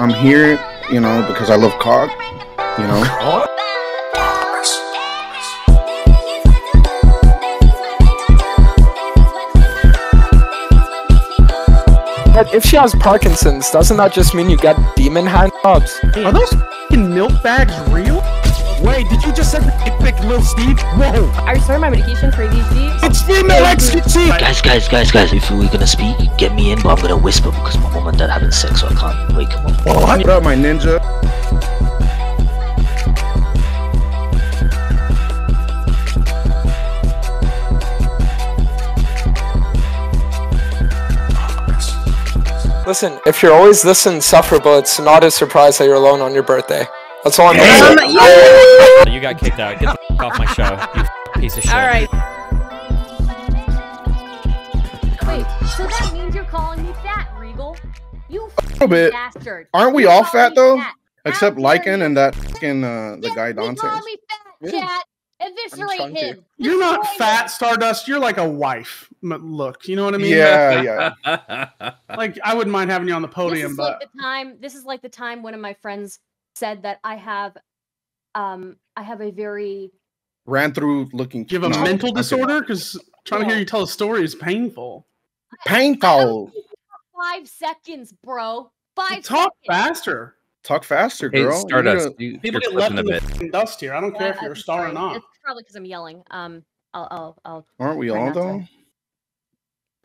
I'm here, you know, because I love cock, you know. But if she has Parkinson's, doesn't that just mean you get demon hand jobs? Are those fucking milk bags real? Wait, did you just say dick pic Lil Steve? Whoa! Are you starting my medication for ADHD? It's female XQC! Guys, guys, guys, guys, if we're gonna speak, get me in, but I'm gonna whisper because my mom and dad are having sex, so I can't. Wait, come on. What up, oh, my ninja? Listen, if you're always this insufferable, it's not a surprise that you're alone on your birthday. That's all I'm gonna say. Oh, You got kicked out. Get the f- off my show, you f- piece of shit. All right. Wait, so that means you're calling me fat, Regal? You little bit. bastard. Aren't we You're all fat though? fat. Except How Lycan and that fucking uh, the Yes, guy he Dante. called me fat, Yeah. chat. Eviscerate chunky. him. You're not fat, him. Stardust. You're like a wife. Look, you know what I mean? Yeah, yeah. Like, I wouldn't mind having you on the podium, This is but like the time. This is like the time one of my friends said that I have, um, I have a very Ran through looking. do you have a no, mental disorder? Because trying to hear you tell a story is painful. Painful. five seconds, bro. Five Talk seconds. faster. Talk faster, girl. You Stardust, gotta- you, People you're get left clipping in a the bit. dust here. I don't care if you're a I'm star or not. It's probably because I'm yelling. Um, I'll, I'll, I'll. Aren't we all not to. though?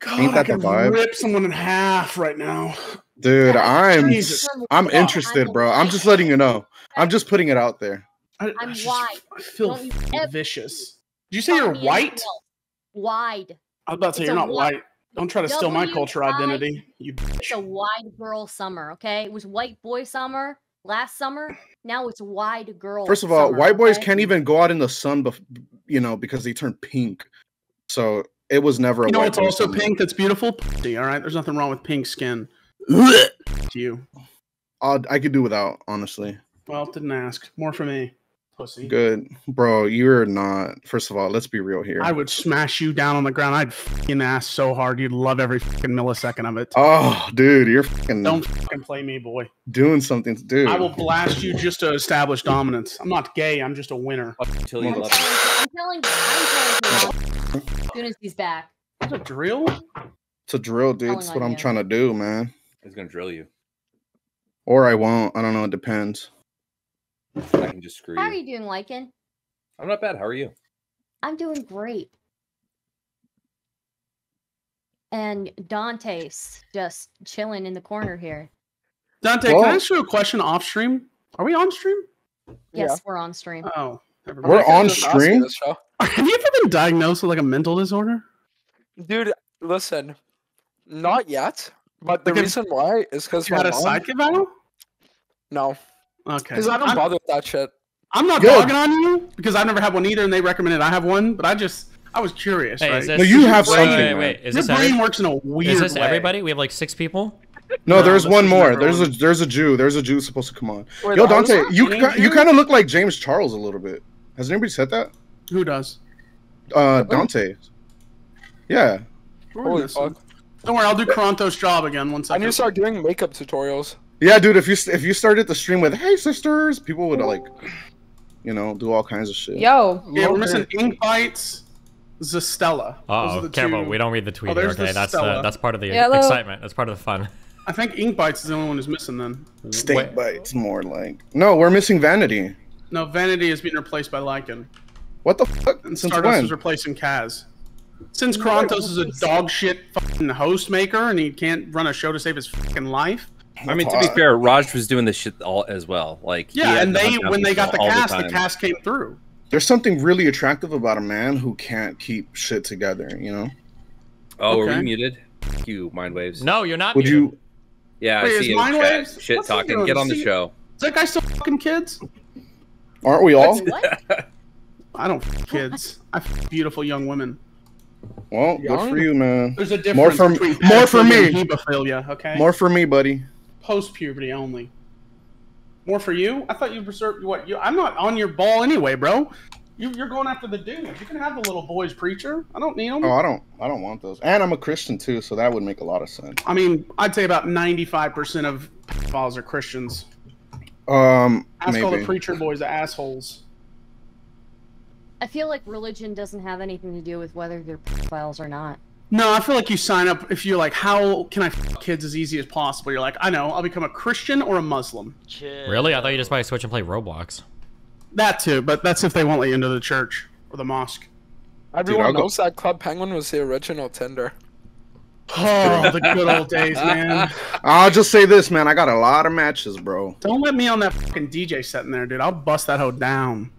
God, Ain't I that the vibe? rip someone in half right now. Dude, I'm Jesus. I'm interested, bro. I'm just letting you know. I'm just putting it out there. I, I I'm just- wide. I feel Don't you fucking ever vicious. Did you say you're Call white? Wide. I was about to say It's you're not white- white. Don't try to steal my culture identity. You It's a wide girl summer. Okay, it was white boy summer last summer. Now it's wide girl. First of all, summer, white boys okay? can't even go out in the sun, bef- you know, because they turn pink. So it was never. A You know white what's boy also pink that's beautiful? All right? There's nothing wrong with pink skin. To you. I'll, I could do without, honestly. Well, didn't ask. More for me. Pussy. Good, bro. You're not. First of all, let's be real here. I would smash you down on the ground. I'd fucking ass so hard you'd love every fucking millisecond of it. Oh, dude, you're fucking Don't fucking play me, boy. doing something, dude. I will blast you just to establish dominance. I'm not gay. I'm just a winner. Until you love telling I'm telling you, I'm telling you. As soon as he's back, That's a drill. It's a drill, dude. That's what I'm you. trying to do, man. He's gonna drill you. Or I won't. I don't know. It depends. I can just screw how are you. you doing, Lycan? I'm not bad. How are you? I'm doing great. And Dante's just chilling in the corner here. Dante, can I ask you a question off stream? Are we on stream? Yes, Yeah. we're on stream. Oh, never We're on stream? Have you ever been diagnosed with like a mental disorder? Dude, listen, not yet. But the Like, have- reason why is because You my had a mom. side eval? No, Okay. because I don't I'm, bother with that shit. I'm not Good. dogging on you because I've never had one either, and they recommended I have one. But I just I was curious. Hey, right? this, No, you have wait, something, Wait, man. wait, Is Your this, brain every, works in a weird is this way. everybody? We have like six people. No, No, there's one more. There's a there's a Jew. There's a Jew supposed to come on. Wait, Yo, Dante, you James ki- you kind of look like James Charles a little bit. Has anybody said that? Who does? Uh, Dante. Yeah. Holy fuck! Don't worry, I'll do Qorantos' job again. One I second. need to start doing makeup tutorials. Yeah, dude. If you if you started the stream with "Hey sisters," people would like, you know, do all kinds of shit. Yo, yeah, we're missing Ink Bites, Zestella. Those are Oh, the careful. two- We don't read the tweet. there's the okay, that's Stella. uh, that's part of the Yellow. excitement. That's part of the fun. I think Ink Bites is the only one who's missing then. Steak Wait. bites, more like. No, we're missing Vanity. No, Vanity is being replaced by Lycan. What the fuck? And Since Stardust when? is replacing Kaz. Since Qorantos is a dog shit fucking host maker and he can't run a show to save his fucking life. I mean, to be fair, Raj was doing this shit all as well. Like, Yeah, and they when they got the cast, the, time. cast came through. There's something really attractive about a man who can't keep shit together. You know? Oh, are we muted? Fuck you, mind waves. No, you're not. Would muted. you? Yeah, Wait, I see you in Mind chat. Waves- Shit what's talking. doing? Get on the See- show. Is that guy still fucking kids? Aren't we all? I don't fuck kids. I beautiful young women. Well, good for you, man. There's a difference More for- between more for me. okay? More for me, buddy. post puberty only. More for you? I thought you reserved what? You? I'm not on your ball anyway, bro. You, you're going after the dudes. You can have the little boys preacher. I don't need them. Oh, I don't. I don't want those. And I'm a Christian too, so that would make a lot of sense. I mean, I'd say about 95% of pedophiles are Christians. Um, Ask all the preacher boys are assholes. I feel like religion doesn't have anything to do with whether they're pedophiles or not. No, I feel like you sign up if you're like, how can I f kids as easy as possible? You're like, I know, I'll become a Christian or a Muslim. Really? I thought you just might switch and play Roblox. That too, but that's if they won't let you into the church or the mosque. Everyone I'll go- knows that Club Penguin was the original Tinder. Oh, the good old days, man. I'll just say this, man. I got a lot of matches, bro. Don't let me on that fucking DJ set in there, dude. I'll bust that hoe down.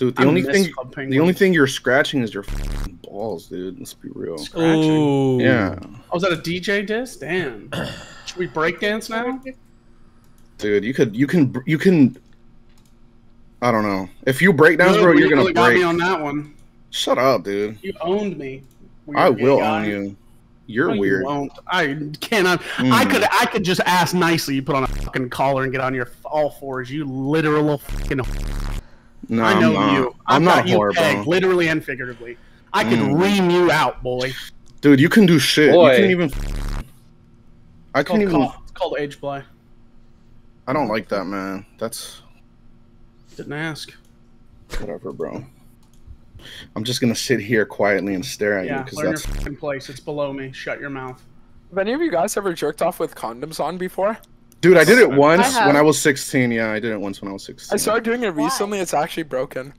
Dude, the I only thing the only thing you're scratching is your fucking balls, dude. Let's be real. Scratching. Ooh. Yeah, Oh, was that a DJ disc? Damn. Should we break dance now? dude. You could, you can, you can. I don't know. If you break downs, Good, bro, you're you gonna really got break. me on that one. Shut up, dude. You owned me. I will guy. own you. You're No, you weird. won't. I cannot. I Mm. could. I could just ask nicely. You put on a fucking collar and get on your all fours. You literal fucking. No, I know I'm you. I'm I've not got you horrible, pegged, literally and figuratively. I could Mm. ream you out, boy. dude. You can do shit. Boy. You can't even. I can't even. call- it's called age play. I don't like that, man. That's Didn't ask. whatever, bro. I'm just gonna sit here quietly and stare at you Yeah, because learn your that's. fucking place. It's below me. Shut your mouth. Have any of you guys ever jerked off with condoms on before? Dude, I did it once have. when I was 16. Yeah, I did it once when I was 16. I started doing it Why? recently. It's actually broken.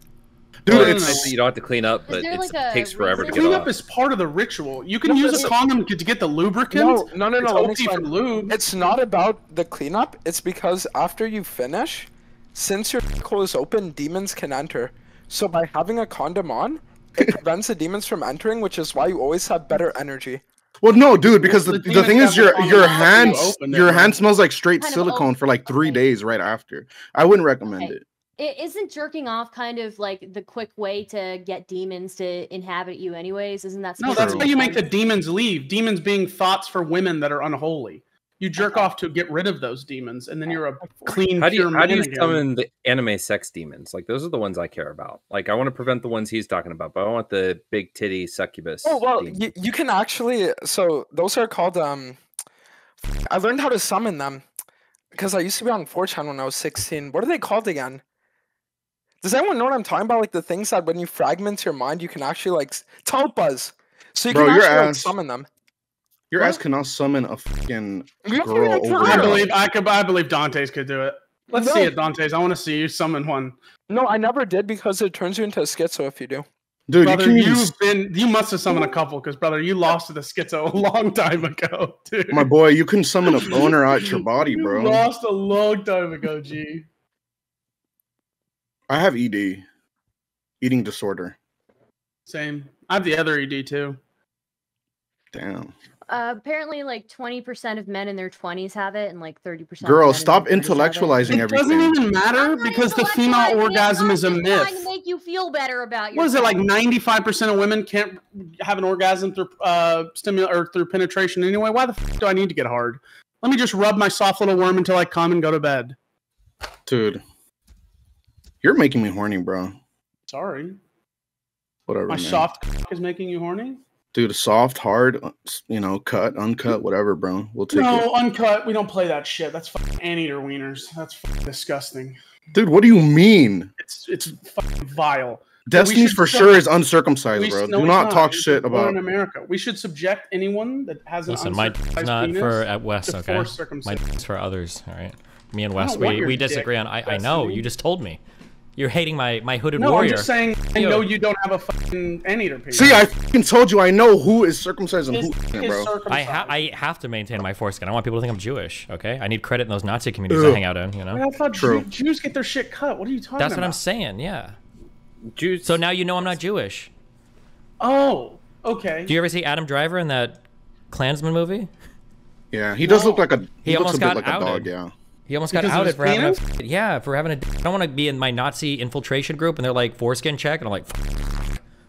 Dude, Well, it's you don't have to clean up, but there, like, it takes forever to reason? get Cleanup off. is part of the ritual. You can No, use a a- condom to to get the lubricant. No, no, no, It's no. Let for lube. It's not about the cleanup. It's because after you finish, since your hole is open, demons can enter. So by having a condom on, it prevents the demons from entering, which is why you always have better energy. Well, no, dude, because the, The the thing have is, your condom your on after hand you open your hand smells like straight Kind silicone for like three okay. days right after. I wouldn't recommend Okay. it. I- Isn't jerking off kind of like the quick way to get demons to inhabit you, anyways? Isn't that No, that's how you make the demons leave. Demons being thoughts for women that are unholy. You jerk off to get rid of those demons, and then you're a clean, How do you pure how do you again. summon the anime sex demons? Like those are the ones I care about. Like I want to prevent the ones he's talking about, but I want the big titty succubus. Oh well, you, you can actually. So those are called. Um, I learned how to summon them because I used to be on 4chan when I was 16. What are they called again? Does anyone know what I'm talking about? Like the things that when you fragment your mind, you can actually like s- Tulpas. So you Bro, can actually like, summon them. Your What? ass cannot summon a fucking You have to girl like, over I believe I could. I believe Dante's could do it. Let's see it, Dante's. I want to see you summon one, No, I never did because it turns you into a schizo if you do. Dude, brother. you You can have use been. You must have summoned a couple, because brother, you lost to the schizo a long time ago, dude. my boy. You can summon a boner out your body, You bro. lost a long time ago, G. I have ED, eating disorder. Same. I have the other ED too. Damn, Uh, apparently, like 20% of men in their 20s have it, and like 30%. of girl, men stop their 30s it. intellectualizing It doesn't even matter I'm because the female orgasm is a just Trying to myth. make you feel better about What is it like? Ninety-five percent of women can't have an orgasm through uh stimul or through penetration anyway. Why the f- do I need to get hard? Let me just rub my soft little worm until I come and go to bed. Dude, you're making me horny, bro. Sorry, Whatever, my man. soft cock is making you horny. Dude, soft, hard, uh, you know, cut, uncut, whatever, bro. We'll take No, it. uncut. We don't play that shit. That's fucking anteater wieners. That's fucking disgusting. Dude, what do you mean? It's it's fucking vile. Destiny's for still- sure is uncircumcised, We- bro. no, do it's not talk It's- shit about. in America. We should subject anyone that has an Listen, my uncircumcised dick's not penis for at West, to okay? My circumcision. for others, all right? Me and West, don't we, your we dick, disagree on. I, I know, you just told me. You're hating my, my hooded No, warrior. I'm just saying. I Yo. know you don't have a fucking anteater penis. See, I fucking told you. I know who is circumcised and Is- who isn't, is bro. I, circumcised. ha- I have to maintain my foreskin. I want people to think I'm Jewish, okay? I need credit in those Nazi communities I hang out in, you know? I thought True. Jew- Jews get their shit cut. What are you talking That's about? That's what I'm saying, yeah. Jews. So now you know I'm not Jewish. Oh, okay. Do you ever see Adam Driver in that Klansman movie? Yeah, he does look like a. He, He looks almost a bit got like a dog. Yeah. He almost got Because of outed his for having a yeah for having a. I don't want to be in my Nazi infiltration group and they're like foreskin check and I'm like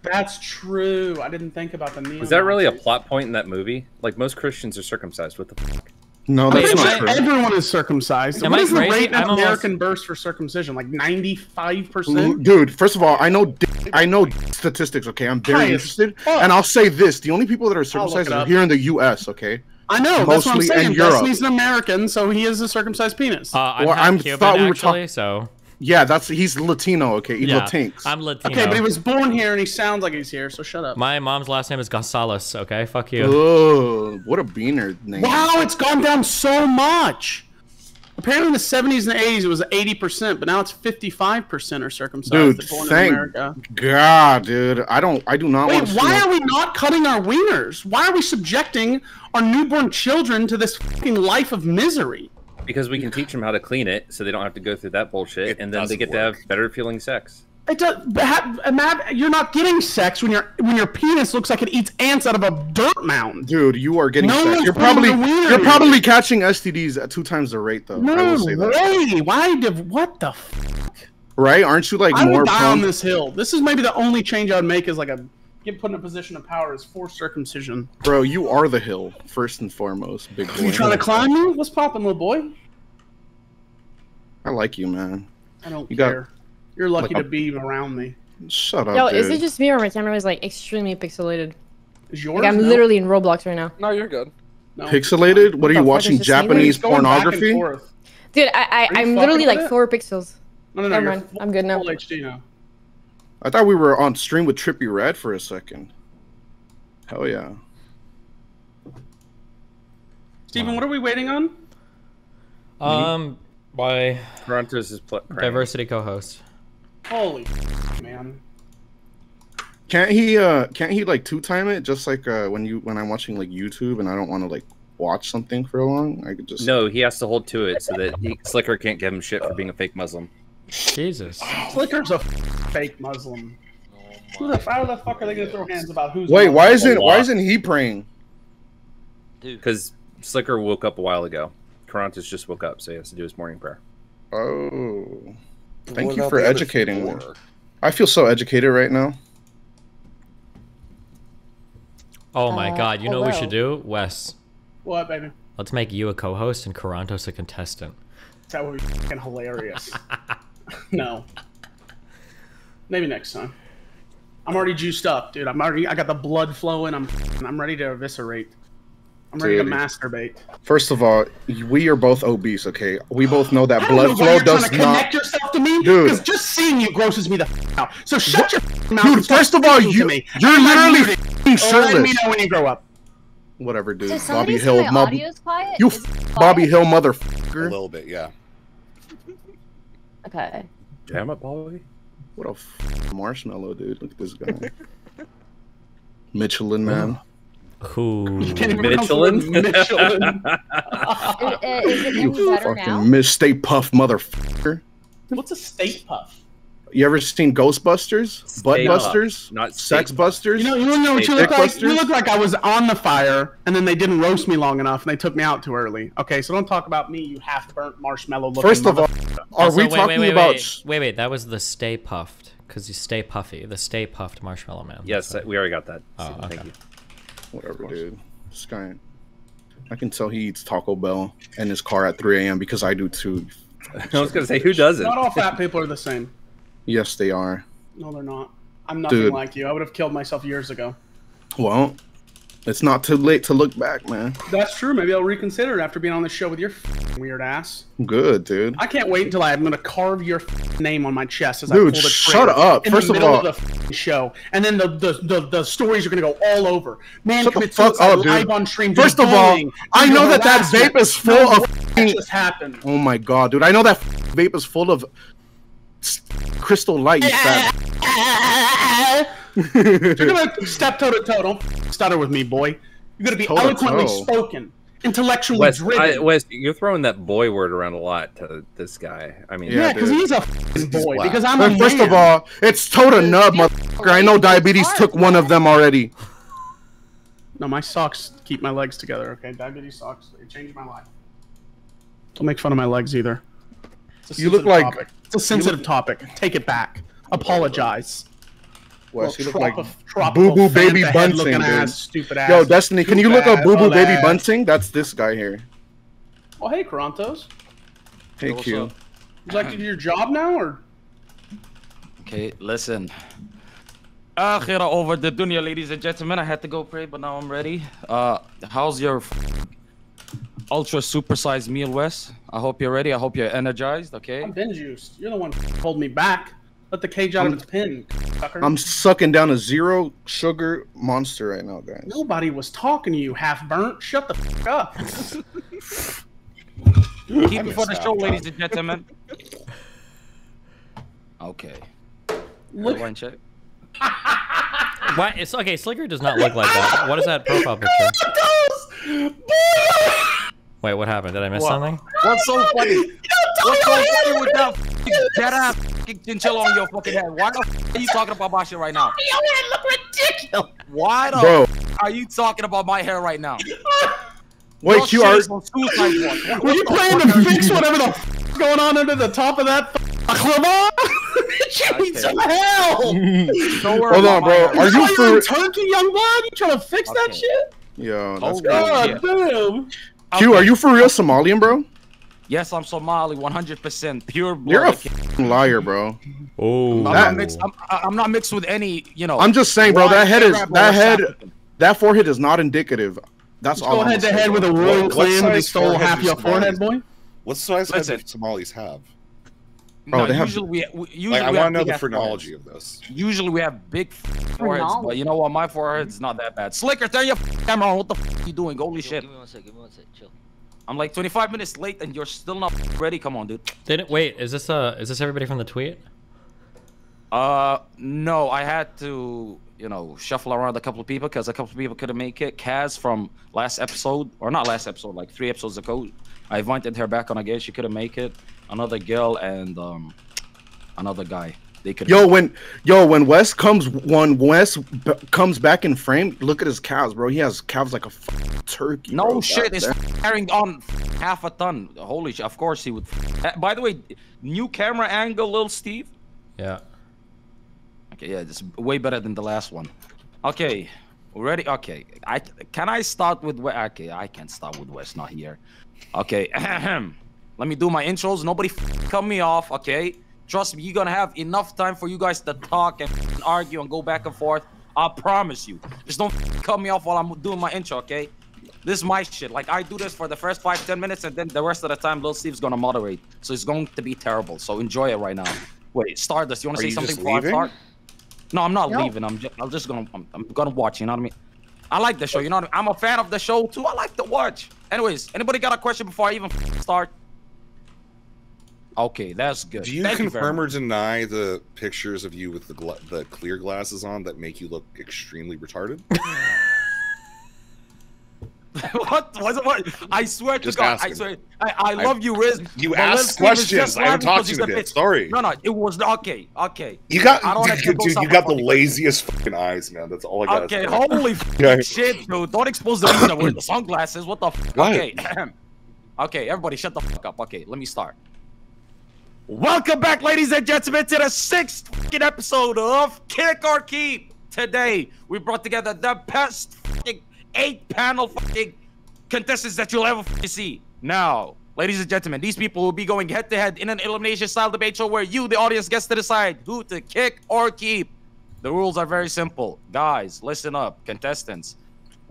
That's true. I didn't think about the neo. Was that really a plot point in that movie? Like most Christians are circumcised. What the fuck? No, Wait, that's am not I- true. Everyone is circumcised. Am what I is the rate in I'm almost- American births for circumcision? Like ninety-five percent. Dude, first of all, I know I know statistics. Okay, I'm very High interested, fuck. and I'll say this: the only people that are circumcised are here in the U.S. Okay, I know. that's what I'm Mostly saying. in Europe. Destiny's an American, so he is a circumcised penis. Uh, I'm Well, half I'm Cuban thought we were actually, talk- so Yeah, that's he's Latino. Okay, he's yeah, Latinx. I'm Latino. okay, but he was born here and he sounds like he's here, so shut up. My mom's last name is Gonzalez. Okay, fuck you. Ugh, what a beaner name. Wow, it's gone down so much. Apparently, in the 70s and 80s, it was 80%, but now it's 55% are circumcised. Dude, that thank America. God, dude. I don't. I do not Wait, want to. why are we not cutting our wieners? Why are we subjecting our newborn children to this fucking life of misery? Because we can teach them how to clean it, so they don't have to go through that bullshit, It and then they doesn't get to have better feeling sex. It does, Matt, you're not getting sex when your when your penis looks like it eats ants out of a dirt mound. Dude, you are getting No sex. You're probably you're probably catching STDs at two times the rate though. I No will say that. way! Why did what the? F- Right? Aren't you like I more die on this hill. This is maybe the only change I would make is like a get put in a position of power is forced circumcision. Bro, you are the hill first and foremost, big boy. You trying to climb me? What's popping, little boy? I like you, man. I don't You got- care. You're lucky like to a- be around me. Shut up, Yo, dude. is it just me or my camera is like extremely pixelated? Is yours? Like I'm No. literally in Roblox right now. No, you're good. No. Pixelated? What are you watching? is this thing? Japanese It's going back and pornography? Dude, I, I I'm literally like it? four pixels. No, no, no. Never mind. full- I'm good now. Full HD now. I thought we were on stream with Trippy Red for a second. Hell yeah. Steven, what are we waiting on? Um, my Qorantos is diversity co-host. Holy man. Can't he uh can't he like two time it just like uh when you when I'm watching like YouTube and I don't want to like watch something for long? I could just No, he has to hold to it so that he, Sliker can't give him shit for being a fake Muslim. Jesus. Sliker's a fake Muslim. Who the, how the fuck are they gonna throw hands about who's Wait, why isn't why isn't he praying? Because Sliker woke up a while ago. Qorantos just woke up, so he has to do his morning prayer. Oh. Thank What you for educating me. I feel so educated right now. Oh my Uh, god, you know what we should do? Wes, What, baby? let's make you a co-host and Qorantos a contestant. That would be fucking hilarious. no. Maybe next time. I'm already juiced up, dude. I'm already. I got the blood flowing. I'm. I'm ready to eviscerate. I'm ready to masturbate. First of all, we are both obese, okay? We both know that I don't know blood flow does to not. connect yourself to me, Dude. Because just seeing you grosses me the f- out. So shut your mouth. Dude, first of all, you me. you're I'm literally muted. f***ing Or let me know when you grow up. Whatever, dude. So Bobby Hill, my mob- quiet? you f- quiet? Bobby Hill motherfucker. A little bit, yeah. Okay. Damn it, Bobby. What a f- marshmallow, dude. Look at this guy. Michelin man. Who? Can't even pronounce the word Michelin? Michelin. Is, is it any better now? Fucking Miss Stay Puff motherfucker. What's a state puff? You ever seen Ghostbusters? Stay Butt Puff, Busters? not Sex Stay Busters? You know, you know what you look like. Dickbusters? You look like I was on the fire, and then they didn't roast me long enough, and they took me out too early. Okay, so don't talk about me, you half-burnt marshmallow. Looking First of all, are Also, we wait, talking wait, wait, about? Wait, wait, wait, that was the Stay Puffed, because you stay puffy. The Stay Puffed Marshmallow Man. Yes, we already got that. Oh, Steven, Thank okay. you. Whatever, dude. This guy. I can tell he eats Taco Bell in his car at 3 a.m. because I do too. I was gonna say, who doesn't? not all fat people are the same. Yes, they are. No, they're not. I'm nothing Dude. like you. I would have killed myself years ago. Well, it's not too late to look back, man. That's true. Maybe I'll reconsider it after being on the show with your f- weird ass. Good, dude. I can't wait until I'm gonna carve your name on my chest as Dude, I pull the shut up. First the of all- of the show, and then the, the the the stories are gonna go all over. Man, Shut the fuck up, dude. live on stream. First of all, I know that that vape is full No, of just happened. Oh my god, dude. I know that vape is full of crystal light. You're gonna step toe to toe. Don't stutter with me, boy. You're gonna be Toe eloquently toe. spoken, intellectually Wes, driven. I, Wes, you're throwing that boy word around a lot to this guy. I mean, Yeah, yeah, because dude. he's a f***ing boy. black. Because I'm a But first man. of all, it's toe nub, motherfucker. I know diabetes took one of them already. No, my socks keep my legs together. Okay, diabetes socks. They changed my life. Don't make fun of my legs either. You look like- topic. it's a sensitive topic. Take it back. Apologize. Wes, you look Little like trop- tropical Boo Boo Baby Bunting, looking ass, stupid ass. Yo, Destiny, can you look up Boo Boo Baby. Bunting? That's this guy here. Oh, hey, Qorantos. Hey, what's Q. Would you like to do your job now, or Okay, listen. Akhira over the dunya, ladies and gentlemen. I had to go pray, but now I'm ready. Uh, how's your f- ultra supersized meal, Wes. I hope you're ready. I hope you're energized. Okay. I'm been juiced. You're the one who pulled me back. Let the cage out of its pin, sucker. I'm sucking down a zero sugar monster right now, guys. Nobody was talking to you, half burnt. Shut the fuck up. Keep it for the show, ladies and gentlemen. Okay. Look- One check. Why? It's okay. Sliker does not look like that. What is that profile picture? Wait, what happened? Did I miss What? something? What's so funny? What's so funny with that fucking dead ass fucking chinchilla on your fucking head? Why the f- are you talking about my shit right now? Your head look ridiculous. Why the Bro. f- are you talking about my hair right now? Wait, Your Q shit are is on suicide watch. What- Were what you the playing to fix whatever the f- is going on under the top of that baklava? Jeez, Okay. hell! Don't Hold on, bro. Are you Why for? in Turkey, young blood? You trying to fix that shit? Yo, that's Oh, crazy. yeah. God damn. Q, are you for real Somalian, bro? Yes, I'm Somali, 100% pure blood. You're a okay? f***ing liar, bro. Oh. I'm that- not mixed. I'm, I'm not mixed with any. You know. I'm just saying, bro. That head is that head. African. That forehead is not indicative. That's Let's all. go I'm head to head with a royal What clan who size stole forehead half your forehead, Somalis- boy. What size head do Somalis have? Bro, no, they have- usually we, we usually Like, I want to know the ass phrenology of this. Usually we have big foreheads, but you know what? My forehead's not that bad. Sliker, turn your camera on. What the f- you doing? Holy shit! Give me one sec, give me one sec, chill. I'm like 25 minutes late and you're still not ready. Come on, dude. Didn't wait. Is this uh? Is this everybody from the tweet? Uh, no, I had to, you know, shuffle around a couple of people because a couple of people couldn't make it. Kaz from last episode, or not last episode, like three episodes ago, I invited her back on again. She couldn't make it. Another girl and um, another guy. They could. Yo, when yo when Wes comes when Wes b- comes back in frame, look at his calves, bro. He has calves like a f- turkey. No bro. shit, he's carrying on half a ton. Holy shit! Of course he would. Uh, by the way, new camera angle, little Steve. Yeah. Okay, yeah, this is way better than the last one. Okay, ready? Okay, I can I start with Wes? Okay, I can't start with Wes, not here. Okay, let me do my intros. Nobody f- cut me off. Okay, trust me, you're gonna have enough time for you guys to talk and argue and go back and forth. I promise you. Just don't cut me off while I'm doing my intro. Okay. This is my shit. Like I do this for the first five, ten minutes, and then the rest of the time, Lil Steve's gonna moderate. So it's going to be terrible. So enjoy it right now. Wait, Stardust, you wanna Are say you something just before I leaving? start? No, I'm not No. leaving. I'm just, I'm just gonna, I'm, I'm gonna watch. You know what I mean? I like the show. You know what I mean? I'm a fan of the show too. I like to watch. Anyways, anybody got a question before I even start? Okay, that's good. Do you Thank confirm or deny the pictures of you with the gla- the clear glasses on that make you look extremely retarded? what? Was what? I swear to Just God, I swear. I, I love you, Riz. You but Lil asked Steve is questions. I haven't talked to you he's a a bit. Sorry. No, no, it was okay. Okay. You got, I don't wanna dude, you got the laziest fucking eyes, man. That's all I got. Okay, holy shit, dude. Don't expose the reason I wear the sunglasses. What the f? What? Okay. okay, everybody shut the fuck up. Okay, let me start. Welcome back, ladies and gentlemen, to the sixth episode of Kick or Keep. Today, we brought together the best eight panel contestants that you'll ever see. Now, ladies and gentlemen, these people will be going head to head in an elimination style debate show where you, the audience, gets to decide who to kick or keep. The rules are very simple. Guys, listen up. Contestants,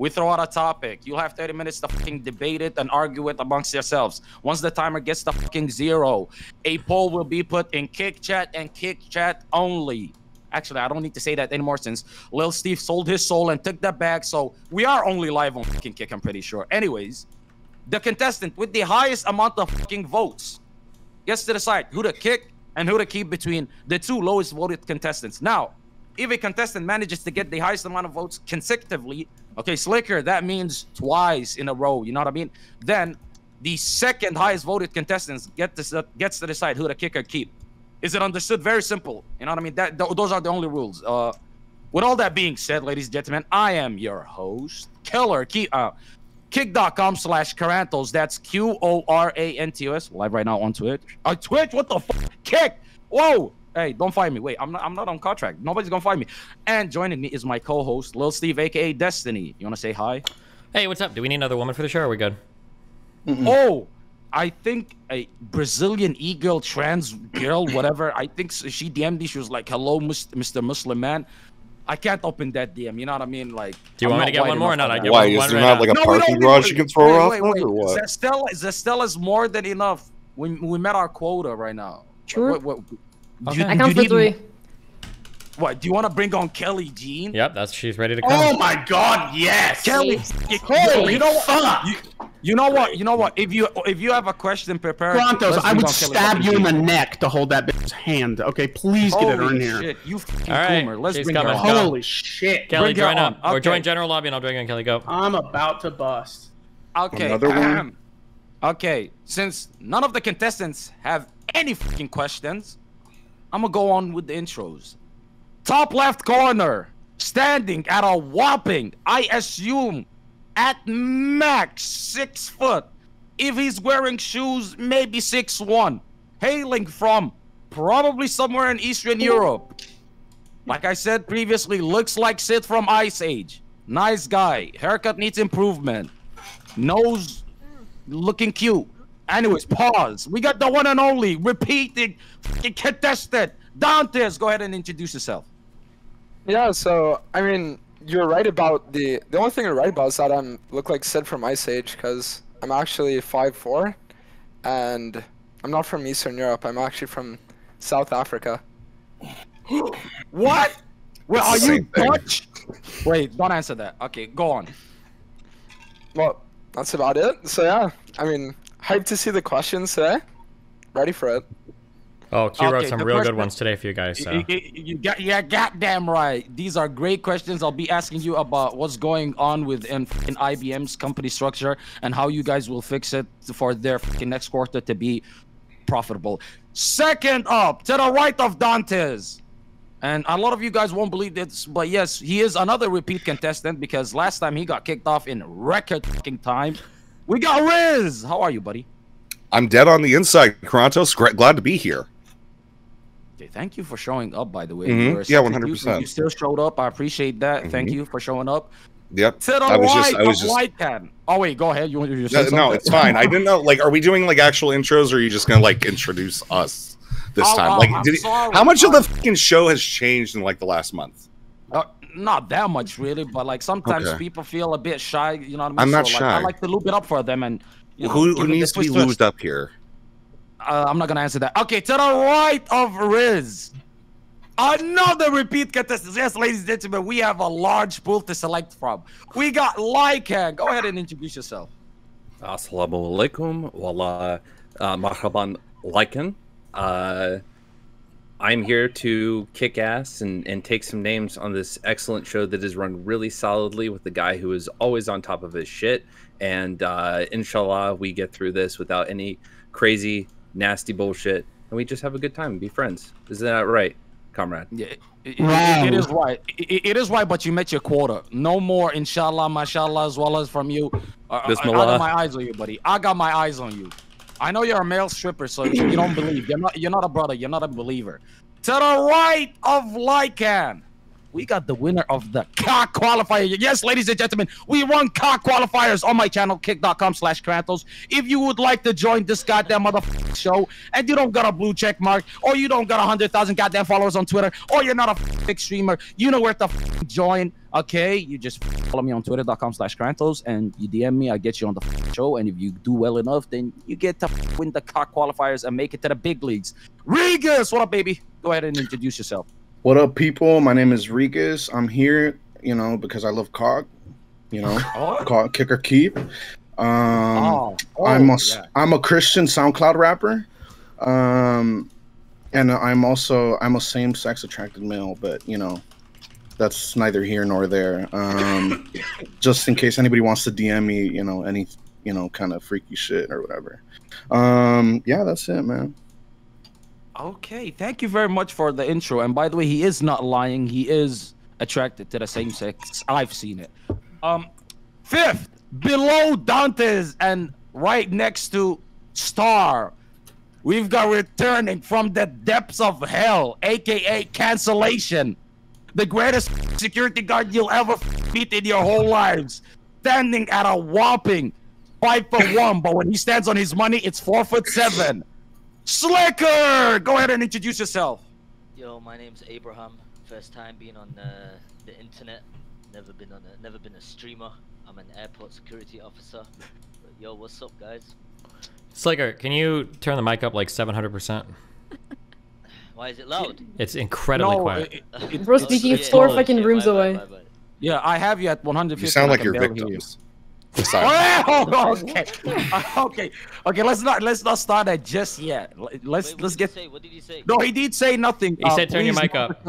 we throw out a topic. You'll have 30 minutes to fucking debate it and argue it amongst yourselves. Once the timer gets to fucking zero, a poll will be put in kick chat and kick chat only. Actually, I don't need to say that anymore since Lil Steve sold his soul and took that back. So we are only live on fucking kick, I'm pretty sure. Anyways, the contestant with the highest amount of fucking votes gets to decide who to kick and who to keep between the two lowest voted contestants. Now, if a contestant manages to get the highest amount of votes consecutively, okay, Sliker, that means twice in a row. You know what I mean? Then the second highest voted contestants get to gets to decide who to kick or keep. Is it understood? Very simple. You know what I mean? That th- those are the only rules. Uh, with all that being said, ladies and gentlemen, I am your host, Killer Key. Uh, Kick.com slash Qorantos. That's Q O R A N T O S. Live right now on Twitch. Uh, Twitch? What the fuck? Kick! Whoa! Hey, don't find me. Wait, I'm not. I'm not on contract. Nobody's gonna find me. And joining me is my co-host, Lil Steve, aka Destiny. You wanna say hi? Hey, what's up? Do we need another woman for the show? Or are we good? Mm-hmm. Oh, I think a Brazilian e-girl, trans girl, whatever. I think she DM'd me. She was like, "Hello, Mr. Muslim man." I can't open that DM. You know what I mean? Like, Do you I'm want me to get one more or not? for I that. get Why one, is there right not now. like a No, parking garage you can throw wait, off wait, of, wait. or what? Zestella, Zestella's more than enough. We we met our quota right now. True. What, what, do Okay. you- I do count you for need- three. What? Do you want to bring on Kelly Jean? Yep, that's she's ready to oh come. Oh my god, yes! Kelly, you, Holy you know what? You, you know what? You know what? If you if you have a question prepared, Qorantos, let's I would on Kelly stab you in the neck to hold that bitch's hand. Okay, please get it Holy in here. shit! You fucking All right, coomer. Let's she's bring her on. Holy shit! Kelly, bring join up. on. Or Okay. join general lobby and I'll bring in Kelly. Go. I'm about to bust. Okay. Another one? Okay. Since none of the contestants have any fucking questions, I'm gonna go on with the intros. Top left corner, standing at a whopping, I assume, at max six foot. If he's wearing shoes, maybe six one. Hailing from probably somewhere in Eastern Europe. Like I said previously, looks like Sid from Ice Age. Nice guy. Haircut needs improvement. Nose looking cute. Anyways, pause. We got the one and only repeated fucking contestant. Dantes, go ahead and introduce yourself. Yeah, so I mean, you're right about the the only thing you're right about is that I'm look like Sid from Ice Age because I'm actually 5'4", and I'm not from Eastern Europe. I'm actually from South Africa. What? Wait, are you thing. Dutch? Wait, don't answer that. Okay, go on. Well, that's about it. So yeah, I mean, hyped to see the questions today. Ready for it. Oh, Q wrote Okay, some real good one- ones today for you guys. So. You, you, you got, yeah, goddamn right. These are great questions. I'll be asking you about what's going on within fucking IBM's company structure and how you guys will fix it for their fucking next quarter to be profitable. Second up, to the right of Dantes. And a lot of you guys won't believe this, but yes, he is another repeat contestant because last time he got kicked off in record fucking time. We got Riz. How are you, buddy? I'm dead on the inside, Qorantos. Gra- Glad to be here. Okay, thank you for showing up, by the way. Mhm. You're Yeah, 100%. You still showed up. I appreciate that. Thank Mhm. you for showing up. Yep. To the I was right just- I was just- Lycan. Oh wait, go ahead. You want to No, no, it's fine. I didn't know. Like, are we doing like actual intros, or are you just gonna like introduce us this Oh, time? oh, Like, it- how much of the fucking show has changed in like the last month? Not that much, really, but like sometimes Okay. people feel a bit shy. You know what I mean? I'm not so, like, I like to loop it up for them and. You know, who who needs to be twist, twist. up here? Uh, I'm not gonna answer that. Okay, to the right of Riz. Another repeat contestant. Yes, ladies and gentlemen, we have a large pool to select from. We got Lycan. Go ahead and introduce yourself. Assalamu alaikum, wallah, uh, marhaban laikan. Uh, I'm here to kick ass and, and take some names on this excellent show that is run really solidly with the guy who is always on top of his shit. And uh, inshallah, we get through this without any crazy, nasty bullshit. And we just have a good time and be friends. Isn't that right, comrade? Yeah, it, it- it- it is right. It, it is right, but you met your quota. No more, inshallah, mashallah, as well as from you. Uh, I, I Bismillah. got my eyes on you, buddy. I got my eyes on you. I know you're a male stripper, so you don't believe. You're not. You're not a brother. You're not a believer. To the right of Lycan, we got the winner of the cock qualifier. Yes, ladies and gentlemen, we run cock qualifiers on my channel, kick.com slash Qorantos. If you would like to join this goddamn motherfucking show and you don't got a blue check mark, or you don't got a 100,000 goddamn followers on Twitter, or you're not a big streamer, you know where to join, okay? You just follow me on twitter.com slash Qorantos and you DM me, I get you on the show. And if you do well enough, then you get to win the cock qualifiers and make it to the big leagues. Regas, what up, baby? Go ahead and introduce yourself. What up, people? My name is Regas. I'm here, you know, because I love cock, You know, Oh, COG kick or keep. Um, oh, I'm a oh, yeah. am a Christian SoundCloud rapper. Um, and I'm also I'm a same sex attracted male, but you know, that's neither here nor there. Um, just in case anybody wants to DM me, you know, any you know kind of freaky shit or whatever. Um, yeah, that's it, man. Okay, thank you very much for the intro. And by the way, he is not lying. He is attracted to the same sex. I've seen it. Um, fifth, below Dantes and right next to Star, we've got returning from the depths of hell, aka cancellation, the greatest security guard you'll ever meet in your whole lives, standing at a whopping five foot one. But when he stands on his money, it's four foot seven. Sliker, go ahead and introduce yourself. Yo, my name's Abraham, First time being on uh, the internet. Never been on a, never been a streamer. I'm an airport security officer. But yo, what's up, guys? Sliker, can you turn the mic up like 700%? Why is it loud? It's incredibly No, quiet. it- it- Bro it's- speaking it's four low. fucking rooms away. Yeah, I have you at 150. You sound like can your barely hear you. victims. Sorry. Oh, okay. okay. Okay. Let's not let's not start that just yet. Let's Wait, let's get. Say? What did he say? No, he did say nothing. He uh, said, "Turn your mic up."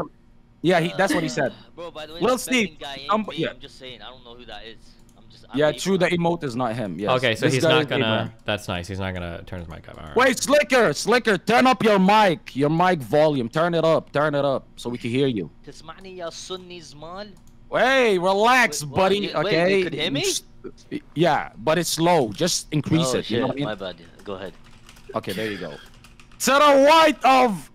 Yeah, he, that's what he said. Bro, by the way, Lil Steve, guy um, yeah. I'm just saying, I don't know who that is. I'm just, I'm yeah, true. The emote is not him. Yes. Okay, so this he's not gonna. That's nice. He's not gonna turn his mic up. All right. Wait, Sliker, Sliker, turn up your mic, your mic volume. Turn it up. Turn it up, so we can hear you. Hey, relax, Wait, what? buddy. You- wait, okay. you could me? Yeah, but it's slow. Just increase oh, it. Shit, You know what I mean? My bad. Go ahead. Okay, there you go. To the right of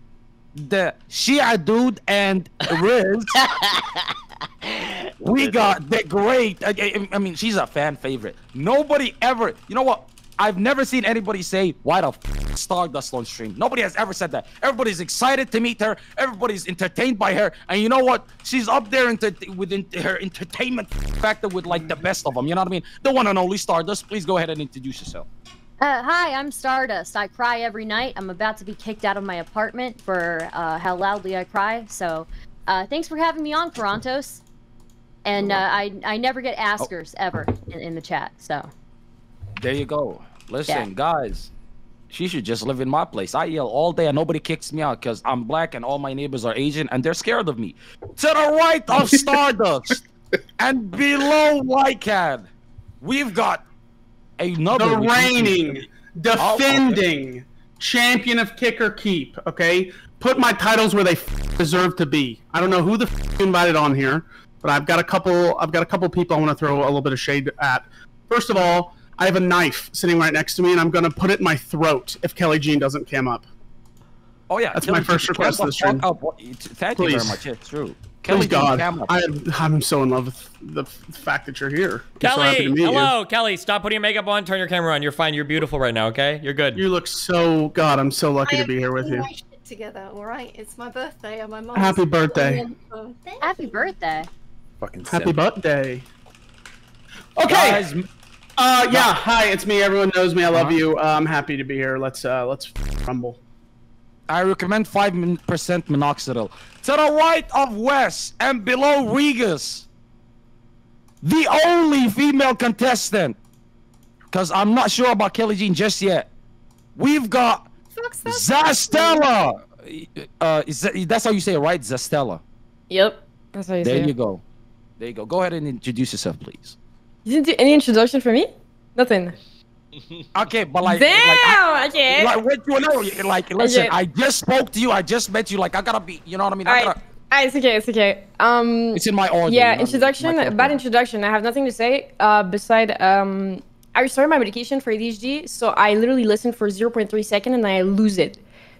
the Shia dude and Riz, we got the great. I mean, she's a fan favorite. Nobody ever. You know what? I've never seen anybody say, "Why the f- Stardust on stream?" Nobody has ever said that. Everybody's excited to meet her. Everybody's entertained by her, and you know what? She's up there enter- with en- her entertainment factor with like the best of them. You know what I mean? The one and only Stardust. Please go ahead and introduce yourself. Uh, hi, I'm Stardust. I cry every night. I'm about to be kicked out of my apartment for uh, how loudly I cry. So, uh, thanks for having me on, Qorantos. And uh, I I never get askers ever in, in the chat. So There you go. Listen, guys, she should just live in my place. I yell all day and nobody kicks me out because I'm black and all my neighbors are Asian and they're scared of me. To the right of Stardust and below Cat, we've got another the reigning, defending champion of kicker keep. Okay, put my titles where they f- deserve to be. I don't know who the f- invited on here, but I've got a couple. I've got a couple people I want to throw a little bit of shade at. First of all, I have a knife sitting right next to me, and I'm gonna put it in my throat if Kelly Jean doesn't cam up. Oh yeah, That's Kelly my first Jean, request this the fuck stream. up. What- Thank you very much. It's true. Please Jean, God, cam up. I, I'm so in love with the f- fact that you're here. I'm so happy Kelly, to meet you. hello, Kelly. Stop putting your makeup on. Turn your camera on. You're fine. You're beautiful right now. Okay, you're good. You look so God. I'm so lucky I to be here with am you. my shit Together, all right. It's my birthday, and my mom. Happy birthday. happy birthday. Fucking Happy birthday. Okay. Uh, yeah. Hi, it's me. Everyone knows me. I love you. Uh, I'm happy to be here. Let's uh, let's rumble. I recommend 5% minoxidil. To the right of Wes and below Regus, the only female contestant, because I'm not sure about Kelly Jean just yet. We've got Zastella. Uh, is that, that's how you say it, right? Zastella. Yep. That's how you say There it. you go. There you go. Go ahead and introduce yourself, please. You didn't do any introduction for me? Nothing. Okay, but like, Damn, like, I- okay. Like, what you know? Like, listen, Okay. I just spoke to you. I just met you. Like, I gotta be. You know what I mean? I Alright. gotta. Ah, it's okay, it's okay. Um, It's in my order. you know yeah, what I mean? introduction, bad introduction. I have nothing to say. Uh, beside, um, I started my medication for ADHD, so I literally listen for 0.3 second and I lose it.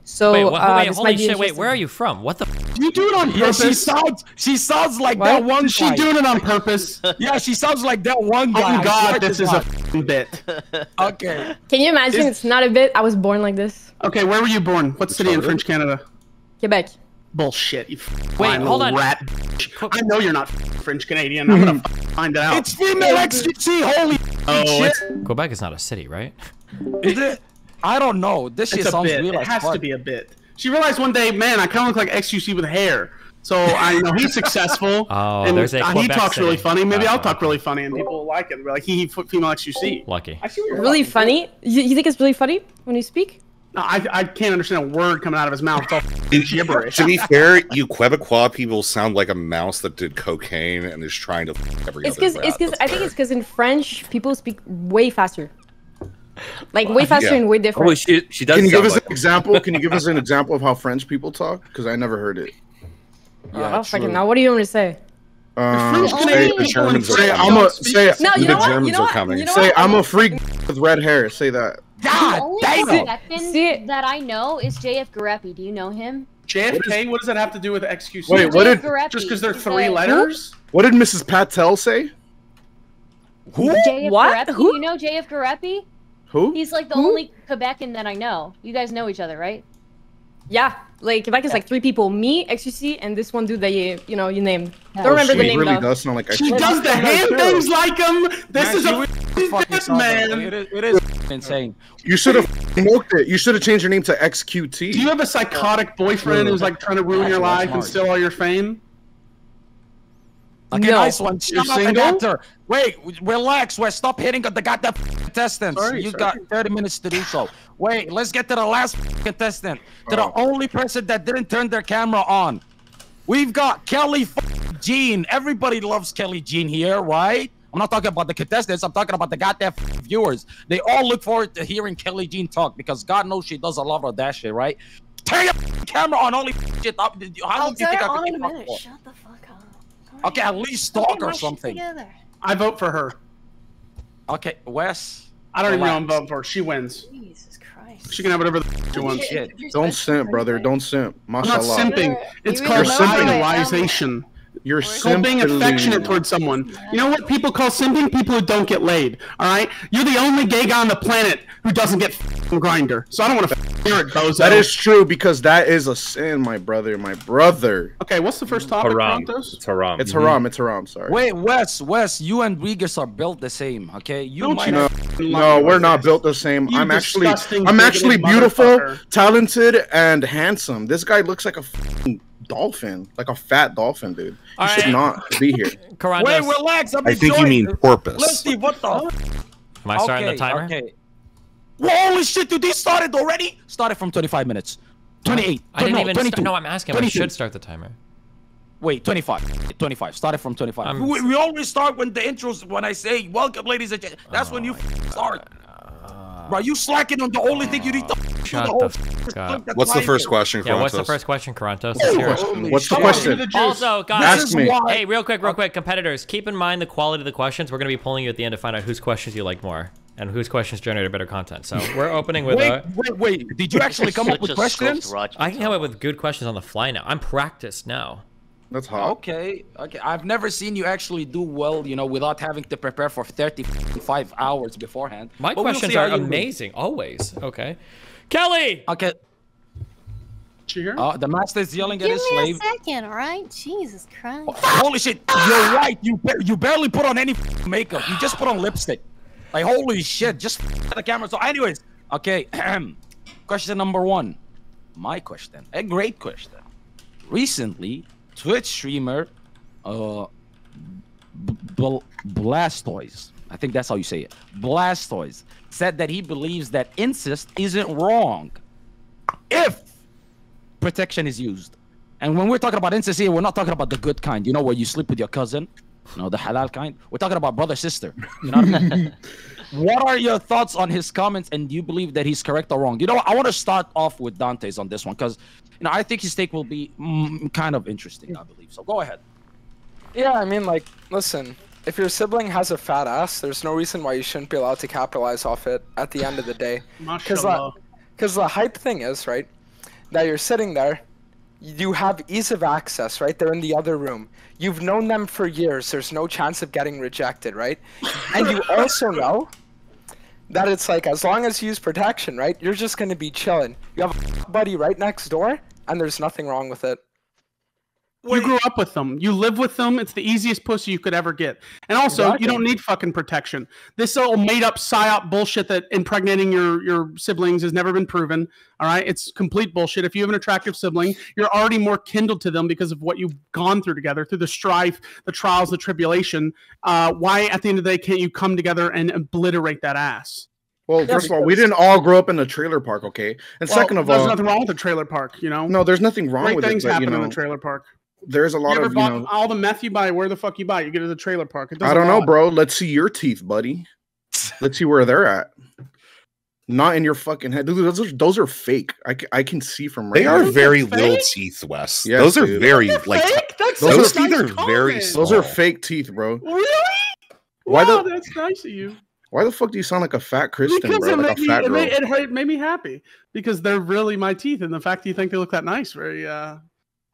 So, wait, what, uh, wait, holy shit! Wait, where are you from? What the? F- You do it on Yeah, purpose. she sounds. She sounds like What? that one. She guy. doing it on purpose. Yeah, she sounds like that one guy. Oh God, this is a God. f***ing bit. Okay. Can you imagine? Is- It's not a bit. I was born like this. Okay, where were you born? What city in French Canada? Quebec. Bullshit. You f- Wait, lying hold on. Rat. I know you're not French Canadian. I'm gonna find it out. It's female XQC. Holy oh, shit. Quebec is not a city, right? Is it? I don't know. This shit it's a sounds bit. real It has fuck. to be a bit. She realized one day, man, I kind of look like XQC with hair. So I know he's successful. Oh, and there's a uh, he Quebec talks really funny. Maybe Oh, I'll talk really funny, and people will like it. They're like, he, he female XQC. Lucky. I see Really fucking funny? You, you think it's really funny when you speak? No, I, I can't understand a word coming out of his mouth. It's all gibberish. To be fair, you Quebecois people sound like a mouse that did cocaine and is trying to f- every It's other because it's because That's I think it's because in French people speak way faster, like way faster Yeah. and way Oh, different. she she does. Can you give us like an example? Can you give us an example of how French people talk? Because I never heard it. oh, fucking now. What do you want me to say? Um, French say the Germans in are France coming. I'm a say. this. No, you the know what? Germans You know are coming. You know Say what? I'm a freak with red hair. Say that. The only damn. That I know is JF Gariepy. Do you know him? JFK, what does that have to do with XQC? Wait, what did- JF Just because they're He's three a- letters? What did Mrs. Patel say? Who? JF What? Gariepy? Who? You know JF Gariepy? Who? He's like the Who? only Quebecan that I know. You guys know each other, right? Yeah, like like it's like three people: me, XQC, and this one dude that you you know you named. Don't Oh, remember she the name really though. does sound like She does the hand things like him. This Man, is a fucking fucking dead sounds like- man. It is, it is insane. You should have smoked it. You should have changed your name to XQT. Do you have a psychotic boyfriend who's like trying to ruin your life and steal all your fame? Okay, No. nice one. You're Shut up and single? Wait, relax. Wes. Stop hitting the goddamn contestants. Sorry, you sorry. got 30 minutes to do so. Wait, let's get to the last contestant. To Oh. the only person that didn't turn their camera on. We've got Kelly Jean. Everybody loves Kelly Jean here, right? I'm not talking about the contestants. I'm talking about the goddamn viewers. They all look forward to hearing Kelly Jean talk because God knows she does a lot of that shit, right? Turn your camera on. Holy shit! How long I'll do you turn think it I on in a keep up minute. for? Shut the fuck up. Okay, at least I'll talk or something. together. I vote for her. Okay, Wes. I don't even know I'm voting for. She wins. Jesus Christ. She can have whatever the f- she wants. Shit. Don't simp, brother. Don't simp. I'm not simping. It's called really know my idolization. You're It's called being affectionate towards someone. You know what people call simping? People who don't get laid. All right, you're the only gay guy on the planet who doesn't get f***ing Grindr. So I don't want to hear it, bozo. That is true because that is a sin, my brother. My brother. okay. What's the first topic, Haram. Prontos? It's haram. It's mm-hmm. haram. It's haram. Sorry. Wait, Wes, Wes, you and Regis are built the same, okay? You Don't might you No, no, we're not built the same. You I'm actually, I'm actually beautiful, talented, and handsome. This guy looks like a f***ing dolphin, like a fat dolphin, dude. You All should right. not be here. Qorantos, Wait, relax. I'm I think you mean porpoise. Let's see what the. am I starting okay, the timer? Okay. Whoa, holy shit, dude! These started already. Started from 25 minutes. 28. I didn't no, even. 22. St- no, I'm asking. if I should start the timer. Wait, 25. 25. Started from 25. We, we always start when the intros, when I say, welcome, ladies and gentlemen. That's when you oh f- start. Bro, you slacking on the only thing you need to Shut the the f- fuck up. What's the first question, Yeah, what's the first question, Qorantos? Let's hear it. Holy What's the shit. question? Also, guys, Ask me. hey, real quick, real quick, competitors, keep in mind the quality of the questions. We're gonna be pulling you at the end to find out whose questions you like more and whose questions generate better content. So we're opening with Wait, a. wait, wait. Did you actually come up with questions? I can come up with good questions on the fly now. I'm practiced now. That's hot. Okay, okay. I've never seen you actually do well, you know, without having to prepare for 35 hours beforehand. My But we'll questions are you do. amazing, always. Okay, Kelly. Okay. Did you hear? Uh, the master is yelling at his slave. Give his me slave. a second, all right? Jesus Christ. Holy shit! You're right. You ba- you barely put on any makeup. You just put on lipstick. Like holy shit! Just the camera. So, anyways, okay. question number one. My question. A great question. Recently, Twitch streamer, uh, B- Bl- Blastoise. I think that's how you say it. Blastoise said that he believes that incest isn't wrong if protection is used. And when we're talking about incest here, we're not talking about the good kind, you know, where you sleep with your cousin, you know, the halal kind. We're talking about brother sister. You know what I mean? what are your thoughts on his comments, and do you believe that he's correct or wrong? You know, I want to start off with Dantes on this one because, you know, I think his take will be mm, kind of interesting. I believe so. Go ahead. Yeah, I mean, like, listen, if your sibling has a fat ass, there's no reason why you shouldn't be allowed to capitalize off it at the end of the day. Because Mashallah. because the hype thing is right that you're sitting there, you have ease of access, right? They're in the other room. You've known them for years. There's no chance of getting rejected, right? And you also know that it's like as long as you use protection, right? You're just gonna be chilling. You have a buddy right next door, and there's nothing wrong with it. You grew up with them. You live with them. It's the easiest pussy you could ever get. And also, Exactly. you don't need fucking protection. This little made up psyop bullshit that impregnating your your siblings has never been proven. All right, it's complete bullshit. If you have an attractive sibling, you're already more kindled to them because of what you've gone through together, through the strife, the trials, the tribulation. Uh, why, at the end of the day, can't you come together and obliterate that ass? Well, Yeah, first of all, we didn't all grow up in a trailer park, okay? And Well, second of there's all, there's nothing wrong with a trailer park. You know, no, there's nothing wrong great with things it. But, happen you know, in the trailer park. there's a lot You ever of you know. all the meth you buy? Where the fuck you buy? it? You get it at the trailer park. It I don't know, rot. bro. Let's see your teeth, buddy. Let's see where they're at. Not in your fucking head. Dude, those are those are fake. I, ca- I can see from right They are very little teeth, Wes. Yes, those are very They're like fake? That's those those such teeth are nice very small. Those are fake teeth, bro. Really? Why wow, the- that's nice of you. Why the fuck do you sound like a fat Christian, Because bro? it Like made, me, it, made, it, made me happy because they're really my teeth, and the fact that you think they look that nice, very. Uh,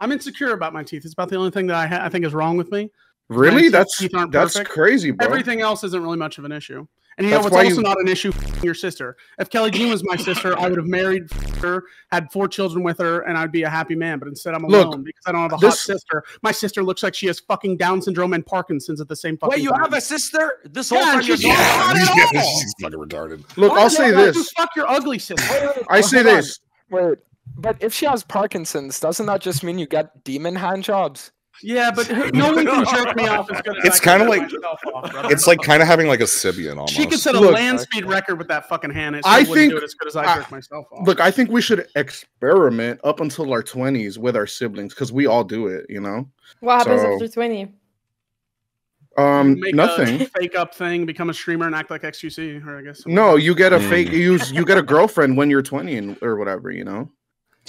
I'm insecure about my teeth. It's about the only thing that I, ha- I think is wrong with me. Really? That's that's perfect. crazy, bro. Everything else isn't really much of an issue. And you That's know what's also you- not an issue? Your sister. If Kelly Jean was my sister, I would have married her, had four children with her, and I'd be a happy man. But instead, I'm Look, alone because I don't have a hot sister. My sister looks like she has fucking Down syndrome and Parkinson's at the same fucking Wait, you time. have a sister? This whole Yeah, time you're she's talking not about at it? all. she's fucking retarded. Look, Why I'll the say hell you this. Fuck your ugly sister. I say hold on. this. Wait, but if she has Parkinson's, doesn't that just mean you get demon hand jobs? Yeah, but no one can jerk me off as good as It's kinda like- off. It's like kind of having like a Sybian almost. she could set a Look- land speed record with that fucking hand. and I she wouldn't do think- it as good as I I- jerk myself off. Look, I think we should experiment up until our twenties with our siblings because we all do it. You know. What happens So- after 20? Um, Make nothing. a fake up thing, become a streamer, and act like XQC, or I guess. No, you get a Mm. fake. You you get a girlfriend when you're 20 and, or whatever. You know.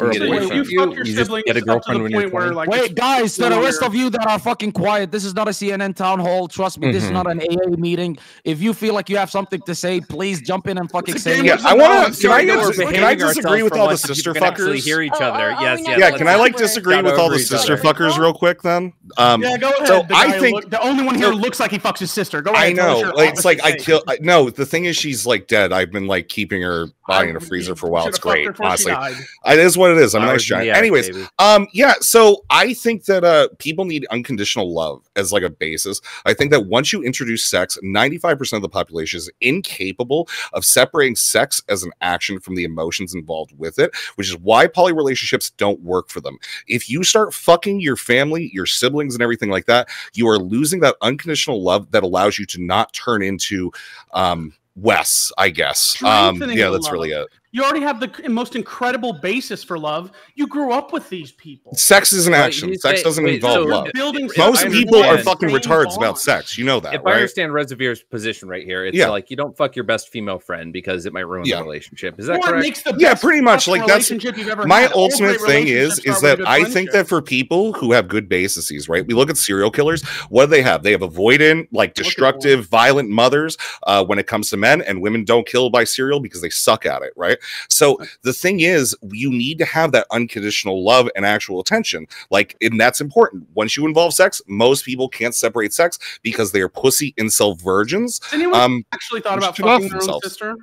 Or You a get Wait, boyfriend. you fuck your You siblings get a girlfriend when you're point where like Wait, guys, to the rest of you that are fucking quiet, this is not a CNN town hall. Trust me, this is Mhm. not an AA meeting. If you feel like you have something to say, please jump in and fucking say it. Yeah, I want to. Can I, know we're dis- can I disagree with all the once sister fuckers? hear each Oh, other. are- are yes, we yes. not Yeah, can I like disagree with all the sister fuckers real quick then? Um, Yeah, go ahead. So I think- look- the only one here looks like he fucks his sister. Go ahead. I know. it's like I kill. I, no, the thing is, she's like dead. I've been like keeping her body in a I- freezer for a while. It's great, her before she honestly. died. It is what it is. I'm a nice Flowers giant. attic, Anyways, baby. um, yeah. So I think that uh, people need unconditional love as like a basis. I think that once you introduce sex, 95 percent of the population is incapable of separating sex as an action from the emotions involved with it, which is why poly relationships don't work for them. If you start fucking your family, your siblings, and everything like that, you are losing that unconditional love that allows you to not turn into um Wes, I guess. Um, yeah, that's love. really it. You already have the most incredible basis for love. You grew up with these people. Sex is an Wait, action. Sex say- doesn't wait, involve so- love. Building Most people are fucking same retards about sex. You know that, If I understand Reservoir's position right here, it's Yeah. like you don't fuck your best female friend because it might ruin Yeah. the relationship. Is that Or correct? makes the Yeah, pretty much. Like, that's- you've ever My had. Ultimate thing is is start with a that I think that for people who have good bases, right? We look at serial killers. What do they have? They have avoidant, like destructive, violent mothers. Uh, when it comes to men, and women don't kill by serial because they suck at it, right? So the thing is, you need to have that unconditional love and actual attention. Like, and that's important. Once you involve sex, most people can't separate sex because they are pussy incel virgins. Anyone Um, actually thought about fucking their own sister?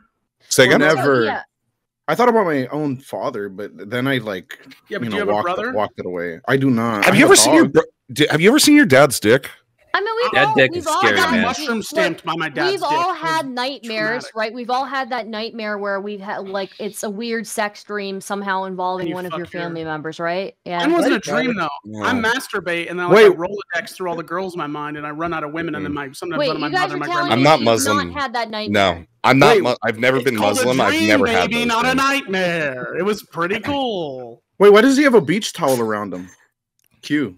say again. Never. Never. Yeah. I thought about my own father, but then I like Yeah, but you do know you have a walked, brother? walked it away. I do not. Have I you a ever seen your dog. bro- Have you ever seen your dad's dick? I mean, we've That all, dick we've is all scary, had, got man. mushroom stamped by my dad's We've dick. all had nightmares, traumatic. right? We've all had that nightmare where we've had like it's a weird sex dream somehow involving you one of your fuck your- family members, right? Yeah. Mine wasn't a dream though. Yeah. I masturbate and then like, Wait. I Rolodex through all the girls in my mind and I run out of women and then mm. my sometimes Wait, one of my mother my telling grandmother. I'm not Muslim. Not had that nightmare. No, I'm not. Wait, mu- I've never been called a Muslim. I've dream, never had baby, those not a nightmare. It was pretty cool. Wait, why does he have a beach towel around him? Q.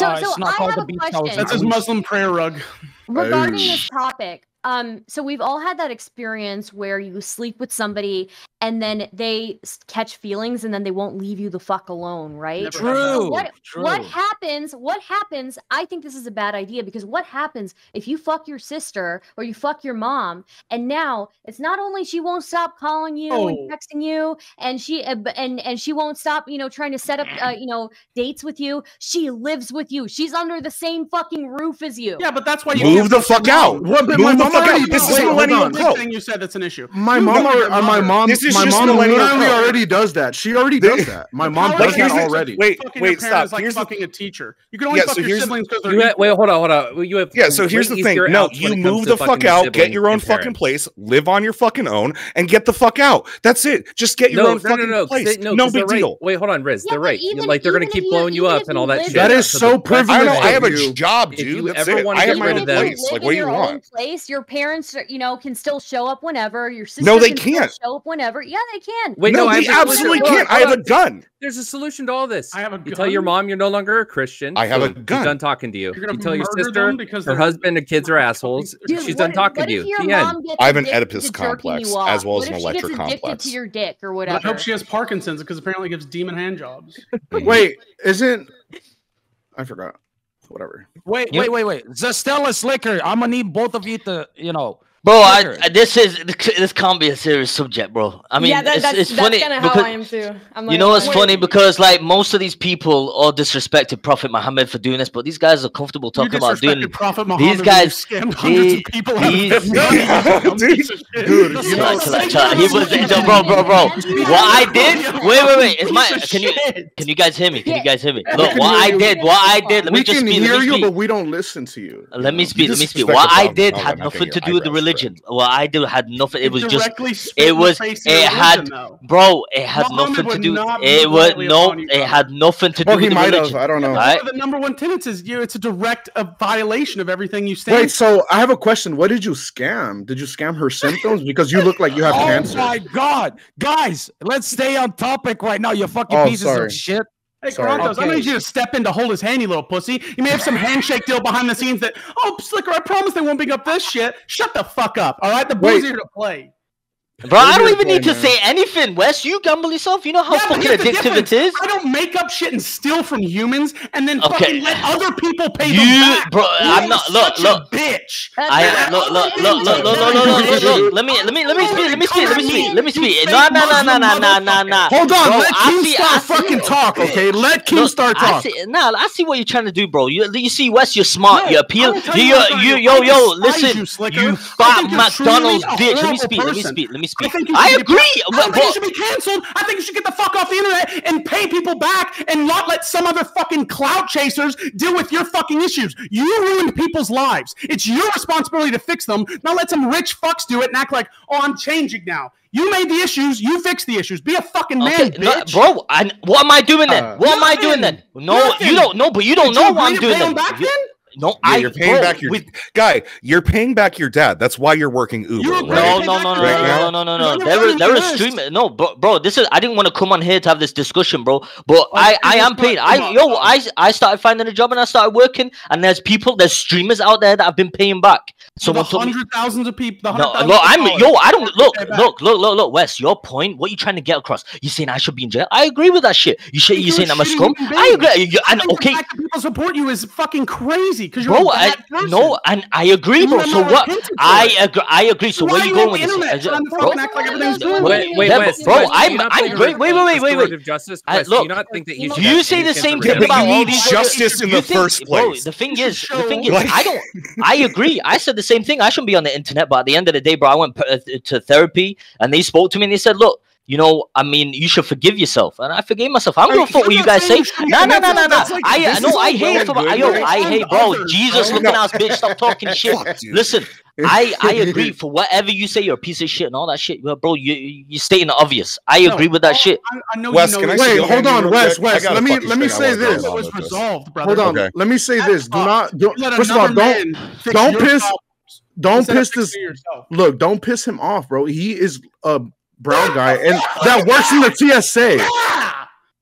So, Uh, so it's not I called have the a beach question. house. That's his Muslim prayer rug. regarding this topic um so we've all had that experience where you sleep with somebody and then they catch feelings and then they won't leave you the fuck alone right True. So what, what happens what happens i think this is a bad idea because what happens if you fuck your sister or you fuck your mom and now it's not only she won't stop calling you Oh. and texting you and she uh, and and she won't stop you know trying to set up uh, you know dates with you she lives with you she's under the same fucking roof as you Yeah, but that's why you Move the fuck fuck out. What? But Move my the mom fuck out. This is wait, hold millennial on. Big cult. thing you said that's an issue. My mom, or, uh, my mom, This is my just mom literally already does that. She already does that. My mom does is here's that the- already. Wait, Fucking wait, your parents stop. is like Here's the- fucking a teacher. You can only Yeah, fuck so your siblings because they're You ha- wait, hold on, hold on. You have Yeah, so here's the thing. No, you move the fuck out, get your own fucking place, live on your fucking own, and get the fuck out. That's it. Just get your own no, no, fucking place. they- no, no 'cause they're big deal. Wait, hold on, Riz. They're right. like they're gonna keep blowing you up and all that shit. That is So so the best- privileged I don't know. I have a you. job, If dude. you That's ever it. wanna I have get my rid own of them- place. live Like, in what do you your own want? place your parents you know can still show up whenever your sister No, they can can't show up whenever yeah they can Wait, no, no, I they have absolutely can't. I have a on. gun. There's a solution to all this. I have a You tell your mom you're no longer a Christian. I have a gun. She's done talking to you. You're gonna You tell your sister, them because her husband and kids are assholes. Dude, She's what- done talking what to you. your The end. mom gets I have an Oedipus complex, as well as What an if she gets electric addicted complex. to your dick or whatever. I hope she has Parkinson's because apparently it gives demon hand jobs. Mm. Wait, isn't? I forgot. Whatever. Wait, wait, wait, wait. Zastella Sliker, I'm gonna need both of you to, you know, Bro, I, I, this is this can't be a serious subject, bro. I mean, yeah, that, it's, that's, it's funny that's because, how I am too. Like, you know, it's funny because like most of these people all disrespected Prophet Muhammad for doing this, but these guys are comfortable talking about doing Prophet Muhammad these guys hundreds of people. These, out of you know, he was bro, bro, bro. What I did? Wait, wait, wait. Is my can you can you guys hear me? Can you guys hear me? Look, what I did, what I did. Let me just. We can hear you, but we don't listen to you. Let me speak. Let me speak. What I did had nothing to do with the religion religion. Correct. What I do had nothing. It, it was just. It was. It religion, had, though. bro. It had Muhammad nothing to do. Not it was no. It had nothing to well, do. Well, he might religion. have. I don't know. Right? The number one tenets is you. It's a direct violation of everything you stand. Wait. So I have a question. What did you scam? Did you scam her symptoms? Because you look like you have oh cancer. Oh my god, guys! Let's stay on topic right now. You fucking oh, pieces sorry. of shit. Hey, Sorry. Okay. I need you to step in to hold his hand, you little pussy. You may have some handshake deal behind the scenes that, oh, Sliker, I promise they won't pick up this shit. Shut the fuck up, all right? The boys Wait. are here to play. Bro, I don't even need to say anything, Wes. You gamble yourself. You know how yeah, fucking addictive it is. I don't make up shit and steal from humans and then okay. fucking let other people pay you, them back. Bro, you I'm not. Look, look, bitch. I look, look, look, look, look, look, look, look, look. Let me, let me, let me speak. Let me speak. Let me speak. Let me speak. No, no, no, no, no, no, no, no. Hold on. Bro, let King see, fucking talk, okay? Let King Star talk. Nah, I see what you're trying to do, bro. You, you see, Wes, you're smart. You appeal. You, you, yo, yo, listen. You fat McDonald's bitch. Let me speak. Let me speak. Let me me speak. I, I agree. I think you should be canceled. I think you should get the fuck off the internet and pay people back and not let some other fucking clout chasers deal with your fucking issues. You ruined people's lives. It's your responsibility to fix them. Now let some rich fucks do it and act like, oh, I'm changing now. You made the issues. You fix the issues. Be a fucking man, bitch, no, bro. I, what am I doing then? Uh, what nothing, am I doing then? No, nothing. you don't. No, but you don't know you what I'm doing. Back you, then? No, yeah, I, you're paying bro, back your with, guy. You're paying back your dad. That's why you're working Uber. You're right? no, no, no, no, right no, no, no, no, no, There was there was stream. No, bro, bro, this is. I didn't want to come on here to have this discussion, bro. But oh, I, I am paid. I, yo, I, I started finding a job and I started working. And there's people, there's streamers out there that I've been paying back. So the hundred thousands of people. No, look, I'm yo. I don't look, look, look, look, look. Wes, your point. What you trying to get across? You saying I should be in jail? I agree with that shit. You say You saying I'm a scum? I agree. And okay, people support you is fucking crazy crazy because you're bro, I, no, and I agree, bro. So what? I agree. I agree. So where are you going with this? Bro. Wait, wait, bro. I'm, I'm great. Wait, wait, wait, wait, wait. Justice. Look, you not think that? You say the same thing about all these justice in the first place. The thing is, the thing is, I don't. I agree. I said the same thing. I shouldn't be on the internet, but at the end of the day, bro, I went uh, to therapy, and they spoke to me, and they said, look you know, I mean, you should forgive yourself. And I forgave myself. I'm gonna fuck what you guys say. No, no, no, no, no. I no, I hate for yo, I hate bro. Jesus looking ass bitch, stop talking shit. Listen, I I agree for whatever you say, you're a piece of shit and all that shit. Bro, you you stating the obvious. I agree with that shit. I, know Wes, you know. Wait, hold on, Wes, Wes. Let me let me say this. Hold on. Let me say this. Do not first of all, don't don't piss don't Instead piss this. Look, don't piss him off, bro. He is a brown guy and that works in the TSA.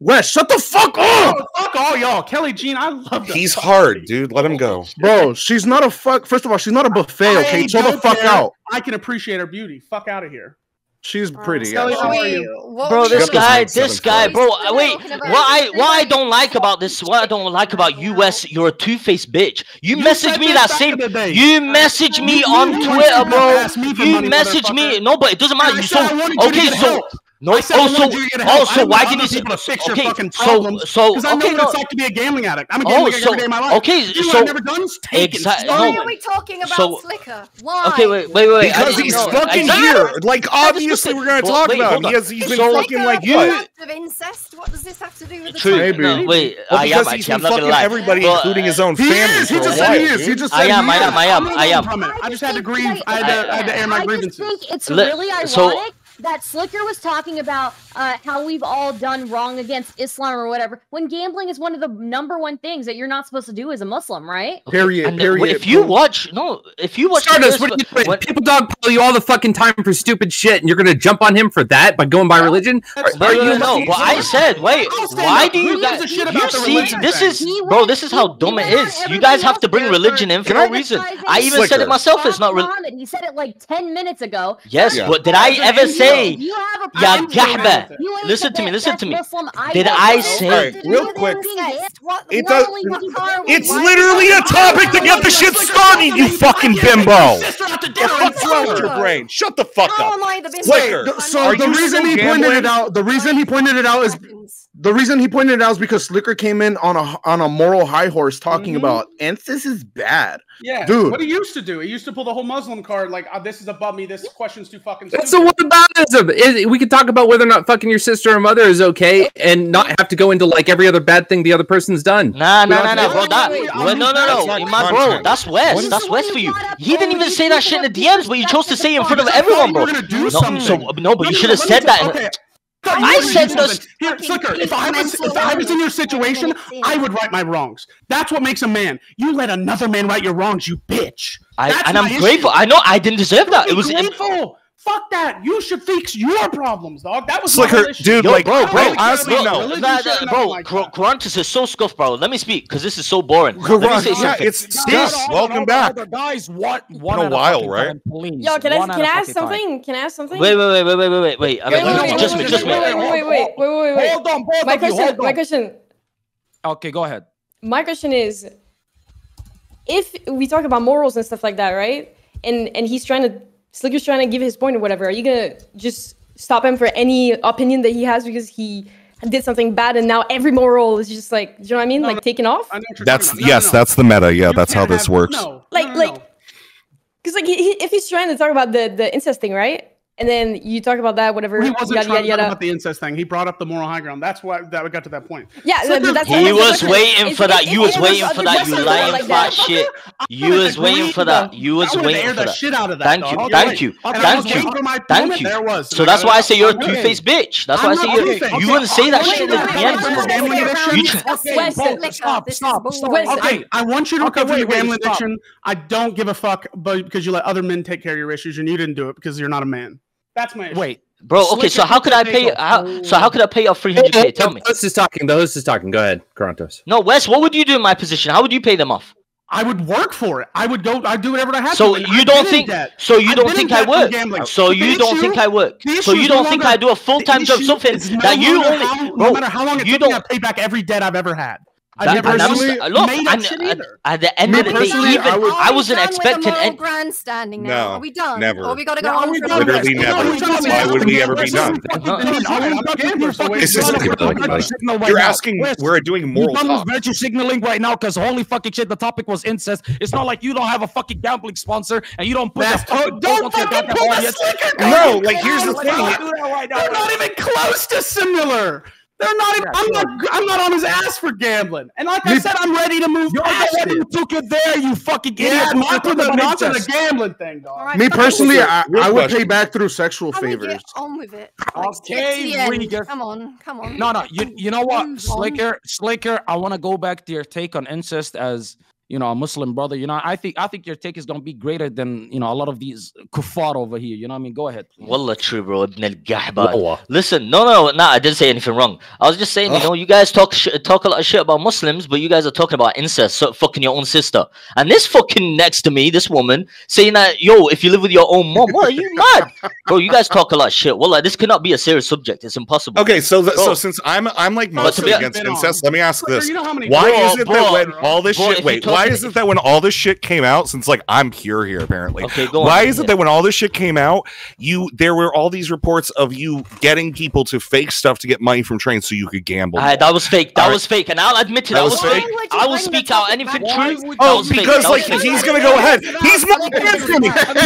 Wes, shut the fuck oh, up. Oh, fuck all y'all. Kelly Jean, I love that. He's hard, dude. Let him go. Bro, she's not a fuck. First of all, she's not a buffet, okay? Chill the fuck care. out. I can appreciate her beauty. Fuck out of here. She's pretty. So yeah. bro, this guy, this guy, bro. Wait, what I what I don't like about this, what I don't like about US, you're a two faced bitch. You, messaged message me that same, you message me on Twitter, bro. You messaged message me. No, but it doesn't matter. You so okay? So. No, I said also, you get help. Also, I why can you people to fix okay, your fucking problems? So, because so, I know okay, what no. it's like to be a gambling addict. I'm a oh, gambling oh, addict so, every day of my life. Okay, you so I've never done taken. Exa- Why no, are we talking about so, Sliker? Why? Okay, wait, wait, wait. Because he's know. fucking here. Like obviously, we're gonna well, talk wait, about him. He has, he's been fucking like you. Of incest. What does this have to do with the True. Maybe. Wait, I am. I am not fucking everybody, including his own family. He just said he is. He just said he is. I am. I am. I am. I am. I just had to grieve. I had to air my grievances. I think it's really ironic that Sliker was talking about uh, how we've all done wrong against Islam or whatever, when gambling is one of the number one things that you're not supposed to do as a Muslim, right? Period. And period. If you watch, no, if you watch Stardust, what are you doing? People dog pull you all the fucking time for stupid shit, and you're gonna jump on him for that by going by religion? That's, you know, well, I said, wait, why do you guys? Shit about you see, this is bro, this is how dumb it is. You guys have to bring religion in for no reason. I even said it myself. It's not. religion. he said it like ten minutes ago. Yes, but did I ever say? say, you have a Ya Gahba, listen to me, listen to me. Did I say, real quick, it's, it's literally a topic to get the shit started, you fucking bimbo. What's wrong with your brain? Shut the fuck up. Wait, so the reason he pointed it out, the reason he pointed it out is the reason he pointed it out is because Sliker came in on a on a moral high horse talking mm-hmm. about Ansis is bad. Yeah, dude. What he used to do, he used to pull the whole Muslim card, like oh, this is above me. This question's too fucking. Stupid. That's a whataboutism. We could talk about whether or not fucking your sister or mother is okay, and not have to go into like every other bad thing the other person's done. Nah, nah, nah, nah, bro. That, no, no, no, no, bro. That's West. That's West for you. He didn't even say that shit in the DMs, but you chose to say it in front of everyone, bro. No, so no, but you should have said that. I said those. Here, Sliker, if I, was, if I was in your situation, I would right my wrongs. That's what makes a man. You let another man right your wrongs, you bitch. I, and I'm issue. grateful. I know I didn't deserve that. It was grateful. Fuck that. You should fix your problems, dog. That was slicker, dude. Yo, like, bro, bro, really honestly, no, no, no, bro. Like Gr- is so scuffed, bro. Let me speak because this is so boring. Grunt, yeah, it's this. Welcome back, guys. What? One in a while, right? Please. Yo, can I can I ask something? Can I ask something? Wait, wait, wait, wait, wait, wait, wait. I mean, just wait, just wait, wait, wait, wait, wait, wait. Hold on, both My question. My question. Okay, go ahead. My question is, if we talk about morals and stuff like that, right? And and he's trying to Sliker's trying to give his point or whatever, are you gonna just stop him for any opinion that he has because he did something bad and now every moral is just like do you know what I mean? No, like no, taken off? That's no, yes, that's the meta. Yeah, you that's how this have, works. No, like like because like he, if he's trying to talk about the the incest thing, right? And then you talk about that, whatever. He wasn't yada, trying yada, yada. about the incest thing. He brought up the moral high ground. That's why that we got to that point. Yeah, so that's he was waiting for that. You was waiting for that. You lying fat shit. You was waiting for that. You was waiting for that. Shit out of that. Thank you, thank you, thank you, thank you. There was. So that's why I say you're a two faced bitch. That's why I say you You wouldn't say that shit in the. Stop, stop. Okay, I want you to recover your gambling addiction. I don't give a fuck, but because you let other men take care of your issues, and you didn't do it because you're not a man. That's my issue. wait, bro. Okay, so how could I pay? How, so how could I pay off three hundred k? Tell me. The host is talking. The host is talking. Go ahead, Qorantos. No, Wes. What would you do in my position? How would you pay them off? I would work for it. I would go. I'd do whatever I have so to. You I don't think, so you don't think I work. So you don't think I work. So you don't think I do a full time job. Something that you only. How, bro, no matter how long it you took don't, me, I pay back every debt I've ever had. I never personally, I was, look, made up shit either. At, at the end me of the day, even I, was, I wasn't expecting any grandstanding. Now, no, are we done? Never. Are we gotta go? No, we done? Literally never. Why would we ever be done? This is You're asking. We're doing moral. You're virtue signaling right now because holy fucking shit, the topic was incest. It's not like you don't have a fucking gambling sponsor and you don't put. Don't fucking pull the slicker. No, like here's the thing. They're not even close to similar. They're not. Even, yeah, I'm not. I'm not on his ass for gambling. And like you, I said, I'm ready to move. You're past the one who took it there. You fucking idiot. Yeah, not to the not to the gambling thing, dog. Right, Me personally, I, I, would pay back through sexual favors. on with it. Okay, Rieger. Come on, come on. No, no. You you know what, Sliker, Sliker. I want to go back to your take on incest as you know, a Muslim brother. You know, I think I think your take is gonna be greater than you know a lot of these kuffar over here. You know, what I mean, go ahead. Wallah, true, bro. Ibn Listen, no, no, no. I didn't say anything wrong. I was just saying, you know, you guys talk sh- talk a lot of shit about Muslims, but you guys are talking about incest, so fucking your own sister. And this fucking next to me, this woman saying that, yo, if you live with your own mom, what are you mad, bro? You guys talk a lot of shit. Wallah, this cannot be a serious subject. It's impossible. Okay, so th- so since I'm I'm like mostly against incest, on. let me ask this: you know Why bro, is it bro, that when all this bro, shit? Wait, why? why is it that when all this shit came out, since like I'm here here apparently, okay, why on, is yeah. it that when all this shit came out, you there were all these reports of you getting people to fake stuff to get money from trains so you could gamble? Uh, that was fake. That all was right. fake, and I'll admit it. That, that was fake. I will speak out anything true. Oh, because like he's gonna go ahead. He's more advanced.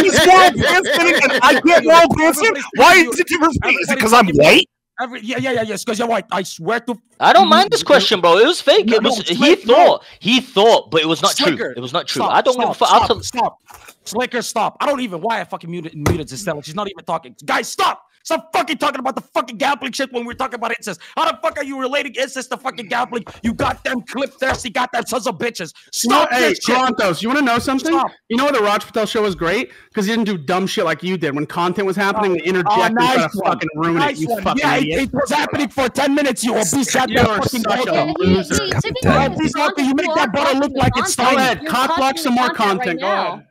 He's more advanced and I get more advanced. Why is it different? Is it because I'm white? Every, yeah, yeah, yeah, yes, because you're white. I swear to. I don't mind this question, bro. It was fake. No, it was no, he thought he thought, but it was not Sliker. true. It was not true. Stop, I don't stop, give a fuck. Stop, stop, Sliker, stop. I don't even why I fucking muted muted Estella. She's not even talking. Guys, stop. Stop fucking talking about the fucking gambling shit when we're talking about incest. How the fuck are you relating incest to fucking gambling? You got goddamn clip thirsty, goddamn sons of bitches. You know- Stop hey, this shit. Torontos, you want to know something? Stop. You know why the Rajj Patel show was great? Because he didn't do dumb shit like you did. When content was happening, oh, they interject Oh, and try to fucking ruin Nice it. You one. fucking yeah, it, idiot. it was happening for 10 minutes, you obese goddamn You are fucking such a butter. loser. Hey, to be Right, honest, please, Uncle, you make that you are butter look like it's content. Go ahead, cock block some more content. Go ahead.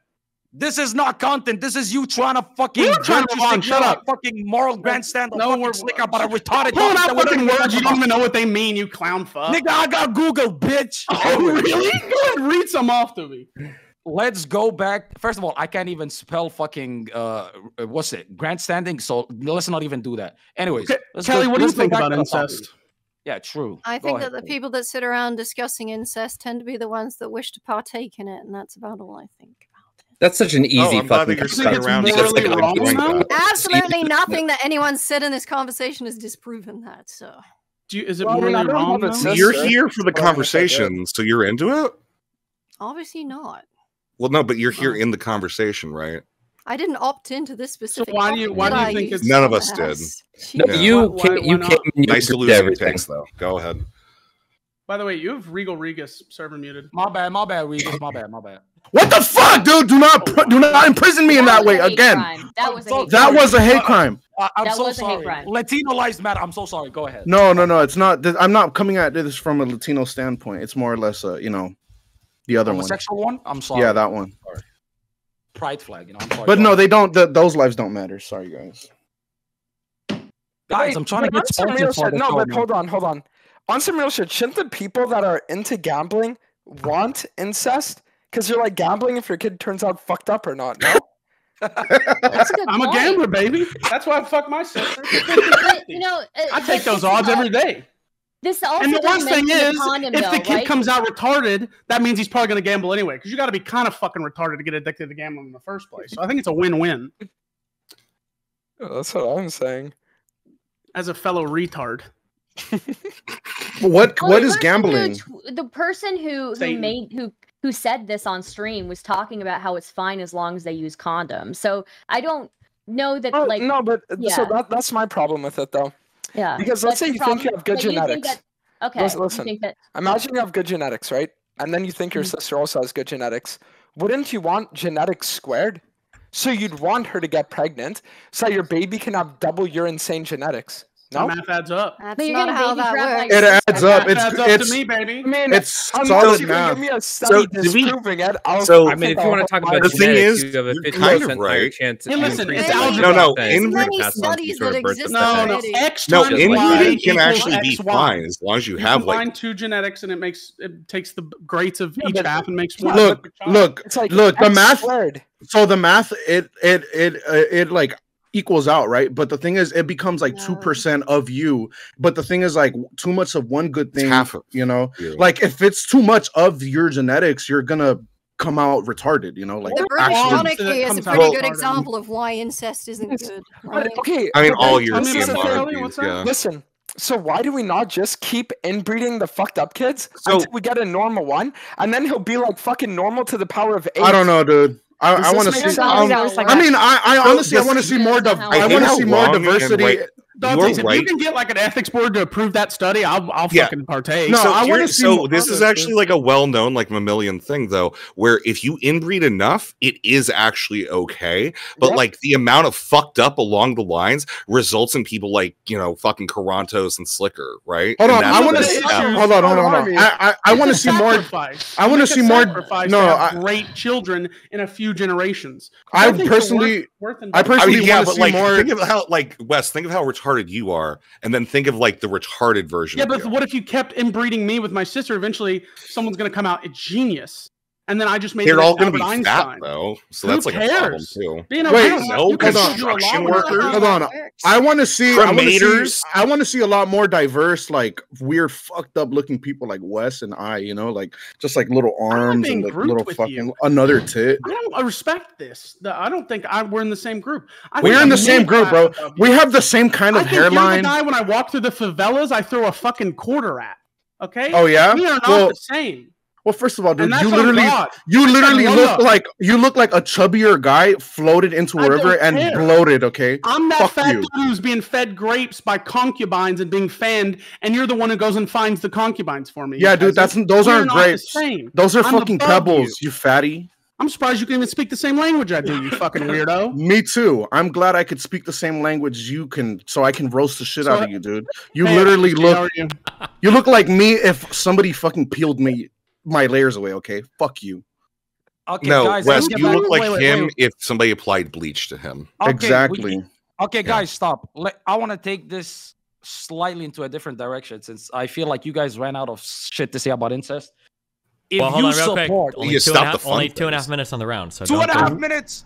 This is not content. This is you trying to fucking We're trying to virtue move on, shut up. fucking moral grandstand. No, No, we're- we're slick about a retarded. Pulling topic out that fucking even words you don't even know what they mean, you clown fuck. Nigga, I got Google, bitch. Oh, really? Go ahead, read some off to me. Let's go back. First of all, I can't even spell fucking uh what's it? Grandstanding. So let's not even do that. Anyways, Okay, let's Kelly, go- what do you let's go think about to the topic. incest? Yeah, true. I Go think ahead, that the people that sit around discussing incest tend to be the ones that wish to partake in it, and that's about all I think. That's such an oh, easy Oh, I'm fucking that you're concept. sitting around Think it's like wrong, enjoying though? that. Absolutely nothing that anyone said in this conversation has disproven that. So Do you, is it Well, I mean, I morally don't wrong? have a though? sister. You're here for the Well, I guess I did. conversation, so you're into it. obviously not. Well, no, but you're here Oh. in the conversation, right? I didn't opt into this specific. why do you- why do you I think it's- None of us did. No, Yeah. you Why- came, why- you why came not? and you Nice agreed to losing everything. takes, though. Go ahead. By the way, you have Regal Regus server muted. My bad, my bad, Regis. My bad, my bad. What the fuck, dude? Do not pr- do not imprison me in that was way again. crime. That was a So- hate That crime. was a hate crime. I, I'm That so was a hate sorry. crime. Latino lives matter. I'm so sorry. Go ahead. No, no, no. It's not. I'm not coming at this from a Latino standpoint. It's more or less, uh, you know, the other one. Homosexual one. I'm sorry. Yeah, that one. pride flag. You know. I'm sorry. But no, ahead. they don't. th those lives don't matter. Sorry, guys. guys, Wait, I'm trying to get on some real for shit- No, but hold on, hold on. On some real shit, shouldn't the people that are into gambling want incest? Because you're like gambling if your kid turns out fucked up or not. No. That's a good I'm a gambler, baby. That's why I fuck my sister. But, you know, uh, I take those odds is every all- day. This also And the doesn't worst thing is, condom, if though, the kid right? comes out retarded, that means he's probably going to gamble anyway. Because you got to be kind of fucking retarded to get addicted to gambling in the first place. So I think it's a win-win That's what I'm saying. as a fellow retard. What Well, what the is person who gambling? tw- the person who who made who who said this on stream was talking about how it's fine as long as they use condoms. So I don't know that Oh, like no, but uh, so that, that's my problem with it though. yeah. because let's that's say you think you have good but you think genetics. that- okay. Listen- you listen. think that Imagine you have good genetics, right? And then you think your Mhm. sister also has good genetics. Wouldn't you want genetics squared? So you'd want her to get pregnant so your baby can have double your insane genetics. The No? math adds up. That's But not how that works. like It adds up. Math It's adds up it's to me, baby. I mean, it's unless solid you math. give me a study So, do we- disproving it. I'll I mean, if you want to talk about The thing genetics, is, you have a you're 50 kind of right. chance Hey, listen, it's algebra. No, no, percent in- Many you pass on some studies sort that exist No, no. X No, times inbreeding can actually be fine as long as you You have like combine two genetics and it makes it takes the greats of each half and makes one. Look, look, look. The math. So the math, it it it uh, it like equals out, right? But the thing is, it becomes like two No. percent of you. But the thing is, like too much of one good it's thing, half of you know. you. Like if it's too much of your genetics, you're gonna come out retarded. You know, like The British actually. monarchy monarchy is a pretty out good retarded. example of why incest isn't good. Right? okay. I mean, all then- Tell me European about that, Kelly, monarchies. Yeah. Listen, so why do we not just keep inbreeding the fucked up kids So- until we get a normal one, and then he'll be like fucking normal to the power of eight? I don't know, dude. I, I want to see. Um, like I mean, I, I honestly, I want to see more. Div- I I want to see more wrong and diversity. Right- Dantes, if right. you can get like an ethics board to approve that study, I'll, I'll Yeah. fucking partake. No, so I wanna see so this is others, actually like a well-known like mammalian thing though where if you inbreed enough it is actually okay but Yeah. like the amount of fucked up along the lines results in people like you know fucking Qorantos and Sliker right Hold And on, I want to see. is. Hold on, hold on, hold on. I, I, I want to It's a see more. I wanna see more- no, I- great children in a few generations. I think the personally- worth- worth I investing- I personally mean, yeah, want to but see like, more. think of how, like, Wes, think of how retarded you are, and then think of like the retarded version. Yeah, but what if you kept inbreeding me with my sister? Eventually, someone's going to come out a genius, and then I just made they're all next going to be Albert fat Einstein. though, so Who that's like a problem cares? too. You know, Wait, we no, you hold on. do a lot Construction workers? Hold on. I want to see. I want. Cremators? I want to see a lot more diverse, like weird, fucked up looking people like Wes and I. You know, like just like little arms and like little fucking you. another tit. I don't I respect this. The- I don't think I, we're in the same group. I We're in the same group, bro. middle class above We have the same kind I of think you're the hairline. guy when I walk through the favelas, I throw a fucking quarter at. Okay. Oh yeah. We are not Well, the same. Well, first of all, dude, you literally, you literally look like you look like a chubbier guy floated into a river and care. bloated. Okay. I'm that Fuck fat you. dude who's being fed grapes by concubines and being fanned, and you're the one who goes and finds the concubines for me. Yeah, dude, that's those are aren't grapes. Those are I'm fucking pebbles, you fatty. I'm surprised you can even speak the same language I do, you fucking weirdo. Me too. I'm glad I could speak the same language you can, so I can roast the shit So- out of you, dude. You Hey, literally look, you? you? look like me if somebody fucking peeled me my layers away. Okay, fuck you. Okay, no, guys, Wes, you look like wait, wait, him wait. if somebody applied bleach to him. Okay, we- Exactly. Okay, guys, stop. Let, I want to take this slightly into a different direction since I feel like you guys ran out of shit to say about incest. If well, hold you on, real quick. support Only You two and stop half, the only two and a half minutes on the round. So two don't and a go- half minutes.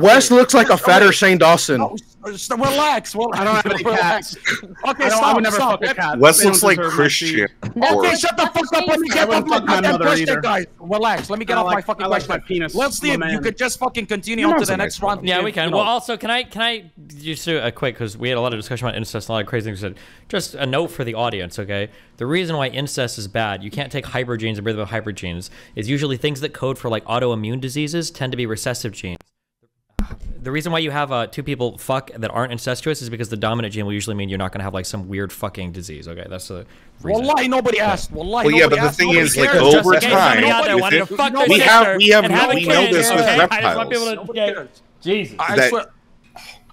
Wes looks like a okay, fatter Shane Dawson. no, s- s- relax. Well, I don't have any cats. Okay, I, don't, I stop. would never stop. fuck a cat. Wes looks like Christian. seed. That's Or- Okay, shut the fuck up. Let me Shane's get I off wouldn't my fuck goddamn question, guys. Relax. Let me get I off my fucking I like question. my penis. Let's see if a you man. could just fucking continue Your on to the next round. Yeah, we can. Well, also, can I can I just do a quick because we had a lot of discussion about incest, and a lot of crazy things. Said just a note for the audience. Okay, the reason why incest is bad, you can't take hybrid genes and breed them with hybrid genes. Is usually things that code for like autoimmune diseases tend to be recessive genes. The reason why you have uh, two people fuck that aren't incestuous is because the dominant gene will usually mean you're not gonna have like some weird fucking disease. Okay, that's the reason. Wallahi, nobody asked. Wallahi, Well, yeah, but the asked. thing Nobody is, like, cares. Over in time, somebody out there it- to fuck we have- we have no- have a we know this with okay? I just want reptiles. people to get Jesus. I swear.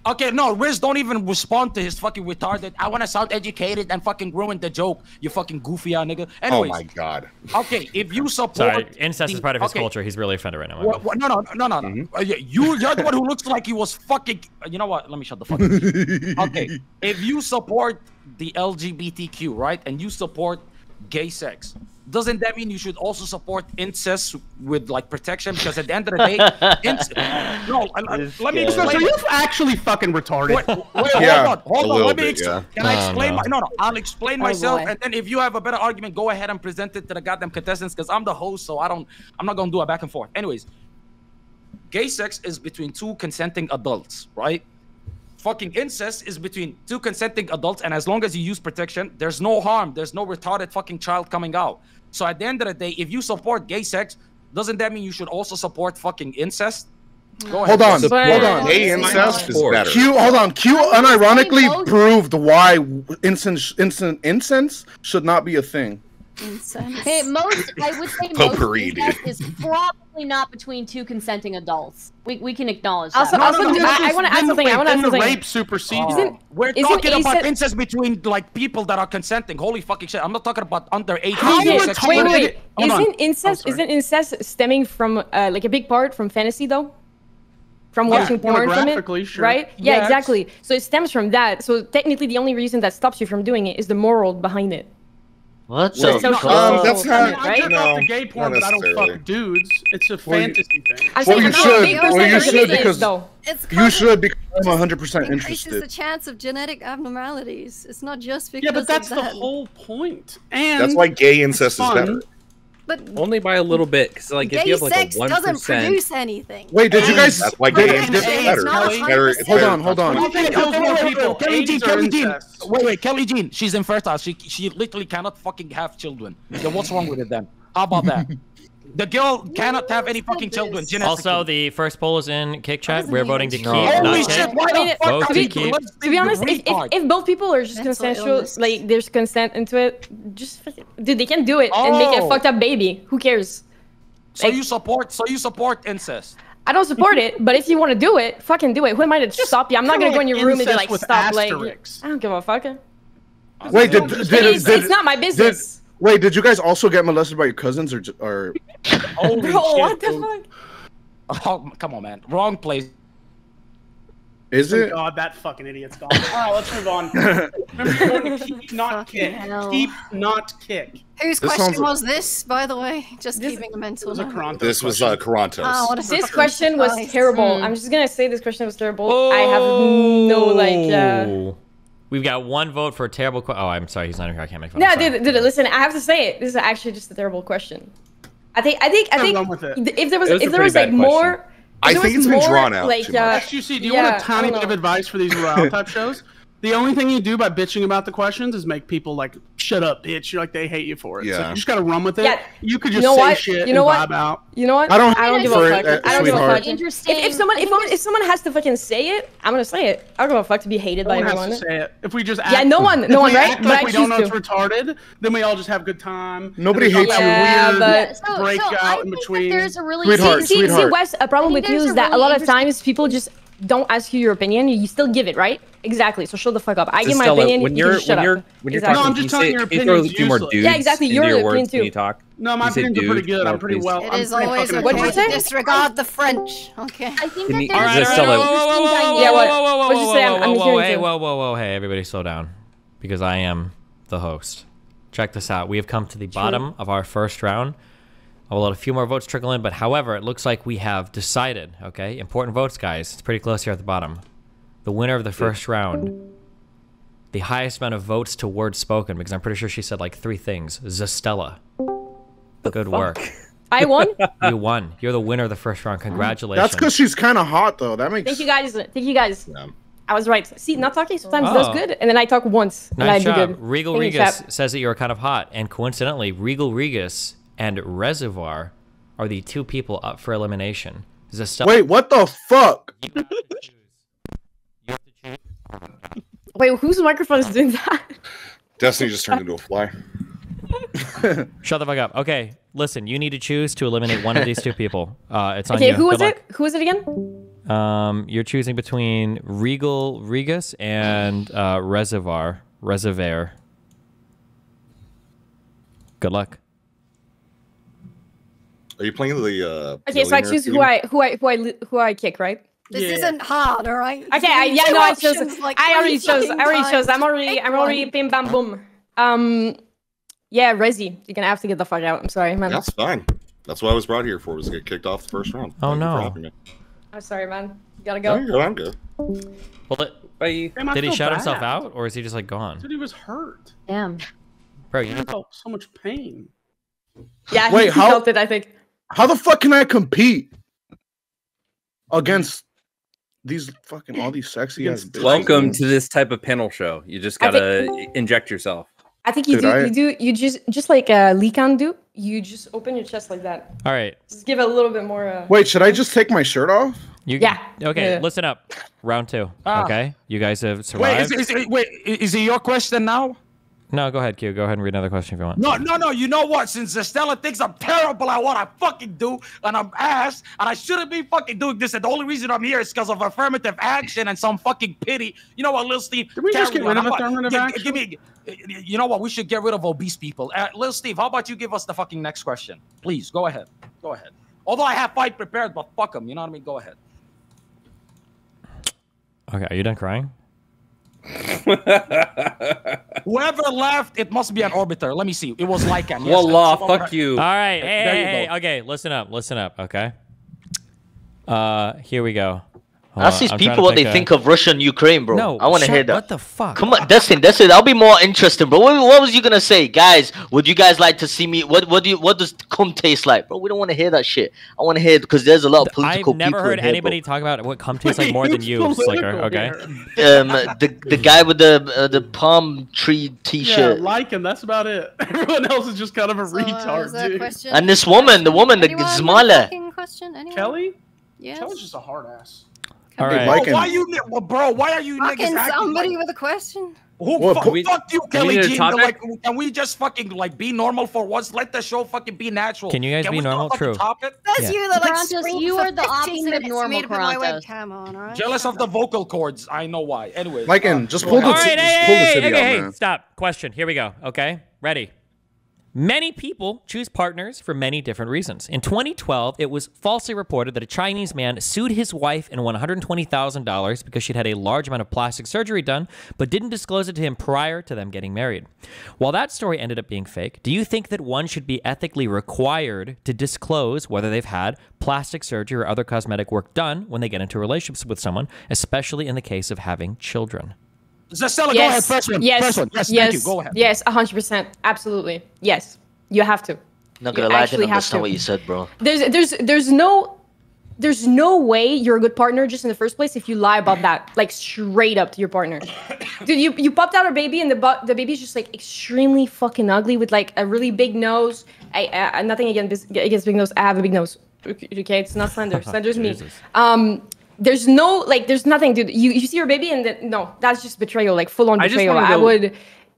Okay, no, Riz, don't even respond to his fucking retarded. I want to sound educated and fucking ruin the joke. You fucking goofy ass nigga. Oh my god. okay, if you support, Sorry, incest is part of his okay, culture. He's really offended right now. my What, bad. what, no, no, no, no, no. Uh, you, you're the one who looks like he was fucking. You know what? Let me shut the fuck up. okay, if you support the LGBTQ, right, and you support gay sex, doesn't that mean you should also support incest with like protection? Because at the end of the day, inc- no, uh, uh, let me So, explain. so you're actually fucking retarded. Wait, wait, Yeah, hold on, hold on. little Let me. bit, Ex- yeah. Can I Oh, explain? no. My, no, no. I'll explain Oh, myself, boy. and then if you have a better argument, go ahead and present it to the goddamn contestants. Because I'm the host, so I don't. I'm not gonna do a back and forth. Anyways, gay sex is between two consenting adults, right? Fucking incest is between two consenting adults, and as long as you use protection, there's no harm. There's no retarded fucking child coming out. So at the end of the day, if you support gay sex, doesn't that mean you should also support fucking incest? Go Hold on, Support hold on. Gay incest is better. Q, hold on. Q I would say unironically proved why incense, incense, incense should not be a thing. Incense. Hey, most I would say most incest is probably not between two consenting adults. We, we can acknowledge Also- that. also, dude, I- I wanna add Then- something, I wait, wanna add something. rape supersedes. Oh, we're isn't talking about incest- incest between like people that are consenting. Holy fucking shit! I'm not talking about under 18. How Isn't- you sex- retarded? wait, wait, wait. Hold on. Isn't incest sorry. isn't incest stemming from uh, like a big part from fantasy though? From Yeah, watching porn from it, sure. right? Yeah, Yes. exactly. So it stems from that. So technically, the only reason that stops you from doing it is the moral behind it. What So the social- fuck? Um, that's not I jerk no, off to gay porn, not but I don't fuck dudes. It's a Well, you- fantasy thing. I'm Well, you not should. big Well, you should because though. It's You should because I'm 100% it increases the interested. chance of genetic abnormalities. It's not just because Yeah, but that's of the whole point. And That's why gay incest is fun. better. But Only by a little bit, because like if gay you have like a one doesn't produce anything. Wait, did you guys? That's why gay it's- incest is better. It's better. It's 100%. Hold on, hold on. Who think kills more people? Kelly Jean, Kelly Jean. Wait, wait, Kelly Jean. She's infertile. She she literally cannot fucking have children. Then what's wrong with it then? How about that? The girl cannot have any fucking children. Genetically. Also, the first poll is in kick chat. We're voting to it's keep, true. not Holy shit! Why the fuck to keep. To be honest, if, if, if both people are just Mental consensual, illness. like there's consent into it, just dude, they can do it and make a Oh. fucked up baby. Who cares? so like- you support so you support incest. I don't support it, but if you want to do it, fucking do it. Who am I to stop you? I'm not gonna go in your room and be incest like, with stop, like. I don't give a fuck. Wait, did, did, It's, did, it's not my business. Wait, did you guys also get molested by your cousins or j- or? Holy Bro, shit, what the fuck? Oh, come on, man. Wrong place. Is Thank it? God, that fucking idiot's gone. All right, let's move on. Remember, keep not kick. hell. Keep not kick. Whose This question sounds- was this, by the way? Just This- keeping a It mental was a note. This was uh, Qorantos. Oh, This fucking question was surprise. terrible. Hmm. I'm just gonna say this question was terrible. I have no like. Uh... We've got one vote for a terrible. Qu- oh, I'm sorry. He's not here. I can't make fun. No, of dude, dude, listen. I have to say it. This is actually just a terrible question. I think. I think. I think. fun with it. If there was, was if there was like bad more. I think was it's been more, drawn out Like, too much. uh, XQC, do you yeah, want a tiny bit of advice for these Royale type shows? The only thing you do by bitching about the questions is make people like, shut up, bitch. You're like, they hate you for it. So Yeah. you just gotta run with it. Yeah. You could You just know say what? shit You know and what? vibe out. You know what? I don't I don't give a fuck. it, I don't give a sweetheart. fuck. Interesting. If, if someone if, think if someone has to fucking say it, I'm gonna say it. I don't give a fuck to be hated by No one everyone. has to say it. If we just Yeah, no one, no one, right? act But like I we don't know choose it's retarded, then we all just have good time. Nobody hates you. Yeah, weird but- So, break so out I in think between. there's a really Sweetheart, See, see, see. Wes, a problem with you is that a lot of times people just don't ask you your opinion, you still give it, right? Exactly. So shut the fuck up. I give my Stella, opinion. when you you're can shut when you're up. when you're Exactly. No, I'm just you telling say- your can you throw a opinion's few more dudes Yeah, exactly, your your opinion words when too. you talk. No, my You say opinions are pretty good. I'm pretty please. well. It I'm is pretty always fucking okay What'd you to say? disregard the French. Okay. I think Can that you- there's All right, a all right, very whoa, whoa, interesting whoa, dynamic. Yeah, what? Whoa, whoa, whoa, What'd you whoa, say? whoa, I'm- I'm whoa, hearing hey, too. whoa, whoa, whoa, hey, everybody, slow down, because I am the host. Check this out. We have come to the bottom of our first round. I will let a few more votes trickle in, but however, it looks like we have decided. Okay, important votes, guys. It's pretty close here at the bottom. The winner of the first round, the highest amount of votes to words spoken, because I'm pretty sure she said like three things. Zastella. Good work. I won. You won. You're the winner of the first round. Congratulations. That's because she's kind of hot, though. That makes. Thank you guys. Thank you guys. I was right. See, not talking sometimes does Oh. good, and then I talk once and I Nice do job. good. Regal Thank you, Regas says that you're kind of hot, and coincidentally, Regal Regas and Reservoir are the two people up for elimination. Zastella. Wait, what the fuck? Wait, whose microphone is doing that? Destiny just turned into a fly. Shut the fuck up. Okay, listen. You need to choose to eliminate one of these two people. Uh, it's on Okay, you. who was Good it? Who was it again? Um, you're choosing between Regal Regas and uh, Reservoir. Reservoir. Good luck. Are you playing the? Uh, Okay, so I billionaire choose who theme? I who I who I who I kick, right? This Yeah. isn't hard, all right? Okay, I, yeah, no, I chose. like, I already chose. I already chose. I'm already. Pick I'm already. one. Bim bam boom. Um, yeah, Resi, you're gonna have to get the fuck out. I'm sorry, man. That's fine. That's what I was brought here for. Was to get kicked off the first round. Oh, Thank no. I'm sorry, man. You gotta go. you're. I'm good. Well, it, Bye. Did he feel shout himself out, or is he just like gone? Dude, he was hurt. Damn. Bro, He you felt so much pain. Yeah, Wait, he how- felt it. I think. How the fuck can I compete against these fucking all these sexy ass bitches? Welcome to this type of panel show. You just gotta inject yourself. I think you Dude, do. I- You do. You just just like uh, Lee Khan do. You just open your chest like that. All right. Just give it a little bit more. Uh... Wait, should I just take my shirt off? You, Yeah. Okay, Yeah. listen up. Round two. Ah. Okay. You guys have Wait, survived. is, is, wait, is it your question now? No, go ahead, Q. Go ahead and read another question if you want. No, no, no. You know what? Since Estella thinks I'm terrible at what I fucking do, and I'm ass, and I shouldn't be fucking doing this, and the only reason I'm here is because of affirmative action and some fucking pity. You know what, Lil Steve? Did we just get rid of How about- affirmative action? Give me. You know what? We should get rid of obese people. Uh, Lil Steve, how about you give us the fucking next question? Please, go ahead. Go ahead. Although I have fight prepared, but fuck them. You know what I mean? Go ahead. Okay, are you done crying? Whoever left, it must be an orbiter. Let me see. It was like an. Wallah, fuck you. All right. Hey, There hey, you hey, okay. Listen up. Listen up. Okay. Uh, here we go. Hold Ask on, these I'm people to what they a- think of Russia and Ukraine, bro. No, I want to hear that. What the fuck? Come on, Destin, Destin, that'll be more interesting, bro. What, what was you gonna say, guys? Would you guys like to see me? What what do you what does cum taste like, bro? We don't want to hear that shit. I want to hear because there's a lot of political I've never people heard in here, anybody talk about what cum tastes like more than you, Political Sliker. Okay. Um, the the guy with the uh, the palm tree T-shirt, Yeah, like him. That's about it. Everyone else is just kind of a So, uh, retard, there a dude. question? and this woman, the woman, the Anyone have a Smala. fucking question? Anyone? Kelly? Yes. Kelly's just a hard ass. All Hey, right. Bro, why you, well, bro? Why are you Fucking niggas somebody like- with a question. Who Well, fuck, can we- fuck you, Kelly need Jean? Like, can we just fucking like be normal for once? Let the show fucking be natural. Can you guys be we normal? fucking True. Topic? That's Yeah. you that like Qorantos, you are the opposite of minutes normal, me to put my Qorantos. webcam on, all right? Jealous of the vocal cords. I know why. Anyway, Like, and uh, just go pull the All right, just hey, pull the hey, city okay, hey, stop. Question. Here we go. Okay, ready. Many people choose partners for many different reasons. In 2012, it was falsely reported that a Chinese man sued his wife and won $120,000 because she'd had a large amount of plastic surgery done, but didn't disclose it to him prior to them getting married. While that story ended up being fake, do you think that one should be ethically required to disclose whether they've had plastic surgery or other cosmetic work done when they get into relationships with someone, especially in the case of having children? Zestella, go ahead. First one. yes. First one. Yes, Yes. thank you. Go ahead. Yes. hundred percent. Absolutely. Yes. You have to. Not gonna lie, I actually didn't understand to. what you said, bro. There's there's there's no there's no way you're a good partner just in the first place if you lie about that like straight up to your partner. Dude, you you popped out a baby and the bu- the baby's just like extremely fucking ugly with like a really big nose. I, I nothing against against big nose. I have a big nose. Okay, it's not slender. Slender's me. Um, there's no like, there's nothing, dude. You you see your baby and then no, that's just betrayal, like full on I just betrayal. wanna I would,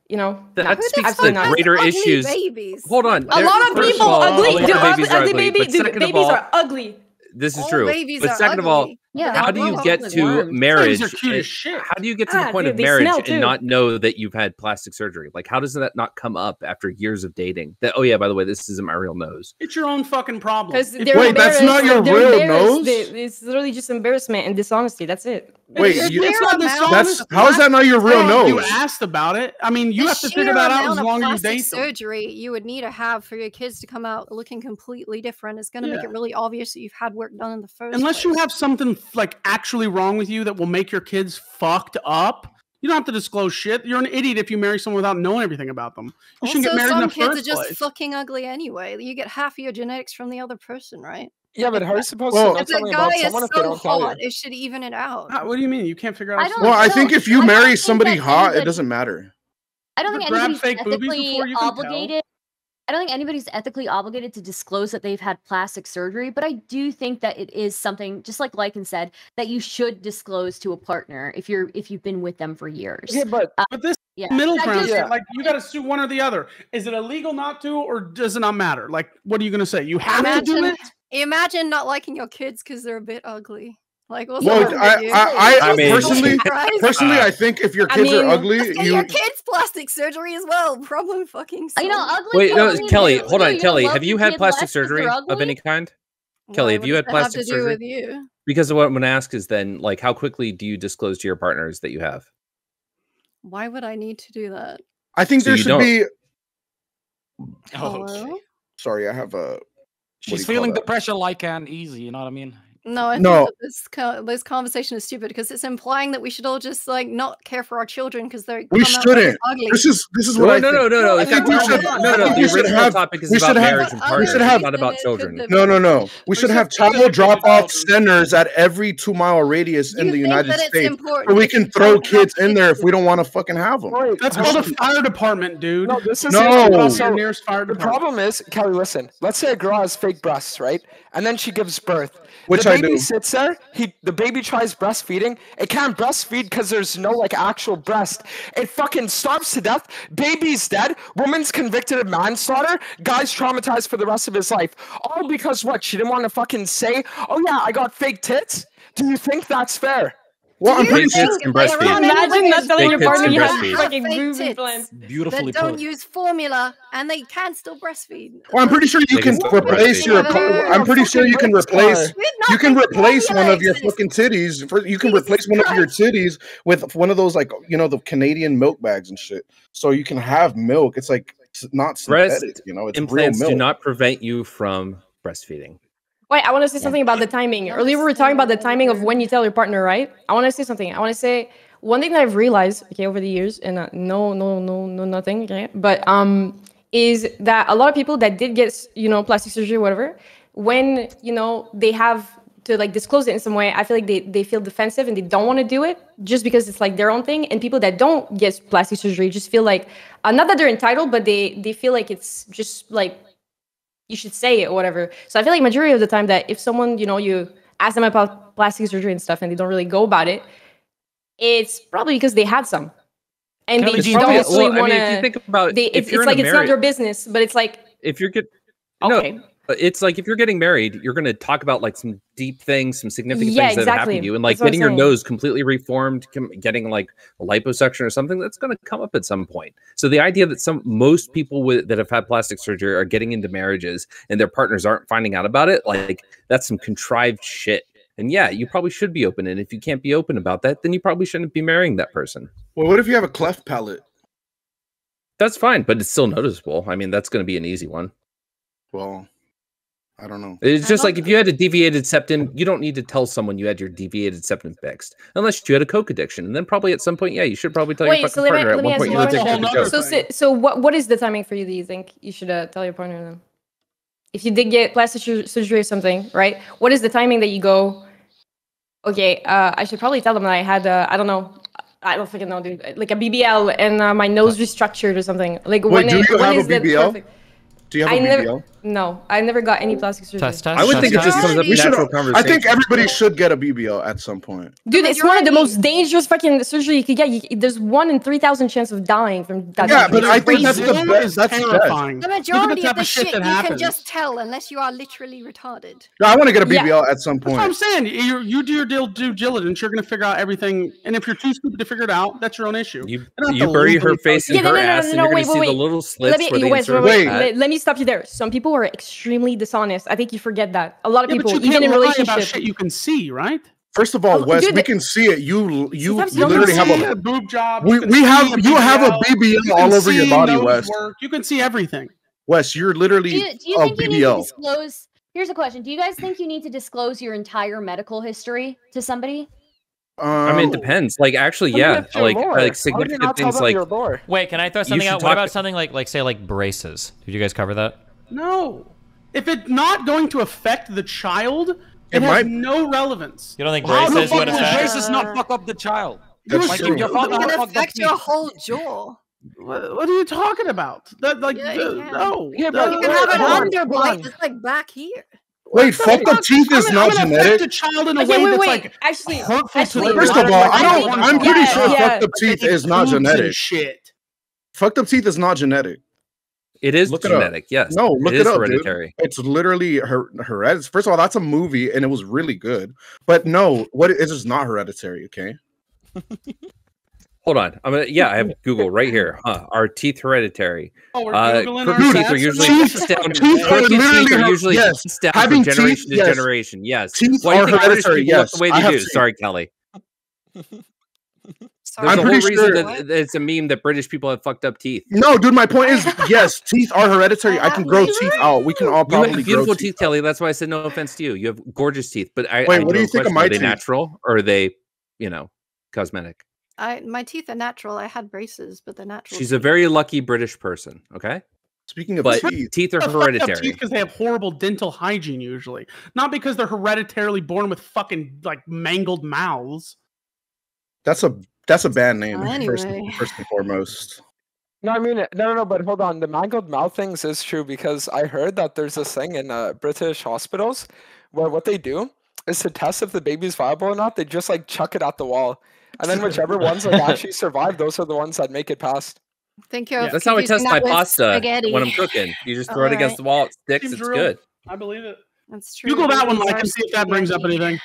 you know, That no, speaks to the not. greater Ugly issues. Babies. Hold on. A lot of people all, ugly, a lot dude. Ugly, babies are ugly ugly, baby, but dude. Babies all, are ugly. This is All true. babies But are second of all, ugly. Yeah. How do you get to worms. marriage? Things are cute and- as shit. How do you get to Ah, the point dude, of marriage and not know that you've had plastic surgery? Like, how does that not come up after years of dating? That oh yeah, by the way, this isn't my real nose. It's your own fucking problem. Because If- they're Wait, that's not your real nose? They- it's literally just embarrassment and dishonesty. That's it. Wait, If you, It's not a the male- sound- that's how is that not your real nose? You asked about it. I mean, you the have to figure that out as long as you plastic date them. surgery you would need to have for your kids to come out looking completely different is going to make it really obvious that you've had work done in the first Unless you have something like actually wrong with you that will make your kids fucked up, you don't have to disclose shit. You're an idiot if you marry someone without knowing everything about them. You shouldn't get married some in the kids first are just place. fucking ugly anyway. You get half of your genetics from the other person, right? Yeah, but how are you supposed Well- to know If something about guy is someone if they so don't tell you? hot, it should even it out. Ah, what do you mean? You can't figure out. I a don't- Well, I think if you don't marry somebody that hot, it doesn't matter. I don't think grab anybody's ethically before you can tell. obligated. I don't think anybody's ethically obligated to disclose that they've had plastic surgery, but I do think that it is something, just like Lycan said, that you should disclose to a partner if you're if you've been with them for years. Yeah, but uh, But this Yeah, middle ground, just- shit, like you got to sue one or the other. Is it illegal not to, or does it not matter? Like, what are you gonna say? You have to do it. imagine not liking your kids because they're a bit ugly. Like, what's Well, I. I, I, I mean- personally, Christ. personally, I think if your I kids mean, are ugly, you your kids plastic surgery as well. Problem fucking You know, solved. ugly. Wait, no, Kelly, hold on, Kelly. Have you had plastic less 'cause they're surgery of any kind? Kelly, Why, have you had that have plastic to do surgery? with you? Because what I'm going to ask is then, like, how quickly do you disclose to your partners that you have? Why would I need to do that? I think So there should don't. be. Oh, Hello? Sorry, I have a. She's feeling the pressure like and easy. You know what I mean? No, I No. think this this conversation is stupid because it's implying that we should all just like not care for our children because they're We come out looking shouldn't. ugly. This is this is No, what I no, think. no, no, no. I It's think we should. no, no. The we should original have. topic is about have. marriage and But should partners, have. not about children. have No, no, no. We should should have have child drop off centers at every two mile radius in the United States, where we can throw kids in there if we don't want to fucking have them. Wait, That's hold called a fire department, dude. No, this is No. seriously, your nearest fire department. the problem is, Kelly, listen. Let's say a girl has fake breasts, right? And then she gives birth. Which the baby sits there. He, the baby tries breastfeeding. It can't breastfeed because there's no like actual breast. It fucking starves to death. Baby's dead. Woman's convicted of manslaughter. Guy's traumatized for the rest of his life. All because what? She didn't want to fucking say, "Oh yeah, I got fake tits." Do you think that's fair? Well, I'm pretty sure. tits can like, breastfeed. Imagine anyone not who's telling your tits partner you have fucking Fake boob implants. Beautifully that don't put. use formula and they can still breastfeed. Well, I'm pretty sure you Like can it's replace your. Yeah, I'm pretty sure you can replace. You can replace one of your fucking titties. For, you can Jesus replace one of your titties with one of those like you know the Canadian milk bags and shit. So you can have milk. It's like s- not Breast synthetic. You know, it's Implants real do not prevent you from breastfeeding. Wait, I want to say something about the timing. Earlier, we were talking about the timing of when you tell your partner, right? I want to say something. I want to say one thing that I've realized, okay, over the years, and uh, no, no, no, no, nothing, okay, but um, is that a lot of people that did get, you know, plastic surgery, or whatever, when you know they have to like disclose it in some way, I feel like they they feel defensive and they don't want to do it just because it's like their own thing. And people that don't get plastic surgery just feel like, uh, not that they're entitled, but they they feel like it's just like you should say it or whatever. So I feel like majority of the time that if someone, you know, you ask them about plastic surgery and stuff and they don't really go about it, it's probably because they had some. And Kelly they don't Probably- necessarily well, I want mean, if you to. think about They, if it's you're it's in like it's not their business, but it's like if you're get okay, no, it's like if you're getting married, you're going to talk about like some deep things, some significant Yeah, things that have happened to you, and like That's getting your nose completely reformed, com- getting like a liposuction or something. That's going to come up at some point. So the idea that some most people with that have had plastic surgery are getting into marriages and their partners aren't finding out about it, like that's some contrived shit. And yeah, you probably should be open. And if you can't be open about that, then you probably shouldn't be marrying that person. Well, what if you have a cleft palate? That's fine, but it's still noticeable. I mean, that's going to be an easy one. Well, I don't know. It's just love like if you had a deviated septum, you don't need to tell someone you had your deviated septum fixed, unless you had a coke addiction. And then probably at some point, yeah, you should probably tell your Wait, fucking so let me- partner. let at one ask point, you you're addicted to Whole coke. nother so so what what is the timing for you? Do you think you should uh, tell your partner then? If you did get plastic surgery or something, right? What is the timing that you go? Okay, uh, I should probably tell them that I had uh, I don't know. I don't fucking know, dude. Like a BBL and uh, my nose restructured or something. Like Wait, when do it- you when have a is the BBL? perfect- Do you have a I never. BBL? No, I never got any plastic surgery. Test, test, I would test, think it just comes up We in should- natural I think everybody should get a BBL at some point. Dude, it's one of the most dangerous fucking surgery you could get. You, there's one in three thousand chance of dying from that. Yeah, but. I think that's the best. That's terrifying. The majority type of the shit, you can just tell unless you are literally retarded. No, I want to get a Yeah. BBL at some That's what I'm saying. You, you do your deal due diligence. You're going to figure out everything. And if you're too stupid to figure it out, that's your own issue. You, you bury her face in her no, no, ass, and you're gonna see the little Let slits where they wait, insert wait, wait, let, let me stop you there. Some people are extremely dishonest. I think you forget that. A lot of Yeah, but people, you even can't in lie about relationships. shit you can see, right? First of all, Oh, Wes, dude, we can see it. You you you literally have a a boob job. we, we have a you have a BBL, BBL you all over your body, Wes. work, You can see everything. Wes, you're literally Do you, do you a think you need to disclose? Here's a question: Do you guys think you need to disclose your entire medical history to somebody? I mean, it Um, depends. Like, actually, yeah, if like like Why would you significant things like? Wait, can I throw something out? What talk- about something like, like say, like braces? Did you guys cover that? No. If it's not going to affect the child, it, It has might- no relevance. You don't think How the braces fuck would will affect? braces not fuck up the child? That's like true. if your It father can fucked up affect your whole jaw. What, what are you talking about? That like Yeah, the- you no. Yeah, the- but You can have an on, underbite hold on. that's like back here. Wait, fucked up teeth is I'm, not I'm genetic. affect a child in a Okay, way wait, that's wait. like actually, hurtful actually, to First of all, I I don't. think- I'm pretty yeah, sure yeah. fucked up teeth is not boobs genetic. Shit. Fucked up teeth is not genetic. it is Look it genetic. Yes, No, look it it is up, dude. hereditary. It's literally her hereditary. First of all, that's a movie and it was really good. But no, what it is is not hereditary. Okay. Hold on, I'm gonna. Yeah, I have Google right here. Huh. Are teeth hereditary? Oh, we're Uh, Googling crooked our teeth are usually and Teeth- down. fucking teeth are Crooked teeth are usually yes. down Having from teeth- generation to yes. generation. Yes. Teeth Why are hereditary, yes. the way I they have do? seen- Sorry, Kelly. Sorry. There's I'm a whole pretty reason sure- that, that it's a meme that British people have fucked up teeth. No, dude. My point is, yes, teeth are hereditary. I can grow teeth out. We can all You probably have beautiful grow teeth, Kelly. That's why I said no offense to you. You have gorgeous teeth, but I, Wait, I what do have you a think of question. my Are they teeth? natural or are they, you know, cosmetic? I, my teeth are natural. I had braces, but they're natural. She's a very lucky British person. Okay, Speaking of but teeth, teeth are hereditary. teeth because they have horrible dental hygiene usually, not because they're hereditarily born with fucking like mangled mouths. that's a that's a bad name. Well, First, anyway. first and foremost. No, I mean no, no, no. But hold on, the mangled mouth things is true because I heard that there's this thing in uh, British hospitals where what they do is to test if the baby's viable or not. They just like chuck it at the wall, and then whichever ones like actually survive, those are the ones that make it past. Thank you're That's how I test my pasta spaghetti. when I'm cooking. You just throw it against alright. the wall, it sticks, Seems it's real. good. I believe it. That's true. Google that one, babies like, and see if that brings up anything.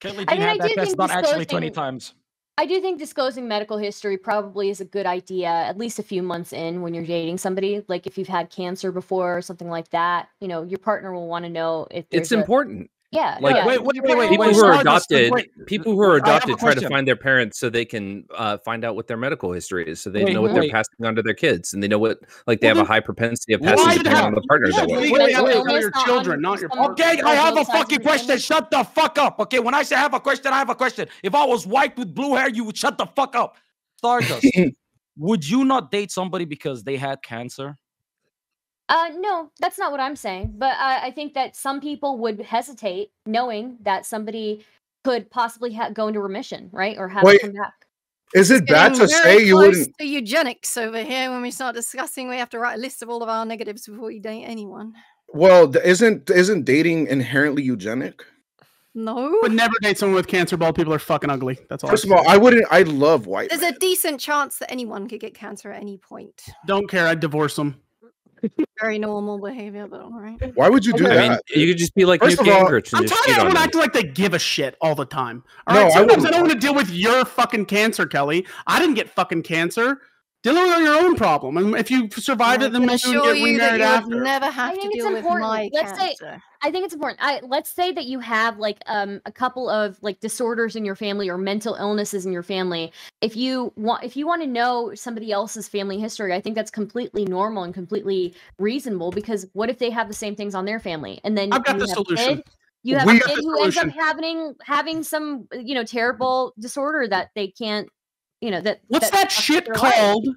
Kelly I Jean mean, I that do test think actually 20 disclosing- times. I do think disclosing medical history probably is a good idea, at least a few months in when you're dating somebody. Like if you've had cancer before or something like that, you know, your partner will want to know if there's It's a- important. Yeah, Like, yeah, wait, wait, your wait, wait, People will who are adopted, wait, people who are I have a adopted try to find their parents so they can uh, find out what their medical history is, so they Wait, know what they're passing on to their kids, and they know what like they Well, have a high propensity of passing did depending have- on the partner Yeah, they're with. have to Mental your children, not your some- Okay, I have a fucking question. Shut the fuck up. Okay, when I say I have a question, I have a question. If I was white with blue hair, you would shut the fuck up. Stardust. would you not date somebody because they had cancer? Uh, no, that's not what I'm saying. But I, I think that some people would hesitate knowing that somebody could possibly ha- go into remission, right, or have Wait, it come back. Is it bad to say you wouldn't? to eugenics over here. When we start discussing, we have to write a list of all of our negatives before we date anyone. Well, isn't isn't dating inherently eugenic? No. Would never date someone with cancer. Bald people are fucking ugly. That's all. I First of all. I wouldn't. I love white. There's men. a decent chance that anyone could get cancer at any point. don't care. I'd divorce them. Very normal behavior, but all right. Why would you do that? I that? mean, you could just be like First Newt of all, Gingrich I'm just tired cheat of on everyone them. acting like they give a shit all the time. All No, right, I sometimes I, wouldn't. don't want to deal with your fucking cancer, Kelly. I didn't get fucking cancer. Deal with your own problem, and if you survive I it, then can maybe you get remarried you after. never have to think it's deal with important. my Let's say- I think it's important. I let's say that you have like um a couple of like disorders in your family or mental illnesses in your family. If you want if you want to know somebody else's family history, I think that's completely normal and completely reasonable because what if they have the same things on their family and then I've got you the have a solution. kid, you have We a kid the who ends up solution. having having some you know terrible disorder that they can't you know that What's that fucks shit their life. called?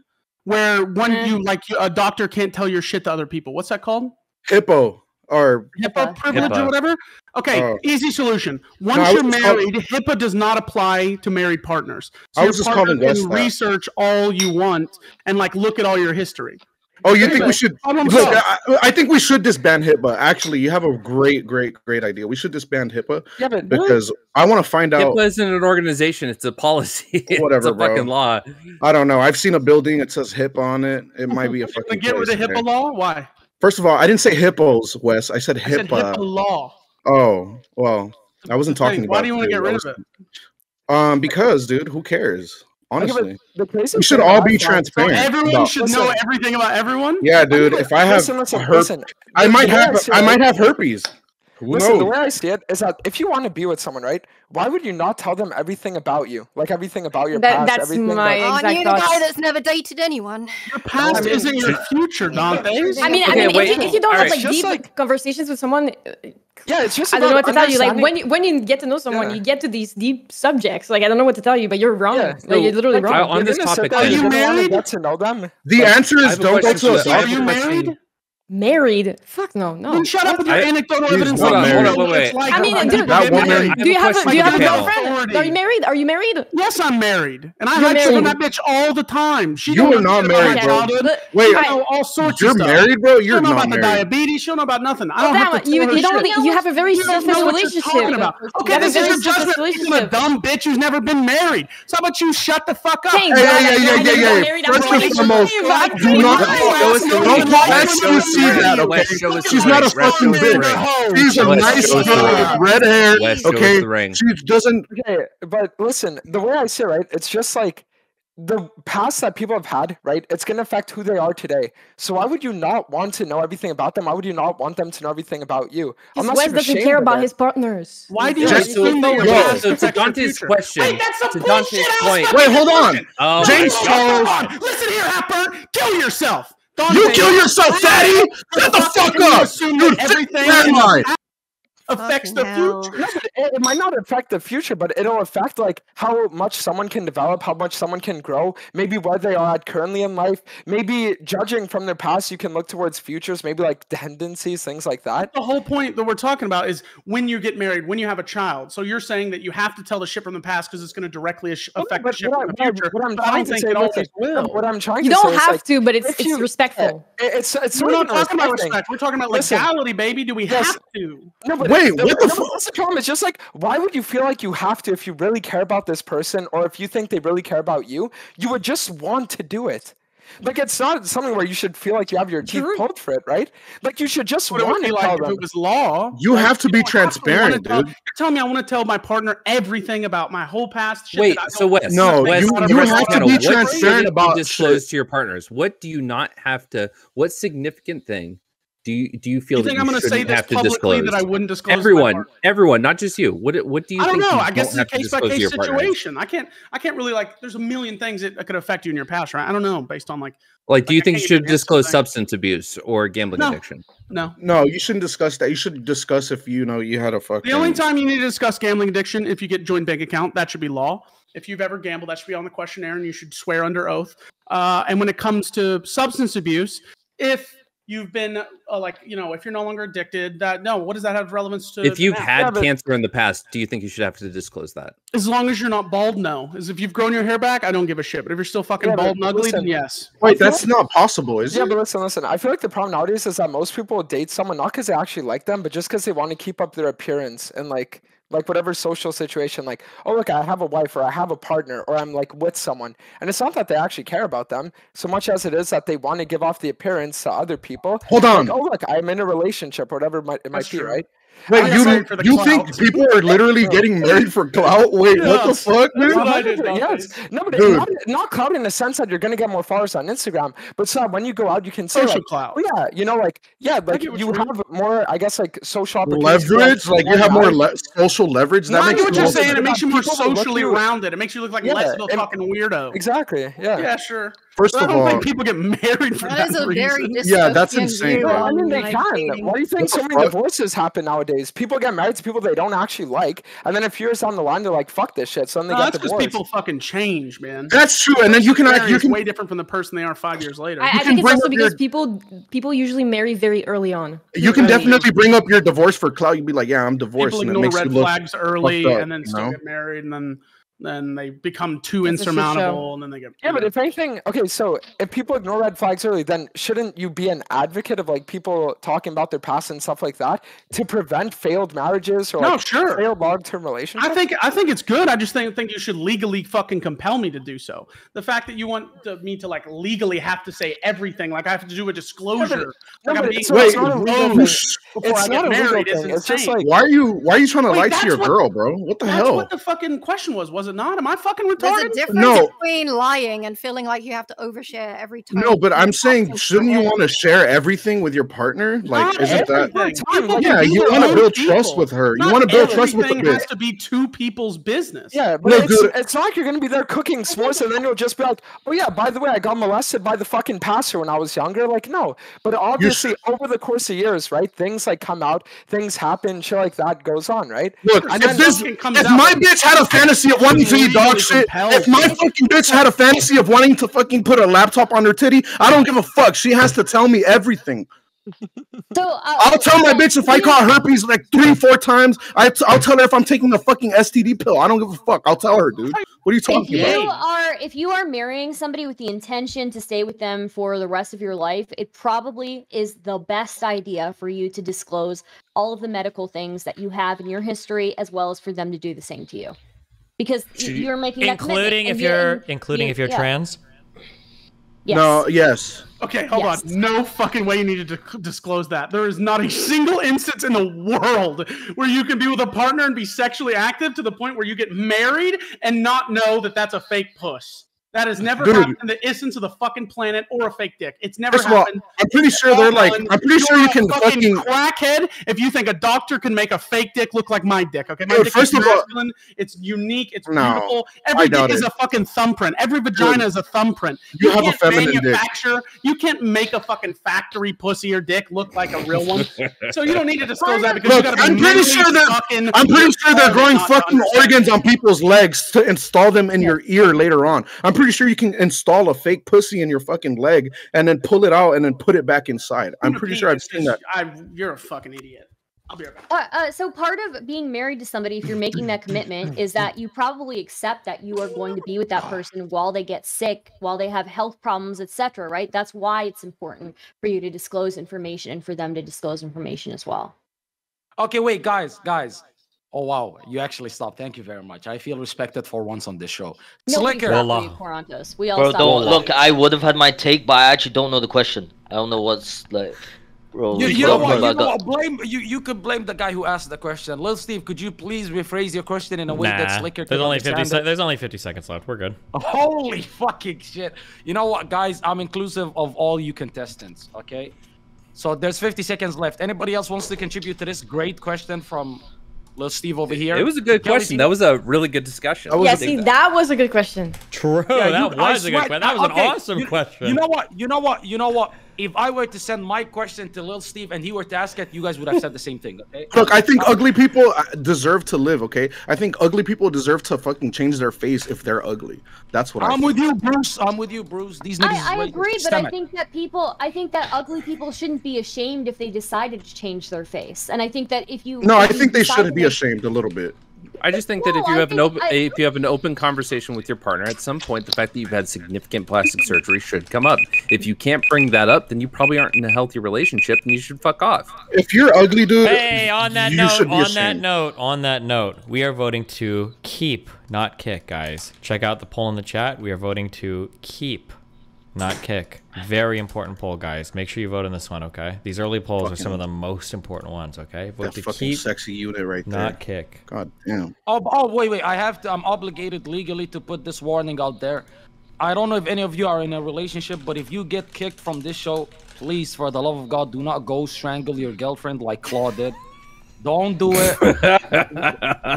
Where when Eh. you like a doctor can't tell your shit to other people. What's that called? Hippo or HIPAA HIPAA. privilege HIPAA. or whatever. Okay, Oh. easy solution. Once I you're was just call- married, HIPAA does not apply to married partners. So I your was just partner calling Wes can research all you want and like look at all your history. Oh, you think we should look? I, I, think we should disband HIPAA. Actually, you have a great, great, great idea. We should disband HIPAA. Yeah, but because what? I want to find out. HIPAA isn't an organization; it's a policy. Whatever, it's a bro. fucking law. I don't know. I've seen a building that says HIPAA on it. It might be a fucking. Get rid of HIPAA law? Why? First of all, I didn't say hippos, Wes. I said HIPAA. I said HIPAA law. Oh well, I wasn't talking hey, about. Why do you want to get rid of it? Um, because, dude, who cares? Honestly, we should all be transparent. So everyone about, should listen. know everything about everyone. Yeah, dude. If I have, listen, listen, I might have, I might have herpes. Who Listen, knows? the way I see it is that if you want to be with someone, right? Why would you not tell them everything about you, like everything about your that, past? That's everything my about... exact oh, I knew the guy that's never dated anyone. Your past I mean, isn't your future, Dante. I mean, okay, I mean, if, you, if you don't have right. like deep like, conversations with someone, yeah, it's just I don't know what to tell you. Like when you when you get to know someone, yeah. you get to these deep subjects. Like I don't know what to tell you, but you're wrong. Yeah. Like, you're literally wrong. On this topic, are you married? To know them. The answer is don't. Are you married? Married? Fuck no, no. Then shut up with your I, anecdotal dude, evidence. Hold hold on, wait, wait. Like, I mean, dude, that woman, married. do you have a, do you have a girlfriend? Are you married? Are you married? Yes, I'm married, and I had children that bitch all the time. She you are not married, bro. Childhood. Wait, you know all sorts. You're of stuff. married, bro. You're not about married. the diabetes. She'll know about nothing. I don't well, have to you, you don't. Shit. You have a very selfish relationship. Okay, this is your judgment. She's a dumb bitch who's never been married. So how about you shut the fuck up? Yeah, yeah, yeah, yeah, yeah, hey. First and foremost, do not. Don't call she's not a okay? She's not a fucking bitch. She's a nice girl, red hair. Okay, she doesn't. Okay, but listen, the way I see it, right, it's just like the past that people have had, right? It's going to affect who they are today. So why would you not want to know everything about them? Why would you not want them to know everything about you? I'm not Wes doesn't care about that. his partners. Why do you assume that you have to to Dante's question? Wait, that's a bullshit. Point. Wait, hold on. Oh, James Charles. Listen here, Hepburn. Kill yourself. Don't you kill yourself, Fatty! Shut the fuck up! You everything affects Fucking the hell. future. No, it, it, might not affect the future, but it'll affect like how much someone can develop, how much someone can grow, maybe where they are at currently in life. Maybe judging from their past, you can look towards futures, maybe like tendencies, things like that. The whole point that we're talking about is when you get married, when you have a child. So you're saying that you have to tell the shit from the past because it's going to directly affect the shit from the future. What I'm trying to say always will. What I'm trying you to don't have to, but it's it's you, respectful. It, it's it's we're not talking about respect. We're talking about legality, Listen, baby. Do we yes, have to? No, but Wait, the, what the, no, That's the problem. It's just like, why would you feel like you have to if you really care about this person or if you think they really care about you? You would just want to do it. Like it's not something where you should feel like you have your teeth True. pulled for it, right? Like you should just want to like tell them. it was law. You like, have to you be transparent, to tell. You're telling me I want to tell my partner everything about my whole past. Shit Wait, so what? No, West, you, you have to be transparent about disclose shit. to your partners. What do you not have to? What significant thing do you do you feel you think I'm going to say this publicly that I wouldn't disclose? Everyone, everyone, not just you. What what do you? I don't know. I guess it's a case by case situation. Partner? I can't I can't really like. There's a million things that could affect you in your past, right? I don't know. Based on like, like, like do you I think you should disclose substance abuse or gambling no. addiction? No, no, you shouldn't discuss that. You should discuss if you know you had a fuck. The only time you need to discuss gambling addiction if you get joint bank account that should be law. If you've ever gambled, that should be on the questionnaire, and you should swear under oath. Uh, and when it comes to substance abuse, if you've been uh, like you know if you're no longer addicted that no what does that have relevance to if you've had yeah, cancer in the past do you think you should have to disclose that? As long as you're not bald no. Is if you've grown your hair back i don't give a shit. But if you're still fucking yeah, bald and ugly listen, then yes. Wait that's like, not possible is yeah, it? yeah but listen listen. I feel like the problem nowadays is that most people date someone not because they actually like them but just because they want to keep up their appearance and like like whatever social situation like oh look i have a wife or i have a partner or i'm like with someone. And it's not that they actually care about them so much as it is that they want to give off the appearance to other people. Hold on like, oh look i'm in a relationship or whatever it might, it might be true. right? Wait, you, you think people are literally getting married for clout? Wait, what the fuck, dude? What I did, yes. No, but dude. Not, not clout in the sense that you're gonna get more followers on Instagram, but so when you go out, you can say social like, clout. Oh, yeah, you know, like yeah, like you, have more, I guess, like social. Leverage, like, like you have more le social leverage. That makes I get what you're saying. It makes you more socially rounded. It makes you look like yeah, less of a fucking weirdo. Exactly. Yeah. Yeah. Sure. First but of I don't all, think people get married for that, that is a reason. Very yeah, that's insane. I mean, they can. Why do you think so many divorces happen nowadays? nowadays. People get married to people they don't actually like, and then a few years down the line, they're like, "Fuck this shit." So then they no, get that's because people fucking change, man. That's true, and then you can like, you can way different from the person they are five years later. I, I think it's also because your, people people usually marry very early on. You can definitely bring up your divorce for Cloud. You'd be like, "Yeah, I'm divorced." People and ignore red flags early, up, and then still you know? get married, and then then they become too It's insurmountable, and then they get Yeah, but if anything, okay, so if people ignore red flags early, then shouldn't you be an advocate of like people talking about their past and stuff like that to prevent failed marriages or No, like, sure. failed long-term relationships? I think I think it's good. I just think think you should legally fucking compel me to do so. The fact that you want to, me to like legally have to say everything, like I have to do a disclosure, no, like I'm being it's- it's not a legal thing. before It's I not a married. Is thing. It's just insane. like- Why are you Why are you trying to Wait, lie to your what- girl, bro? What the That's hell? what the fucking question was, was it not? Am I fucking There's retarded? a difference No. between lying and feeling like you have to overshare every time. No, but I'm saying, shouldn't you want to share everything with your partner? Like, Not isn't that? everything. People Yeah, you want to own build trust with her. You want to build trust with the everything bitch. has to be two people's business. Yeah, but No, it's, dude. it's not like you're gonna be there cooking s'mores and then you'll just be like, oh yeah, by the way, I got molested by the fucking pastor when I was younger. Like, no. But obviously, over the course of years, right, things like come out, things happen, shit like that goes on, right? Look, And if then this, comes if out my bitch had a fantasy at of wanting to eat dog shit, if my fucking bitch had a fantasy of wanting to fucking put a laptop on her titty, I don't give a fuck. She has to tell me everything. So uh, I'll tell my bitch if I caught herpes like three, four times. I t- I'll tell her if I'm taking a fucking STD pill. I don't give a fuck. I'll tell her, dude. What are you talking if talking you about? are if you are marrying somebody with the intention to stay with them for the rest of your life it probably is the best idea for you to disclose all of the medical things that you have in your history as well as for them to do the same to you because y- Should- you're making including and if you- you're and including you- if you're yeah. trans. Yes. No, yes. Okay, hold Yes. on. No fucking way you need to d- disclose that. There is not a single instance in the world where you can be with a partner and be sexually active to the point where you get married and not know that that's a fake puss. That has never Dude. happened in the essence of the fucking planet or a fake dick. It's never First of all, happened. I'm pretty sure they're like. I'm pretty sure you're you a can fucking fucking. crackhead if you think a doctor can make a fake dick look like my dick. Okay, my Dude, dick first is of all- masculine. it's unique. It's No, beautiful. Every dick is a fucking thumbprint. Every vagina Dude, is a thumbprint. you have a can't feminine dick. manufacture. You can't make a fucking factory pussy or dick look like a real one. so you don't need to disclose that because Look, you gotta be I'm pretty sure that fucking I'm pretty sure they're growing fucking organs on people's legs to install them in your ear later on. I'm pretty sure you can install a fake pussy in your fucking leg and then pull it out and then put it back inside. I'm pretty sure I've seen that. I, you're a fucking idiot. I'll be right back. Uh, uh, so part of being married to somebody, if you're making that commitment, is that you probably accept that you are going to be with that person while they get sick, while they have health problems, etc. Right? That's why it's important for you to disclose information and for them to disclose information as well. Okay, wait, guys, guys. Oh wow, you actually stopped. Thank you very much. I feel respected for once on this show. Nobody Sliker. stopped for you, Qorantos. We all Bro, don't look. I would have had my take, but I actually don't know the question. I don't know what's like, bro. You, you know what? You about know what? Blame you. You could blame the guy who asked the question. Little Steve, could you please rephrase your question in a way that Nah, Sliker there's can only 50 understand se- it? there's only 50 seconds left. We're good. Holy fucking shit! You know what, guys? I'm inclusive of all you contestants. Okay, so there's 50 seconds left. Anybody else wants to contribute to this great question from Lil Steve over here? It was a good Kelly, question. do That was a really good discussion. yeah, I see, think that was a good question. True. Yeah, that you- was a good question. That was an awesome you- question. You know what? You know what? You know what? If I were to send my question to Lil Steve and he were to ask it, you guys would have said the same thing. Okay. Look, I think ugly people uh, deserve to live. Okay, I think ugly people deserve to fucking change their face if they're ugly. That's what I I'm think. with you, Bruce. I'm with you, Bruce. These niggas. I, I agree, but I think that people, I think that ugly people shouldn't be ashamed if they decided to change their face. And I think that if you, No, I if you think they should to be ashamed a little bit. I just think that if you I have an open I- if you have an open conversation with your partner, at some point the fact that you've had significant plastic surgery should come up. If you can't bring that up, then you probably aren't in a healthy relationship and you should fuck off. If you're ugly, dude, Hey, on that you note, should be on that note, on that note, we are voting to keep, not kick, guys. Check out the poll in the chat. We are voting to keep, not kick. Very important poll, guys. Make sure you vote on this one, okay? These early polls are some of the most important ones, okay? Vote That to fucking keep, sexy unit right there. not kick. God damn. Oh, oh, wait, wait. I have to. I'm obligated legally to put this warning out there. I don't know if any of you are in a relationship, but if you get kicked from this show, please, for the love of God, do not go strangle your girlfriend like Claw did. Don't do it.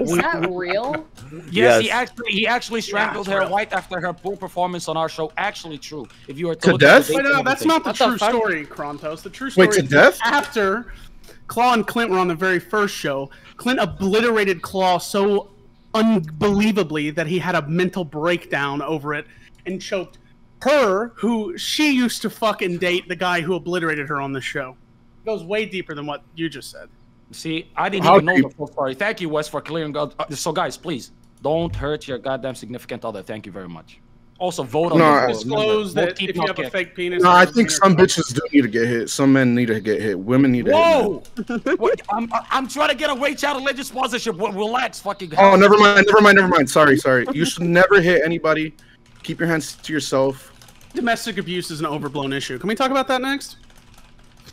Is that real? Yes, he actually he actually strangled it's her real. right after her poor performance on our show. Actually, true. If you were to, To death? Wait, no, that's not the What the true story, Qorantos. The true story Wait, to is death? after Claw and Clint were on the very first show, Clint obliterated Claw so unbelievably that he had a mental breakdown over it and choked her, who she used to fucking date the guy who obliterated her on the show. It goes way deeper than what you just said. See, I didn't How even know deep? the full story. Thank you, Wes, for clearing out. uh, So, guys, please, Don't hurt your goddamn significant other. Thank you very much. Also, vote on No, this I- Disclose that if you not have a fake penis. No, I think some mean bitches do need to get hit. Some men need to get hit. Women need to Whoa! hit. Wait, I'm I'm trying to get a Way Channel Legend sponsorship. Relax, fucking. Oh, never mind. Never mind. Never mind. Sorry. Sorry. You should never hit anybody. Keep your hands to yourself. Domestic abuse is an overblown issue. Can we talk about that next?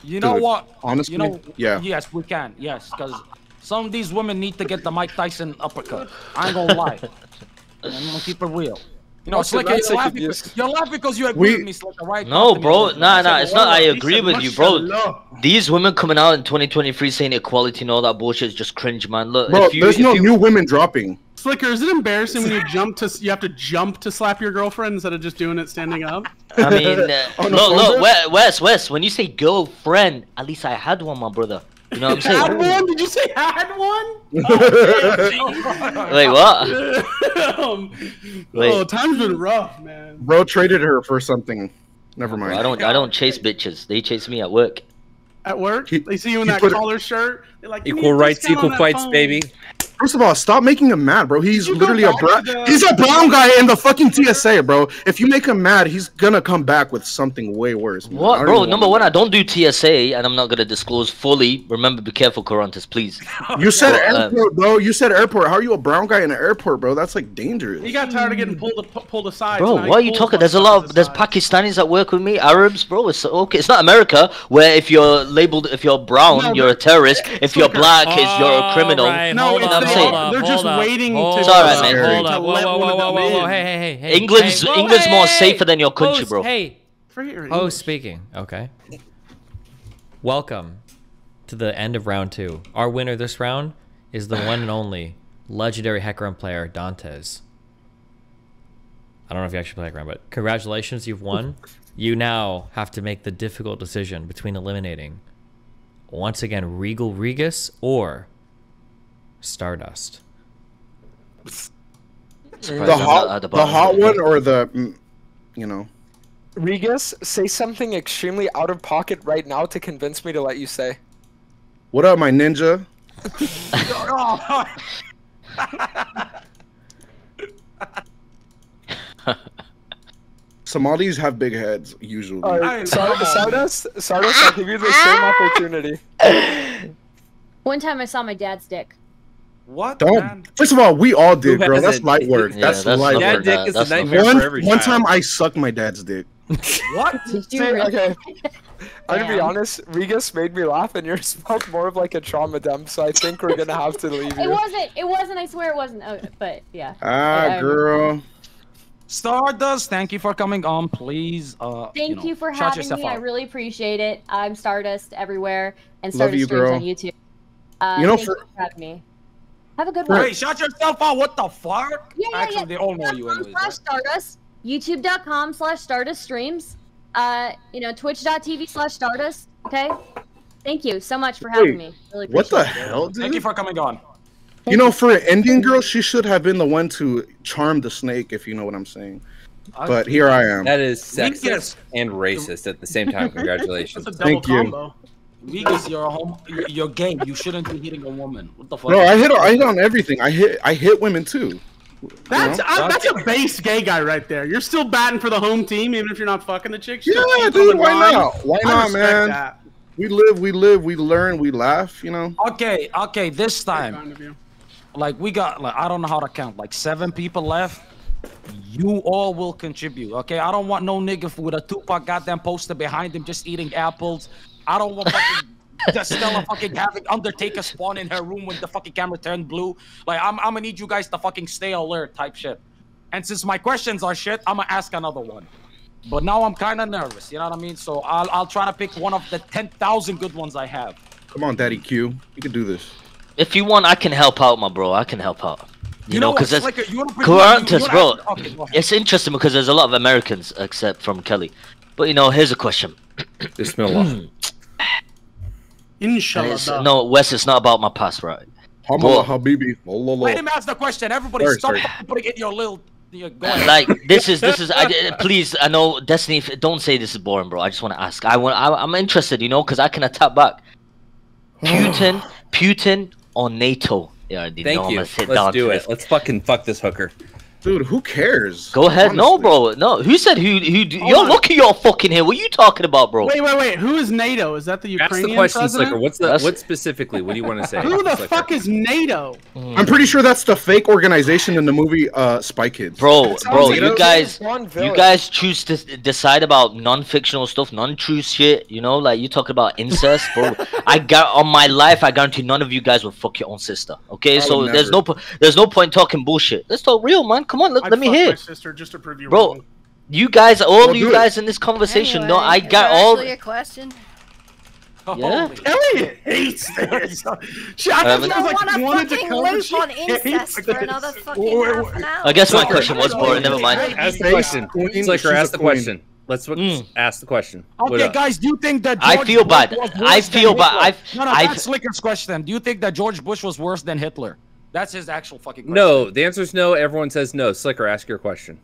You know Dude, what? honestly, you know. yeah. Yes, we can. Yes, because some of these women need to get the Mike Tyson uppercut. I ain't gonna lie. I'm gonna keep it real. You know, No, Sliker, you're laughing, abuse. you're laughing because you agree We- with me, Sliker, right? No, Talk to me bro. about it. Nah, nah. It's not. I agree with you, bro. "Mashallah." These women coming out in 2023 saying equality and all that bullshit is just cringe, man. Look, Bro, if you, there's if no you, new women dropping. Sliker, is it embarrassing when you jump to you have to jump to slap your girlfriend instead of just doing it standing up? I mean, uh, On the look, phone, look. Wes, Wes, Wes. When you say girlfriend, at least I had one, my brother. You know what I'm saying? Had saying? one? Did you say had one? Wait, what? um, Wait. oh, time's been rough, man. Bro traded her for something. Never mind. I don't. I don't chase bitches. They chase me at work. At work, He- they see you in that collar shirt. They're like, Equal rights, equal fights, phone." baby. First of all, stop making him mad, bro. He's you literally a back brown. the- He's a brown guy in the fucking TSA, bro. If you make him mad, he's gonna come back with something way worse. man. What, bro? Number one, I don't do TSA, and I'm not gonna disclose fully. Remember, be careful, Qorantos, please. You said Well, uh, airport, bro. You said airport. How are you a brown guy in an airport, bro? That's like dangerous. He got tired of getting pulled pulled aside. Bro, so now what are you talking? There's a lot of there's. Pakistanis that work with me, Arabs, bro. It's okay. It's not America where if you're labeled, if you're brown, No, you're a terrorist. If you're Sliker. black, is you're a criminal. Alright, No, hold it's up, they- hold up, they're just up, waiting to- hold It's alright, man. Hold up, whoa, let whoa, one of whoa, them whoa, whoa, in. hey, hey, hey, hey. England's hey, whoa, England's hey, more hey, safer than your country, host, bro. Hey, Forget your host English. speaking. Okay. Welcome to the end of round two. Our winner this round is the one and only legendary Hecarim player Dantes. I don't know if you actually play Hecarim, but congratulations, you've won. You now have to make the difficult decision between eliminating once again Regal Regis or Stardust. The hot, at the bottom. hot one or the, mm, you know. Regus, say something extremely out of pocket right now to convince me to let you say. What up, my ninja? Somalis have big heads usually. Alright, Sar- Stardust, Stardust, I'll give you the same opportunity. One time I saw my dad's dick. What? Don't. man? First of all, we all did, Who bro. That's hasn't? light work. Yeah, that's, that's light not Dad work. dick that- is a that's not nightmare One, for every one time I sucked my dad's dick. What? Did you Say- okay. I'm gonna be honest, Regus made me laugh and yours felt more of like a trauma dump, so I think we're gonna have to leave you. It you. wasn't. It wasn't. I swear it wasn't. Oh, but yeah. I- Ah, I- girl. Stardust, thank you for coming on. Please, uh, Thank you, know, for shout having yourself me. I really appreciate it. I'm Stardust everywhere and Love Stardust you, girl. on YouTube. Uh, You know, thank for- you for having me. Have a good one. Wait, shut yourself out. What the fuck? Yeah, yeah, Actually, yeah. they all know you YouTube.com anyways. slash Right? Stardust. YouTube.com slash Stardust streams. Uh, you know, Twitch.tv slash Stardust. Okay. Thank you so much for having Wait, me. Really What the appreciate it. hell, Thank you for coming on. You know, for an Indian girl, she should have been the one to charm the snake, if you know what I'm saying. But here I am. That is sexist and racist at the same time. That's Congratulations. a double Thank you. combo. Vegas, you're a home. You're, you're gay. You shouldn't be hitting a woman. What the fuck? Bro, I hit I hit on everything. I hit I hit women too. That's know? I, that's a base gay guy right there. You're still batting for the home team, even if you're not fucking the chicks. Yeah, dude, why grind. not? Why I not, man? that. We live, we live, we learn, we laugh, you know? Okay, okay. This time, Kind of you. like we got, like I don't know how to count. Like seven people left. You all will contribute. Okay, I don't want no nigga with a Tupac goddamn poster behind him just eating apples. I don't want fucking. Just Stella fucking having Undertaker spawn in her room when the fucking camera turned blue. Like I'm, I'm gonna need you guys to fucking stay alert type shit. And since my questions are shit, I'm gonna ask another one. But now I'm kind of nervous. You know what I mean? So I'll, I'll try to pick one of the ten thousand good ones I have. Come on, Daddy Q. You can do this. If you want, I can help out, my bro. I can help out. You, know, because Sliker, you wanna bring- Qorantos, you bro. okay, go. It's interesting because there's a lot of Americans except from Kelly. But you know, here's a question. Bismillah. And Inshallah. no, Wes, it's not about my past, right? Hamala Habibi. Lo, lo. Let him ask the question. Everybody, Sorry, stop sorry. fucking putting in your little. Your. Like this is this is. I please. I know Destiny. Don't say this is boring, bro. I just want to ask. I want. I, I'm interested. You know, because I can attack back. Putin, Putin or NATO? Yeah, Thank know you. gonna sit Let's down do it. this. Let's fucking fuck this hooker. Dude, who cares? Go ahead. No, bro. No. Who said who? Who? Hold Yo, on. look at y'all fucking here. What are you talking about, bro? Wait, wait, wait. Who is NATO? Is that the Ask Ukrainian the question, president? Sliker. What's the That's- what specifically? What do you want to say? Who the Sliker? fuck is NATO? I'm pretty sure that's the fake organization in the movie uh, Spy Kids. Bro, bro, like you guys, you guys choose to decide about non-fictional stuff, non-true shit. You know, like you talking about incest, bro. I got on my life. I guarantee none of you guys will fuck your own sister. Okay, I so there's no, there's no point talking bullshit. Let's talk real, man. Come on, let, I'd let me hear. My sister just to prove you Bro, wrong. You guys, all Well, you do it. guys in this conversation, no, I is got there all. actually a question. Yeah. Elliot hates this. She, I thought but- she was I like, want a wanted to fucking come, loop on hates incest for this. another fucking Wait, half wait, an hour. I guess my question was boring. Never mind. Ask the question. queen, Sliker, she's ask the question. Let's Mm. ask the question. What Okay, guys, do you think that I feel Bush bad. was I worse than feel bad. Hitler? I- No, no, I- that's Sliker's question. Do you think that George Bush was worse than Hitler? That's his actual fucking question. No, the answer is no. Everyone says no. Sliker, ask your question.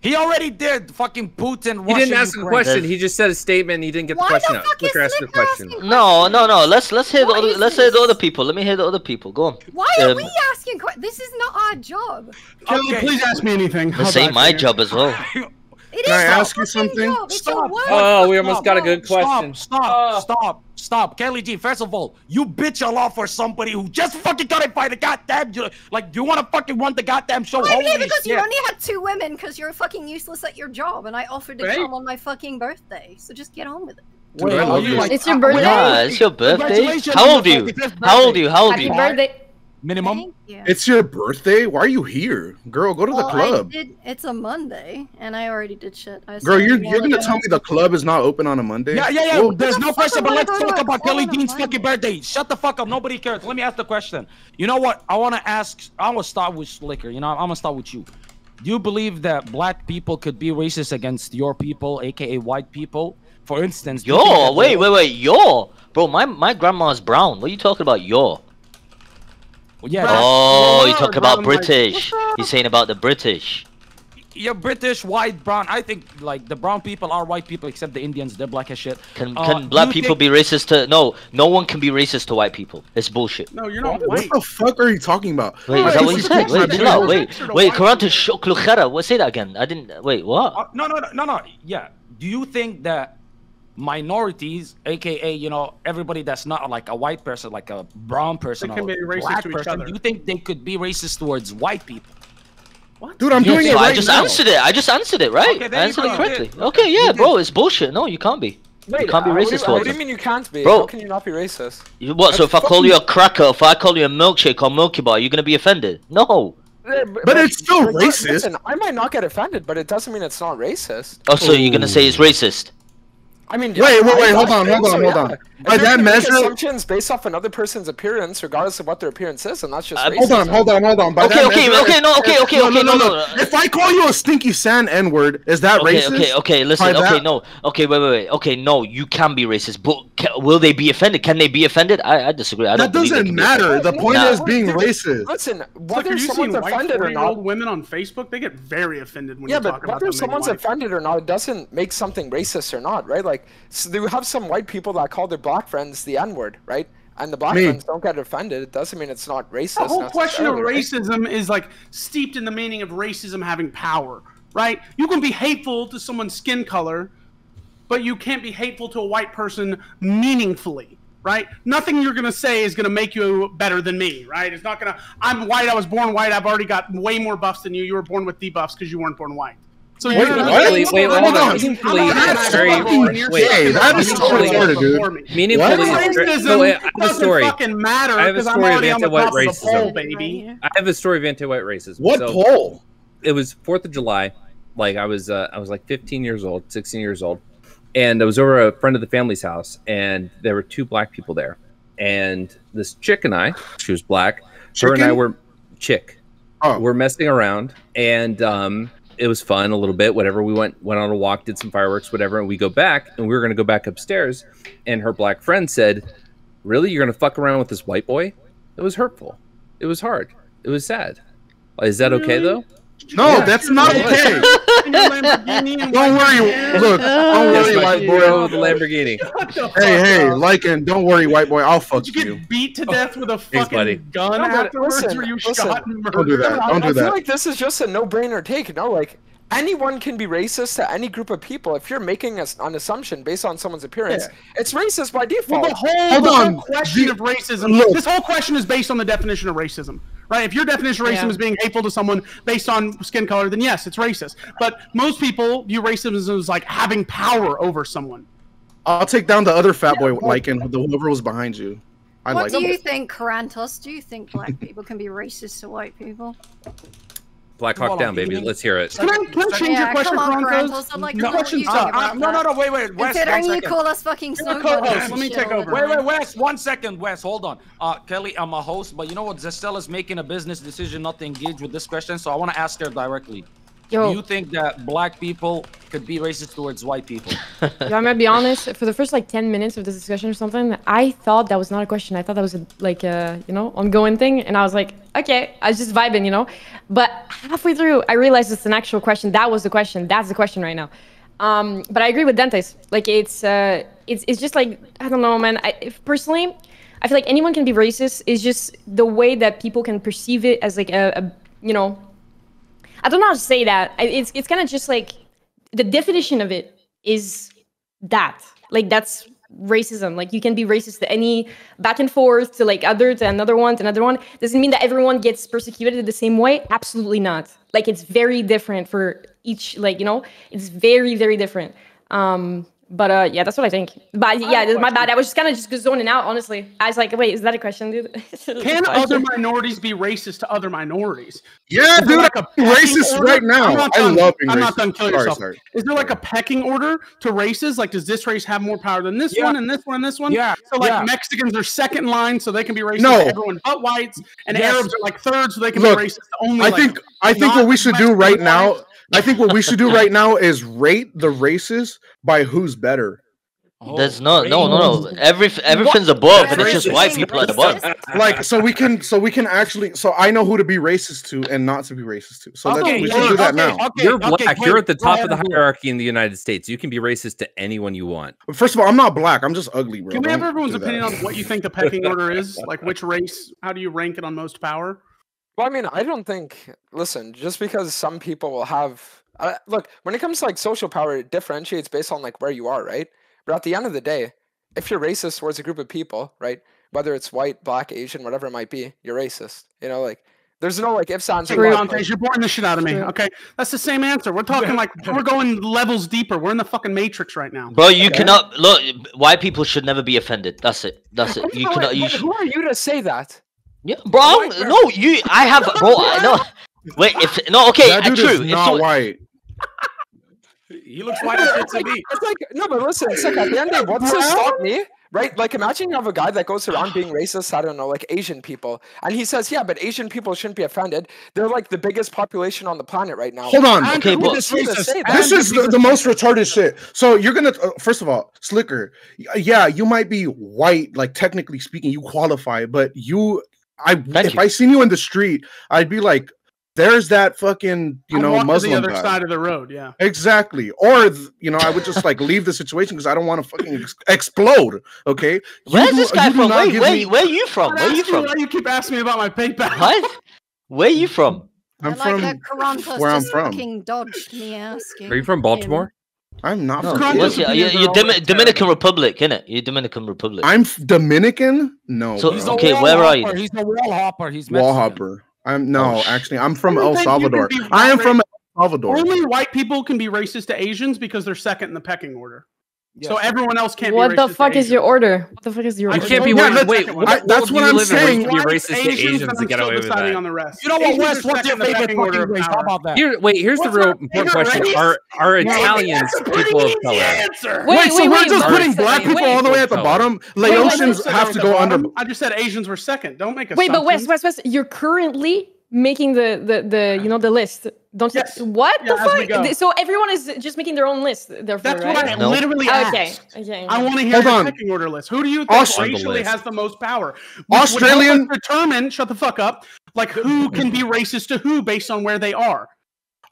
He already did. Fucking Putin. He didn't Russia, ask a question. He just said a statement. and He didn't get the Why question the out. fuck is Sliker, ask your question. asking No, no, no. Let's let's hear the other, let's hear the other people. Let me hear the other people. Go on. Why are Um, we asking questions? This is not our job. Kelly, Okay. please ask me anything. This ain't my for job as well. It Can I is ask you something? job. Stop. Oh, we Stop, almost got a good question. Stop, stop, stop, stop. Kelly G, first of all, you bitch a lot for somebody who just fucking got it by the goddamn. Like, you want to fucking run the goddamn show? I'm here Holy because you only had two women because you're fucking useless at your job, and I offered to Right. come on my fucking birthday. So just get on with it. Dude, Wait, are you you. like- It's your uh, birthday? Ah, it's your birthday. How old are you? How old are you? How old are Happy you? birthday. Minimum. Thank you. It's your birthday? Why are you here? Girl, go to the Well, I club. did, it's a Monday, and I already did shit. I Girl, said you're, you're gonna tell me the club is not open on a Monday? Yeah, yeah, yeah. Well, There's no question, but let's talk about club Kelly Dean's Monday? fucking birthday. Shut the fuck up. Nobody cares. Let me ask the question. You know what? I want to ask. I'm gonna start with Sliker. You know, I'm gonna start with you. Do you believe that black people could be racist against your people, aka white people? For instance, do Yo, wait, wait, wait. Yo, bro, my my grandma's brown. What are you talking about? Yo. Yeah, Oh, you yeah, talk about brown, like, British. He's saying about the British. you're British, white, brown. I think like the brown people are white people, except the Indians. They're black as shit. Can Uh, can black people think- be racist to? No, no one can be racist to white people. It's bullshit. No, you're not what white. the fuck are you talking about? Wait, is Wait, that what you said? Wait, difference? chill out. What's Wait, wait. Why- Karanta shoklukhara. What? Say that again. I didn't. Wait, what? Uh, no, no, no, no, no. Yeah. Do you think that minorities, aka you know everybody that's not like a white person, like a brown person, They can or a racist black person, do you think they could be racist towards white people? What? Dude, I'm doing Yeah, it I just now. answered it. I just answered it, right? Okay, I there you answered it correctly. did. Okay, yeah, bro, it's bullshit. No, you can't be. Wait, can't be uh, what do racist you, towards What do you mean you can't be? Bro. How can you not be racist? You- What? So if I call you a cracker, if I call you a milkshake or milky bar, you're gonna be offended? No. Yeah, But it's still racist. Listen, I might not get offended, but it doesn't mean it's not racist. Oh, so you're gonna say it's racist? I mean, Wait, wait, wait, I hold on, hold on, so, hold on. If By that measure- assumptions based off another person's appearance, regardless of what their appearance is, and that's just Uh, hold on, hold on, hold on. By Okay, that okay, measure, okay, no, okay, okay, no, okay, no, no, no, no, no. If I call you a stinky sand N word, is that Okay, racist? okay, okay. Listen, By okay, that- no, okay, wait, wait, wait. Okay, no, you can be racist, but ca- will they be offended? Can they be offended? I, I disagree. I don't believe they doesn't matter. The point Nah. is being Dude, racist. Listen, whether have someone's offended or 40-year-old not, women on Facebook? They get very offended when yeah, you but talk about whether them being someone's offended or not, it doesn't make something racist or not, right? Like, so they have some white people that call their black friends the N word, right? And the black Me. friends don't get offended. It doesn't mean it's not racist. The whole question of necessarily, right? racism is like steeped in the meaning of racism having power, right? You can be hateful to someone's skin color, but you can't be hateful to a white person meaningfully, right? Nothing you're gonna say is gonna make you better than me, right? It's not gonna. I'm white. I was born white. I've already got way more buffs than you. You were born with debuffs because you weren't born white. So Wait, you're what? Meaningfully, wait, Hold hold on. on. Meaningfully, I'm it's very. level, Wait, that is so meaningfully retarded, dude. before me. meaningfully, Racism so I have a doesn't story. fucking matter I have a because I'm story of on the anti-white of the racism. pole, baby. I have a story of anti-white racism. What So, poll? it was Fourth of July. Like I was, uh, I was like 15 years old, 16 years old, and I was over a friend of the family's house, and there were two black people there, and this chick and I, she was black, her and I were chick, Oh. we're messing around, and um, it was fun a little bit. Whatever, we went went on a walk, did some fireworks, whatever, and we go back, and we were gonna go back upstairs, and her black friend said, "Really, you're gonna fuck around with this white boy?" It was hurtful. It was hard. It was sad. Is that okay though? No, that's not okay. in your Lamborghini and oh. Don't worry. Look, don't Yes, worry, my white hero, boy. the Lamborghini. The Hey, hey, up. Lycan, don't worry, white boy. I'll fuck Did you you. get beat to death with a fucking buddy. gun No, afterwards? listen, were you listen. shot and murdered? Don't do that. I- Don't I feel like this is just a no-brainer take. No, like anyone can be racist to any group of people. If you're making a, an assumption based on someone's appearance, it's racist by Well, default. the whole, Hold the on. whole question The- of racism. look. This whole question is based on the definition of racism, right? If your definition of racism Yeah. is being hateful to someone based on skin color, then yes, it's racist. But most people view racism as like having power over someone. I'll take down the other fat boy, Lycan, the whoever was behind you. I what like do it. you think, Qorantos? Do you think black people can be racist to white people? Black Hawk down, baby. you- Let's hear it. Can I, can I change your question, on, Broncos? I'd like to Your question's you Uh, up. uh, no, no, no, wait, wait, Wes, Considering you call us fucking You're snow co-host, let me take all over. Wait, wait, Wes, one second, Wes, hold on. Uh, Kelly, I'm a host, but you know what? Zestella's making a business decision not to engage with this question, so I want to ask her directly. Yo. Do you think that black people could be racist towards white people? Yo, I'm gonna be honest. For the first like ten minutes of this discussion or something, I thought that was not a question. I thought that was a, like a you know ongoing thing, and I was like, okay, I was just vibing, you know. But halfway through, I realized it's an actual question. That was the question. That's the question right now. Um, but I agree with Dantes. Like it's uh, it's it's just like I don't know, man. I if personally, I feel like anyone can be racist. It's just the way that people can perceive it as like a, a you know I don't know how to say that. It's it's kind of just like the definition of it is that. Like that's racism. Like you can be racist to any back and forth to like other to another one to another one. Doesn't mean that everyone gets persecuted the same way. Absolutely not. Like it's very different for each. Like you know, it's very very different. Um, but uh, yeah, that's what I think. But yeah, have a my bad. I was just kind of just zoning out. Honestly, I was like, wait, is that a question, dude? Can other minorities be racist to other minorities? Yeah, Is dude, like a racist order? right now. I'm not I love being I'm not done. Kill Sorry, yourself. sorry. Is there like a pecking order to races? Like, does this race have more power than this Yeah. one and this one and this one? Yeah, So, like, yeah. Mexicans are second line, so they can be racist No. to everyone but whites, and Yes. Arabs are like third, so they can Look, be racist to only. I like, think I think what we should do right now. Whites. I think what we should do right now is rate the races by who's better. Oh, There's no, no, no, no. Every everything's above, and it's just white people at the bottom. Like, so we can, so we can actually, so I know who to be racist to and not to be racist to. So Okay, that's, we yeah, should do that okay, now. okay, You're black. wait, You're at the top of the and do it. hierarchy in the United States. You can be racist to anyone you want. First of all, I'm not black. I'm just ugly, bro. Can we have everyone's opinion on what you think the pecking order is? Like, which race? How do you rank it on most power? Well, I mean, I don't think. Listen, just because some people will have. Uh, look, when it comes to like social power, it differentiates based on like where you are, right? But at the end of the day, if you're racist towards a group of people, right, whether it's white, black, Asian, whatever it might be, you're racist. You know, like there's no like ifs, ands, or True. buts. Dantes, you're boring the shit out of me. Okay, that's the same answer. We're talking like we're going levels deeper. We're in the fucking matrix right now. Bro, you cannot look. White people should never be offended. That's it. That's it. You cannot. wait, You but should. who are you to say that? Yeah, bro. I'm- No, you. I have, bro. I know. Wait, if no, okay, That uh, dude true. is not so- white. He looks white as shit to me. It's like no, but listen, it's like at the end of the day, what's to stop me? Right? Like imagine you have a guy that goes around being racist, I don't know, like Asian people. And he says, Yeah, but Asian people shouldn't be offended. They're like the biggest population on the planet right now. Hold on. And Okay, but- is he to Racist. say that? This is the, the most retarded shit. So you're gonna uh, first of all, Sliker. Yeah, you might be white, like technically speaking, you qualify, but you, I Thank if you. I seen you in the street, I'd be like, "There's that fucking you I know walk to Muslim the other guy." side of the road. Yeah. Exactly. Or you know, I would just like leave the situation because I don't want to fucking ex- explode. Okay. You Where's do- this guy you from? not Where, give where, me- where you from? Where you from? Why you keep asking me about my PayPal? What? Where you from? I'm I like from. that Qorantos where I'm from. fucking dodged me asking. Are you from Baltimore? I'm not. No, from Grant what's is Cuba. your, opinions you're, are you're always Domi- Dominican Republic, innit? You're Dominican Republic. I'm f- Dominican. No. So- He's Okay, wall where are you then? He's a wall hopper. He's wall Mexican. hopper. I'm no, Oh, sh- actually, I'm from El don't think you can Salvador. I am from El Salvador. Only white people can be racist to Asians because they're second in the pecking order. So everyone else can't. Be what the fuck to is your order? What the fuck is your I You order? can't be Yeah, one. that's Wait, second one. what I- that's world what do you I'm live in where saying. you can be Whites, racist to Asians, Asians and and I'm get still away with deciding that. on the rest. You know what, Asians are Wes? What's second your in the favorite pecking order fucking of race? How power. about that? Here, wait. Here's the What's real our important favorite question: race? Are are No, Italians that's a pretty people of easy color? Answer. Wait, Wait, so wait, we're wait, just wait, putting black wait, people wait. all the way at the bottom. wait, Laotians wait, have to go under. I just said Asians were second. Don't make a. Wait, but West, assumptions. West, West, you're currently making the the, the you know the list. Don't yes. you, what yeah, the fuck? So everyone is just making their own list. Therefore, that's right? what I no. literally okay. asked. Okay. I want to hear the your pecking order list. Who do you think Australia racially has the most power? Australian determine. Shut the fuck up. Like who can be racist to who based on where they are.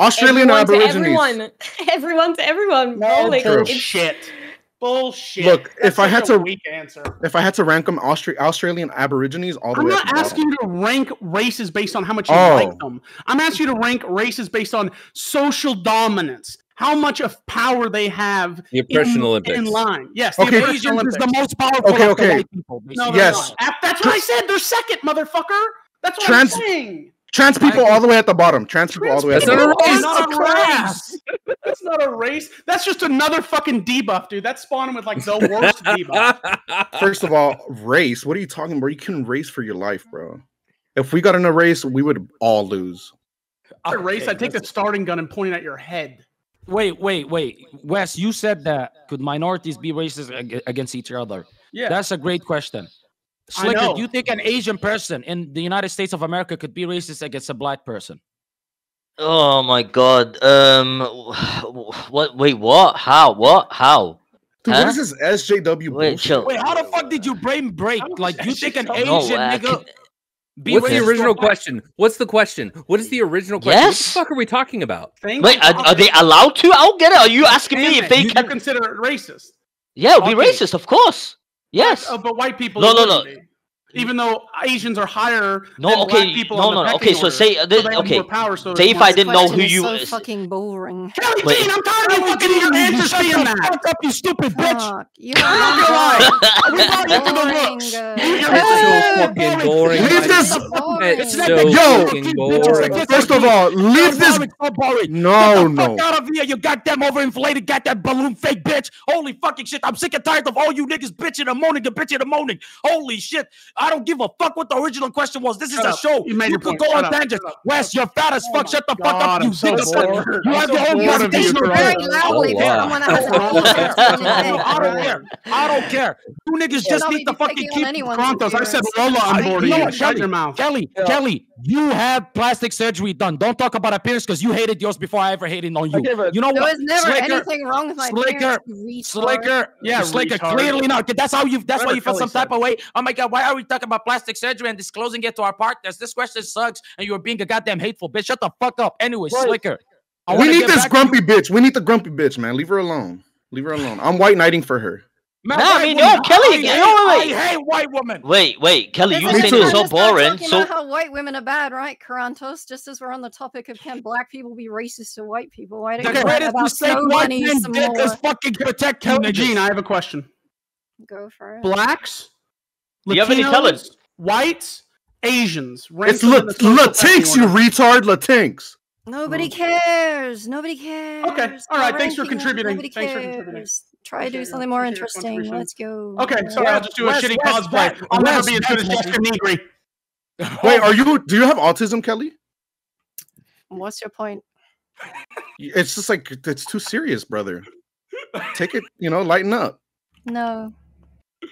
Australian everyone Aborigines. everyone, everyone to everyone. No, like, true. It's, shit. Bullshit. Look, That's if I had to weak answer, if I had to rank them, Australian Aborigines all the I'm way. I'm not asking you to rank races based on how much you oh. like them. I'm asking you to rank races based on social dominance, how much of power they have. The oppression in, Olympics in line. Yes, the okay. oppression Olympics is the most powerful. Okay, okay. People, no, yes, that's what I said. They're second, motherfucker. That's what Trans- I'm saying. Trans people all the way at the bottom. Trans people all the way at the bottom. That's not a race. That's not a race. That's just another fucking debuff, dude. That's spawning with like the worst debuff. First of all, race. What are you talking about? You can race for your life, bro. If we got in a race, we would all lose. A race, I take the starting gun and point it at your head. Wait, wait, wait. Wes, you said that could minorities be racist against each other? Yeah. That's a great question. Sliker, do you think an Asian person in the United States of America could be racist against a black person? Oh my god. Um what wait what? How? What? How? Dude, huh? what is this SJW wait, bullshit? Wait, how the fuck did your brain break? Like you think an Asian no, nigga can... What's the original question? What's the question? What is the original question? Yes. What the fuck are we talking about? Thank Wait, are, are, they allowed to? I'll get it. Are you asking Damn me if they you, can... you consider it racist? Yeah, it would okay. be racist, of course. Yes. Oh, but white people. No, no, no. Me even though Asians are higher. No, okay, no, no, no, okay. Order. So say, uh, this, so okay, power, so say if I didn't know who you. So uh, fucking boring. Kelly but, I'm tired of fucking your answers being that. Fuck up, you stupid bitch. You're not gonna lie. We brought you for the looks. You're so fucking boring. Leave this. It's so fucking boring. First of all, leave this. No, no. Get the fuck out of here, you goddamn overinflated, goddamn balloon fake bitch. Holy fucking shit! I'm sick and tired of all you niggas bitching and moaning and bitching and moaning. Holy shit. I don't give a fuck what the original question was. This shut is up. a show. You, you could go shut on tangents. Wes, you're fat as fuck. Oh shut the fuck up. You so bored. You have so your own presentation. You very loudly. Oh, wow. I don't care. I don't care. You niggas just need to fucking keep Broncos. I said Lola on board. Shut your mouth, Kelly. Kelly, you have plastic surgery done. Don't talk about appearance because you hated yours before I ever hated on you. You know what? There was never anything wrong with my Slaker, Slaker, yeah, slaker. Clearly not. That's how you. That's why you felt some type of way. Oh my God, why are we talking about plastic surgery and disclosing it to our partners. This question sucks, and you are being a goddamn hateful bitch. Shut the fuck up. Anyway, right. Sliker. I we need this grumpy bitch. We need the grumpy bitch, man. Leave her alone. Leave her alone. I'm white knighting for her. Man, no, I mean, woman. no, Kelly. I, hate, I hate white women. Wait, wait, Kelly, you think it's so boring. So how white women are bad, right, Qorantos? Just as we're on the topic of can black people be racist to white people? Why don't the you greatest so white men fucking protect Kelly. Gene, I have a question. Go for it. Blacks Latinos, you have any talent? Whites, Asians. It's La- Latinx, you retard. Latinx. Nobody oh. cares. Nobody cares. Okay. All right. Thanks for contributing. Nobody Thanks for contributing. Try to do something more interesting. Let's go. Okay. Sorry, yeah. I'll just do West, a shitty West, cosplay. West, I'll never be as good as Jessica Nigri. Wait, are you? Do you have autism, Kelly? What's your point? It's just like it's too serious, brother. Take it, you know, lighten up. No.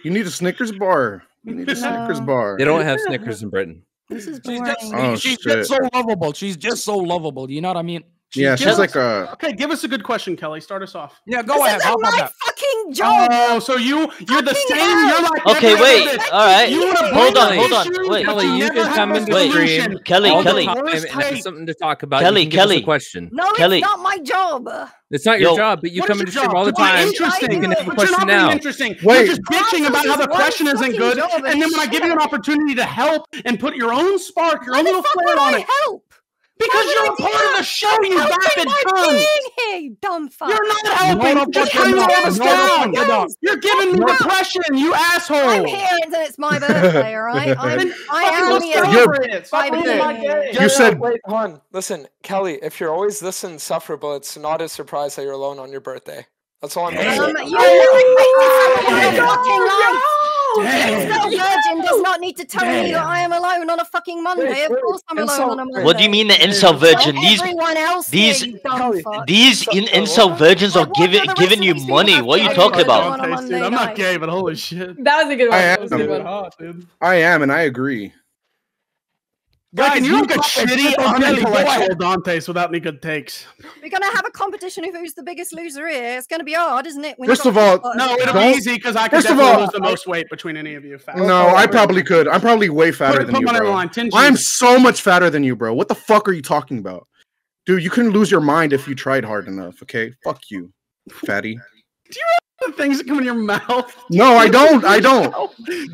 You need a Snickers bar. You need a no. Snickers bar. They don't have Snickers in Britain. This is boring. She's just, oh, she's just so lovable. She's just so lovable. You know what I mean? She yeah, she's us, like a. Okay, give us a good question, Kelly. Start us off. Yeah, go this ahead. Is my that? fucking job. Oh, so you you're the same. You're like okay, wait. All right. You hold on, hold on. Wait, Kelly, you can come into the stream. Kelly, all Kelly, time, something to talk about. Kelly, Kelly, question. No, Kelly. it's not my job. It's not your Yo, job, but you come into stream all the time. Interesting. You can have a question now. Interesting. Wait. You're just bitching about how the question isn't good, and then when I give you an opportunity to help and put your own spark, your own little flare on it, because you're a part of the show, you vapid cunt! Hey, dumb fuck! You're not helping! No, Just hang all of us down! You're giving me depression, you asshole! I'm here and it's my birthday, alright? I'm, I am here. You said... Wait, hon, listen, Kelly, if you're always this insufferable, it's not a surprise that you're alone on your birthday. That's all I'm saying. You're living James Virgin does not need to tell me that I am alone on a fucking Monday. Of course I'm alone on a Monday. What do you mean the insult virgin? These these here, these in, virgins are giving giving you money. What are you talking about? I'm not gay, but holy shit. That was a good one. I am, I am and I agree. Guys, you look like get shitty, unintellectual Dantes without any good takes. We're gonna have a competition of who's the biggest loser here. It's gonna be hard, isn't it? First of all, no, it'll be easy because I could definitely all, lose the most weight between any of you. Fat. No, I probably could. I'm probably way fatter put, than put you, I'm so much fatter than you, bro. What the fuck are you talking about, dude? You couldn't lose your mind if you tried hard enough. Okay, fuck you, fatty. The things that come in your mouth. No, I don't. I don't.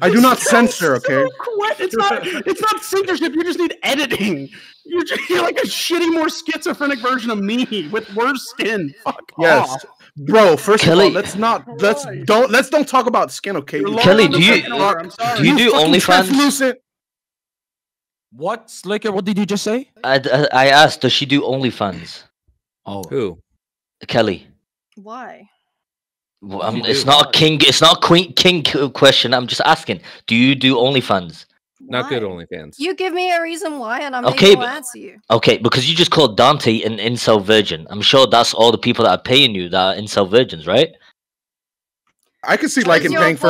I do not censor. Okay. It's not. It's not censorship. You just need editing. You're, just, you're like a shitty, more schizophrenic version of me with worse skin. Fuck Yes, off. bro. First of all, let's not. Let's don't. Let's don't talk about skin. Okay. Kelly, do you- order, do you do fucking OnlyFans? translucent- What, Sliker? What did you just say? I, I, I asked, does she do OnlyFans? Oh, Who? Kelly. Why? Well, um, you it's not a king. It's not a queen king question. I'm just asking. Do you do OnlyFans? Not good Why? OnlyFans. You give me a reason why, and I'm Okay, to but- answer you. Okay, because you just called Dante an incel virgin. I'm sure that's all the people that are paying you that are incel virgins, right? I can see What like is him paying for.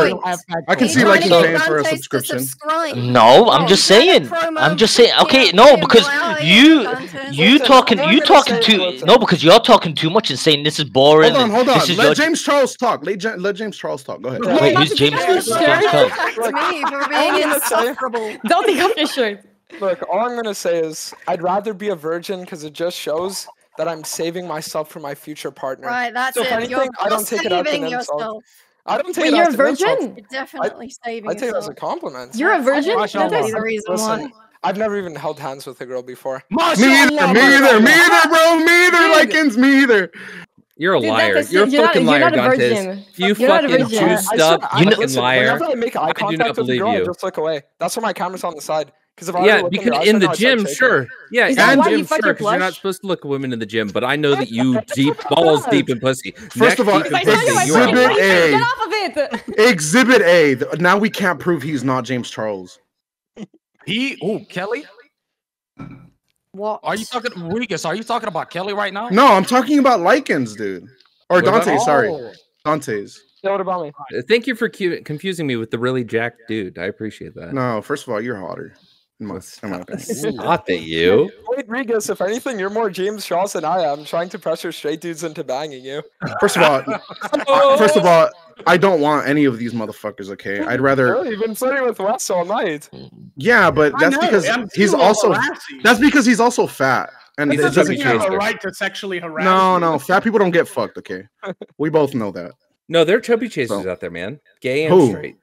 I can He's see like him paying for a subscription. No, I'm Oh, just saying. I'm just saying. Okay, no, because you you talking you talking too no because you're talking too much and saying this is boring. Hold on, hold on. This is Let your, James Charles talk. Let, Ja- let James Charles talk. Go ahead. Yeah. wait, who's to James? take James off your Charles? Back to me for being insufferable. Don't take off your shirt. Look, all I'm gonna say is I'd rather be a virgin because it just shows that I'm saving myself for my future partner. Right, that's So it. anything, you're, I you're don't take it as an saving insult. yourself. I don't take Wait, you're a virgin? You're definitely saving I take it as a compliment. You're a virgin? That's Allah. the reason why. I've never even held hands with a girl before. Me either. Me either. Me either, bro. Me either. Dude. Likens. Me either. You're a Dude, liar. Dantes, You're you're not- fucking you're liar, not a Dantes. You You're fucking virgin. juiced up You fucking liar. Whenever I make eye I do contact not with a believe girl, I just look away. That's why my camera's on the side. Because if I Yeah, were to look because in, your eyes in right the now, I'd start gym, shaking. sure. Yeah, Is in that the why you gym, fuck sure. your Because you're not supposed to look at women in the gym, but I know that you deep balls deep in pussy. First of all, Neck deep I in saw Exhibit you, I pussy, saw you you. are. A. Get off of it. Exhibit A. Now we can't prove he's not James Charles. he. Oh, Kelly. What? Are you talking, Regas? Are you talking about Kelly right now? No, I'm talking about Likens, dude. Or What about- Dante. Sorry, Oh. Dante's. Yeah, what about me? Thank you for cu- confusing me with the really jacked dude. I appreciate that. No, first of all, you're hotter. In my, in my opinion. Stop it, you. Wait, Regas, if anything, you're more James Charles than I am, trying to pressure straight dudes into banging you. First of all, I- first of all, I don't want any of these motherfuckers. Okay, I'd rather. Really, you've been flirting with Wes all night. Yeah, but that's know, because I'm he's feeling a little also. harassy. That's because he's also fat, and He's it a doesn't chubby You have a chaser. right to sexually harass. No, me. no, fat people don't get fucked. Okay, we both know that. No, there are chubby chasers So- out there, man. Gay and Who? straight.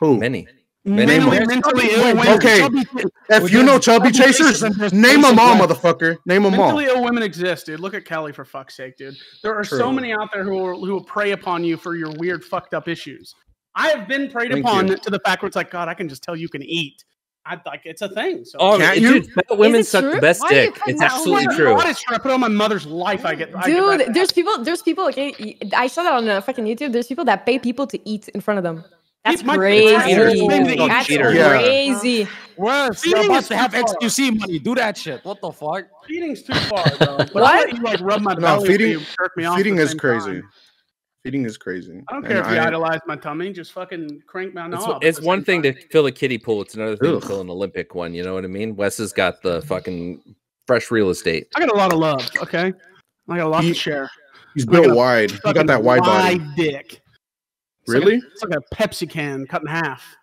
Who? Many. Name Mentally, them. mentally ill women. Okay, chubby- If you know chubby chasers, name them all, motherfucker. Name them all. Mentally ill women exist, dude. Look at Kelly for fuck's sake, dude. There are so many out there who will, who will prey upon you for your weird, fucked up issues. I have been preyed Thank upon you. to the fact where it's like, God, I can just tell you can eat. I like it's a thing. So Oh, Can't you? dude, women it suck the best Why dick. It's absolutely on? true. What is true? I put it on my mother's life. I get, I get Dude, there's people. There's people. Okay, I saw that on uh, fucking YouTube. There's people that pay people to eat in front of them. That's Eat my- crazy. Cheaters. Cheaters. That's Cheaters. Yeah. crazy. Wes, you're Feeding about to have too far. XQC money. Do that shit. What the fuck? Feeding's too far, bro. But What? I'll you like rub my No, belly feeding- feeding, me off. Feeding is crazy. time. Feeding is crazy. I don't care And if you I- idolize my tummy. Just fucking crank my knob. one- at it's one thing time. to fill a kiddie pool. It's another thing Ugh. to fill an Olympic one. You know what I mean? Wes has got the fucking fresh real estate. I got a lot of love. Okay, I got a lot He- to share. He's built wide. He got that wide body. dick. It's like a- Really? it's like a Pepsi can cut in half.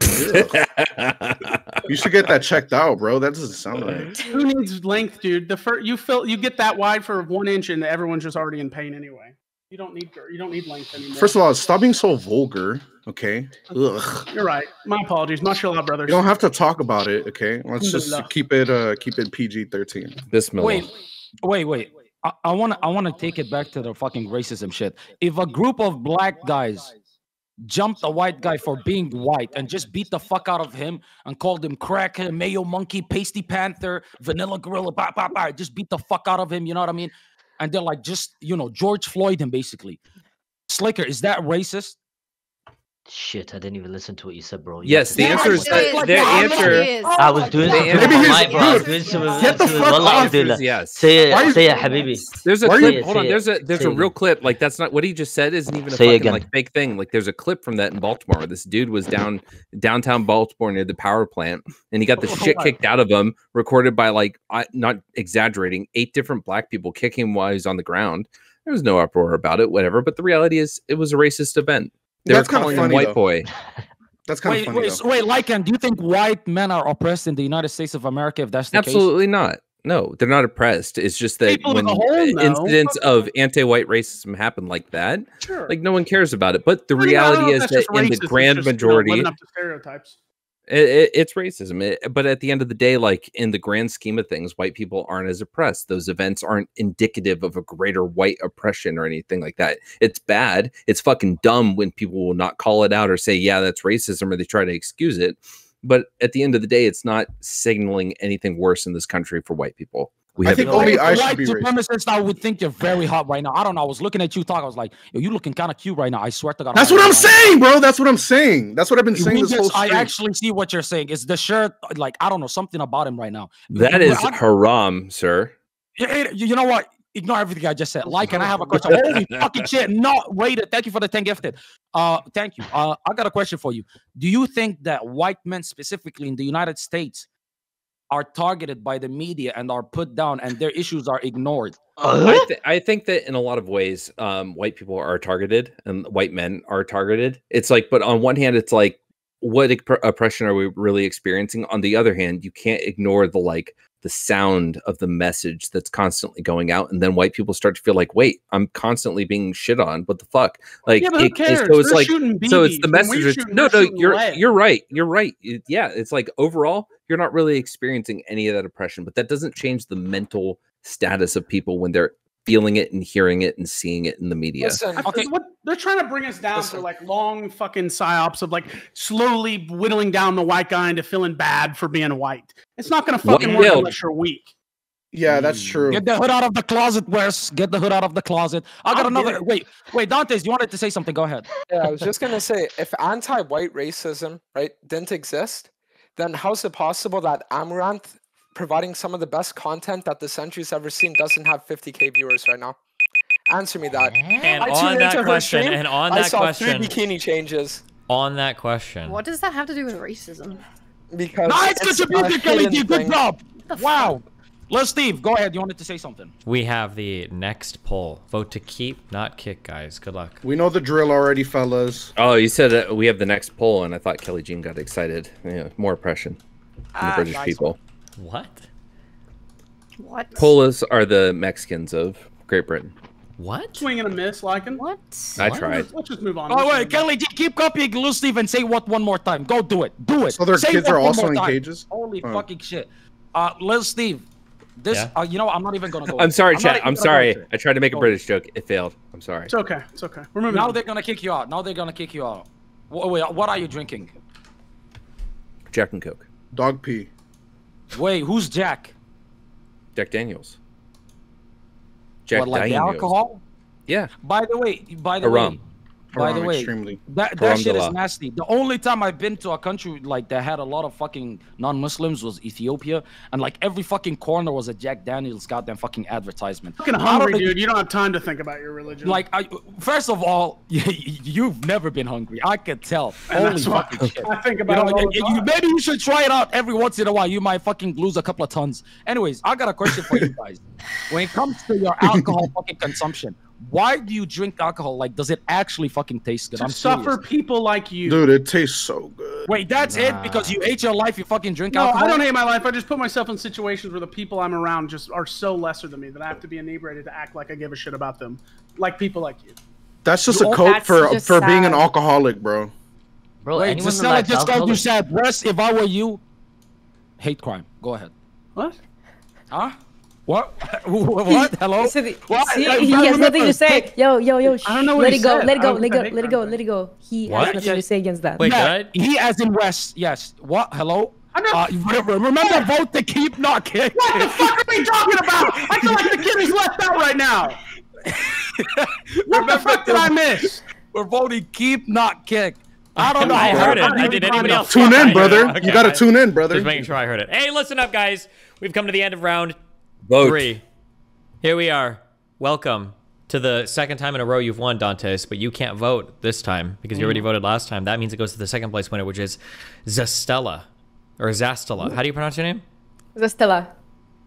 You should get that checked out, bro. That doesn't sound right. Who needs length, dude? The first you fill you get that wide for one inch, and everyone's just already in pain anyway. You don't need you don't need length anymore. First of all, stop being so vulgar. Okay. Ugh. you're right. My apologies. Mashallah, brothers. You don't have to talk about it. Okay. Let's just keep it. Uh, keep it PG thirteen. Bismillah. Wait, wait, wait. I want to I want to take it back to the fucking racism shit. If a group of black guys jumped a white guy for being white and just beat the fuck out of him and called him crackhead, mayo monkey, pasty panther, vanilla gorilla, bah, bah, bah, just beat the fuck out of him, you know what I mean? And they're like, just you know, George Floyd him basically. Sliker, is that racist? Shit, I didn't even listen to what you said, bro. You Yes, the to- answer is Yes, that their is. answer. It is. I was doing The something answer- with my Maybe mic, he's- bro. I was dude, doing something with- get the with- fuck off. Abdullah. Yes. Say it, you- say it, Habibi. There's a clip. you- hold on. There's a there's say a real again. clip. Like that's not what he just said. Isn't even a Say fucking again. like fake thing. Like there's a clip from that in Baltimore. This dude was down downtown Baltimore near the power plant, and he got the oh shit kicked out of him. Recorded by like I not exaggerating, eight different black people kicking him while he's on the ground. There was no uproar about it, whatever. But the reality is, it was a racist event. They That's were kinda calling him funny, white though. boy. That's kind of Wait, funny. wait, though. so wait, Lycan, do you think white men are oppressed in the United States of America if that's the case? Absolutely not. No, they're not oppressed. It's just that People when a whole know. incidents of anti-white racism happen like that, Sure. like no one cares about it. But the I mean, I don't know reality is that just in racist, the grand just, you know, majority, up to stereotypes. It, it- it's racism. It- but at the end of the day, like in the grand scheme of things, white people aren't as oppressed. Those events aren't indicative of a greater white oppression or anything like that. It's bad. It's fucking dumb when people will not call it out or say, yeah, that's racism, or they try to excuse it. But at the end of the day, it's not signaling anything worse in this country for white people. We I think no- only White- I should white be racist. supremacists I would think you're very hot right now. I don't know. I was looking at you talk. I was like, yo, you looking kind of cute right now. I swear to God. That's I'm what I'm gonna lie. saying, bro. That's what I'm saying. That's what I've been saying We this whole just- I stream. actually see what you're saying. Is the shirt like I don't know something about him right now? that is I- haram, sir. You, you know what? Ignore everything I just said. Like, and I have a question. Holy fucking shit! No, wait. Thank you for the ten gifted. Uh, thank you. Uh, I got a question for you. Do you think that white men, specifically in the United States, are targeted by the media and are put down, and their issues are ignored? I, th- I think that in a lot of ways, um, white people are targeted and white men are targeted. It's like, but on one hand, it's like, what ec- oppression are we really experiencing? On the other hand, you can't ignore the like the sound of the message that's constantly going out, and then white people start to feel like, wait, I'm constantly being shit on. What the fuck? Like, Yeah, but who it- it's- cares? so it's They're like, so it's the message. No, no, you're lead. you're right. You're right. It- yeah, it's like overall, you're not really experiencing any of that oppression, but that doesn't change the mental status of people when they're feeling it and hearing it and seeing it in the media. Listen, I feel- what they're trying to bring us down Listen. to like long fucking psyops of like slowly whittling down the white guy into feeling bad for being white. It's not gonna White fucking work guilt. unless you're weak. yeah, that's hmm. true. Get the hood out of the closet, Wes. Get the hood out of the closet. I got I'll get another. it. Wait, wait, Dantes, you wanted to say something? Go ahead. Yeah, I was just gonna say, if anti-white racism, right, didn't exist, then how's it possible that Amouranth, providing some of the best content that the century's ever seen, doesn't have 50k viewers right now? Answer me that. And I on that question, stream, and on I that saw question, three bikini changes on that question, What does that have to do with racism? because Nice it's a contribution, Kelly. Good job. The Wow. Let's Steve, go ahead. You wanted to say something. we have the next poll. Vote to keep, not kick, guys. Good luck. We know the drill already, fellas. Oh, you said that we have the next poll, and I thought Kelly Jean got excited. Yeah, more oppression from the Ah, British nice people. What? What? Polas are the Mexicans of Great Britain. What? Swing and a miss, like him. What? I What? tried. Let's just move on. Oh wait. Kelly G, keep copying Lil Steve and say what one more time. Go do it. Do it. So their Say kids are also in time. cages? Holy Oh. fucking shit. Uh, Lil Steve, this. Yeah? Uh, you know, what, I'm not even gonna go. I'm sorry, not chat. even I'm gonna sorry. I tried to make a British joke. It failed. I'm sorry. It's okay. It's okay. We're moving Now on. they're gonna kick you out. Now they're gonna kick you out. Wait, wait, what are you drinking? Jack and Coke. Dog pee. Wait, who's Jack? Jack Daniels. Jack what, like the Daniels. alcohol? Yeah. By the way, by the A way, rum. By the way, extremely. that that shit is nasty. The only time I've been to a country like that had a lot of fucking non-Muslims was Ethiopia, and like every fucking corner was a Jack Daniels goddamn fucking advertisement. fucking hungry, think- dude. You don't have time to think about your religion. Like, I, first of all, you've never been hungry. I could tell. And Holy that's why fucking shit. I think You about know, it all you- the you- maybe you should try it out every once in a while. You might fucking lose a couple of tons. Anyways, I got a question for you guys. When it comes to your alcohol fucking consumption, why do you drink alcohol? Like, does it actually fucking taste good? To I'm suffer serious. people like you. Dude, it tastes so good. Wait, that's it? Because you hate your life, you fucking drink No, alcohol? I don't hate my life. I just put myself in situations where the people I'm around just are so lesser than me that I have to be inebriated to act like I give a shit about them, like people like you. That's just You- a coat that's for just for being an alcoholic, bro. Bro, Wait, anyone that Gisela likes just called alcohol you is- sad. Wes, if I were you, hate crime. Go ahead. What? Huh? What? what? Hello? He, said What? see, he I has nothing to say. Yo, yo, yo. I don't know what Let he it go. Let it I go. don't Let it go. Let it go. Let it go. He What? has nothing Yeah. to say against that. Wait, Yeah, did he as in West. Yes. What? Hello? I know. Uh, remember, remember vote to keep not kick. what the fuck are we talking about? I feel like the kid is left out right now. What the fuck did I miss? We're voting keep not kick. I don't know. I heard it. I did is. anybody else? Tune in, brother. Okay, You gotta tune in, brother. Just making sure I heard it. Hey, listen up, guys. We've come to the end of round Vote. three. Here we are. Welcome to the second time in a row you've won, Dantes, but you can't vote this time because you already mm. voted last time. That means it goes to the second place winner, which is Zastella. Or Zastella. How do you pronounce your name? Zastella.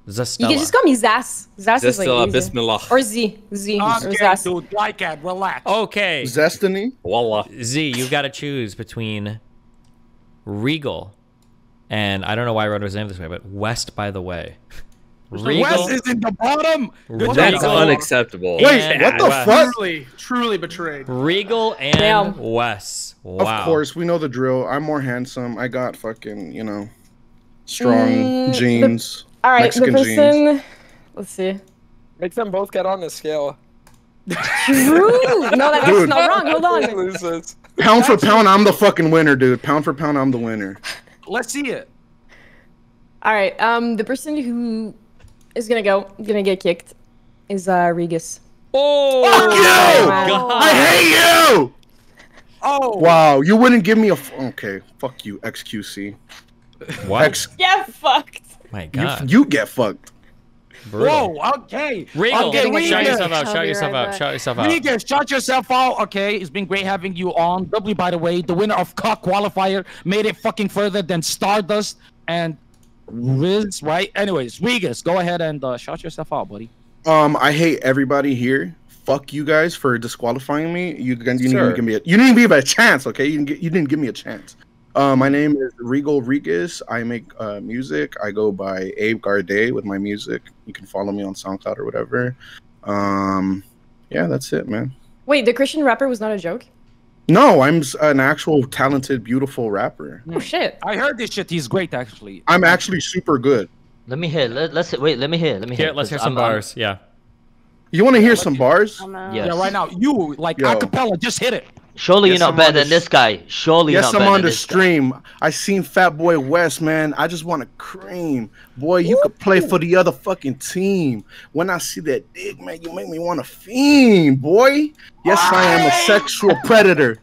Zastella. You can just call me Zas. Zas is like Zastella, easy. Bismillah. Or Z. Z. Or Okay, Zas. dude, like it, relax. Okay. Zestiny. Wallah. Z, you've got to choose between Regal and I don't know why I wrote his name this way, but West by the Way. Regal. Wes is in the bottom. Good Regal. job. That's unacceptable. Wait, And what the Wes. fuck? Truly, truly betrayed. Regal and Damn. Wes. Wow. Of course, we know the drill. I'm more handsome. I got fucking, you know, strong Mm, the- jeans. All right, Mexican the jeans. person. Let's see. Make them both get on the scale. True. No, that, that's Dude. not wrong. Hold on. Pound for pound, I'm the fucking winner, dude. Pound for pound, I'm the winner. Let's see it. All right. Um, the person who is gonna go, gonna get kicked, is uh Regis. Oh, Fuck you! my I hate you! Oh. Wow, you wouldn't give me a. F- okay, fuck you, XQC. What? X, Yeah, fucked. My you, God. you get fucked. Brutal. Whoa. Okay. Regal, Okay, shout yourself out. I'll Shout be yourself right out. back. Shout yourself out. Vegas, shout yourself out. Okay, it's been great having you on. W, by the way, the winner of Cock Qualifier made it fucking further than Stardust and Riz, right? Anyways, Vegas, go ahead and uh, shout yourself out, buddy. Um, I hate everybody here. Fuck you guys for disqualifying me. You, you didn't even give me a. You didn't even give me a chance. Okay, you didn't. Get, you didn't give me a chance. Uh, my name is Regal Regis. I make uh, music. I go by Abe Garday with my music. You can follow me on SoundCloud or whatever. Um, yeah, that's it, man. Wait, the Christian rapper was not a joke. No, I'm an actual talented, beautiful rapper. Oh shit. I heard this shit. He's great, actually. I'm actually super good. Let me hear. Let, let's wait. Let me hear. Let me hear. Here, let's hear some I'm- I'm- bars. Yeah. You want to hear some bars? I'm, uh, Yes. Yeah, right now, you like Yo. acapella, just hit it. Surely Yes, you're not I'm better than this guy. Surely Yes, you're not I'm better on the this guy. stream. I seen Fat Boy West, man. I just want to cream. Boy, you could play for the other fucking team. When I see that dick, man, you make me want to fiend, boy. Yes, I am a sexual predator.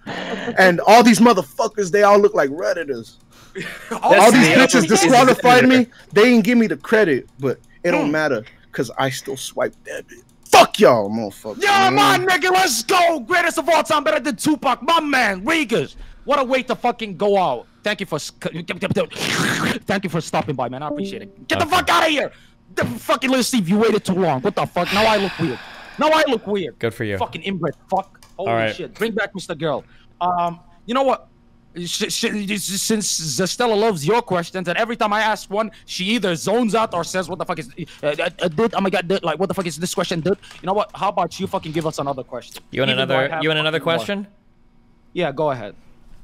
And all these motherfuckers, they all look like redditors. all these the bitches upper- disqualified me. They didn't give me the credit, but it Hmm. don't matter because I still swipe that bitch. Fuck y'all, motherfuckers. Yeah, man. man, nigga, let's go. Greatest of all time, better than Tupac, my man, Regas. What a way to fucking go out. Thank you for thank you for stopping by, man. I appreciate it. Get the fuck out of here. The fucking little Steve, you waited too long. What the fuck? Now I look weird. Now I look weird. Good for you. Fucking inbred fuck. Holy All right. shit. Bring back Mr. Girl. Um, you know what? Sh- sh- since Zestella loves your questions, and every time I ask one, she either zones out or says, "What the fuck is uh, uh, uh, did? Oh my god, did, like what the fuck is this question? Did you know what? How about you fucking give us another question? You want Even another? You want another fucking more. question? Yeah, go ahead.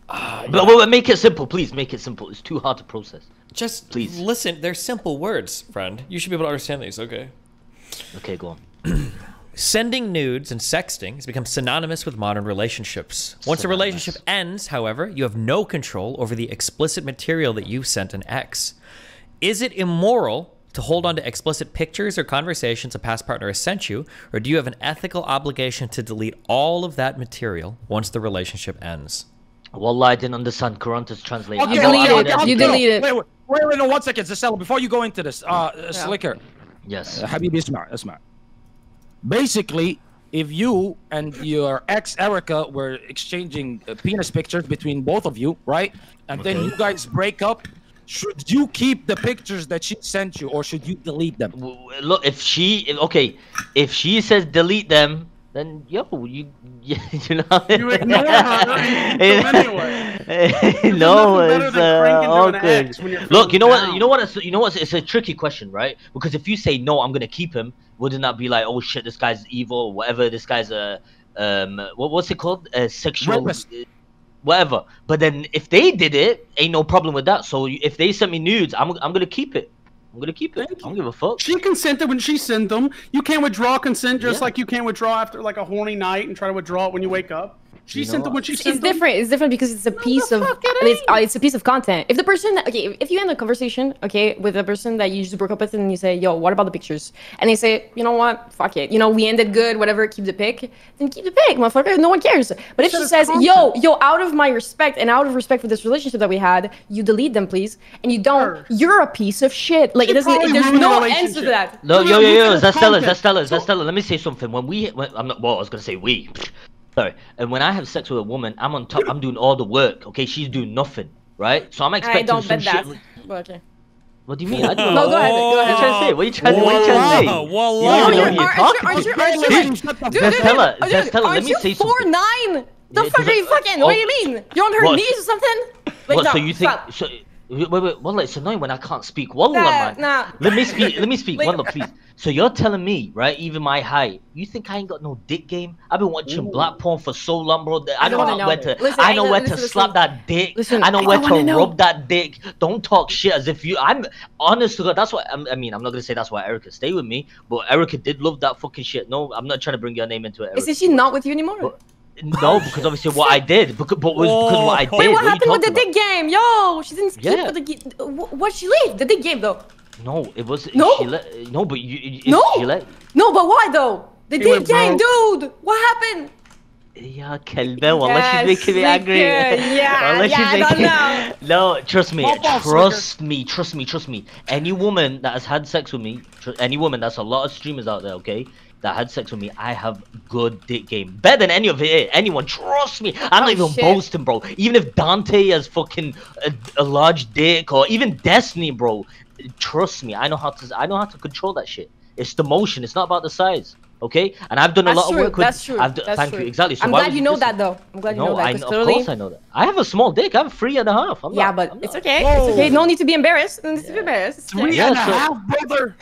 But, but, but make it simple, please. Make it simple. It's too hard to process. Just Please. listen. They're simple words, friend. You should be able to understand these. Okay. Okay, go on. Sending nudes and sexting has become synonymous with modern relationships. Once a relationship ends, however, you have no control over the explicit material that you sent an ex. Is it immoral to hold on to explicit pictures or conversations a past partner has sent you, or do you have an ethical obligation to delete all of that material once the relationship ends? Wallah, I didn't understand Qorantos' translation. Okay, You delete I know it. You delete it. Wait, wait, wait, wait, no, one second, Zestella. Before you go into this, uh, uh, Sliker, Yes. uh, Habibi, smart, smart. Basically, if you and your ex Erica were exchanging uh, penis pictures between both of you, right, and then you guys break up, should you keep the pictures that she sent you, or should you delete them? W- w- Look, if she, if, okay, if she says delete them, then yo, you, you, you know. You ignore her and you do anyway. no, it's uh, cranking to an awkward. ex when you're Look, you know feeling what? You know what? It's, you know what? It's a tricky question, right? Because if you say no, I'm gonna keep him. Wouldn't that be like, oh shit, this guy's evil, or whatever? This guy's a, um, what, what's it called? A sexual, Rapist. uh, whatever. But then if they did it, ain't no problem with that. So if they sent me nudes, I'm, I'm gonna keep it. I'm gonna keep it. I don't give a fuck. She consented when she sent them. You can't withdraw consent just Yeah. like you can't withdraw after like a horny night and try to withdraw it when you wake up. She You sent them when she It's, sent it's them. different. It's different because it's a piece of it's, uh, it's a piece of content. If the person okay, if- if you end a conversation okay with a person that you just broke up with and you say, "Yo, what about the pictures?" and they say, "You know what? Fuck it. You know, we ended good. Whatever. Keep the pic. Then keep the pic, motherfucker. No one cares." But if she says, content. "Yo, yo, out of my respect and out of respect for this relationship that we had, you delete them, please," and you don't, Sure. you're a piece of shit. Like She it doesn't. There's no answer to that. No, No, yo, yo, yo, said Zestella, content. Zestella, So- Zestella. Let me say something. When we, when, I'm not. Well, I was gonna say we. Sorry. And when I have sex with a woman, I'm on top. I'm doing all the work. Okay, she's doing nothing. Right. So I'm expecting I don't some bet shit. that. But okay. What do you mean? I do. No, go ahead. Go What are you trying to say? What are you trying to, what are you trying to say? Wallah, You don't even know what you're talking about. aren't you- Dude, shut the Dude, dude, Zestella, dude, dude, Zestella, let aren't me you say four nine? The fuck are you fucking? What oh. do you oh, mean? You on her knees or something? Like, What? no, So you think? Wait, wait, wait, Wallah, it's annoying when I can't speak. Wallah, Nah, man. nah. Let me speak. Let me speak. Wallah, please. So you're telling me, right? Even my height. You think I ain't got no dick game? I've been watching black porn for so long, bro. I, I know wanna where to. Listen, I I know know- where listen, to listen. slap that dick. I know I where wanna know. rub that dick. Don't talk shit as if you. I'm honest to God. That's what I'm, mean. I'm not gonna say that's why Erica stay with me, but Erica did love that fucking shit. No, I'm not trying to bring your name into it. Erica. Isn't she not with you anymore? No, because obviously what I did, because, but was because what I did. Wait, what are you happened with the talking dick game? Yo, she didn't skip Yeah. the gi- What she leave? The dick game though. No, it was. No? She let, no, but you. you No. She let, No, but why though? The He dick went game, dude. What happened? Yeah, Kelbe, wallah, Yes, she's making me angry. Sliker, yeah, Wallah, she's yeah, I don't making- No, trust me, Pop off, trust me, trust me, trust me. Any woman that has had sex with me, tr- any woman, that's a lot of streamers out there, okay, that had sex with me, I have good dick game, better than any of it. Anyone, trust me. I'm Oh, not even shit. boasting, bro. Even if Dante has fucking a, a large dick, or even Destiny, bro, trust me, I know how to. I know how to control that shit. It's the motion. It's not about the size. Okay, and I've done That's a lot true. of work with. That's true. I've d- That's thank true. you. Exactly. So I'm glad you know listen? that though. I'm glad you no, know that. I 'cause know, clearly- of course I know that. I have a small dick. I'm three and a half. I'm Yeah, not, but I'm it's not- okay. It's okay. No need to be embarrassed. No need to be embarrassed. It's okay. Yeah, so- brother.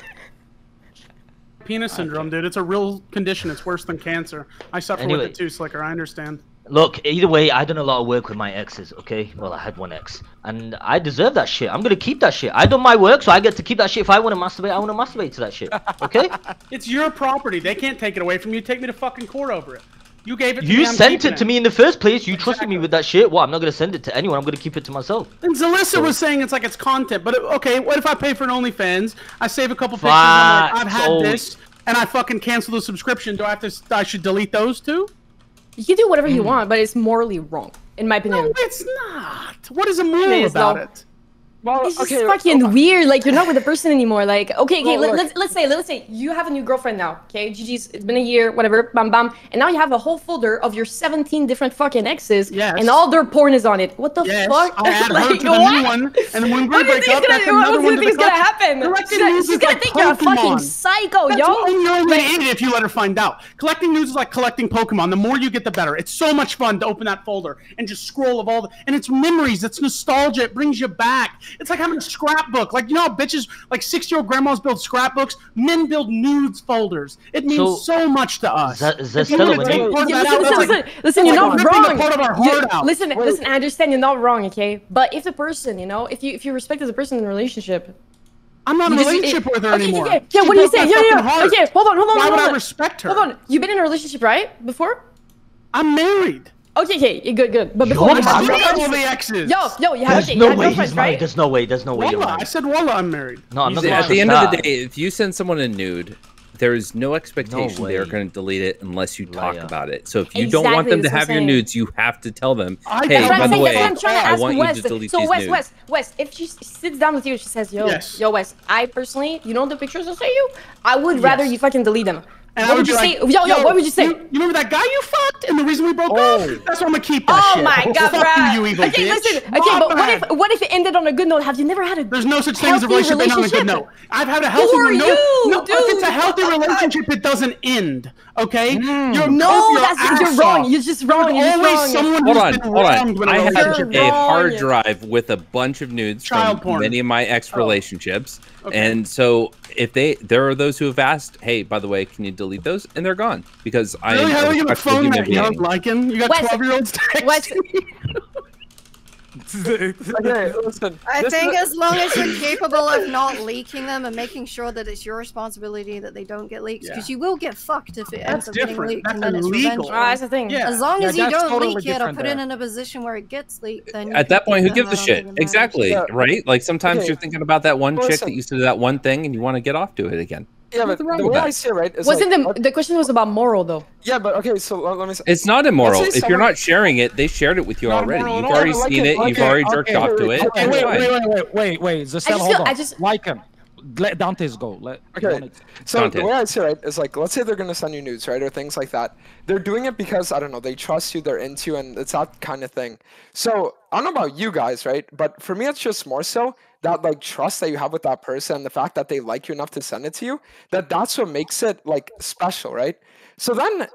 Penis syndrome, dude. It's a real condition. It's worse than cancer. I suffer Anyway. with it too, Sliker. I understand. Look, either way, I done a lot of work with my exes. Okay, well, I had one ex, and I deserve that shit. I'm gonna keep that shit. I done my work, so I get to keep that shit. If I want to masturbate, I want to masturbate to that shit. Okay? It's your property. They can't take it away from you. Take me to fucking court over it. You gave it to you me. I'm sent keeping it to me in the first place. You trusted me with that shit. Well, I'm not gonna send it to anyone. I'm gonna keep it to myself. And Zalissa was saying it's like it's content, but uh, okay, what if I pay for an OnlyFans? I save a couple pictures. I'm like, I've had Oh. this, and I fucking cancel the subscription. Do I have to? I should delete those too? You can do whatever Hmm. you want, but it's morally wrong, in my opinion. No, it's not. What is immoral It is, about though. it? Well, It's just okay, fucking weird. Like you're not with the person anymore. Like okay, okay. Well, let, let's let's say let's say you have a new girlfriend now. Okay, GG's. It's been a year, whatever. Bam bam. And now you have a whole folder of your 17 different fucking exes. Yes. And all their porn is on it. What the Yes, fuck? I'll add her Like, to the what? new one, and when we What do break up, that's gonna, another what one do to you think is the gonna happen? Collecting She's, gonna- news she's is gonna like think you're a fucking Pokemon. psycho, That's yo. you're only an idiot if you let her find out. Collecting news is like collecting Pokemon. The more you get, the better. It's so much fun to open that folder and just scroll of all the, and it's memories. It's nostalgia. It brings you back. It's like having a scrapbook. Like you know, how bitches like six-year-old grandmas build scrapbooks. Men build nudes folders. It means So- so, much to us. Z- If you Zestella, wanna when take you- part of Yeah, that out, listen, listen, like- listen, listen, you're that's not like the wrong. part of our You- heart out. Listen, listen, I understand you're not wrong, okay? But if the person, you know, if you if you respect the person in a relationship, I'm not in a just- relationship with her okay, anymore. Okay, yeah, She what do you broke say? Yeah, yeah. heart. Okay, hold on, hold on, Why hold would on. I respect her? Hold on. You've been in a relationship, right? Before? I'm married. Okay, okay, yeah, good, good. But You're before you had married? girlfriends- All the exes. Yo, yo, you have, There's okay, you no had way he's girlfriends, married. right? There's no way. There's no way you're Wallah, I said Walla, I'm married. No, I'm not See, at the end of the day, if you send someone a nude, there is no expectation they are going to delete it unless you talk Liar. about it. So if you don't want them to have your nudes, you have to tell them, I- hey, That's That's what by what the I'm way, I'm trying to ask want you Wes. to delete so these Wes, nudes. Wes, Wes, if she sits down with you, she says, "Yo, Yes. yo, Wes, I personally, you know the pictures I sent you, I would rather Yes. you fucking delete them." And what I would be you like, say? Yo, yo, what would you say? You, you remember that guy you fucked and the reason we broke Oh. up? That's why I'm gonna keep that Oh shit. my god, Fuck bruh. you, you evil okay, bitch. listen. Okay, My but what if what if it ended on a good note? Have you never had a There's no such thing as a healthy relationship ending on a good note. I've had a healthy are one. No, you, no, if it's a healthy relationship, it doesn't end. Okay? Mm. You're No, oh, cope your that's ass you're wrong. off. You're just wrong. There's You're just always wrong. someone Hold who's on, been hold on. when a I have a hard drive with a bunch of nudes from many of my ex oh. relationships, Okay. and so if they, there are those who have asked, hey, by the way, can you delete those? And they're gone because I Really? am How are you gonna phone that young being. liking? You got Wes- 12 year olds Wes- texting? okay, listen. I this think as long as you're capable of not leaking them and making sure that it's your responsibility that they don't get leaked, because you will get fucked if it ends That's up getting leaked That's and then it's illegal. revenge. Oh, that's the thing. Yeah. As long Yeah, as you don't totally leak it or different put it in a position where it gets leaked, then you At that point, who gives a them, I don't shit? think it matters. Exactly, Yeah. right? Like sometimes Okay. you're thinking about that one Well, chick that used to do that one thing, and you want to get off to it again. Yeah, but the way that. I see it, right? Wasn't like, the the question was about moral though? Yeah, but okay. So let, let me. Say, It's not immoral. say If you're not sharing it, they shared it with you Not already. You've already Like seen it, it. like You've it. already Okay, jerked off to wait, it. okay, it's wait, wait, wait, wait, wait, wait. Zastel, just hold feel- on. I just- like him. Let Dantes go. Let Okay. Dantes- So Dante. the way I see it right, is like, let's say they're gonna send you nudes, right, or things like that. They're doing it because I don't know, they trust you, they're into, you, and it's that kind of thing. So I don't know about you guys, right, but for me, it's just more so that like trust that you have with that person, and the fact that they like you enough to send it to you. That that's what makes it like special, right? So then,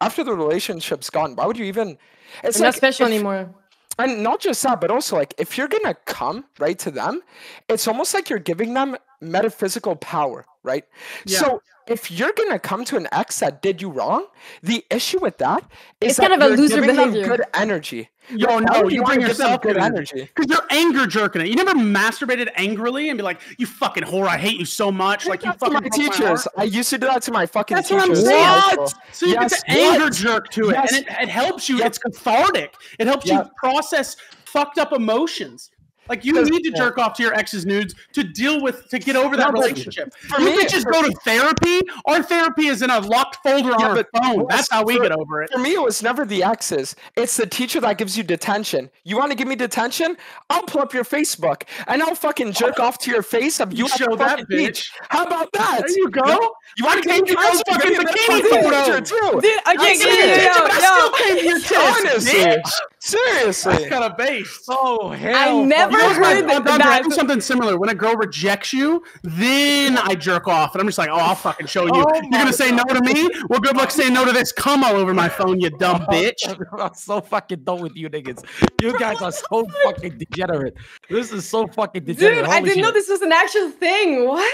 after the relationship's gone, why would you even? It's It's not special if- anymore. And not just that, but also like if you're gonna come right to them, it's almost like you're giving them metaphysical power, right? Yeah. So if you're gonna come to an ex that did you wrong, the issue with that is It's that kind of a you're loser giving them behavior. good energy. Yo, Why no, would you wanna bring yourself good energy. Because you're anger jerking it. You never masturbated angrily and be like, "You fucking whore, I hate you so much." Like you That's to fucking my broke my teachers. I used to do that to my fucking That's what I'm teachers. saying. also. So you Yes, get the anger what? jerk to it, Yes. and it, it helps you. It's cathartic. It helps Yeah. you process fucked up emotions. Like you need to jerk off to your ex's nudes to deal with to get over that relationship. for you me- bitches for- go to therapy. Our therapy is in a locked folder Yeah, on our phone. That's how we for- get over it. For me, it was never the exes. It's the teacher that gives you detention. You want to give me detention? I'll pull up your Facebook and I'll fucking jerk off to your face of you, You show that bitch. beach. How about that? There you go. You want to I give me came to your own detention? fucking bikini photo. too. Dude, okay, That's yo, it. yo, yo, But I yo. still came to your tits, Honestly, bitch. Seriously. That's kind of base. Oh hell! I never You know, heard I'm- I'm that. down to do something similar. When a girl rejects you, then I jerk off, and I'm just like, "Oh, I'll fucking show you. Oh You're gonna say no to me? Well, good luck saying no to this. Come all over my phone, you dumb bitch." I'm so fucking done with you niggas. You guys are so fucking degenerate. This is so fucking degenerate. Dude, I didn't know this was an actual thing. What?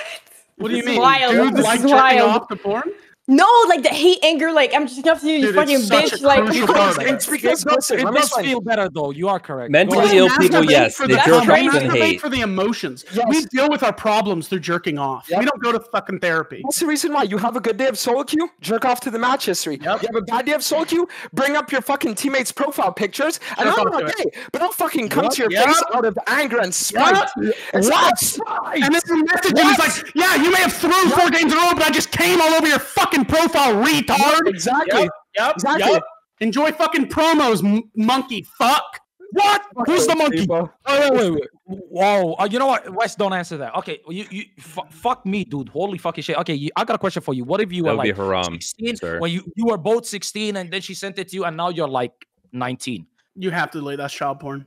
What do you This mean? Wild. Dude, this like is jerking wild. off to porn? No, like the hate, anger, like I'm just enough to you, you Dude, fucking bitch. Like, crucial Because part of it's it. because does, listen, it does explain. feel better though. You are correct. Mentally ill people, yes, the- they That's jerk right. off and hate. for the emotions. Yes. We deal with our problems through jerking off. Yep. We don't go to fucking therapy. That's the reason why you have a good day of solo queue, jerk off to the match history. Yep. You have a bad day of solo queue, bring up your fucking teammates' profile pictures, and I'm off not to gay, but I'll fucking come Yep. to your Yep. face out of anger and spite. It's What? spite. And then the message is like, yeah, you may have thrown four games in a row, but I just came all over your fucking profile, retard. Exactly. Yep. Yep. Exactly. Yep. Enjoy fucking promos, m- monkey fuck. What? Who's the monkey? bro. Wait, wait, wait, wait. Whoa. Uh, you know what? Wes, don't answer that. Okay. You, you, fu- fuck me, dude. Holy fucking shit. Okay, you, I got a question for you. What if you That were would be like haram, 16 sir. when you you were both 16 and then she sent it to you and now you're like 19? You have to delete that's child porn.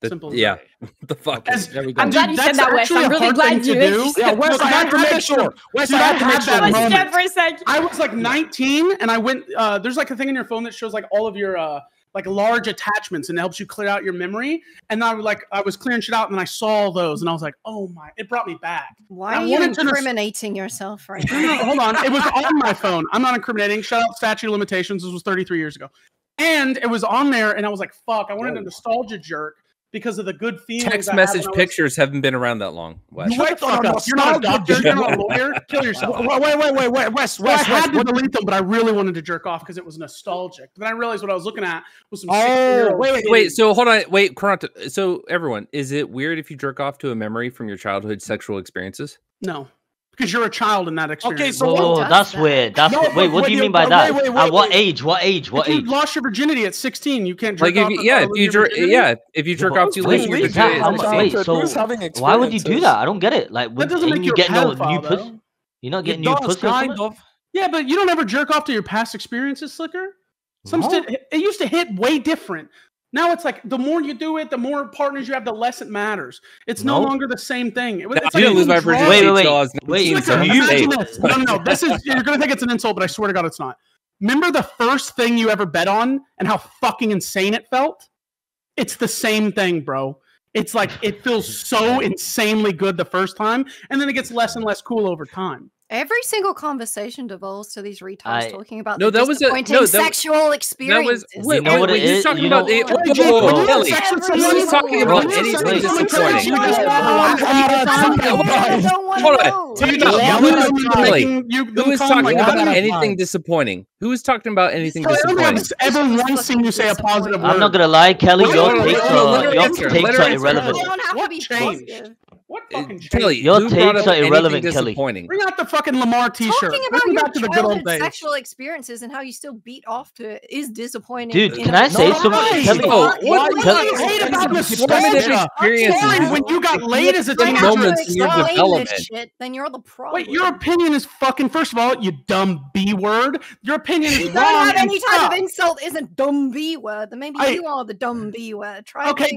The- Simple as yeah. that. the fuck? As- There we go. I'm Dude, glad you said that, Wes. I'm really glad you did. do. You Yeah, said- Wes, Look, I I had to to make make sure. sure. Wes, Dude, I I have to make had sure. that One moment. step for a second. I was like 19 and I went uh there's like a thing in your phone that shows like all of your uh like large attachments and it helps you clear out your memory. And I was like I was clearing shit out and then I saw all those and I was like, oh my it brought me back. Why I are you wanted to dis- incriminating yourself right now? no, hold on. It was on my phone. I'm not incriminating. Shout out statute of limitations. This was 33 years ago. And it was on there, and I was like, fuck, I wanted a nostalgia jerk because of the good feelings. Text I message when I was- pictures haven't been around that long. Wes. You Shut the fuck up. You're not a doctor. You're not a lawyer. Kill yourself. Wait, wait, wait, wait, wait, Wes, Well, I Wes, had Wes. to delete them, but I really wanted to jerk off because it was nostalgic. But then I realized what I was looking at was some. Oh, wait, wait. Wait, so hold on. Wait, Toronto. So everyone, is it weird if you jerk off to a memory from your childhood sexual experiences? no, because you're a child in that experience. Okay, so what Oh, that's that? weird. That's No, wait. What do you you- mean by that? wait, wait, At what wait. age? What age? What if age? you lost your virginity at 16, you can't jerk Like if off. you, yeah, if you jerk, yeah, if you jerk off too late, Wait, your wait, that, virginity how is wait, so why would you do that? I don't get it. Like, That doesn't make you you get no new pussy? You're not It getting new does, pussy. kind of. Yeah, but you don't ever jerk off to your past experiences, Sliker. Some st- it used to hit way different. Now it's like the more you do it, the more partners you have, the less it matters. It's no, No. longer the same thing. It, That it's didn't lose my virginity Wait, wait, I wait. was Wait, 19, Sliker, so imagine this. No, no, no. This is you're gonna think it's an insult, but I swear to God, it's not. Remember the first thing you ever bet on and how fucking insane it felt? It's the same thing, bro. It's like it feels so insanely good the first time, and then it gets less and less cool over time. Every single conversation devolves to these retards I- talking about No, their that was a- disappointing no, that- sexual experiences. You know what it wait, he's talking You about know- the- Bro, whoa, Jake, whoa, whoa, when you Kelly. have sex with talking about when you have anything sex with someone disappointing? you just Hold wanna on, hold on, it. hold on, I guys. don't wanna Hold on. know. Do you No, know yeah, how who's talking- Who them is come talking like about anything disappointing? Who is talking about anything Kelly, I don't think disappointing? I've ever once seen you say a positive word. I'm not gonna lie, Kelly. Wait, Your hold on, takes hold on, let are her your answer, let takes her are answer. irrelevant. You don't have What to changed? Positive. What fucking changed? Kelly, Your who takes are irrelevant, Kelly. disappointing? Bring out the fucking Lamar T-shirt. Talking about me your back to the good old childhood days. sexual experiences and how you still beat off to it is disappointing. Dude, can a I say something? ways. Kelly, Oh, What- what what do you hate hate about about this Formative nostalgia? experiences. Sorry, when you got laid as a If you have to teenager. moments in your development. Shit, then you're the problem. Wait, your opinion is fucking. First of all, you dumb B word. Your opinion is don't wrong. any type of insult isn't dumb B word. Then maybe you are the dumb B word. Try Okay,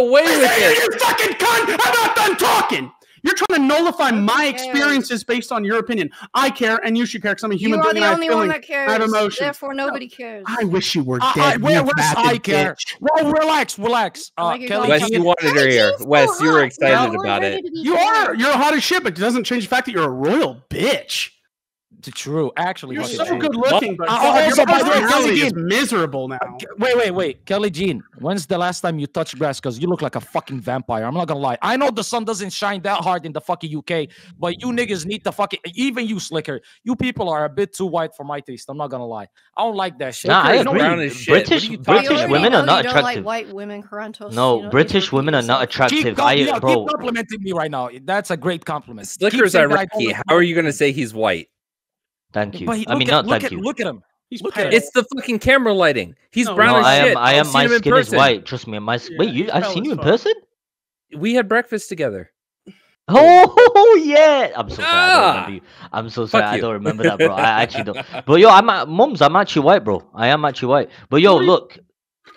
away with it. You fucking cunt! I'm not done talking. You're trying to nullify my experiences based on your opinion. I care, and you should care because I'm a human being. You are the only one that cares. I have emotions. Therefore, nobody cares. I wish you were uh, uh, dead. I, I, where, where's I care? Bitch. Well, relax, relax. Uh, Kelly, Wes, you wanted her here. Wes, you were excited about it. You are. You're hot as shit, but it doesn't change the fact that you're a royal bitch. True, actually, you're so good looking. But Kelly Jean is miserable now. Wait, wait, wait, Kelly Jean. When's the last time you touched grass? Because you look like a fucking vampire. I'm not gonna lie. I know the sun doesn't shine that hard in the fucking UK, but you niggas need to fucking. Even you, Sliker. You people are a bit too white for my taste. I'm not gonna lie. I don't like that shit. Nah, I agree. British British, British women are not attractive. Like white women, Qorantos, no, you British women are not attractive. Keep, I, yeah, bro. keep complimenting me right now. That's a great compliment. Sliker's Iraqi. How are you gonna say he's white? Thank you. But he, I mean, at, not thank at, you. Look at him. He's look at it's the fucking camera lighting. He's no, brown no, as I. Am, I am. My skin is white. Trust me. My yeah, wait, you? I've seen you in fun. person. We had breakfast together. Oh yeah, I'm so ah, sorry. I am ah! so sorry. I don't remember that, bro. I actually don't. But yo, I'm uh, mums. I'm actually white, bro. I am actually white. But yo, look.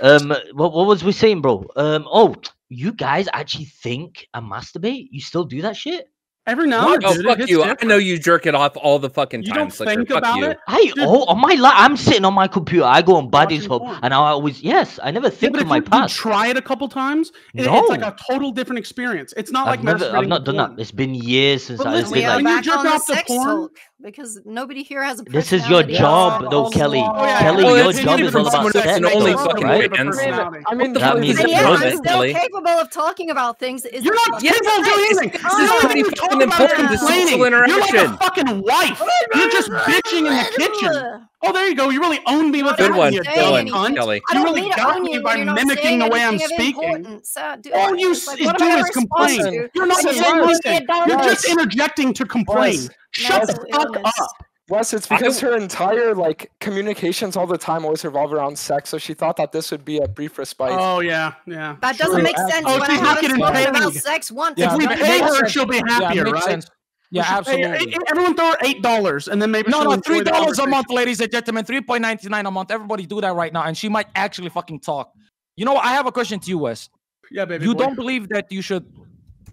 Um, what, what was we saying, bro? Um, oh, you guys actually think and masturbate? You still do that shit? Every now and then, oh, fuck you! Different. I know you jerk it off all the fucking time. You don't think fuck about you. it. I, oh, on my life, I'm sitting on my computer. I go on buddy's Hub and I always yes, I never think yeah, of my you, past. You try it a couple times. It, no. it's like a total different experience. It's not I've like never, I've not done porn. that. It's been years since I've been like, when you jerk off the porn, because nobody here has a. This is your job, oh, though, Kelly. Oh, yeah. Kelly, well, your job is all about sex. An only fucking right? weekends. I mean, the that means yeah, relevant, I'm still Kelly. capable of talking about things. Is You're not capable of doing anything. This is pretty fucking important. This social interaction. You're like a fucking wife. You're just bitching in the kitchen. Oh, there you go. You really own me with that one, Kelly. Kelly. You really got me by mimicking the way I'm speaking. Uh, do, All you like, do is complain. You're not saying anything. You're just interjecting to complain. Shut the fuck up. Wes. it's because her entire like communications all the time always revolve around sex, so she thought that this would be a brief respite. Oh yeah, yeah. That doesn't True. make sense. Oh, when she's I not getting paid. About sex once. Yeah, if we pay her, she'll be happier, right? Yeah, absolutely. Pay, everyone throw eight dollars, and then maybe no, no, three dollars a month, ladies and gentlemen, three point ninety nine a month. Everybody do that right now, and she might actually fucking talk. You know, what? I have a question to you, Wes. Yeah, baby. You boy. don't believe that you should.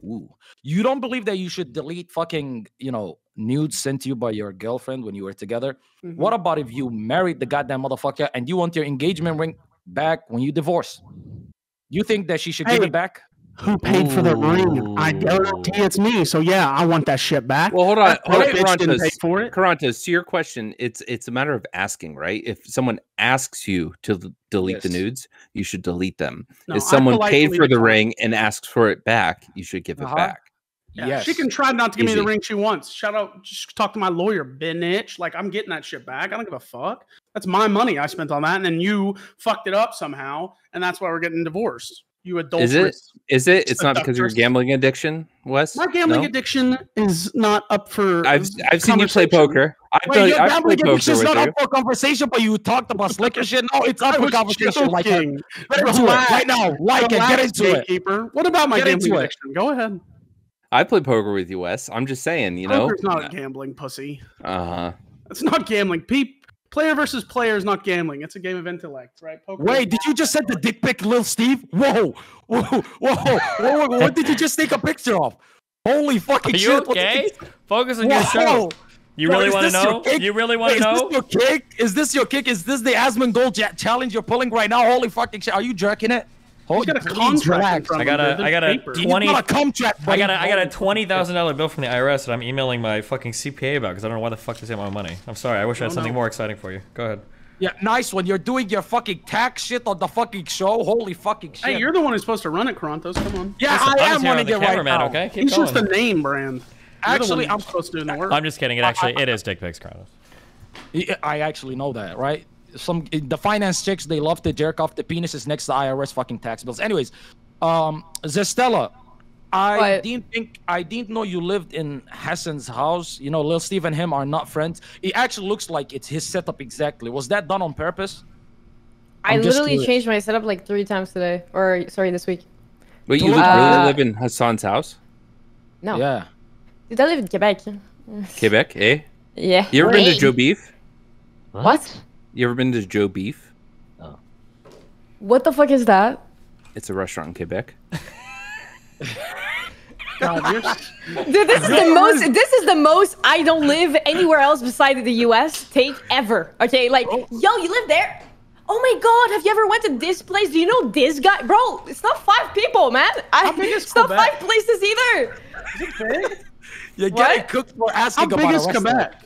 Ooh. You don't believe that you should delete fucking you know nudes sent to you by your girlfriend when you were together. Mm-hmm. What about if you married the goddamn motherfucker and you want your engagement ring back when you divorce? You think that she should give it back? who paid Ooh. Oh, for the ring. I guarantee it's me. So yeah, I want that shit back. Well, hold on, hold on, Qorantos, for it. Qorantos, to your question, it's it's a matter of asking, right? If someone asks you to delete yes. the nudes, you should delete them. No, if someone paid for the ring and asks for it back, you should give it uh -huh. back. Yeah. Yes. She can try not to give Easy. me the ring she wants. Shout out, just talk to my lawyer, bitch. Like, I'm getting that shit back. I don't give a fuck. That's my money I spent on that. And then you fucked it up somehow. And that's why we're getting divorced. You adulterous. Is it? Is it? It's not because of your gambling addiction, Wes. My gambling no? addiction is not up for. I've I've seen you play poker. I've Wait, your gambling addiction is not you. up for conversation, but you talked about slicker shit. No, it's up for conversation. Like, right now, like it. Get into it, keeper. What about my get gambling addiction? Go ahead. I play poker with you, Wes. I'm just saying, you Poker's know. it's not a gambling pussy. Uh huh. It's not gambling. People Player versus player is not gambling. It's a game of intellect, right? Poker Wait, did you just send the dick pic, Lil Steve? Whoa, whoa, whoa! whoa. what did you just take a picture of? Holy fucking Are you shit! Okay, focus on whoa. your show. You really want to know? You really want to know? Is this your kick? Is this your kick? Is this the Asmongold challenge you're pulling right now? Holy fucking shit! Are you jerking it? He's got a contract. I got a, I got a twenty. Got a contract. I got a, I got a twenty thousand dollar bill from the IRS that I'm emailing my fucking CPA about because I don't know why the fuck they sent my money. I'm sorry. I wish I, had something know. more exciting for you. Go ahead. Yeah, nice one. You're doing your fucking tax shit on the fucking show. Holy fucking shit. Hey, you're the one who's supposed to run it, Qorantos. Come on. Yeah, Listen, I am running it right now. Okay, keep it's just the name brand. Actually, I'm supposed to do the work. I'm just kidding. It actually, it is Dick Pics, Qorantos. I actually know that, right? some the finance chicks they love to jerk off the penises next to IRS fucking tax bills. Anyways, um, Zestella, I what? didn't think I didn't know you lived in Hasan's house. You know, Lil Steve and him are not friends. It actually looks like it's his setup exactly. Was that done on purpose? i I literally changed my setup like three times today, or sorry, this week. Wait, you uh, really live in Hasan's house? No. Yeah. Did I live in Quebec. Quebec, eh? Yeah. You ever Wait. been to Joe Beef? What? what? You ever been to Joe Beef? Oh. What the fuck is that? It's a restaurant in Quebec. God, Dude, this is the most. This is the most. I don't live anywhere else besides the U.S. Take ever. Okay, like, oh. yo, you live there? Oh my God, have you ever went to this place? Do you know this guy, bro? It's not five people, man. I, it's not five places either. Is it big? You get cooked for asking How big about is Quebec?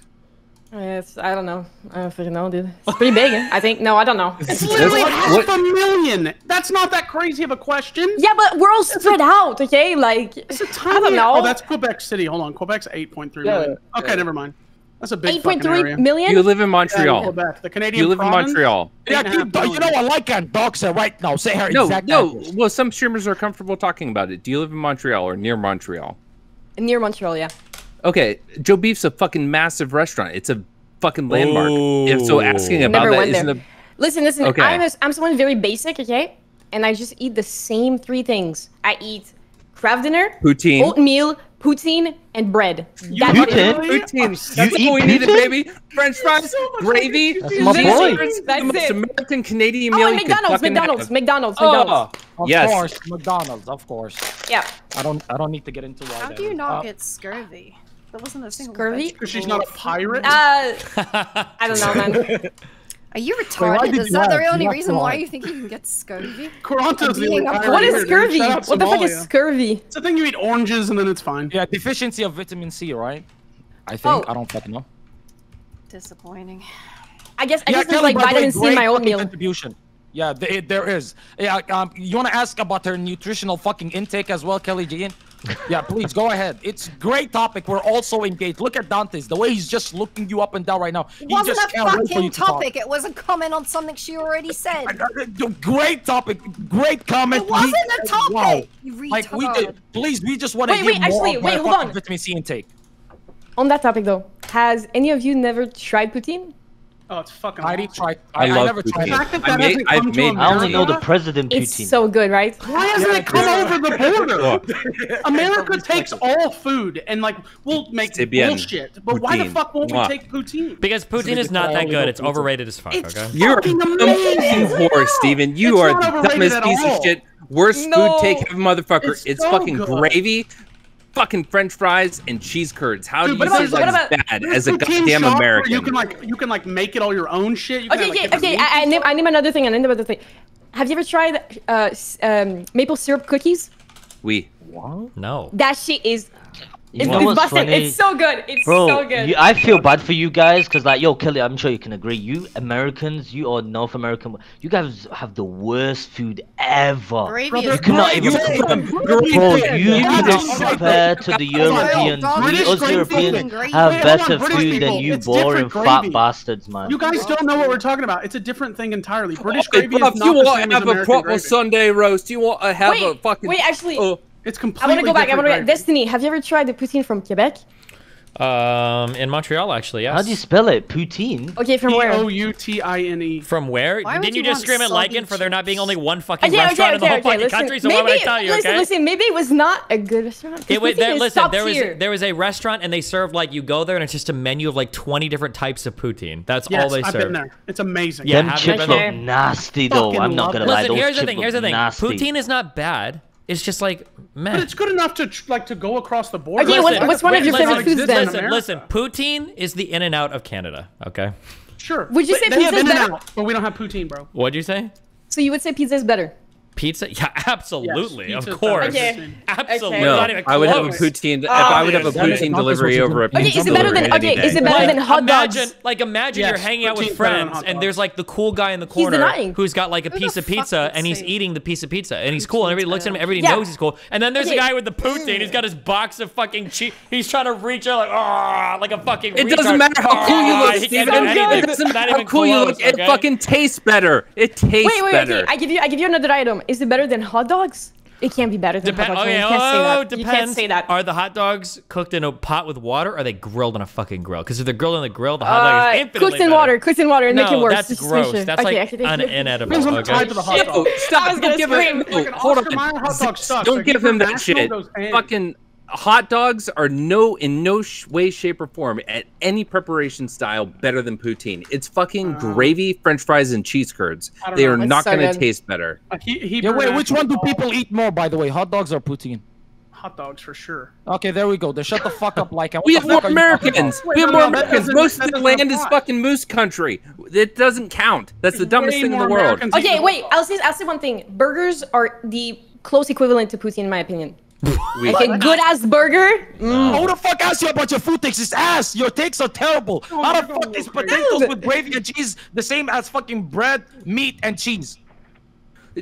It's, I don't know. I don't freaking know, dude. It's pretty big. Eh? I think. No, I don't know. It's literally what, half a million. That's not that crazy of a question. Yeah, but we're all spread out, okay? Like, it's a tiny, I don't know. Oh, that's Quebec City. Hold on. Quebec's eight point three million. yeah. Okay, yeah. never mind. That's a big 8.3 million? You live in Montreal. Yeah, Quebec, the Canadian You live province? in Montreal. Yeah, you, you know, I like on doxa right now. Say her no, exact No, no. Well, some streamers are comfortable talking about it. Do you live in Montreal or near Montreal? Near Montreal, yeah. Okay, Joe Beef's a fucking massive restaurant. It's a fucking landmark. If so, asking about that isn't there. a. Listen, listen. Okay. I'm a, I'm someone very basic, okay? And I just eat the same three things. I eat Kraft Dinner, poutine, oatmeal, poutine, and bread. You That's poutine? It. poutine. That's you what we needed, baby. French fries, so gravy. That's my boy. That's the most American Canadian oh meal. Oh, McDonald's, McDonald's, McDonald's, McDonald's, McDonald's. Oh, of yes. course, McDonald's, of course. Yeah. I don't, I don't need to get into that. How do you not uh, get scurvy? That wasn't a single Scurvy? Because she's not a pirate? Uh, I don't know, man. Are you retarded? Wait, is that the only reason why you think you can get scurvy? Qorantos' the only What is scurvy? What the fuck is scurvy? It's a thing you eat oranges and then it's fine. Yeah, deficiency of vitamin C, right? I think. Oh. I don't fucking know. Disappointing. I guess I yeah, guess there's like vitamin C in my oatmeal. Contribution. Yeah, there is. Yeah, um, you want to ask about her nutritional fucking intake as well, Kelly Jean? yeah, please go ahead. It's great topic. We're also engaged. Look at Dantes. The way he's just looking you up and down right now. It wasn't a fucking to topic. Talk. It was a comment on something she already said. Great topic. Great comment. It wasn't a topic. Wow. Like we did. Please, we just want to. Wait, wait. Actually, wait. Hold on. Vitamin C intake. On that topic, though, has any of you never tried poutine? Oh, it's fucking. I didn't try. I, I, I never tried. The fact that that made, made, I only know the president. It's Putin. so good, right? Why hasn't yeah, it come over the border? America takes all food, and like we'll make bullshit. But why the fuck won't Mwah. we take poutine? Because poutine is not that good. It's overrated as fuck. It's okay? You're amazing whore, Steven. You it's are the dumbest piece of shit. Worst no. food take ever, motherfucker. It's, it's so fucking good. gravy fucking French fries and cheese curds. How Dude, do you say that's bad as a goddamn American? You can like you can like make it all your own shit. You okay, have, yeah, like, okay. I, I, name, I name another thing. I name another thing. Have you ever tried uh, um, maple syrup cookies? We. Oui. What? No. That shit is it's, it's busted. It's so good. It's Bro, so good. You, I feel bad for you guys because, like, yo, Kelly, I'm sure you can agree. You Americans, you are North American, you guys have the worst food ever. Bro, you cannot even. Bro, you compare to the Europeans. British, us Europeans have better food than you boring fat bastards, man. You guys don't know what we're talking about. It's a different thing entirely. British gravy is not the same as American gravy. You want to have a proper Sunday roast? You want to have a fucking? Wait, actually. Oh. It's completely. I want to go back. I want to right? Destiny. Have you ever tried the poutine from Quebec? Um, in Montreal, actually, yes. How do you spell it? Poutine. Okay, from where? P O U T I N E. From where? Why Didn't you, you just scream at Lycan for there not being only one fucking okay, restaurant okay, okay, in the whole fucking listen, country? So maybe, why would I tell you? Listen, listen. Maybe it was not a good restaurant. It was. There, listen, there was here. there was a restaurant and they served like you go there and it's just a menu of like twenty different types of poutine. That's yes, all they serve. I've been there. It's amazing. Yeah, Them chips look nasty though. I'm not gonna lie. Listen, here's the thing. Here's the thing. Poutine is not bad. It's just like, man. But it's good enough to like to go across the border. Okay, listen, what's one of your listen, favorite foods then? Listen, listen, poutine is the in and out of Canada. Okay. Sure. Would you but say pizza is better? Out, but we don't have poutine, bro. What'd you say? So you would say pizza is better? Pizza? Yeah, absolutely. Yes, of course. Okay. Absolutely. Okay. No, I would have a poutine. Oh, if I would have a poutine delivery over a pizza. Okay, is it better than okay, is it better like, than hot dogs? Imagine like imagine yes, you're hanging out with friends and there's like the cool guy in the corner who's got like a Who piece of pizza and he's eating the piece of pizza and he's cool and everybody looks at him, everybody yeah. knows he's cool. And then there's okay. the guy with the poutine, he's got his box of fucking cheese. He's trying to reach out like ah like a fucking It doesn't matter how cool you ah, look, Steven. It doesn't matter how cool you look. It fucking tastes better. It tastes better. Wait, wait, wait. I give you I give you another item. Is it better than hot dogs? It can't be better than hot dogs. Okay, you, can't oh, say that. Oh, you can't say that. Are the hot dogs cooked in a pot with water? are they grilled on a fucking grill? Because if they're grilled on the grill, the hot uh, dog is uh, infinitely Cooked in water. Cooked in water and no, make it worse. that's gross. That's okay, like okay, inedible. Okay. The hot dog. Stop. Him, oh, hold on. Don't give him that shit. Fucking hot dogs are no in no sh- way shape or form at any preparation style better than poutine it's fucking uh, gravy french fries and cheese curds they know, are not going to taste better he yeah, wait which one do people eat more by the way hot dogs or poutine hot dogs for sure. Okay, there we go. They shut the fuck up like we have more Americans. We have more Americans. Most of the land is fucking moose country. It doesn't count. That's the dumbest thing in the world. Okay, wait. I'll say I'll say one thing. Burgers are the close equivalent to poutine in my opinion. We- Like a good ass burger. mm, Who the fuck asked you about your food takes? It's ass. Your takes are terrible. How the you're fuck going is crazy. potatoes with gravy and cheese the same as fucking bread, meat, and cheese?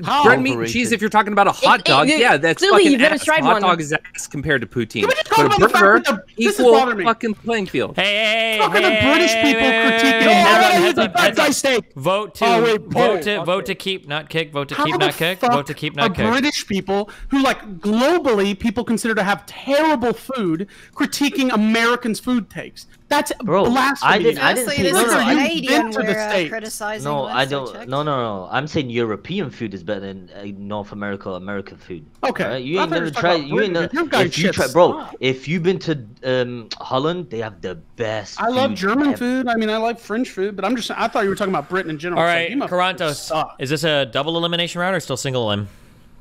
How? Bread, meat, and cheese. If you're talking about a hot it- dog, it- yeah, that's clearly fucking you've never ass. tried hot one. dog is ass compared to poutine. we just talk But a about the fact burger, that the- equal fucking playing field. Hey, hey, hey, Look at the British hey, people wait, wait, critiquing wait, No, wait, I heads want up, to eat the up, fat heads steak. Vote to Oh, wait, vote vote. to vote to keep not kick. Vote to How keep not kick. Vote to keep are not kick. British people who, like, globally, people consider to have terrible food, critiquing Americans' food takes. That's Bro, blasphemy. I didn't- I didn't Mostly say- it is no, no, I- You've Canadian been to the we're uh, States. criticizing. No, last I don't. checked. No, no, no. I'm saying European food is better than uh, North America, American food. Okay. Alright? You I ain't thought you never tried. You ain't never. If you try, bro. If you've been to um, Holland, they have the best. I love food German ever. food. I mean, I like French food, but I'm just. I thought you were talking about Britain in general. All so right, you must Qorantos. Is this a double elimination round or still single elim?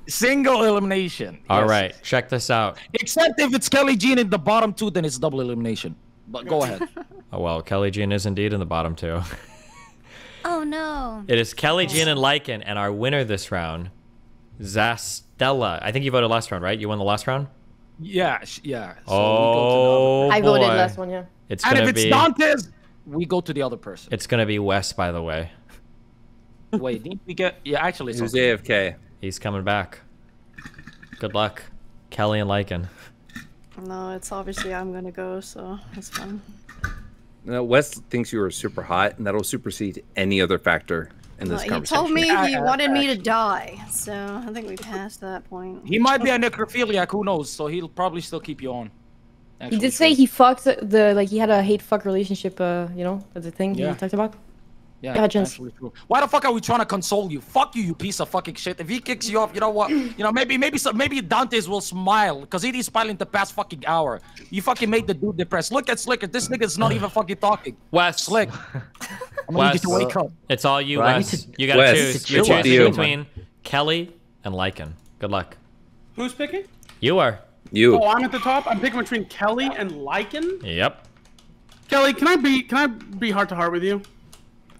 Single elimination. All Yes. right, check this out. Except if it's Kelly Jean in the bottom two, then it's double elimination. But go ahead. Oh well, Kelly Jean is indeed in the bottom two. Oh no. It is Kelly Jean and Lycan, and our winner this round, Zastella. I think you voted last round, right? You won the last round. yeah, sh- yeah. So oh I voted last one, yeah. It's we go to the. And gonna if it's be. Dantes, we go to the other person. It's gonna be Wes, by the way. Wait, didn't we get? Yeah, actually, it's Who's okay. AFK? He's coming back. Good luck, Kelly and Lycan. No, it's obviously I'm gonna go, so it's fine. No, Wes thinks you are super hot, and that'll supersede any other factor in this he conversation. He told me he I- wanted me to die, so I think we passed that point. He might be a necrophiliac. Who knows? So he'll probably still keep you on. He Actually, did say true. he fucked the like he had a hate fuck relationship. Uh, you know, that's the thing Yeah. he talked about. Yeah, Yeah, Jens. actually true. Why the fuck are we trying to console you? Fuck you, you piece of fucking shit. If he kicks you off, you know what? You know, maybe maybe some, maybe Dantes will smile because he is smiling the past fucking hour. You fucking made the dude depressed. Look at Sliker. This nigga's not even fucking talking. Wes, Slick. I'm gonna need to Wes. wake up. it's all you, Bro, I need Wes. to- You gotta Wes, choose. it's You're choosing you. between Kelly and Lycan. Good luck. Who's picking? You are. You. Oh, I'm at the top. I'm picking between Kelly and Lycan. Yep. Kelly, can I be can I be heart to heart with you?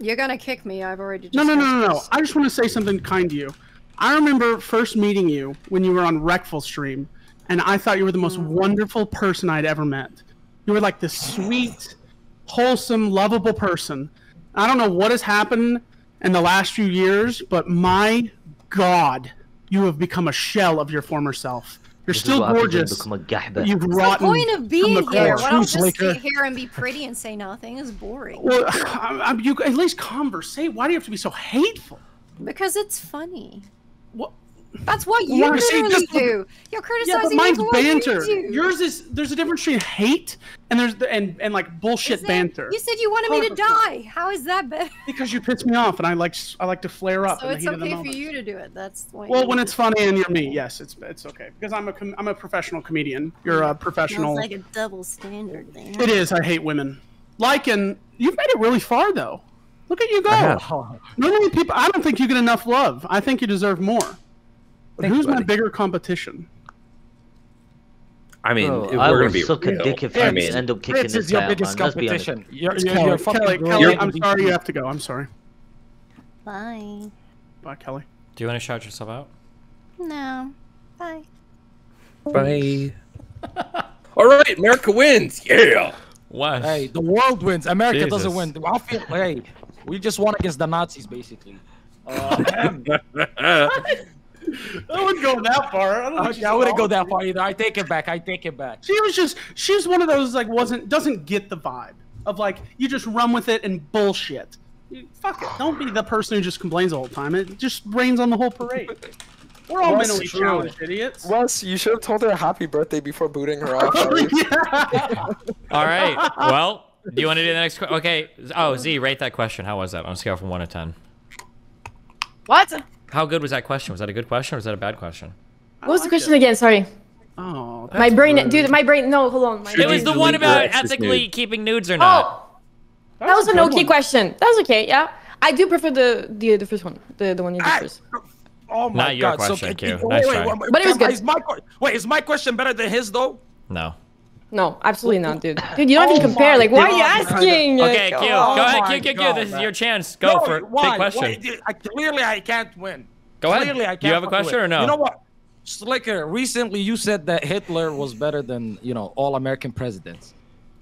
You're gonna kick me. I've already. No, no, no, no, no. I just want to say something kind to you. I remember first meeting you when you were on Reckful Stream, and I thought you were the most mm. wonderful person I'd ever met. You were like this sweet, wholesome, lovable person. I don't know what has happened in the last few years, but my God, you have become a shell of your former self. You're This still what happens when you gorgeous. become a gahba. You've What's the rotten. point of being here? core. Why don't just Sliker. sit here and be pretty and say nothing? It's boring. Well, I'm, I'm, you at least conversate. Why do you have to be so hateful? Because it's funny. What? That's what you Well, see, literally this- do. You're Yeah, but criticizing mine's me for you banter. Yours is there's a difference between hate and there's the, and and like bullshit Is it? banter. You said you wanted me to 100%. die. How is that better? Because you piss me off, and I like s- I like to flare up So in the it's heat of the okay for you to do it. That's what Well, when it's funny and you're me, yes, it's it's okay because I'm a com- I'm a professional comedian. You're a professional. Sounds like a double standard there. It is. I hate women. Like and you've made it really far though. Look at you go. Normally people, I don't think you get enough love. I think you deserve more. But Thank who's you, my bigger competition? I mean, Bro, if I we're will gonna be suck a dick if I mean, end up kicking Fritz this is your guy biggest man. Let's be honest. competition. You're, you're, Kelly. you're fucking Kelly. Kelly, You're I'm sorry you have to go. I'm sorry. Bye. Bye, Kelly. Do you want to shout yourself out? No. Bye. Bye. All right, America wins. Yeah. Wes. Hey, the world wins. America doesn't win. I feel. Hey, we just won against the Nazis, basically. Uh, I wouldn't go that far. I, don't think okay, I wouldn't go that far either. I take it back. I take it back. She was just she's one of those like wasn't doesn't get the vibe of like you just run with it and bullshit. Fuck it. Don't be the person who just complains all the whole time. It just rains on the whole parade. We're all That's mentally true. challenged idiots. Wes, you should have told her happy birthday before booting her off. yeah. All right. Well, do you want to do the next? que- Okay. Oh, Z, rate that question. How was that on a scale from one to ten? What? How good was that question? Was that a good question or was that a bad question? What was the question again? Sorry. Oh, My brain, rude. dude. My brain. No, hold on. My It was the one about ex's ethically nude. keeping nudes or not. Oh, that was a an good okay one. question. That was okay. Yeah, I do prefer the the the first one, the the one you did Ah, first. Oh my Not your god. question, so, Q. wait, Nice wait, try. wait, But it was good. Is my, wait, is my question better than his though? No. No, absolutely not, dude. Dude, you don't even Oh compare. Like, why are you asking? Okay, Q. Like, Go oh. ahead, my Q, Q, Q. This is your chance. Go No, for why? big question. Why? I, clearly, I can't win. Go ahead. Clearly, I can't You have a question win. or no? You know what? Sliker, recently you said that Hitler was better than you know all American presidents.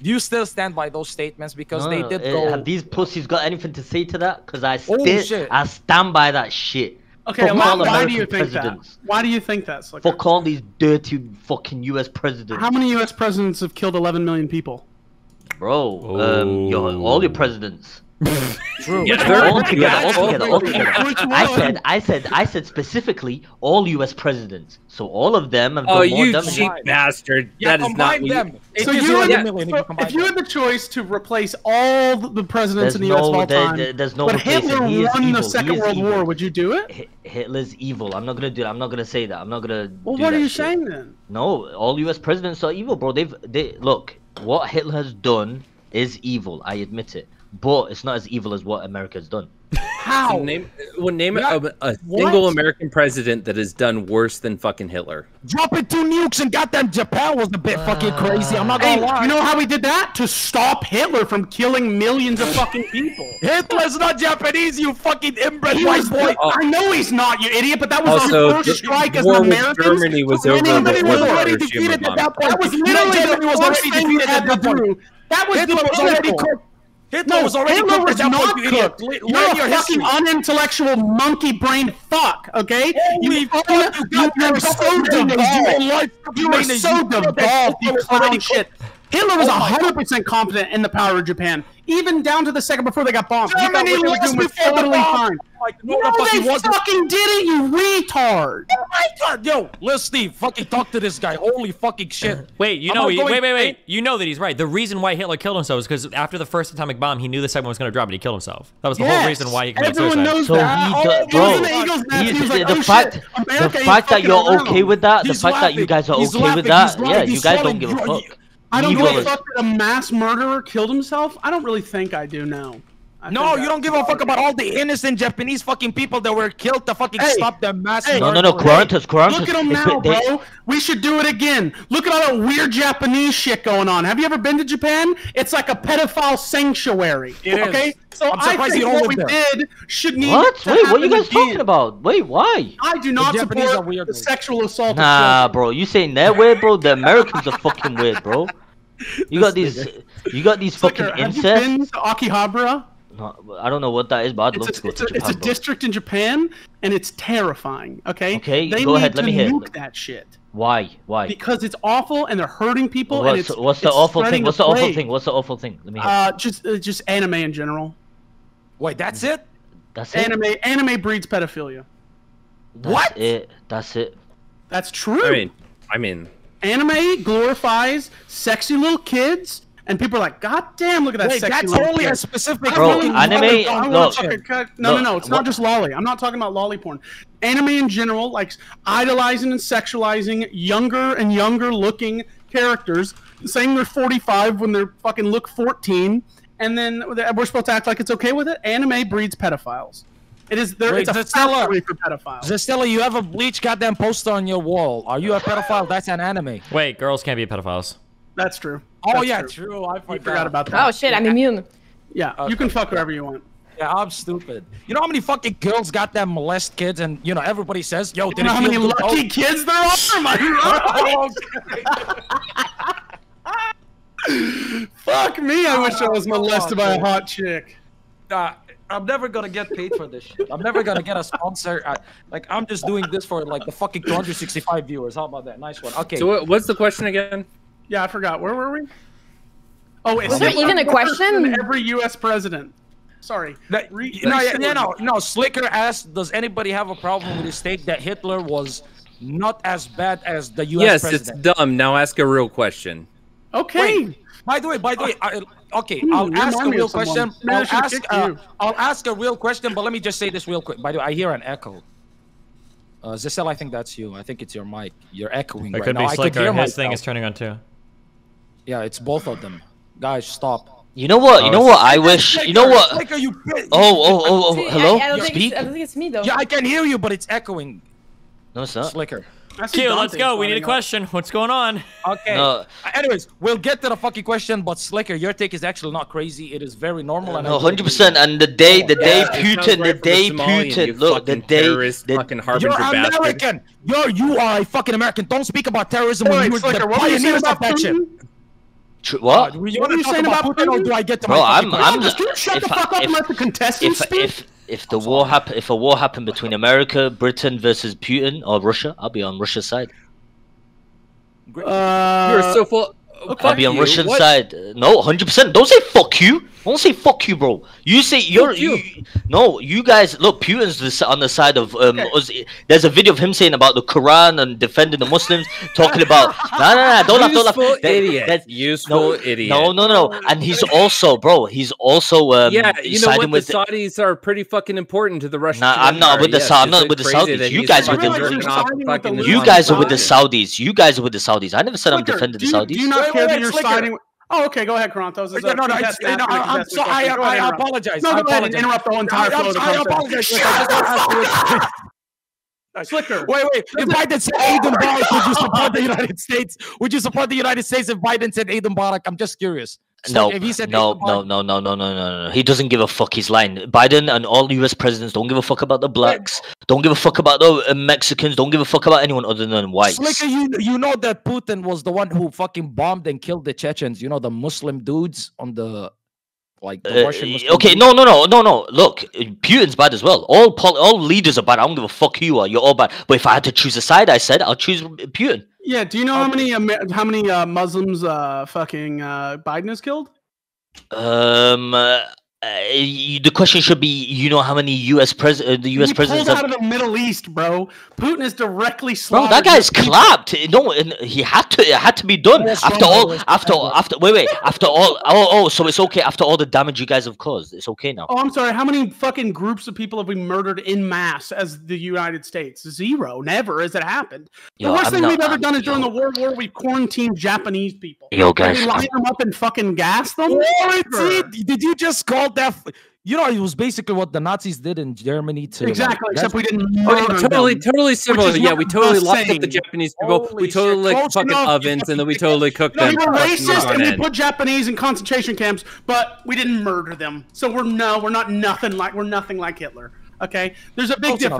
Do you still stand by those statements because No, they did uh, go? Have these pussies got anything to say to that? Because I Oh, still. I stand by that shit. Okay, Fuck why, all why do you think presidents. that? Why do you think that? Sliker? Fuck all these dirty fucking U.S. presidents. How many U.S. presidents have killed 11 million people? Bro, um, your, all your presidents. True. Yeah, Which all together, all together, all together. I said, I said, I said specifically all U.S. presidents. So all of them have done Oh, more you cheap bastard! Yeah, that is not combine you- them. It So you, 11 had, million if so you if you had the choice to replace all the presidents There's in the U.S. of no, all there- time, there- there's no but. Hitler He won the Second World evil. War, would you do it? Hi- Hitler's evil. I'm not gonna do that. I'm not gonna say that. I'm not gonna. Well, do what are you shit. saying then? No, all U.S. presidents are evil, bro. They've they look what Hitler has done is evil. I admit it, but it's not as evil as what America's done. How? So name, well, name Yeah, a, a single? American president that has done worse than fucking Hitler. Dropping two nukes and goddamn Japan was a bit uh, fucking crazy. I'm not gonna lie. you know how we did that? To stop Hitler from killing millions of fucking people. Hitler's not Japanese, you fucking inbred He white was, boy. I know he's not, you idiot, but that was Also, our the first strike as war an American. Germany was over Germany before was the already defeated at that point. That was literally Germany the was first already thing you defeated had at to that point. do. That was Hitler the was already pinnacle. cooked. Hitler No, was already Hitler cooked was not point, you cooked. Le- You're a your fucking history. unintellectual monkey brain fuck, okay? Holy you, fuck, you, you, you, are so. You devolved. You are so You devolved, you clown shit. Cooked. Hitler was Oh 100% confident in the power of Japan, even down to the second before they got bombed. He thought Germany what they were lost doing was totally fine. Like, no, No, the fuck he they wasn't. fucking didn't, you retard. My yo, let's Steve, fucking talk to this guy. Holy fucking shit. Wait, you I'm know, he, going- wait, wait, wait. You know that he's right. The reason why Hitler killed himself is because after the first atomic bomb, he knew the second one was going to drop, and he killed himself. That was the whole reason why he committed Everyone suicide. knows So that. he, Oh, do- he was bro, the Eagles nest, he's- he like, the oh, fact, shit, the fact that you're around. okay with that, the He's fact that you guys are okay with that, He's yeah, you guys don't give a fuck. I don't You give a fuck that a mass murderer killed himself. I don't really think I do now. I No, you don't give a fuck about all the innocent Japanese fucking people that were killed to fucking Hey, stop the mass hey, No, no, no, murder. Qorantos, Qorantos. Look at them it's- now, they- bro. We should do it again. Look at all that weird Japanese shit going on. Have you ever been to Japan? It's like a pedophile sanctuary. It is. okay, so I'm I surprised think you don't what live we there. did should need. What? to Wait, what are you guys again. talking about? Wait, why? I do not Japanese are support the sexual assault. Nah, bro. You saying that weird, bro? The Americans are fucking weird, bro. You got these, you got these fucking Sliker, have you been to Akihabara? No, I don't know what that is, but I'd love It's to a, go it's to a, it's a bro. district in Japan, and it's terrifying. Okay. Okay, They go need ahead, To let me hear nuke that shit Why? Why? because it's awful, and they're hurting people. and What's, it's, what's the it's awful thing? What's the the awful thing? What's the awful thing? Let me hear. Uh, just uh, just anime in general. Wait, that's it? That's it. Anime anime breeds pedophilia. That's What? it. That's it. That's true. I mean, I mean, anime glorifies sexy little kids, and people are like, "God damn, look at that Wait, sexy that's only kid." a specific Bro, fucking anime- fucking- wanna look, fucking no, no, look, no. It's what- not just loli. I'm not talking about loli porn. Anime in general, like idolizing and sexualizing younger and younger looking characters, saying they're 45 when they're fucking look 14, and then we're supposed to act like it's okay with it. Anime breeds pedophiles. It is there. Wait, it's a Zestella. factory for pedophiles. Zestella, you have a bleach goddamn poster on your wall. Are you a pedophile? That's an anime. Wait, girls can't be pedophiles. That's true. Oh That's yeah, true. true. I forgot. Forgot about that. Oh shit, I'm immune. Yeah, you can fuck whoever you want. Yeah, I'm stupid. You know how many fucking girls got them molest kids, and you know everybody says, "Yo, You did know it how many good?" lucky kids there are? Am I? Fuck me! I wish I was molested by a hot chick. Uh, I'm never gonna get paid for this shit. I'm never gonna get a sponsor. I, like I'm just doing this for like the fucking 265 viewers. How about that? Nice one. Okay. so what's the question again? Yeah, I forgot. Where were we? Oh, it's Was there even a question? Every U.S. president. Sorry. That- Re- no, yeah, yeah, no, no. Sliker asked, "Does anybody have a problem with the state that Hitler was not as bad as the U.S. yes, president?" it's dumb. Now ask a real question. Okay. Wait, by the way, by the way, I, okay, Hmm, I'll ask a real question. Maybe I I'll ask, uh. I'll ask a real question, but let me just say this real quick. By the way, I hear an echo. Uh, Zissel, I think that's you. I think it's your mic. You're echoing It right could now. be I could Sliker. hear His thing myself. is turning on too. Yeah, it's both of them. Guys, stop. You know what? You know what? I wish. You know what? Sliker, you. Oh, oh, oh, oh. See, I- Hello. I, don't Speak. I don't think it's me though. Yeah, I can hear you, but it's echoing. No, it's not. Sliker. I see Q, let's go. We need a signing up. question. What's going on? Okay. No. Uh, Anyways, we'll get to the fucking question, but Sliker, your take is actually not crazy. It is very normal. and I No, do hundred agree. percent. And the day, the day Yeah, it Putin, the right from day Somalian, Putin. Look, the day, terrorist, the, fucking harbinger You're bastard. American. You're you are a fucking American. Don't speak about terrorism Wait, when wait, you were Sliker, the what saying pioneers of that shit. Tr- what? Uh, What are you saying about about Putin, or do I get to Bro, my I'm, fucking I'm. question? Can you shut if the I- fuck up and let the contestants if, speak? If if the war happen, if a war happened between America, Britain versus Putin or Russia, I'll be on Russia's side. Uh, You're so full. I'll be on you. Russian What? side. No, hundred percent. Don't say fuck you. Don't say fuck you, bro. You say you're you. you. No, you guys look. Putin's the, s- on the side of um. us- There's a video of him saying about the Quran and defending the Muslims, talking about. No, no, no. Don't laugh. Don't laugh. Useful That- idiot. that- Useful no, idiot. No, no, no, no. And he's also, bro. He's also um. yeah, you know what? with The Saudis are pretty fucking important to the Russian. Nah, I'm not with the yes, I'm not with the Saudis. You guys are with the- jerking off siding with fucking the You guys are with the Saudis. You guys are with the Saudis. I never said I'm defending the Saudis. Do you not Wait, care wait, that you're siding with... Oh, okay, go ahead, Qorantos. No, no, no, I, I'm contestant so, I, question? Go ahead, I, I apologize. No, I go ahead and interrupt the whole entire flow I apologize. just asked Sliker. Wait, wait. If Biden said Eid Mubarak, would you support the United States? Would you support the United States if Biden said Eid Mubarak? I'm just curious. No, he said no, no, no, no, no, no, no, no. He doesn't give a fuck. He's lying. Biden and all U.S. presidents don't give a fuck about the blacks. Don't give a fuck about the uh, Mexicans. Don't give a fuck about anyone other than whites. Sliker, you you know that Putin was the one who fucking bombed and killed the Chechens. You know the Muslim dudes on the like the Uh, Russian. Muslim okay, dudes? no, no, no, no, no. Look, Putin's bad as well. All all leaders are bad. I don't give a fuck who you are. You're all bad. But if I had to choose a side, I said I'll choose Putin. Yeah, do you know how many Amer- how many uh, Muslims uh, fucking uh, Biden has killed? Um, uh, you- the question should be, you know, how many U.S. pres- uh, the U.S. he presidents pulled have out of the Middle East, bro. Putin is directly Bro, that guy's clapped. No, and he had to. It had to be done What's after all. with this? After after wait wait. After all. Oh oh. So it's okay after all the damage you guys have caused. It's okay now. Oh, I'm sorry. How many fucking groups of people have we murdered in mass as the United States? Zero. Never has it happened. The Yo, worst I'm thing not- we've ever I'm- done is during the World War, we quarantined Japanese people. Yo, Like, guys, we line I'm- them up and fucking gas them. Quarantine? Did you just call that? f- You know, it was basically what the Nazis did in Germany too. like, Exactly. Except we didn't Oh, totally, them. totally similar. Yeah, we totally the locked up the. Japanese people. Holy we totally shit. like Close fucking enough, ovens, and then we totally cooked No, them. we were fucking racist and we put Japanese in concentration camps, but we didn't murder them. So we're no, we're not nothing like we're nothing like Hitler. Okay, there's a big Close enough.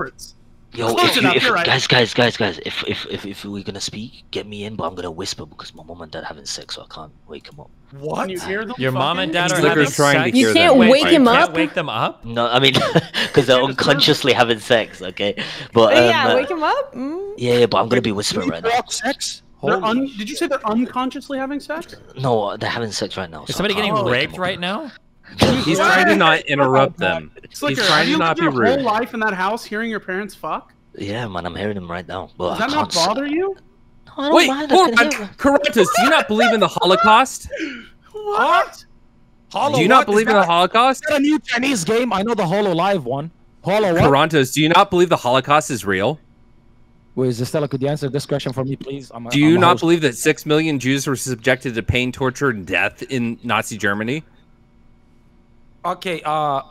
Difference. Yo, Close if you, enough, if, you're right. guys, guys, guys, guys, if, if if if we're gonna speak, get me in, but I'm gonna whisper because my mom and dad are having sex, so I can't wake them up. What? Can you hear them? Your mom and dad are Sliker's having trying to sex? You hear can't them. Wait, wake you him can't up. Wake them up. No, I mean, because they're unconsciously having sex. Okay, but um, yeah, wake him up. Mm. yeah, yeah, but I'm gonna be whispering right now. Sex? Un- did you say they're unconsciously having sex? No, they're having sex right now. Is so somebody getting raped right now? He's trying to not interrupt them. Sliker, He's trying have to you not lived be your whole life in that house hearing your parents fuck? Yeah, man, I'm hearing them right now. But Does I that can't bother you? No, I don't Wait, mind, I hold can on. hear them. Qorantos, do you not believe in the Holocaust? What? Hollow Do you what? not Is believe in the Holocaust? Is that a new Chinese game? I know the Hololive one. Holo what? Qorantos, do you not believe the Holocaust is real? Wait, Stella, could you answer this question for me, please? I'm a- Do you I'm not host. believe that six million Jews were subjected to pain, torture, and death in Nazi Germany? Okay, uh.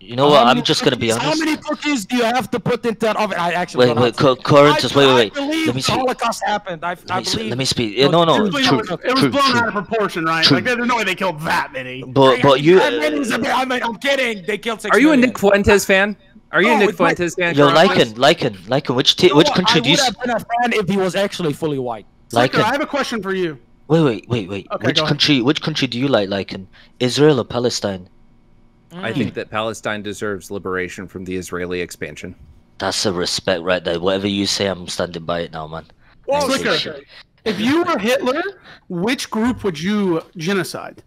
You know what? I'm many just gonna be cookies- How many cookies do you have to put into an oven? I actually Wait, wait, know. Co- Qorantos, wait, wait, I wait. believe Let me the speak. Holocaust happened. I, I Let me, s- believe. let me speak. Yeah, no, no, It was, true, it was true, blown true. out of proportion, right? True. Like there's no way they killed that many. But but you, I mean, it's a bit- I mean, I'm kidding. They killed six Are you a. Nick Fuentes fan? Are you a Nick it's like- Fuentes fan? yo, Qorantos? Lycan, Lycan, Lycan. Which t- You know which country do I would have been a fan if he was actually fully white. Sliker, I have a question for you. Wait, wait, wait, wait. Okay, which country? Which country do you like, Lycan? Israel or Palestine? I think that Palestine deserves liberation from the Israeli expansion. That's a respect right there. Whatever you say, I'm standing by it now, man. Well, I Sliker, if you were Hitler, which group would you genocide?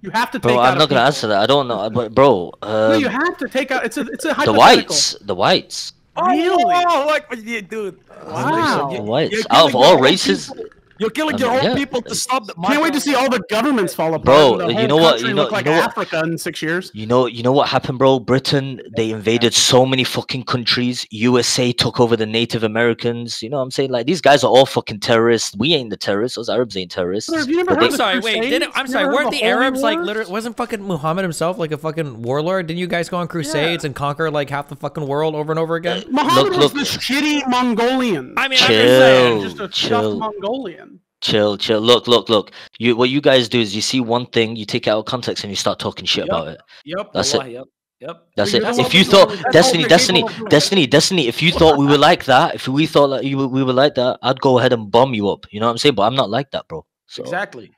You have to take Bro, out. I'm not gonna answer that. I don't know, but bro, No, um, you have to take out. It's a. It's a the whites, the whites, Oh, Really? wow, like dude. Wow. the whites. Out of all races, people- You're killing I your mean, own yeah. people to stop the. Can't wait to see all the governments fall apart. Bro, and the you know what- you know- look like you know what- Africa in six years. You know, you know what happened, bro? Britain, they invaded so many fucking countries. USA took over the Native Americans. You know what I'm saying? Like these guys are all fucking terrorists. We ain't the terrorists. Those Arabs ain't terrorists. Brother, have you never But heard they- I'm sorry, wait. Didn't, I'm sorry. Weren't the the Holy Arabs like literally? Wasn't fucking Muhammad himself like a fucking warlord? Didn't you guys go on crusades and conquer like half the fucking world over and over again? Muhammad Look, was look. the shitty Mongolian. I mean, I'm just saying. Chill, just a chill. stuffed Mongolian. Chill, chill. Look, look, look. You what you guys do is you see one thing, you take it out of context, and you start talking shit Yep. about it. Yep. That's it. Yep. Yep. That's it. If you thought Destiny, Destiny, you're capable of doing. Destiny, Destiny, if you thought we were like that, if we thought that you were- we were like that, I'd go ahead and bomb you up. You know what I'm saying? But I'm not like that, bro. So, Exactly.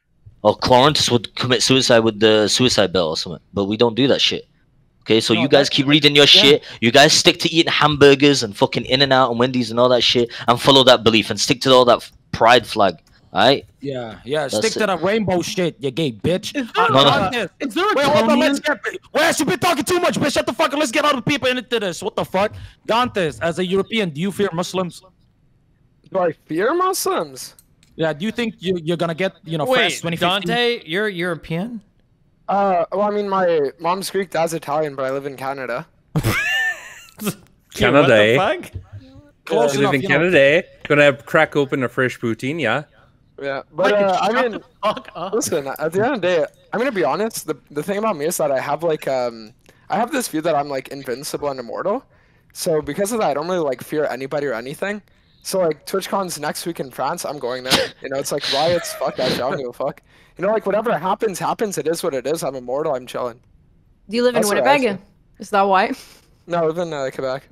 Or Qorantos would commit suicide with the suicide belt or something. But we don't do that shit. Okay, so No, you guys keep reading your yeah. shit. You guys stick to eating hamburgers and fucking In and Out and Wendy's and all that shit, and follow that belief and stick to all that pride flag. All right. Yeah. Yeah. That's Stick to it. the rainbow shit, you gay bitch. Is there, No, no. uh, is there a Wait, hold on. Let's get. Wes, you've been talking too much, bitch. Shut the fuck up. Let's get other people into this. What the fuck? Dantes, as a European, do you fear Muslims? Do I fear Muslims? Yeah. Do you think you, you're gonna get, you know, Wait, fresh 2015? Dante, you're European? Uh, well, I mean, my mom's Greek, dad's Italian, but I live in Canada. Canada, What the eh? fuck? Close You live in you know. Canada, eh? Gonna have crack open a fresh poutine, yeah? Yeah, but uh, I mean, listen. At the end of the day, I'm gonna be honest. The the thing about me is that I have like um, I have this view that I'm like invincible and immortal. So because of that, I don't really like fear anybody or anything. So like TwitchCon's next week in France, I'm going there. You know, it's like riots. Fuck that shit. I don't give a fuck. You know, like whatever happens, happens. It is what it is. I'm immortal. I'm chilling. Do you live in That's what I Winnipeg? Is that why? No, I live in uh, Quebec.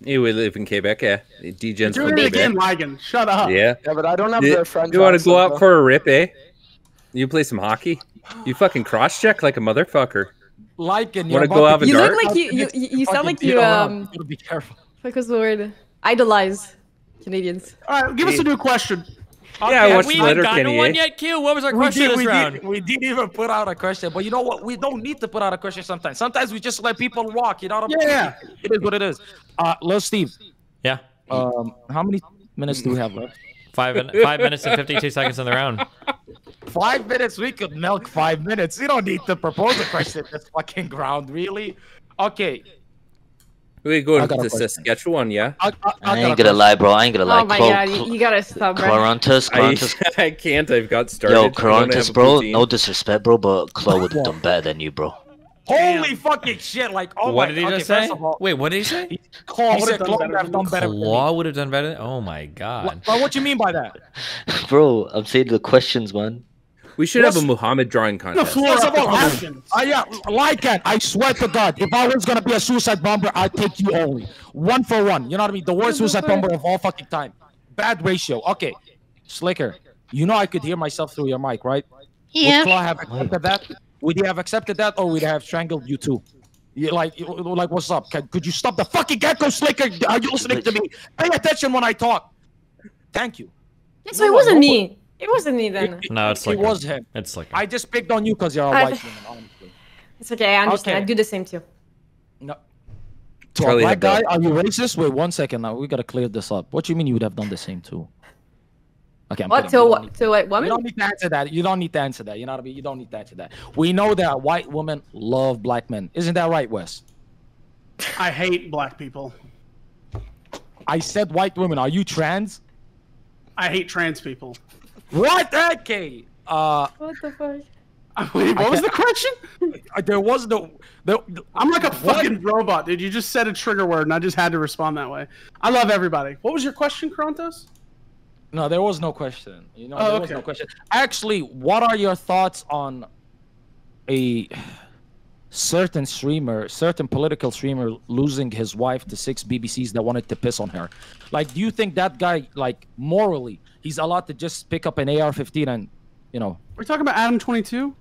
You would live in Quebec, yeah? Degens Doing from it again, Ligon. Shut up. Yeah. Yeah, but I don't have You, the friend. you want to go out though. for a rip, eh? You play some hockey? You fucking cross check like a motherfucker. Like, and Wanna go about have a You dart? look like you. You, you, you sound like you. Um, be careful. what was the word? Idolize Canadians. All right, give us a new question. Yeah, I Okay, watched we Letter haven't gotten Kenny, one eh? yet, Q. What was our We question did, this we, round? did, we didn't even put out a question, but you know what? We don't need to put out a question sometimes. Sometimes we just let people walk. You know what I'm Yeah. It is what it is. Uh, little Steve, Yeah. um, how many minutes do we have left? Five, min- five minutes and 52 seconds in the round. Five minutes. We could milk five minutes. You don't need to propose a question this fucking ground, really. Okay. We go I got a to question. Saskatchewan, yeah? I, I, I I ain't gonna lie, bro. I ain't gonna lie. Oh my Clo- god, you, you gotta stop, bro. Qorantos, I, I can't. I've got started. Yo, I wanna have Qorantos, a bro. poutine. No disrespect, bro, but Clo would have done better than you, bro. Holy fucking shit! Like, oh what my. did he okay, just say? all, Wait, what did he say? Claw would've done better would done better. Claw would have done better. Oh my god. Well, what you mean by that? Bro, I'm saying the questions, man. We should have a Muhammad drawing The contest. floor of the all, questions. I yeah, like it. I swear to God, if I was gonna be a suicide bomber, I'd take you only one for one. You know what I mean? The worst suicide bomber of all fucking time. Bad ratio. Okay, Sliker, you know I could hear myself through your mic, right? Yeah. Would Claw have accepted that? Would he have accepted that, or would he have strangled you too? You like, like, what's up? Can, could you stop the fucking gecko, Sliker? Are you listening to me? Pay attention when I talk. Thank you. So it wasn't me. It wasn't me then. No, it's like It like was him. It's like I just picked on you because you're a I- white woman. Honestly. It's okay. I understand. Okay. I do the same too. No. To Charlie a black guy, are you racist? Wait one second now. We gotta clear this up. What do you mean you would have done the same too? Okay, I'm What kidding. to You don't what need- to white You don't need to answer that. You don't need to answer that. You know what I mean? You don't need to answer that. We know that white women love black men. Isn't that right, Wes? I hate black people. I said white women. Are you trans? I hate trans people. What? Okay. Uh, What the fuck? Wait, what was the question? there was no. There, I'm like a What? fucking robot, dude. You just said a trigger word, and I just had to respond that way. I love everybody. What was your question, Qorantos? No, there was no question. You know, Oh, there was no okay. question. Actually, what are your thoughts on a certain streamer, certain political streamer losing his wife to six BBCs that wanted to piss on her? Like, do you think that guy, like, morally, he's allowed to just pick up an AR-15 and, you know? We're talking about Adam 22.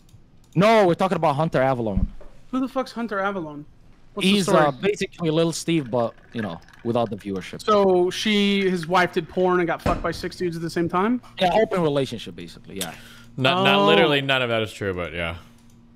No, we're talking about Hunter Avalone. Who the fuck's Hunter Avalone? What's He's story? uh, basically Little Steve, but you know, without the viewership. so she, his wife, did porn and got fucked by six dudes at the same time. yeah, open relationship, basically. Yeah. not, not Oh. literally none of that is true, but yeah.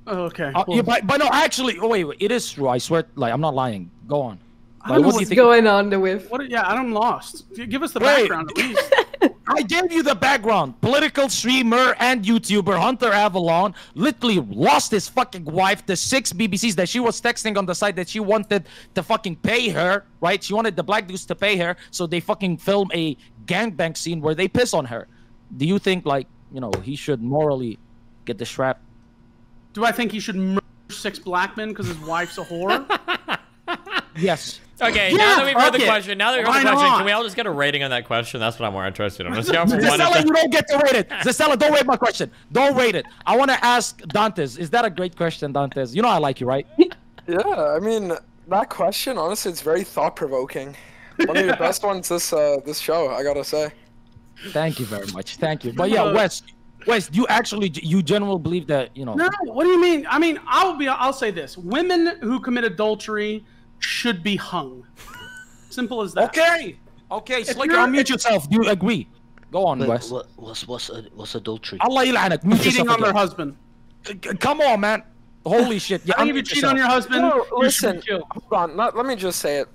Oh, okay. Uh, cool. yeah, but, but no, actually, oh wait, wait, it is true. I swear, like I'm not lying. Go on. I don't know what do what's? Going on the with. What? Yeah, I'm lost. Give us the Wait. background at least. I gave you the background. Political streamer and YouTuber Hunter Avalone literally lost his fucking wife to six BBCs that she was texting on the side that she wanted to fucking pay her, right? She wanted the black dudes to pay her, so they fucking film a gangbang scene where they piss on her. Do you think like you know he should morally get the strap? Do I think he should murder six black men because his wife's a whore? Yes. Okay, Yeah, now that we've heard the it. question, now that we've heard the question, not? can we all just get a rating on that question? That's what I'm more interested in. Let's go from one you don't get to rate it. Zestella, don't rate my question. Don't rate it. I want to ask Dantes. Is that a great question, Dantes? You know I like you, right? Yeah, I mean that question. Honestly, it's very thought provoking. One of the best ones this uh this show. I gotta say. Thank you very much. Thank you. But yeah, Wes, West, you actually you generally believe that you know? No. What do you mean? I mean, I'll be. I'll say this: women who commit adultery should be hung. Simple as that. Okay. Okay. So unmute yourself. Do you agree? Go on, Wait, Wes. What, what's what's uh, what's adultery? Allah Ilana, Mute Cheating on again. their husband. C come on, man. Holy shit. Yeah, I you cheat on your husband, no, you listen, hold on. Let, let me just say it.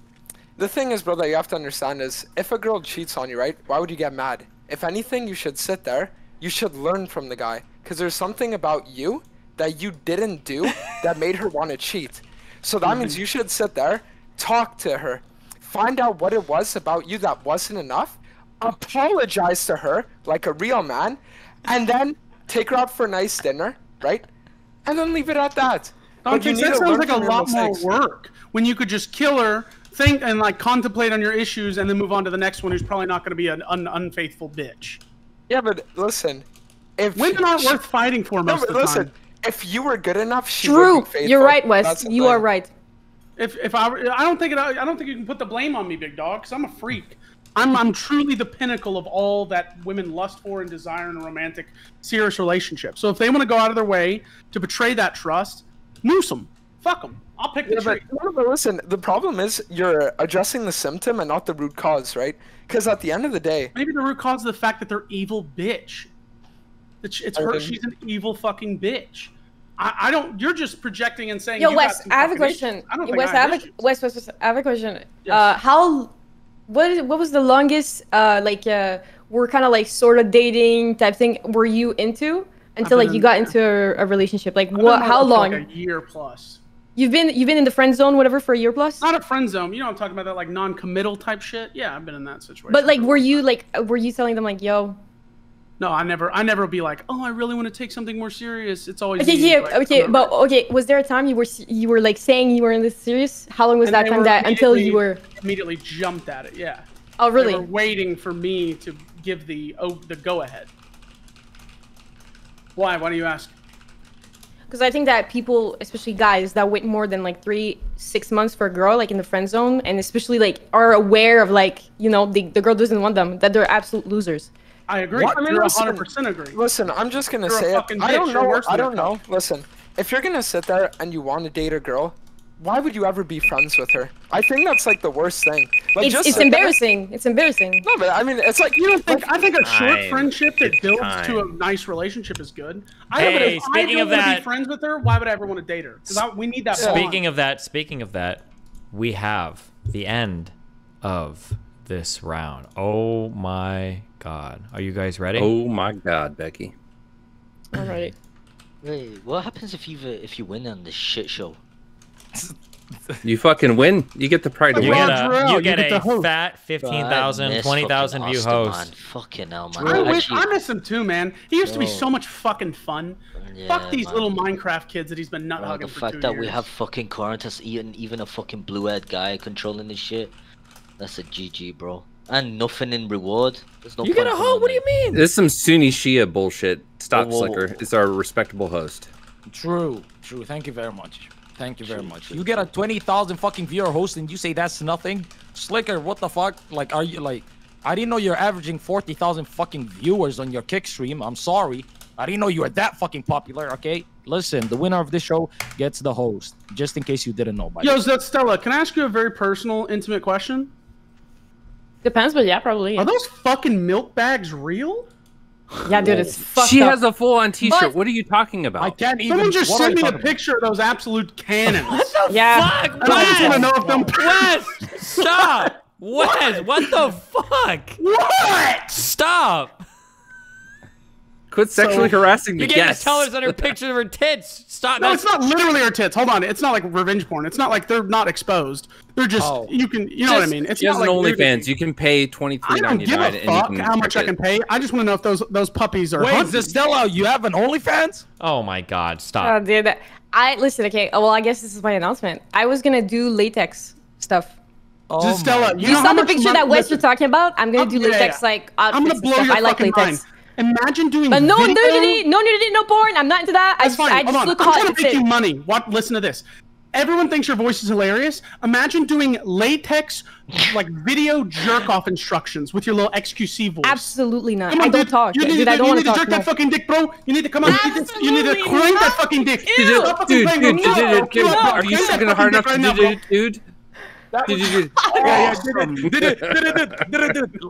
The thing is, brother, you have to understand is if a girl cheats on you, right? Why would you get mad? If anything, you should sit there you should learn from the guy, because there's something about you that you didn't do that made her want to cheat. So that means mm-hmm. you should sit there, talk to her, find out what it was about you that wasn't enough, apologize to her like a real man, and then take her out for a nice dinner, right? And then leave it at that. But Dante, you that sounds like a lot more work when you could just kill her, think, and like contemplate on your issues, and then move on to the next one who's probably not going to be an un- unfaithful bitch. Yeah, but listen, if Women aren't worth fighting for No, most but of the listen, time. if you were good enough, she would True. be faithful. You're right, Wes. That's the You are right. If if I I don't think it, I don't think you can put the blame on me, big dog, because I'm a freak. I'm I'm truly the pinnacle of all that women lust for and desire in a romantic, serious relationship. So if they want to go out of their way to betray that trust, noose them, fuck them. I'll pick the Yeah, tree. but, no, but listen, the problem is you're addressing the symptom and not the root cause, right? Because at the end of the day, Maybe the root cause is the fact that they're evil bitch. It's, it's her. She's an evil fucking bitch. I, I don't. You're just projecting and saying. Yo, Wes, some I have a question. issues. I don't think Wes, I I have have a. Wes, Wes, Wes, I have a question. Yes. Uh, how, what is, what was the longest, uh, like, uh, we're kind of like sort of dating type thing were you into until like you in- got into a, a relationship? Like, what? How long? Like a year plus. You've been you've been in the friend zone, whatever, for a year plus. Not a friend zone. You know, I'm talking about that like non-committal type shit. Yeah, I've been in that situation. But like, were you like, were you telling them like, yo? no, I never. I never be like, oh, I really want to take something more serious. It's always Okay, yeah, like, okay, but okay, was there a time you were you were like saying you were in this serious? How long was And that time that until you were? immediately jumped at it. Yeah. Oh, They really? were waiting for me to give the oh the go ahead. Why? Why do you ask? Because I think that people, especially guys, that wait more than like three, six months for a girl, like in the friend zone, and especially like are aware of like you know the, the girl doesn't want them, that they're absolute losers. I agree. What? I mean, You're listen- 100% agree. listen, I'm just gonna You're say it. I don't know. I don't know. Listen, if you're gonna sit there and you want to date a girl, why would you ever be friends with her? I think that's like the worst thing. Like, It's just it's sit there- embarrassing. It's embarrassing. No, but I mean, it's like You don't think? I think a short Time. friendship that It's builds to a nice relationship is good. I know, but Hey, if speaking I of don't want to that- be friends with her, why would I ever want to date her? Because we need that. Speaking of that, speaking of that, we have the end of this round. Oh my god. Are you guys ready? Oh my god, Becky. All right. Wait, what happens if you uh, if you win on this shit show? You fucking win. You get the pride of You Well, get winning. a you you get get the a host. fat 15,000, 20,000 view host. Fucking hell, man. I, wish, Actually- I miss him too, man. He used to be so much fucking fun. Yeah, Fuck these man. little Minecraft kids that he's been nut Bro, hugging the for fact two that years. we have fucking Qorantos eating even a fucking blue-eyed guy controlling this shit, that's a GG, bro. And nothing in reward. There's no You get a point hoe? What do you mean? This is some Sunni Shia bullshit. Stop, Whoa, whoa, Sliker. whoa. It's our respectable host. True, true. Thank you very much. Thank you very True, much. You get a 20,000 fucking viewer host and you say that's nothing? Sliker, what the fuck? Like, are you like, I didn't know you're averaging 40,000 fucking viewers on your kick stream. I'm sorry. I didn't know you were that fucking popular, okay? Listen, the winner of this show gets the host, just in case you didn't know. By the Yo, way. Zet Stella, can I ask you a very personal, intimate question? Depends, but yeah, probably. Are those fucking milk bags real? Yeah, dude, it's fucked She up. has a full-on T-shirt. But- What are you talking about? I can't even. Someone just what sent me a talking about? picture of those absolute cannons. What yeah. Fuck, And I just want to know if them. Wes! Stop! What? What the fuck? What? Stop! Quit sexually harassing the You can't guests. just tell her that her pictures of her tits. Stop. No, it's not literally her tits. Hold on, it's not like revenge porn. It's not like they're not exposed. They're just Oh. you can you know what I mean. It's she has not an like OnlyFans. You can pay twenty I three don't give a fuck how much I can pay. I just want to know if those those puppies are. Wait, hunted. Zestella, you have an OnlyFans? Oh my god, Oh, stop. Uh, dude. I listen. Okay. Oh, well, I guess this is my announcement. I was gonna do latex stuff. Oh Just Stella, you You, know saw the picture that Wes was talking about? I'm gonna I'm- do latex yeah. like I'm gonna blow stuff. your I like fucking latex. mind. Imagine doing. But no video- nudity, no nudity, no porn. I'm not into that. I That's just, fine. I Hold just on. look I'm hot. trying to make it. you money. What? Listen to this. Everyone thinks your voice is hilarious. Imagine doing latex, like video jerk off instructions with your little XQC voice. Absolutely not. Come I on, don't dude. talk. You need, Dude, to, I don't you want need to to jerk that no. fucking dick, bro. You need to come on. You need to, you need to crank that fucking dick. Dude, Stop fucking dude, playing dude, with dude, me. dude, No, dude, come on, are you crank that sucking fucking hard enough, dick right now, bro. dude, dude? That Dude, was- dude, dude. Yeah, yeah, did it, did it, did it, did it, did it, did it. Like, like, did it, did it.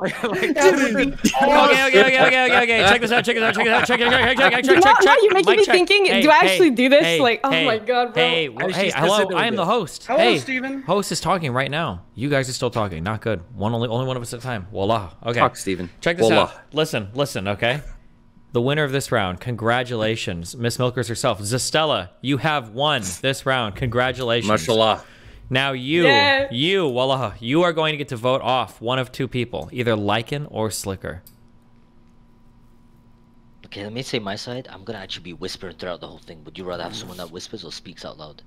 Okay, okay, okay, okay, okay, okay. Check this out. Check this out. Check this out. Check it out. Check check check check check Now- check. now you're making me thinking, do I actually do this? Like, oh my God, bro. Hey, hey, she's hello. I am the host. Hello, Steven. host is talking right now. You guys are still talking. Not good. One only, only one of us at a time. Voila. Okay. Talk, Steven. Check this Voila. out. Listen, listen. Okay. The winner of this round, congratulations, Miss Milkers herself, Zestella. You have won this round. Congratulations. Mashallah. Now you, Yeah. you, voila, you are going to get to vote off one of two people, either Lycan or Sliker. Okay, let me say my side. I'm gonna actually be whispering throughout the whole thing. Would you rather have someone that whispers or speaks out loud?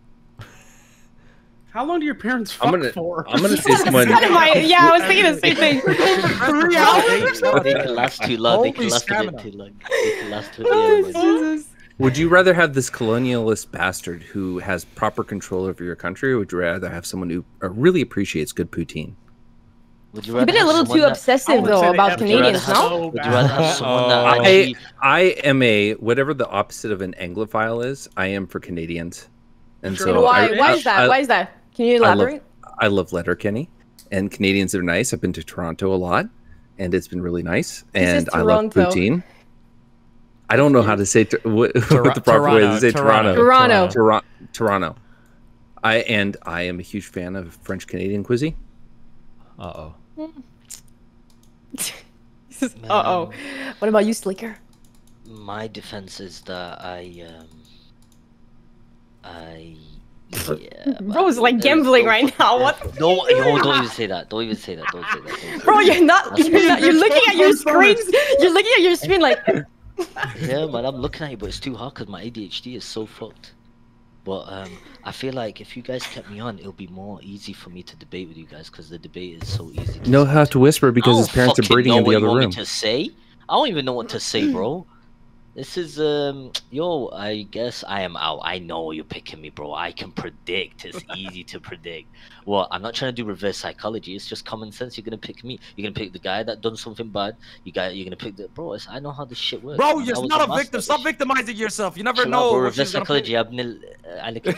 How long do your parents fuck I'm gonna, for? I'm gonna say someone. Kind of my, yeah, I was thinking the same thing. Three hours. they can last too long. They can Holy last a stamina. bit too long. They can last oh, too Oh, long. Jesus. Would you rather have this colonialist bastard who has proper control over your country, or would you rather have someone who uh, really appreciates good poutine? Would you You've been a little too that- obsessive though about the Would you rather Canadians, have no? Would you rather have someone that I? I am a whatever the opposite of an Anglophile is. I am for Canadians, and so why? I, why I- is that? I- why is that? Can you I love, elaborate? I love Letterkenny, and Canadians are nice. I've been to Toronto a lot, and it's been really nice. This And I love Toronto. poutine. I don't know how to say to, what, Tor- what the proper way to say Toronto, Toronto. Toronto. Toronto. Toronto. I and I am a huge fan of French Canadian cuisine. Uh oh. Uh oh. What about you, Sliker? My defense is that I um. I. Yeah, Bro's like gambling no right now. What? the- No, yo, don't even say that. Don't even say that. Don't say that. Don't say Bro, you're not. You're, not, you're looking at your Don't screens. You're looking at your screen like. Yeah, man, I'm looking at you, but it's too hard because my ADHD is so fucked. But um, I feel like if you guys kept me on, it'll be more easy for me to debate with you guys because the debate is so easy. To Know how to. whisper because his parents are breeding in the what other you want room. To say, I don't even know what to say, bro. This is um, yo. I guess I am out. I know you're picking me, bro. I can predict. It's easy to predict. Well, I'm not trying to do reverse psychology. It's just common sense. You're gonna pick me. You're gonna pick the guy that done something bad. You got. You're gonna pick the bro. It's, I know how this shit works. Bro, man. You're not a master victim. Stop victimizing yourself. You never Chill out, know. bro. Reverse psychology. pick. I've nil. I like it.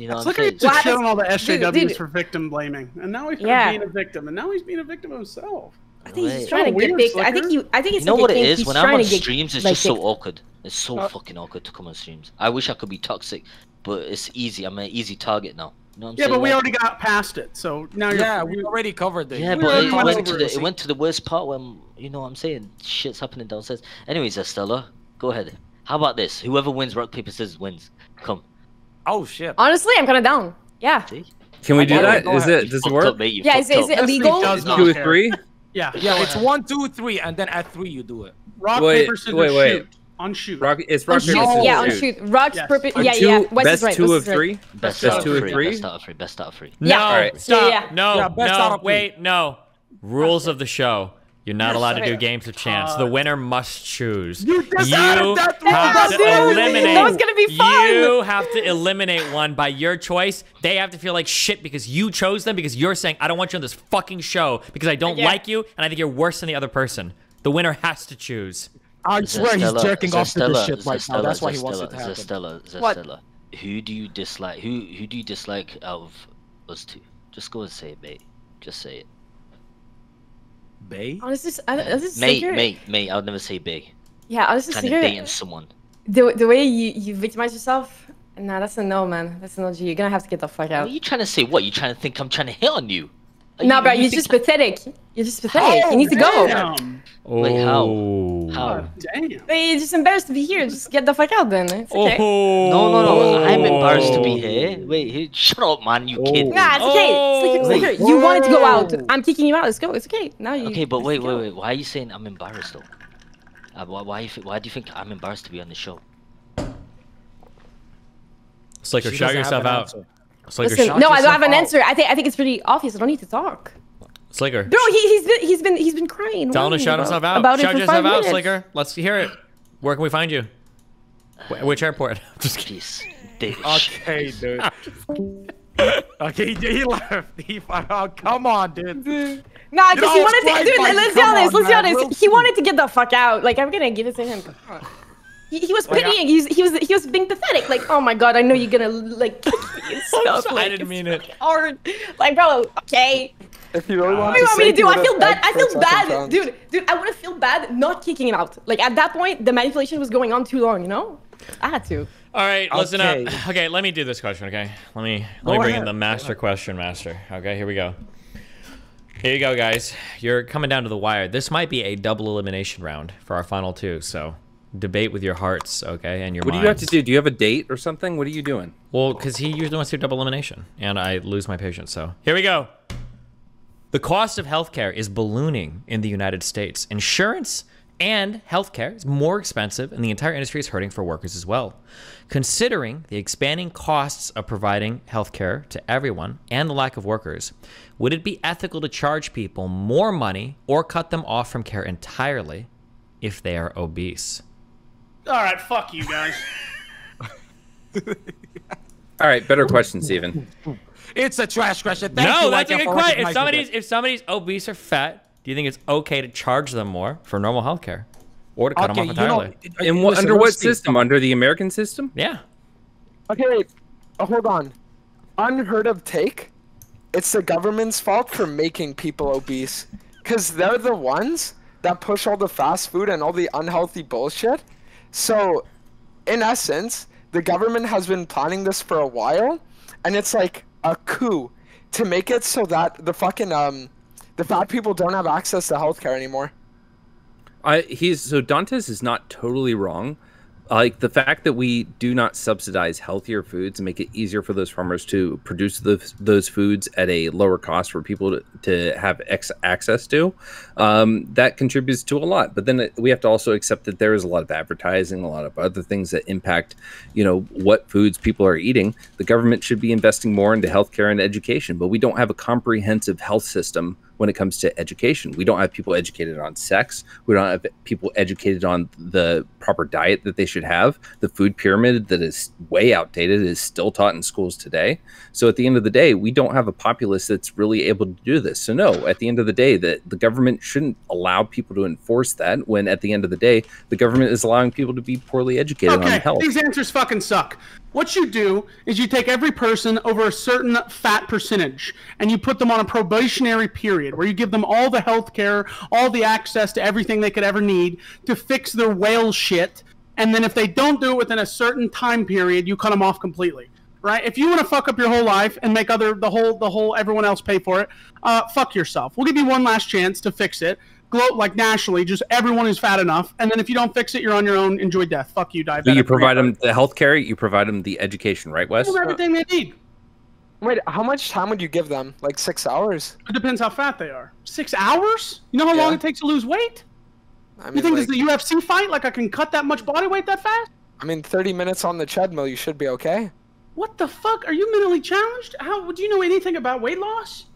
You know what I'm Look saying? at just Why shit all the SJWs dude. for victim blaming, and now he's Yeah. being a victim, and now he's being a victim himself. I think he's Right. just trying to get weird, big. I think you. I think it's You know what it kink. is? He's When I'm on streams, it's like, just so big. awkward. It's so Uh, fucking awkward to come on streams. I wish I could be toxic, but it's easy. I'm an easy target now. You know Yeah, saying? but we already got past it, so now you're. Yeah, we already covered this. Yeah, we but it went went to the it went to the worst part when you know what I'm saying shit's happening downstairs. Anyways, Estella, go ahead. How about this? Whoever wins rock paper scissors wins. Come. Oh shit. Honestly, I'm kind of down. Yeah. See? Can we do Yeah, that? go Is ahead. it? Does it work? Up, mate. You Yeah, is, fucked is it up. illegal? Two or three? Yeah, Yeah, it's one, two, three, and then at three you do it. Rock Wait, paper scissors wait, wait. shoot on shoot. Rock. It's rock shoot. paper scissors. Yeah, on shoot. shoot. Rocks, Yes. purple. Are Yeah, two- yeah. Wes best is right. two of three. Best Best out out of of three. three? Best out of three. Best out of three. No, Yeah. Alright. stop. Yeah, yeah. No, Yeah, best no, out of three. wait, no. Rules of the show. You're not allowed to do games of chance. The winner must choose. You just You added that to have to eliminate. That was gonna be fun. You have to eliminate one by your choice. They have to feel like shit because you chose them because you're saying I don't want you on this fucking show because I don't Yeah. like you and I think you're worse than the other person. The winner has to choose. I swear he's Zestella- jerking off to this shit right now. That's why he wants it to happen. Zestella, What? Zestella, who do you dislike? Who who do you dislike out of us two? Just go and say it, mate. Just say it. Bay? Oh, honestly, I, this is Mate, mate, mate. I'll never say big. Yeah, honestly, Kind of secret. dating someone. The, the way you, you victimize yourself, nah, that's a no, man. That's a no G. You're gonna have to get the fuck What out. are you trying to say? What? You trying to think I'm trying to hit on you? Nah, you- bro, you you're just pathetic. You're just pathetic. you need to go. Damn. Wait, how? Oh. How? Damn. Hey, You're just embarrassed to be here. Just get the fuck out then. It's okay. Oh. No, no, no. I'm embarrassed to be here. Wait, hey, shut up, man. You kid. Nah, it's okay. Sliker, Oh. Sliker, you wanted to go out. I'm kicking you out. Let's go. It's okay. Now you. Okay, but wait, wait, wait. Why are you saying I'm embarrassed though? Uh, why, why, you why do you think I'm embarrassed to be on the show? Sliker, She shout doesn't have yourself an out. answer. Sliker, Listen, shout no, I don't have an out. answer. I think I think it's pretty obvious. I don't need to talk. Sliker. No, he, he's been he's been he's been crying. Tell him to whining shout himself out. About shout it yourself out, minutes. Sliker. Let's hear it. Where can we find you? Wh- Which airport? Just kidding. Jeez, Dave. Okay, dude. okay, he, he left. He, oh, come on, dude. Nah, You because know, he I was wanted to. right Dude, by let's be honest. on, Let's be honest. We'll He wanted to get the fuck out. Like I'm gonna give it to him. He, he was oh, Like, pitying. He was, he was he was being pathetic. Like, oh my god, I know you're gonna like kick me and stuff. I Like, didn't it's mean it. hard. Like, bro, okay. If you really want What do you want me to do? I feel bad. I feel bad, dude. Dude, I would have feel bad not kicking him out. Like at that point, the manipulation was going on too long. You know, I had to. All right, listen Okay. up. Okay, let me do this question. Okay, let me let Go me bring in the master question, master. Okay, here we go. Here you go, guys. You're coming down to the wire. This might be a double elimination round for our final two. So debate with your hearts, okay, and your What do you have to do? Do you have a date or something? What are you doing? Well, because he usually wants to do double elimination, and I lose my patience. So here we go. The cost of healthcare is ballooning in the United States. Insurance and healthcare is more expensive, and the entire industry is hurting for workers as well. Considering the expanding costs of providing healthcare to everyone and the lack of workers, would it be ethical to charge people more money or cut them off from care entirely if they are obese? All right, fuck you guys. All right, better question, Steven. It's a trash question. Thank no, you, that's a Micah, good for question. If somebody's if somebody's obese or fat, do you think it's okay to charge them more for normal health care, or to cut Okay, them off you know, entirely? In what, listen, under what let's system? Under the American system? yeah. Okay, wait. Oh, hold on. Unheard of take. It's the government's fault for making people obese, cause they're the ones that push all the fast food and all the unhealthy bullshit. So, in essence, the government has been planning this for a while, and it's like a coup to make it so that the fucking um, the fat people don't have access to healthcare anymore. I he's so Dantes is not totally wrong. Like the fact that we do not subsidize healthier foods and make it easier for those farmers to produce those those foods at a lower cost for people to, to have ex- access to, um, that contributes to a lot. But then we have to also accept that there is a lot of advertising, a lot of other things that impact, you know, what foods people are eating. The government should be investing more into healthcare and education, but we don't have a comprehensive health system when it comes to education. We don't have people educated on sex. We don't have people educated on the proper diet that they should have. The food pyramid that is way outdated is still taught in schools today. So at the end of the day, we don't have a populace that's really able to do this. So no, at the end of the day, that the government shouldn't allow people to enforce that when at the end of the day, the government is allowing people to be poorly educated on Okay, health. these answers fucking suck. What you do is you take every person over a certain fat percentage and you put them on a probationary period where you give them all the health care, all the access to everything they could ever need to fix their whale shit. And then if they don't do it within a certain time period, you cut them off completely. Right? If you want to fuck up your whole life and make other the whole the whole everyone else pay for it, uh, fuck yourself. We'll give you one last chance to fix it. Gloat like nationally, just everyone is fat enough, and then if you don't fix it, you're on your own. Enjoy death. Fuck you, diabetic. So you provide them the health care, you provide them the education, right, Wes? Give them everything they need. Wait, how much time would you give them? Like six hours? It depends how fat they are. Six hours? You know how long it takes to lose weight? I You mean, think like, this is a UFC fight? Like I can cut that much body weight that fast? I mean, 30 minutes on the treadmill, you should be okay. What the fuck? Are you mentally challenged? How would you know anything about weight loss?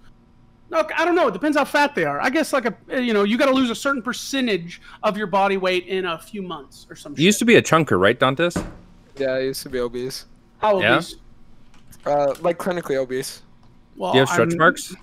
Look, I don't know. It depends how fat they are. I guess like a you know you got to lose a certain percentage of your body weight in a few months or something. You shit. used to be a chunker, right, Dantes? Yeah, I used to be obese. How Yeah? obese? Uh, like clinically obese. Well, Do you have stretch I'm- marks?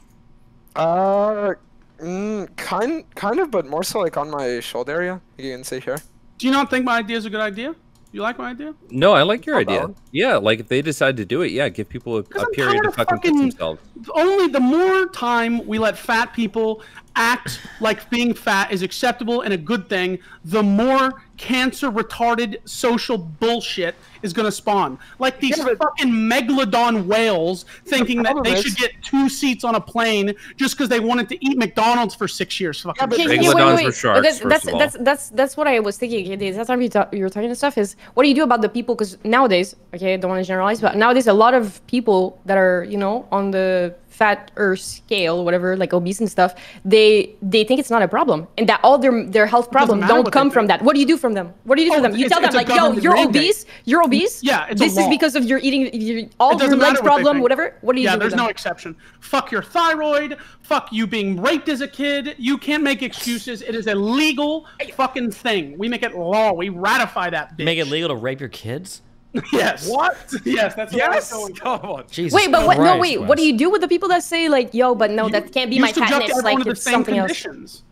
Uh, mm, kind, kind of, but more so like on my shoulder area. You can see here. Do you not think my idea is a good idea? You like my idea? No, I like your How idea. Yeah, like if they decide to do it, yeah, give people a, 'Cause a I'm period to of fucking fix fucking- themselves. only the more time we let fat people act like being fat is acceptable and a good thing, the more cancer retarded social bullshit is going to spawn. Like these fucking megalodon whales thinking that they is- should get two seats on a plane just because they wanted to eat McDonald's for six years. Fucking Okay, shit. okay, wait, Megalodons wait, were wait. sharks, That's first that's of all. that's that's that's what I was thinking. Okay, that's time you, ta- you were talking to stuff. Is what do you do about the people? Because nowadays, okay, I don't want to generalize, but nowadays a lot of people that are you know on the fat or scale, whatever, like obese and stuff, they they think it's not a problem, and that all their their health problems don't come from that. What do you do from them? What do you do Oh, for them? You tell them like, yo, you're mandate. obese, you're obese. Yeah, it's a this is because of your eating, your, all your doesn't legs what problem, whatever. What do you yeah, do? with there's them? no exception. Fuck your thyroid. Fuck you being raped as a kid. You can't make excuses. It is a legal fucking thing. We make it law. We ratify that bitch. Make it legal to rape your kids? Yes. What? Yes, that's what Yes. I was going. Come on. Jesus Wait, but what? No, Christ, wait. What do you do with the people that say like, "Yo, but no, You- that can't be my subject fatness. everyone Like the it's same something else." conditions.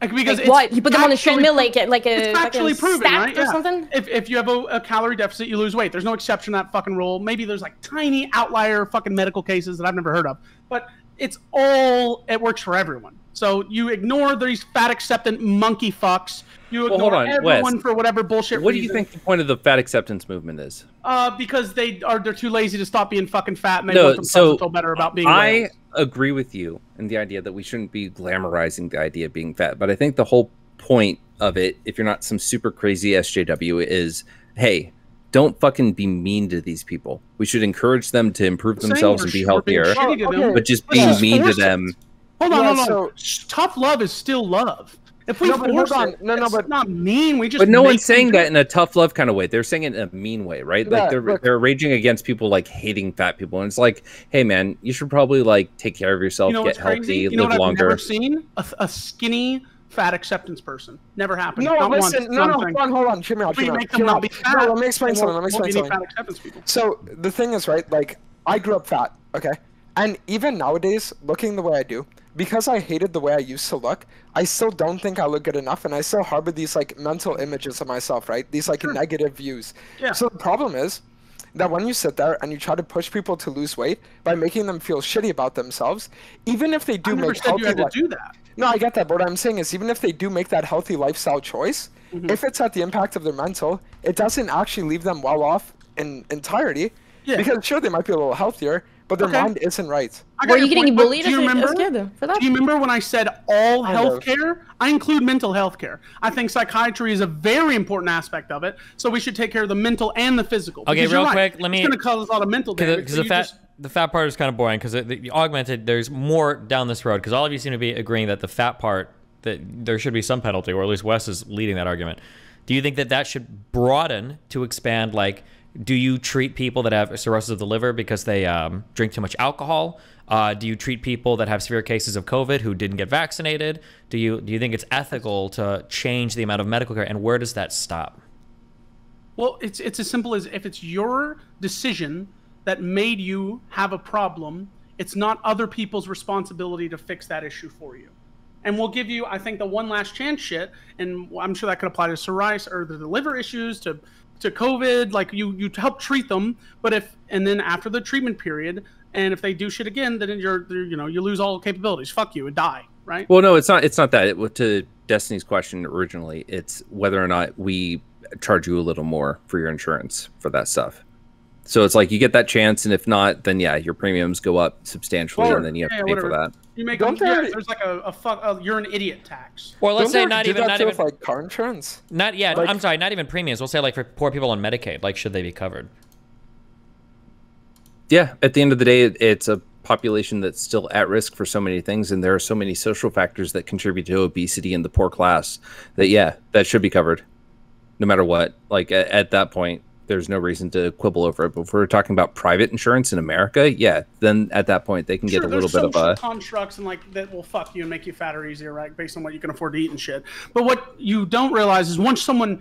Like because Like what? You put them on a actually treadmill, like a- like a it's like a actually proven, stacked right? or Yeah. something. If, if you have a, a calorie deficit, you lose weight. There's no exception to that fucking rule. Maybe there's like tiny outlier fucking medical cases that I've never heard of, but it's all it works for everyone. So you ignore these fat acceptant monkey fucks. You Well, ignore hold on, Wes. everyone for whatever bullshit. What do you think the point of the fat acceptance movement is? Uh, because they are they're too lazy to stop being fucking fat and they No, so feel better about being. I whales. agree with you in the idea that we shouldn't be glamorizing the idea of being fat, but I think the whole point of it, if you're not some super crazy SJW, is hey, don't fucking be mean to these people. We should encourage them to improve saying themselves and be sh- we're being healthier, shitty. Okay. but just being mean to them. Hold on, Yeah, hold on. so- Sh- Tough love is still love. If we No, but hold force on. it, No, no, but- not mean. We just. But no one's saying that in a tough love kind of way. They're saying it in a mean way, right? Yeah, like they're look- they're raging against people like hating fat people, and it's like, hey man, you should probably like take care of yourself, You know get what's crazy? healthy, You know live what I've longer. never seen? A, a skinny fat acceptance person. Never happened. No, not listen. once. no, no, hold on, hold on. Hear me out. If hear me out, hear me not out. be fat, No, let me explain something. Let me explain something. fat acceptance. So the thing is, right? Like I grew up fat, okay, and even nowadays, looking the way I do, because I hated the way I used to look, I still don't think I look good enough, and I still harbor these like mental images of myself, right? These like negative views. Yeah. So the problem is that when you sit there and you try to push people to lose weight by making them feel shitty about themselves, even if they do make healthy you had to do that. no, I get that. But what I'm saying is, even if they do make that healthy lifestyle choice, Mm-hmm. if it's at the impact of their mental, it doesn't actually leave them well off in entirety. Yeah. Because sure, they might be a little healthier, but their Okay. mind isn't right. I got Were you getting point, bullied do as you a, as remember? for that? Do you remember when I said all Kind of. healthcare? I include mental health care. I think psychiatry is a very important aspect of it. So we should take care of the mental and the physical. Okay, Because real right, quick, let me- It's going to cause a lot of mental damage. because so the fat just- the fat part is kind of boring because the, the augmented there's more down this road because all of you seem to be agreeing that the fat part that there should be some penalty or at least Wes is leading that argument. Do you think that that should broaden to expand like do you treat people that have cirrhosis of the liver because they um, drink too much alcohol? Uh, do you treat people that have severe cases of COVID who didn't get vaccinated? Do you do you think it's ethical to change the amount of medical care and where does that stop? Well, it's it's as simple as if it's your decision that made you have a problem, it's not other people's responsibility to fix that issue for you. And we'll give you, I think, the one last chance shit, and I'm sure that could apply to cirrhosis or the liver issues, to to COVID. Like you you help treat them, but if and then after the treatment period, and if they do shit again, then you're you're- you know you lose all capabilities. Fuck you and die. Right? Well, no, it's not. It's not that. It, to Destiny's question originally, it's whether or not we charge you a little more for your insurance for that stuff. So it's like you get that chance, and if not, then yeah, your premiums go up substantially, and then you have Yeah, to pay for that. You make Don't them, yeah, they- there's like a, a fuck. A, you're an idiot tax. Or let's say not even not even with, like car insurance. Not yeah. Like- I'm sorry. Not even premiums. We'll say like for poor people on Medicaid. Like should they be covered? Yeah, at the end of the day, it- it's a population that's still at risk for so many things, and there are so many social factors that contribute to obesity in the poor class that yeah, that should be covered, no matter what. Like at, at that point, there's no reason to quibble over it. But if we're talking about private insurance in America, yeah, then at that point they can get a little bit of a constructs and like that will fuck you and make you fatter easier, right? Based on what you can afford to eat and shit. But what you don't realize is once someone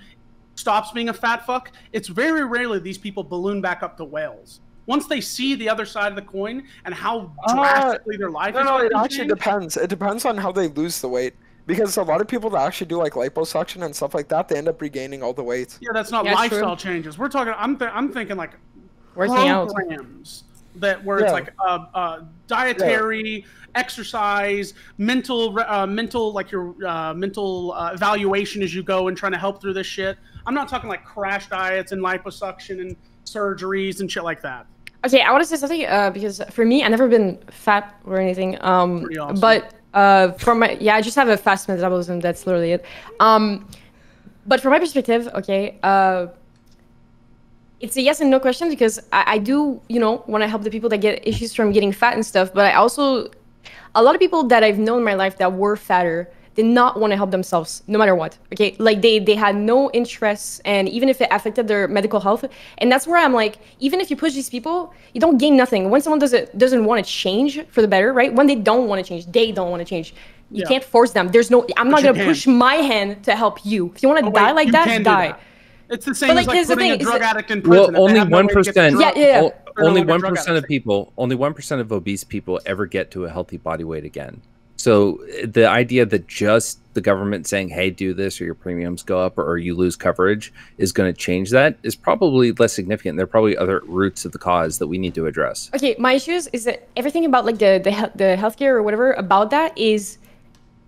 stops being a fat fuck, it's very rarely these people balloon back up to whales. Once they see the other side of the coin and how Uh, drastically their life No, is no, it actually changed, depends. It depends on how they lose the weight. Because a lot of people that actually do like liposuction and stuff like that, they end up regaining all the weight. Yeah, that's not Yeah, true. lifestyle changes. We're talking. I'm th- I'm thinking like Working out. programs that where it's Yeah. like uh, uh, dietary, exercise, mental, uh, mental like your uh, mental uh, evaluation as you go and trying to help through this shit. I'm not talking like crash diets and liposuction and surgeries and shit like that. Okay, I want to say something uh, because for me, I've never been fat or anything. Um, awesome. but uh, from my yeah, I just have a fast metabolism. That's literally it. Um, but from my perspective, okay, uh, it's a yes and no question because I, I do, you know, want to help the people that get issues from getting fat and stuff. But I also, a lot of people that I've known in my life that were fatter did not want to help themselves no matter what okay like they they had no interest and even if it affected their medical health and that's where i'm like even if you push these people you don't gain nothing when someone doesn't doesn't want to change for the better right when they don't want to change they don't want to change you Yeah. can't force them there's no i'm But not gonna can. push my hand to help you if you want to Oh, die wait, like that die that. It's the same But, as like, like here's the putting thing, a drug addict in prison. Well, only have no one way to get the percent. drug- Yeah, yeah. o- Only one of people. Only one percent of obese people ever get to a healthy body weight again. So uh, the idea that just the government saying, "Hey, do this," or your premiums go up, or you lose coverage, is going to change that is probably less significant. There are probably other roots of the cause that we need to address. Okay, my issues is that everything about like the the the healthcare or whatever about that is,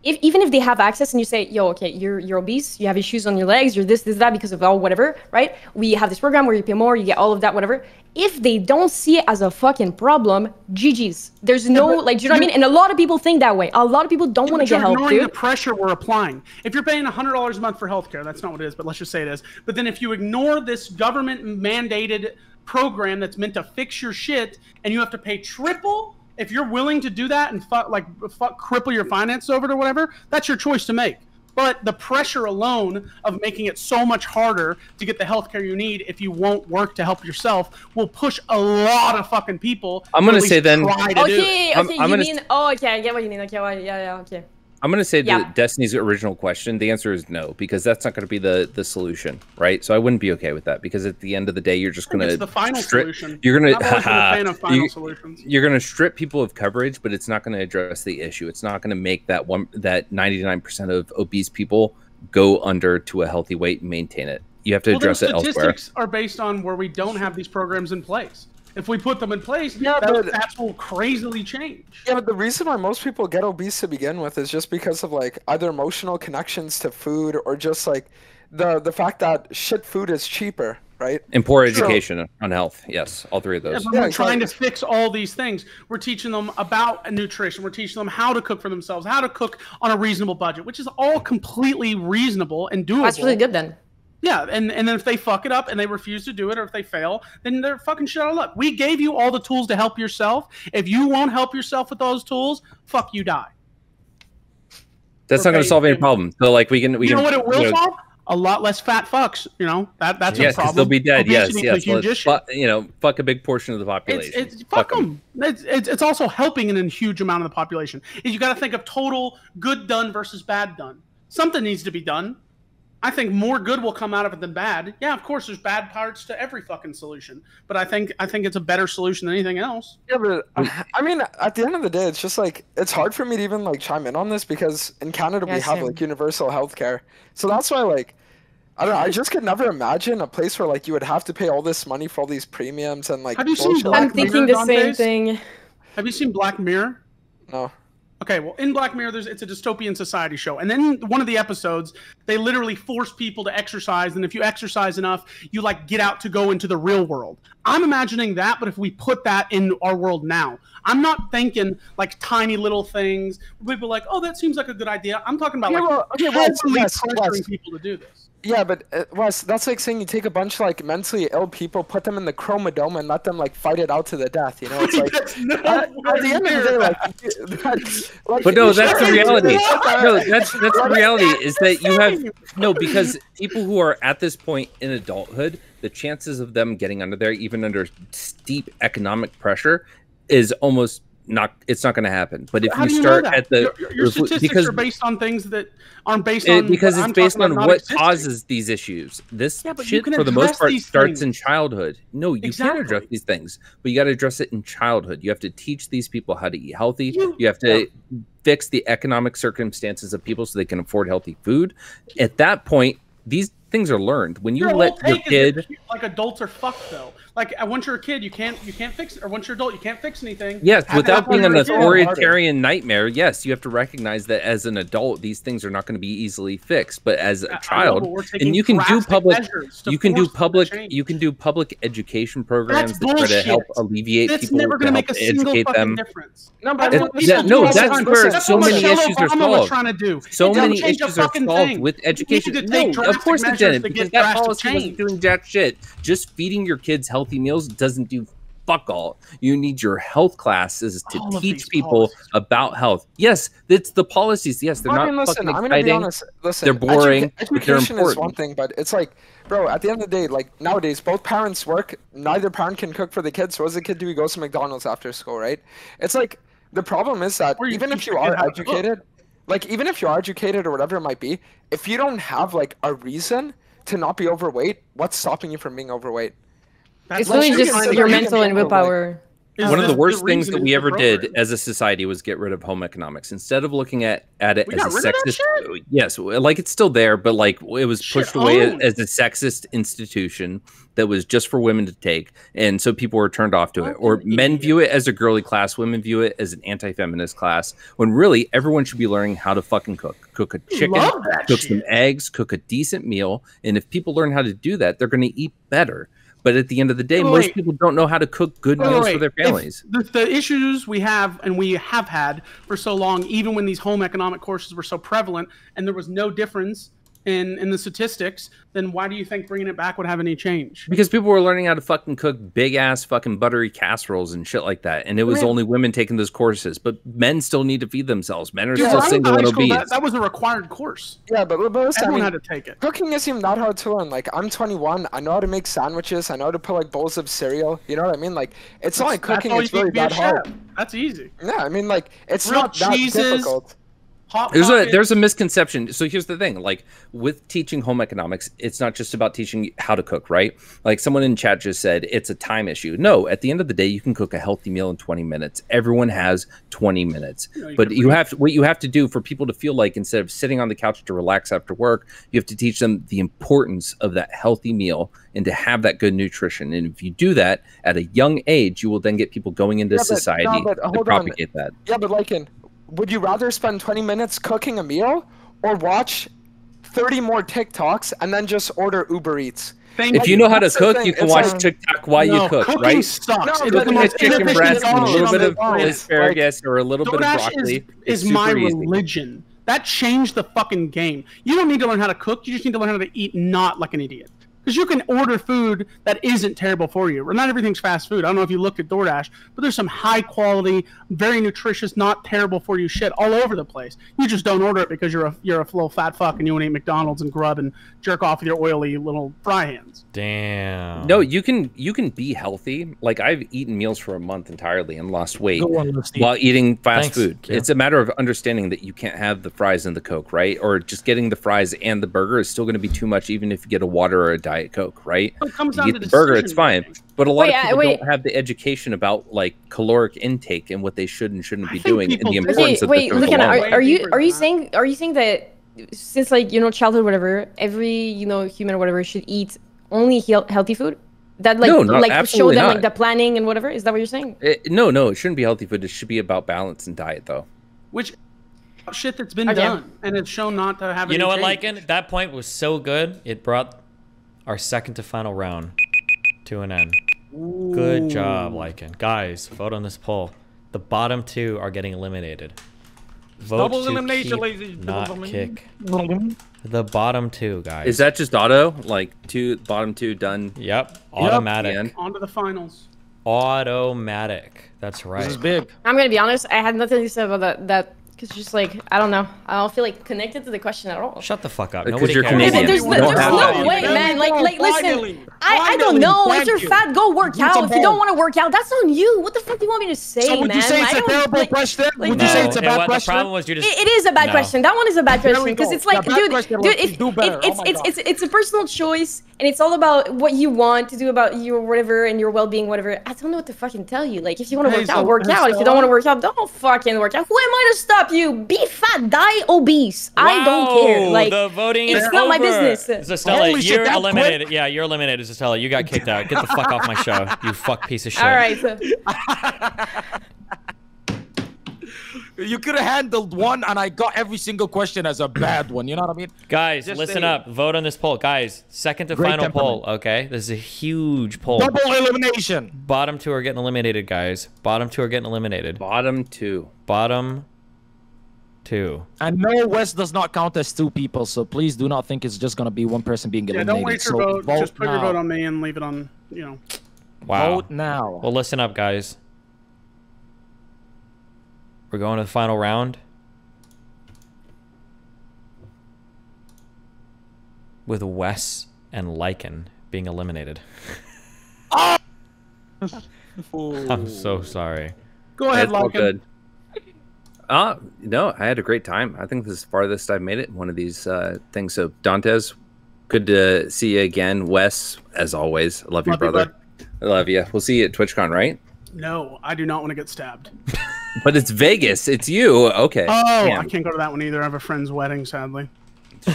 if even if they have access and you say, yo, okay, you're you're obese, you have issues on your legs, you're this this that because of all whatever, right? We have this program where you pay more, you get all of that, whatever. If they don't see it as a fucking problem, GG's. There's no like, do you know what I mean? And a lot of people think that way. A lot of people don't want to get help, ignoring dude. the pressure we're applying. If you're paying hundred dollars a month for healthcare, that's not what it is, but let's just say it is. But then if you ignore this government mandated program that's meant to fix your shit, and you have to pay triple, if you're willing to do that and fuck like fuck cripple your finance over it or whatever, that's your choice to make. But the pressure alone of making it so much harder to get the healthcare you need if you won't work to help yourself will push a lot of fucking people. I'm gonna at say then- try to do it. Okay, I'm- okay, I'm you gonna mean? Oh, okay, I get what you mean. Okay, well, yeah, yeah, okay. I'm going to say Yeah. to Destiny's original question, the answer is no, because that's not going to be the the solution, right? So I wouldn't be okay with that because at the end of the day, you're just going It's to the final strip, solution. You're going I've always been a fan of to final you, solutions. you're going to strip people of coverage, but it's not going to address the issue. It's not going to make that one that 99% of obese people go under to a healthy weight and maintain it. You have to Well, address it elsewhere. statistics are based on where we don't have these programs in place. If we put them in place, Yeah, that, but- that will crazily change. Yeah, but the reason why most people get obese to begin with is just because of like either emotional connections to food or just like the the fact that shit food is cheaper, right? And poor So- education on health. Yes, all three of Yeah, those. but Yeah, we're trying to fix all these things. We're teaching them about nutrition. We're teaching them how to cook for themselves, how to cook on a reasonable budget, which is all completely reasonable and doable. That's really good then. Yeah, and, and then if they fuck it up and they refuse to do it or if they fail, then they're fucking shit out of luck. We gave you all the tools to help yourself. If you won't help yourself with those tools, fuck you die. That's not going to solve any problem. So like we can we you know what it will you know, solve? A lot less fat fucks. You know that that's yes, a problem. they'll be dead. Yes, Obesity yes. a huge fu- you know, fuck a big portion of the population. it's fuck them. It's, it's it's also helping in a huge amount of the population. You got to think of total good done versus bad done. Something needs to be done. I think more good will come out of it than bad. Yeah, of course, there's bad parts to every fucking solution, but I think I think it's a better solution than anything else. Yeah, but I mean, at the end of the day, it's just like it's hard for me to even like chime in on this because in Canada Yeah, we have like universal health care, so that's why like I don't know. I just could never imagine a place where like you would have to pay all this money for all these premiums and like. Have you seen Black I'm like Mirror, thinking the same Dantes? thing. Have you seen Black Mirror? No. Okay, well, in Black Mirror, there's it's a dystopian society show, and then one of the episodes, they literally force people to exercise, and if you exercise enough, you like get out to go into the real world. I'm imagining that, but if we put that in our world now, I'm not thinking like tiny little things. People like, oh, that seems like a good idea. I'm talking about Yeah, like well, okay, well, yes, pressuring yes. people to do this. Yeah, but uh, Wes, that's like saying you take a bunch of like mentally ill people, put them in the chromodome, and let them like fight it out to the death. You know, it's like at, at the end of the day, like, that. like, But no, that's the reality. that. No, that's that's the reality is that you have no because people who are at this point in adulthood, the chances of them getting under there, even under steep economic pressure, is almost not. It's not going to happen. But if How you you start at the your, your, statistics because, are based on things that aren't based it- on because it's I'm based on what existing. causes these issues. This Yeah, shit, for the most part, starts in childhood. No, you Exactly. can't address these things, but you got to address it in childhood. You have to teach these people how to eat healthy. You- You, have to fix the economic circumstances of people so they can afford healthy food. At that point, these things are learned. When you Your let your take is that kid, like adults are fucked though. Like Like uh, once you're a kid, you can't you can't fix or once you're adult, you can't fix anything. Yes, Have without being an when you're a kid. authoritarian nightmare, yes, you have to recognize that as an adult, these things are not going to be easily fixed. But as I a know, child, but and you can do public, you can do force them to public, you can do public education programs That's that try to help alleviate That's people, never gonna help make a single educate fucking them. difference. No, but It- we that- should no, do that's where That's so many Michelle issues are Obama was solved. trying to do. So many issues are solved thing. with education. No, of course it measures didn't, because that drastic policy wasn't doing jack shit. Just feeding your kids healthy meals doesn't do fuck all. You need your health classes to All teach people policies. about health. Yes, it's the policies. Yes, they're I not mean, listen, fucking I'm gonna be honest. Listen, They're boring, Educa- but they're education is one thing, but it's like, bro, at the end of the day, like nowadays, both parents work. Neither parent can cook for the kids. So what does the kid do? He goes to McDonald's after school, right? It's like the problem is that you even if you are how to cook. educated, like even if you are educated or whatever it might be, if you don't have like a reason to not be overweight, what's stopping you from being overweight? That's It's really you're just trying your mental and willpower. Is One of the worst things that we ever did as a society was get rid of home economics. Instead of looking at, at it We as a got rid of that sexist, yes, like it's still there, but like it was Shit pushed away owned. as a sexist institution that was just for women to take, and so people were turned off to it. Or men view it as a girly class, women view it as an anti-feminist class, when really everyone should be learning how to fucking cook. Cook a chicken, cook shit. some eggs, cook a decent meal, and if people learn how to do that, they're going to eat better. But at the end of the day, Wait, most wait. people don't know how to cook good Wait, meals for their families. The, the issues we have and we have had for so long, even when these home economic courses were so prevalent and there was no difference in, in the statistics, then why do you think bringing it back would have any change? Because people were learning how to fucking cook big ass fucking buttery casseroles and shit like that, and it was Man. only women taking those courses. But men still need to feed themselves. Men are Dude, still when I was in single and obese. that, that was a required course. Yeah, but, but listen, I Everyone mean, had to take it. Cooking isn't even that hard to learn. Like I'm 21, I know how to make sandwiches. I know how to put like bowls of cereal. You know what I mean? Like it's not like cooking all is really to be a that hard. That's easy. Yeah, I mean like it's Real not that cheeses, difficult. Hot There's a there's a misconception. So here's the thing: like with teaching home economics, it's not just about teaching how to cook, right? Like someone in chat just said, it's a time issue. No, at the end of the day, you can cook a healthy meal in 20 minutes. Everyone has 20 minutes, You know, you but you have to, what you have to do for people to feel like instead of sitting on the couch to relax after work, you have to teach them the importance of that healthy meal and to have that good nutrition. And if you do that at a young age, you will then get people going into Yeah, but- no, society but to hold on. propagate that. Yeah, but like in, would you rather spend 20 minutes cooking a meal or watch 30 more TikToks and then just order Uber Eats? Thank If you know how to cook, thing, you can it's watch like- TikTok while no, you cook, cooking right? sucks. No, It's but the Cooking most a chicken breast and a little bit of planet. asparagus or a little bit of broccoli. is, it's is my super easy. religion. That changed the fucking game. You don't need to learn how to cook. You just need to learn how to eat not like an idiot. Because you can order food that isn't terrible for you. Not everything's fast food. I don't know if you looked at DoorDash, but there's some high quality, very nutritious, not terrible for you shit all over the place. You just don't order it because you're a you're a little fat fuck and you want to eat McDonald's and grub and jerk off with your oily little fry hands. Damn. No, you can you can be healthy. Like I've eaten meals for a month entirely and lost weight on, while eating fast Thanks, food. Kieran. It's a matter of understanding that you can't have the fries and the Coke, right? Or just getting the fries and the burger is still going to be too much, even if you get a water or a diet Coke, right? It comes You down get to the burger, it's fine. But a lot Wait, of people wait. don't have the education about like caloric intake and what they should and shouldn't be doing and the do. importance Okay, of wait, the food look at are, are you are you saying are you saying that since like you know childhood whatever every you know human or whatever should eat only heal- healthy food that like No, no, like show them not. like the planning and whatever is that what you're saying? It- no, no, it shouldn't be healthy food. It should be about balance and diet, though. Which shit that's been Okay. done and it's shown not to have You any know what, change. Lycan? That point was so good, it brought our second to final round to an end. Good job, Lycan. Guys, vote on this poll. The bottom two are getting eliminated. Vote double to elimination, keep, ladies and not gentlemen. kick. The bottom two, guys. Is that just auto? Like two bottom two done? Yep. Automatic. And On to the finals. Automatic. That's right. This is big. I'm gonna be honest, I had nothing to say about that that because just like I don't know, I don't feel like connected to the question at all. Shut the fuck up. Because Nobody you're cares. Canadian. There's, You there's no way, man. Like, like, listen. Finally. I, I don't know. If you're fat, go work out. If you don't want to work out, that's on you. What the fuck do you want me to say, So would man? you say it's I a don't- terrible like- question? like, Would you say it's a bad wa- question? The problem was you just. It, it is a bad No. question. That one is a bad question because it's like, dude, dude, was if, do it, better. Oh it's it's oh it's it's a personal choice, and it's all about what you want to do about your whatever and your well-being, whatever. I don't know what to fucking tell you. Like, if you want to work out, work out. If you don't want to work out, don't fucking work out. Who am I to stop fuck you. Be fat, die obese. I don't care. Wow, Like the voting it's is not my business. Zestella, Holy you're that eliminated. Yeah, you're eliminated, Zestella. You got kicked out. Get the fuck off my show, you fuck piece of shit. All right. so- You could have handled one, and I got every single question as a bad one. You know what I mean? Guys, Just listen saying. up. Vote on this poll. Guys, second to Great final temperament. poll, okay? This is a huge poll. Double elimination. Bottom two are getting eliminated, guys. Bottom two are getting eliminated. Bottom two. Bottom two. And no, West does not count as two people, so please do not think it's just gonna be one person being eliminated. Yeah, eliminated. don't wait your so vote. Just put now. your vote on me and leave it on. You know. Wow. Vote now. Well, listen up, guys. We're going to the final round. With Wes and Lycan being eliminated. Ah! I'm so sorry. Go ahead, It's all Larkin. good. Uh, no, I had a great time. I think this is the farthest I've made it in one of these uh, things. So, Dantes, good to see you again. Wes, as always, I love you, Love you, brother. I love you. We'll see you at TwitchCon, right? No, I do not want to get stabbed. But it's Vegas. It's you. Okay. Oh, Damn. I can't go to that one either. I have a friend's wedding, sadly. All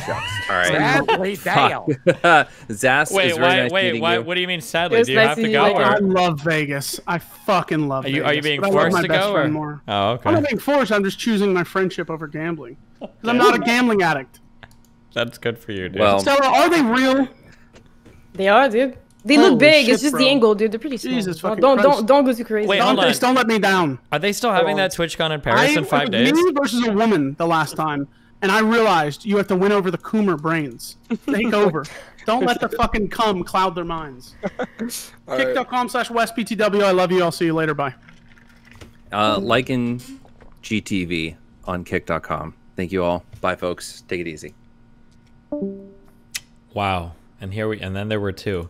right. Sadly, damn. Zas, Wait, it's very why, nice wait, meeting why, you. what do you mean sadly? It's Do you nice have to to go? meet you, I love Vegas. I fucking love Are you, Vegas. are you being but I forced my to best go? friend Or? more. Oh, I'm not being forced. I'm just choosing my friendship over gambling. 'Cause I'm not a gambling addict. That's good for you, dude. Well, Stella, are they real? They are, dude. They Holy look big. shit, it's just bro. the angle, dude. They're pretty small. Jesus don't fucking don't, Christ. don't don't go too crazy. Wait, Don't, hold on. don't let me down. Are they still having that TwitchCon in Paris I, in five it was days? Me versus a woman the last time, and I realized you have to win over the Coomer brains. Take over. Don't let the fucking cum cloud their minds. Kick.com slash WestPTW. I love you. I'll see you later. Bye. uh, like in GTV on kick.com. Thank you all. Bye, folks. Take it easy. Wow. And here we, and then there were two.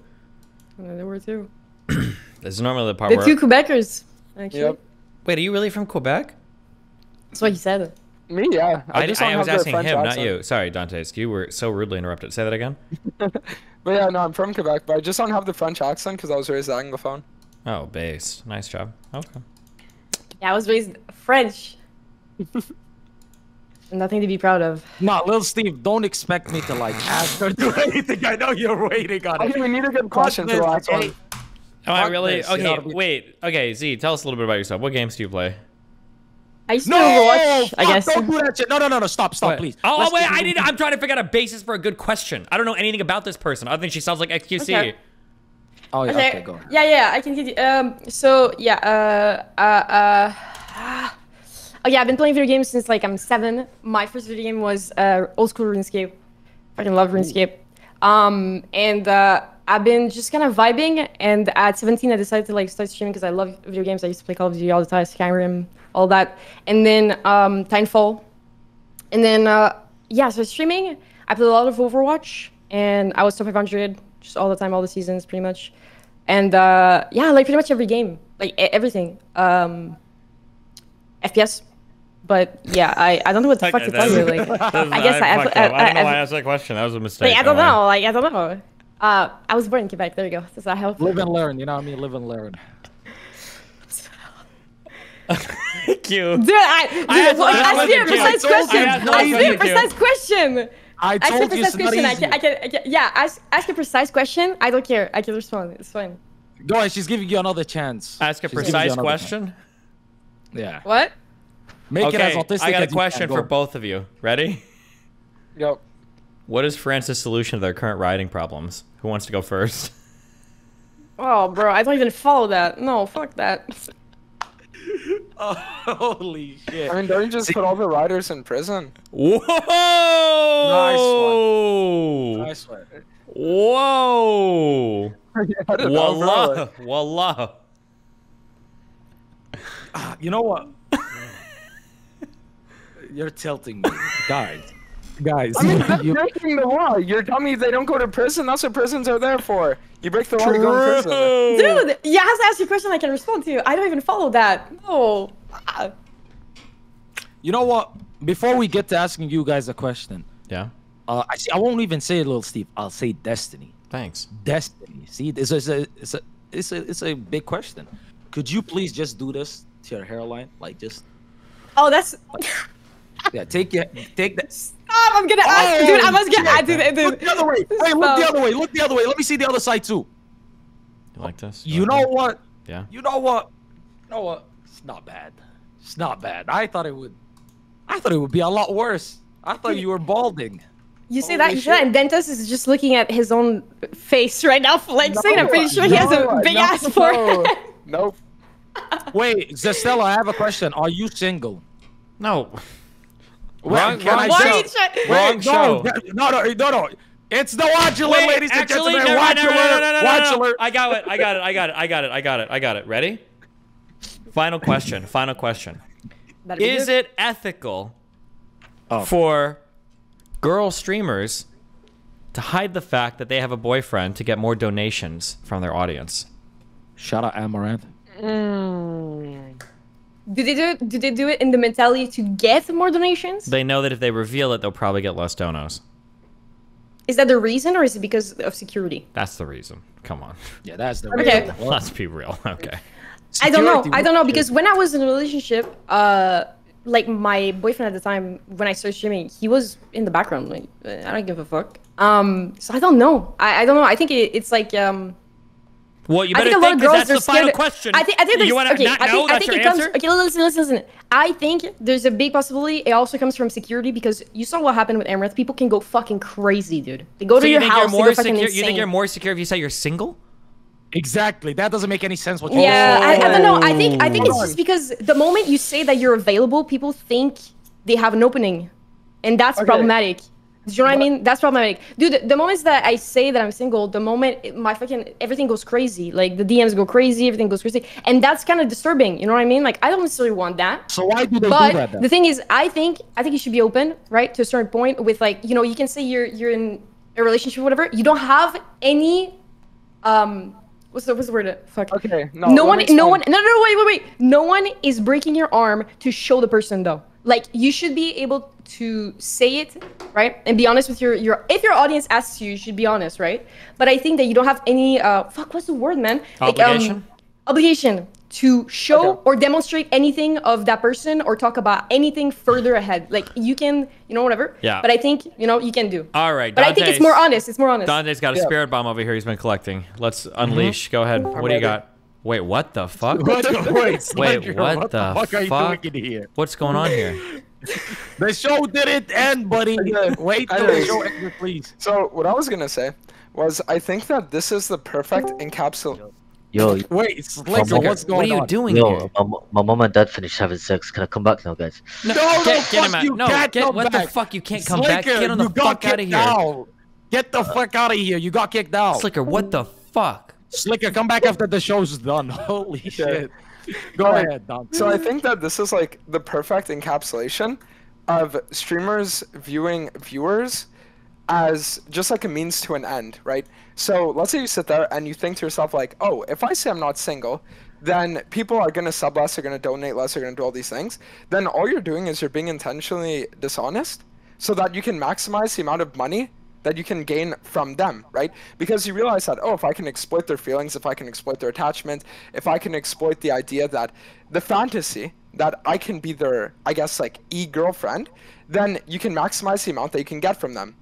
There were two. This is normally the part The where. two Quebecers. Actually, Yep. Wait, are you really from Quebec? that's what you said. Me, yeah. I, just I, don't was asking French him, not you. Sorry, Dantes. You were so rudely interrupted. Say that again. But yeah, no, I'm from Quebec, but I just don't have the French accent because I was raised Anglophone. Oh, base. Nice job. Okay. Yeah, I was raised French. Nothing to be proud of. No, little Steve, don't expect me to like ask or do anything. I know you're waiting on it. Okay, we need a good question for the this, last one. Am I really? okay, know what I mean? wait. Okay, Z, tell us a little bit about yourself. What games do you play? I used to No, Overwatch, I guess. don't do that shit. No, no, no, no. Stop, stop, What? please. Oh, Let's oh, wait, I need. I'm trying to figure out a basis for a good question. I don't know anything about this person. I think she sounds like XQC. Okay. Oh yeah, Okay. okay, go ahead. Yeah, yeah, I can get you. Um, so yeah, uh, uh, uh. Oh yeah, I've been playing video games since like I'm seven. My first video game was uh, old school RuneScape. I fucking love RuneScape. Um, and uh, I've been just kind of vibing. And at 17, I decided to like start streaming because I love video games. I used to play Call of Duty all the time, Skyrim, all that. And then um, Titanfall. And then uh, yeah, so streaming. I played a lot of Overwatch, and I was top 500 just all the time, all the seasons, pretty much. And uh, yeah, like pretty much every game, like e- everything. Um, FPS. But yeah, I, I don't know what the fuck to tell you. Like, I guess I, I, fucked I, up. I don't know why I asked that question. That was a mistake. like, I don't don't know. Like I don't know. Uh, I was born in Quebec. There you go. Does that help? Live and learn. You know what I mean? Live and learn. Thank you. Dude, I, dude, I asked- well, I ask me a asked you. precise I question. asked Ask me a you. precise question. I Ask me a told you precise it's not question. I can, I can, I can, yeah, ask, ask a precise question. I don't care. I can respond. It's fine. Go ahead. She's giving you another chance. Ask a She's precise question. chance. Yeah. What? Make it as Okay, autistic I got a question for Go. both of you. Ready? Yep. What is France's solution to their current riding problems? Who wants to go first? Oh, bro, I don't even follow that. No, fuck that. Oh, holy shit. I mean, don't you just put all the riders in prison? Whoa! Nice one. Whoa! I don't know, bro. Voila! Voila! Ah, You know what? You're tilting me, guys. Guys, I mean, that's you, breaking the law. You're telling me they don't go to prison? That's what prisons are there for. You break the law, you go to prison. Dude, you have to ask your question I can respond to. I don't even follow that. No. Ah. you know what? Before we get to asking you guys a question, Yeah. uh, I see. I won't even say it, little Steve. I'll say Destiny. Thanks. Destiny. See, this is a it's a it's a it's a big question. Could you please just do this to your hairline, like just Oh, that's. Yeah, take it. Take that. Stop! I'm gonna ask, oh, dude. I must get. I shit. dude, dude. Look the other way. Hey, look the other way. Look the other way. Let me see the other side too. You like this? You like know that? what? Yeah. You know what? You know what? It's not bad. It's not bad. I thought it would. I thought it would be a lot worse. I thought you were balding. You say that, you say that, and Dantes is just looking at his own face right now, flexing. I'm pretty sure he has a big no, ass forehead. Nope. Wait, Zestella, I have a question. Are you single? No. Wait, Wrong- can I wrong say- show. Wait, Wrong no, show. No, no, no, no. It's the Watcher, Wait, ladies and actually, gentlemen. never mind, Watcher, never no, no, no, no, no, no. I got it. I got it. I got it. I got it. I got it. I got it. I got it. Ready? Final question. Final question. Is good. it ethical Oh. for girl streamers to hide the fact that they have a boyfriend to get more donations from their audience? Shout out Amouranth. Do they do it? Do they do it in the mentality to get more donations? They know that if they reveal it, they'll probably get less donos. Is that the reason, or is it because of security? That's the reason. Come on. Yeah, that's the Okay. reason. Let's be real. Okay. I don't know. I don't know because when I was in a relationship, uh, like my boyfriend at the time, when I started streaming, he was in the background. Like I don't give a fuck. Um, so I don't know. I, I don't know. I think it, it's like um. Well, you I better think a lot think, of 'cause girls that's are the final scared. question. I think I think you there's- want to okay. not I know think, that's your it comes. answer? Okay, listen, listen, listen. I think there's a big possibility. It also comes from security because you saw what happened with Amouranth. People can go fucking crazy, dude. They go So to you your house. you're They go fucking secure? insane. You think you're more secure if you say you're single? Exactly. That doesn't make any sense. What you Yeah, I, I don't know. I think I think it's oh. just because the moment you say that you're available, people think they have an opening, and that's Okay. problematic. Do you know what I mean? That's problematic, dude. The, the moments that I say that I'm single, the moment my fucking everything goes crazy, like the DMs go crazy, everything goes crazy, and that's kind of disturbing. You know what I mean? Like I don't necessarily want that. So why do they But do that? Then? the thing is, I think I think you should be open, right, to a certain point. With like, you know, you can say you're you're in a relationship, or whatever. You don't have any, um, what's the what's the word? Fuck. Okay. No. No one, no one, no, no, no, wait, wait, wait. No one is breaking your arm to show the person though. Like you should be able to say it, right, and be honest with your your. If your audience asks you, you should be honest, right? But I think that you don't have any. Uh, fuck, what's the word, man? Obligation? um, obligation to show Okay. or demonstrate anything of that person or talk about anything further ahead. Like you can, you know, whatever. Yeah. But I think you know you can do. All right. But I think it's more honest. It's more honest. Dante's got a Yeah. spirit bomb over here. He's been collecting. Let's unleash. Go ahead. What do you got? Wait, what the fuck? Wait, wait, Wait, Slender, what the fuck are you doing in here? What's going on here? The show didn't end, buddy. Wait till the show ends, please. So what I was gonna say was I think that this is the perfect encapsulation. Yo, Wait, Sliker, Mama. what's going what are you on? doing here? my, my mom and dad finished having sex. Can I come back now, guys? No, No, no, get, get fuck him out. you, No, can't get come what back. the fuck? You can't come back. Get on the fuck out of here. out. Get the uh, fuck out of here. You got kicked out. Sliker, what the fuck? Sliker, come back after the show's done. Holy shit. Go ahead. So I think that this is like the perfect encapsulation of streamers viewing viewers as just like a means to an end, right? So let's say you sit there and you think to yourself like, oh, if I say I'm not single, then people are gonna sub less, they're gonna donate less, they're gonna do all these things. Then all you're doing is you're being intentionally dishonest so that you can maximize the amount of money that you can gain from them, right? Because you realize that, oh, if I can exploit their feelings, if I can exploit their attachment, if I can exploit the idea that the fantasy that I can be their, I guess, like e girlfriend, then you can maximize the amount that you can get from them.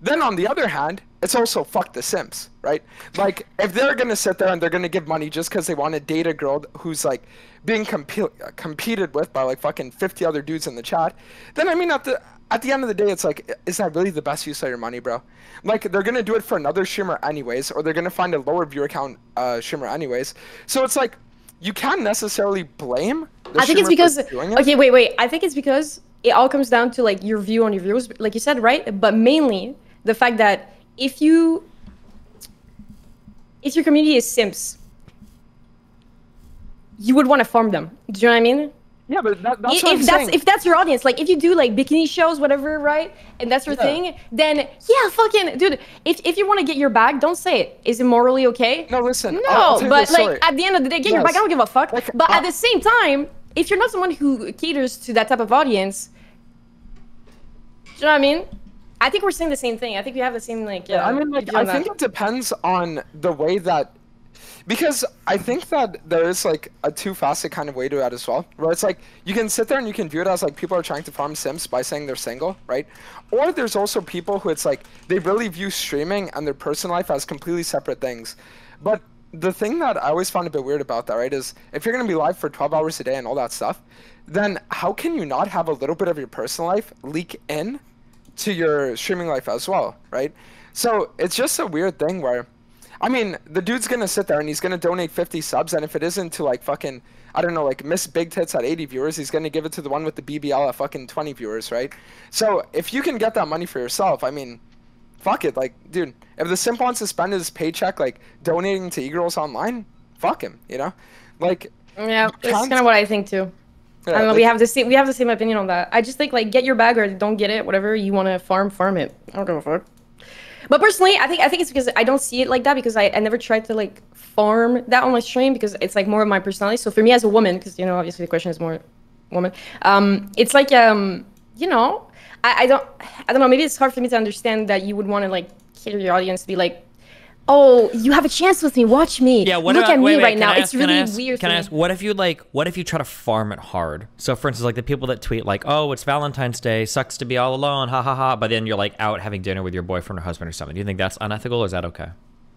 Then on the other hand, it's also fuck the simps, right? Like if they're gonna sit there and they're gonna give money just because they want to date a girl who's like being uh, competed with by like fucking 50 other dudes in the chat, then I mean at the at the end of the day, it's like, is that really the best use of your money, bro? Like they're gonna do it for another streamer anyways, or they're gonna find a lower viewer count uh, streamer anyways. So it's like you can't necessarily blame. The I think it's because it. okay, wait, wait. I think it's because it all comes down to like your view on your views, like you said, right? But mainly the fact that if you if your community is simps, you would want to farm them. Do you know what I mean? Yeah, but that, that's if what I'm that's saying. if that's your audience, like if you do like bikini shows, whatever, right? And that's your Yeah. thing, then yeah, fucking dude. If if you want to get your bag, don't say it. Is it morally okay? No, listen. No, but like at the end of the day, get your bag. I don't give a fuck. Like, but uh, at the same time, if you're not someone who caters to that type of audience, do you know what I mean? I think we're saying the same thing. I think we have the same like. Yeah, I mean, like, I think that. it depends on the way that Because I think that there is like a two-facet kind of way to it as well, where it's like you can sit there and you can view it as like people are trying to farm simps by saying they're single, right? Or there's also people who it's like they really view streaming and their personal life as completely separate things. But the thing that I always found a bit weird about that, right, is if you're gonna be live for 12 hours a day and all that stuff, then how can you not have a little bit of your personal life leak in to your streaming life as well, right? So it's just a weird thing where, I mean, the dude's gonna sit there and he's gonna donate 50 subs, and if it isn't to like fucking, I don't know, like Miss Big Tits at 80 viewers, he's gonna give it to the one with the BBL at fucking 20 viewers, right? So if you can get that money for yourself, I mean, fuck it, like, dude, if the simp wants to spend his paycheck like donating to e-girls online, fuck him, you know, like. Yeah, that's kind of what I think too. I don't know. We have the same. We have the same opinion on that. I just think like get your bag or don't get it. Whatever you want to farm, farm it. I don't give a fuck. But personally, I think I think it's because I don't see it like that because I, I never tried to like farm that on my stream because it's like more of my personality. So for me as a woman, because you know obviously the question is more woman, um, it's like um you know I, I don't I don't know maybe it's hard for me to understand that you would want to like cater your audience to be like. Oh, you have a chance with me. Watch me. Yeah, what Look about, at wait, me wait, right now. I It's really ask, weird. Can I ask, what if you like, what if you try to farm it hard? So, for instance, like the people that tweet like, "Oh, it's Valentine's Day, sucks to be all alone, ha ha ha," but then you're like out having dinner with your boyfriend or husband or something. Do you think that's unethical, or is that okay?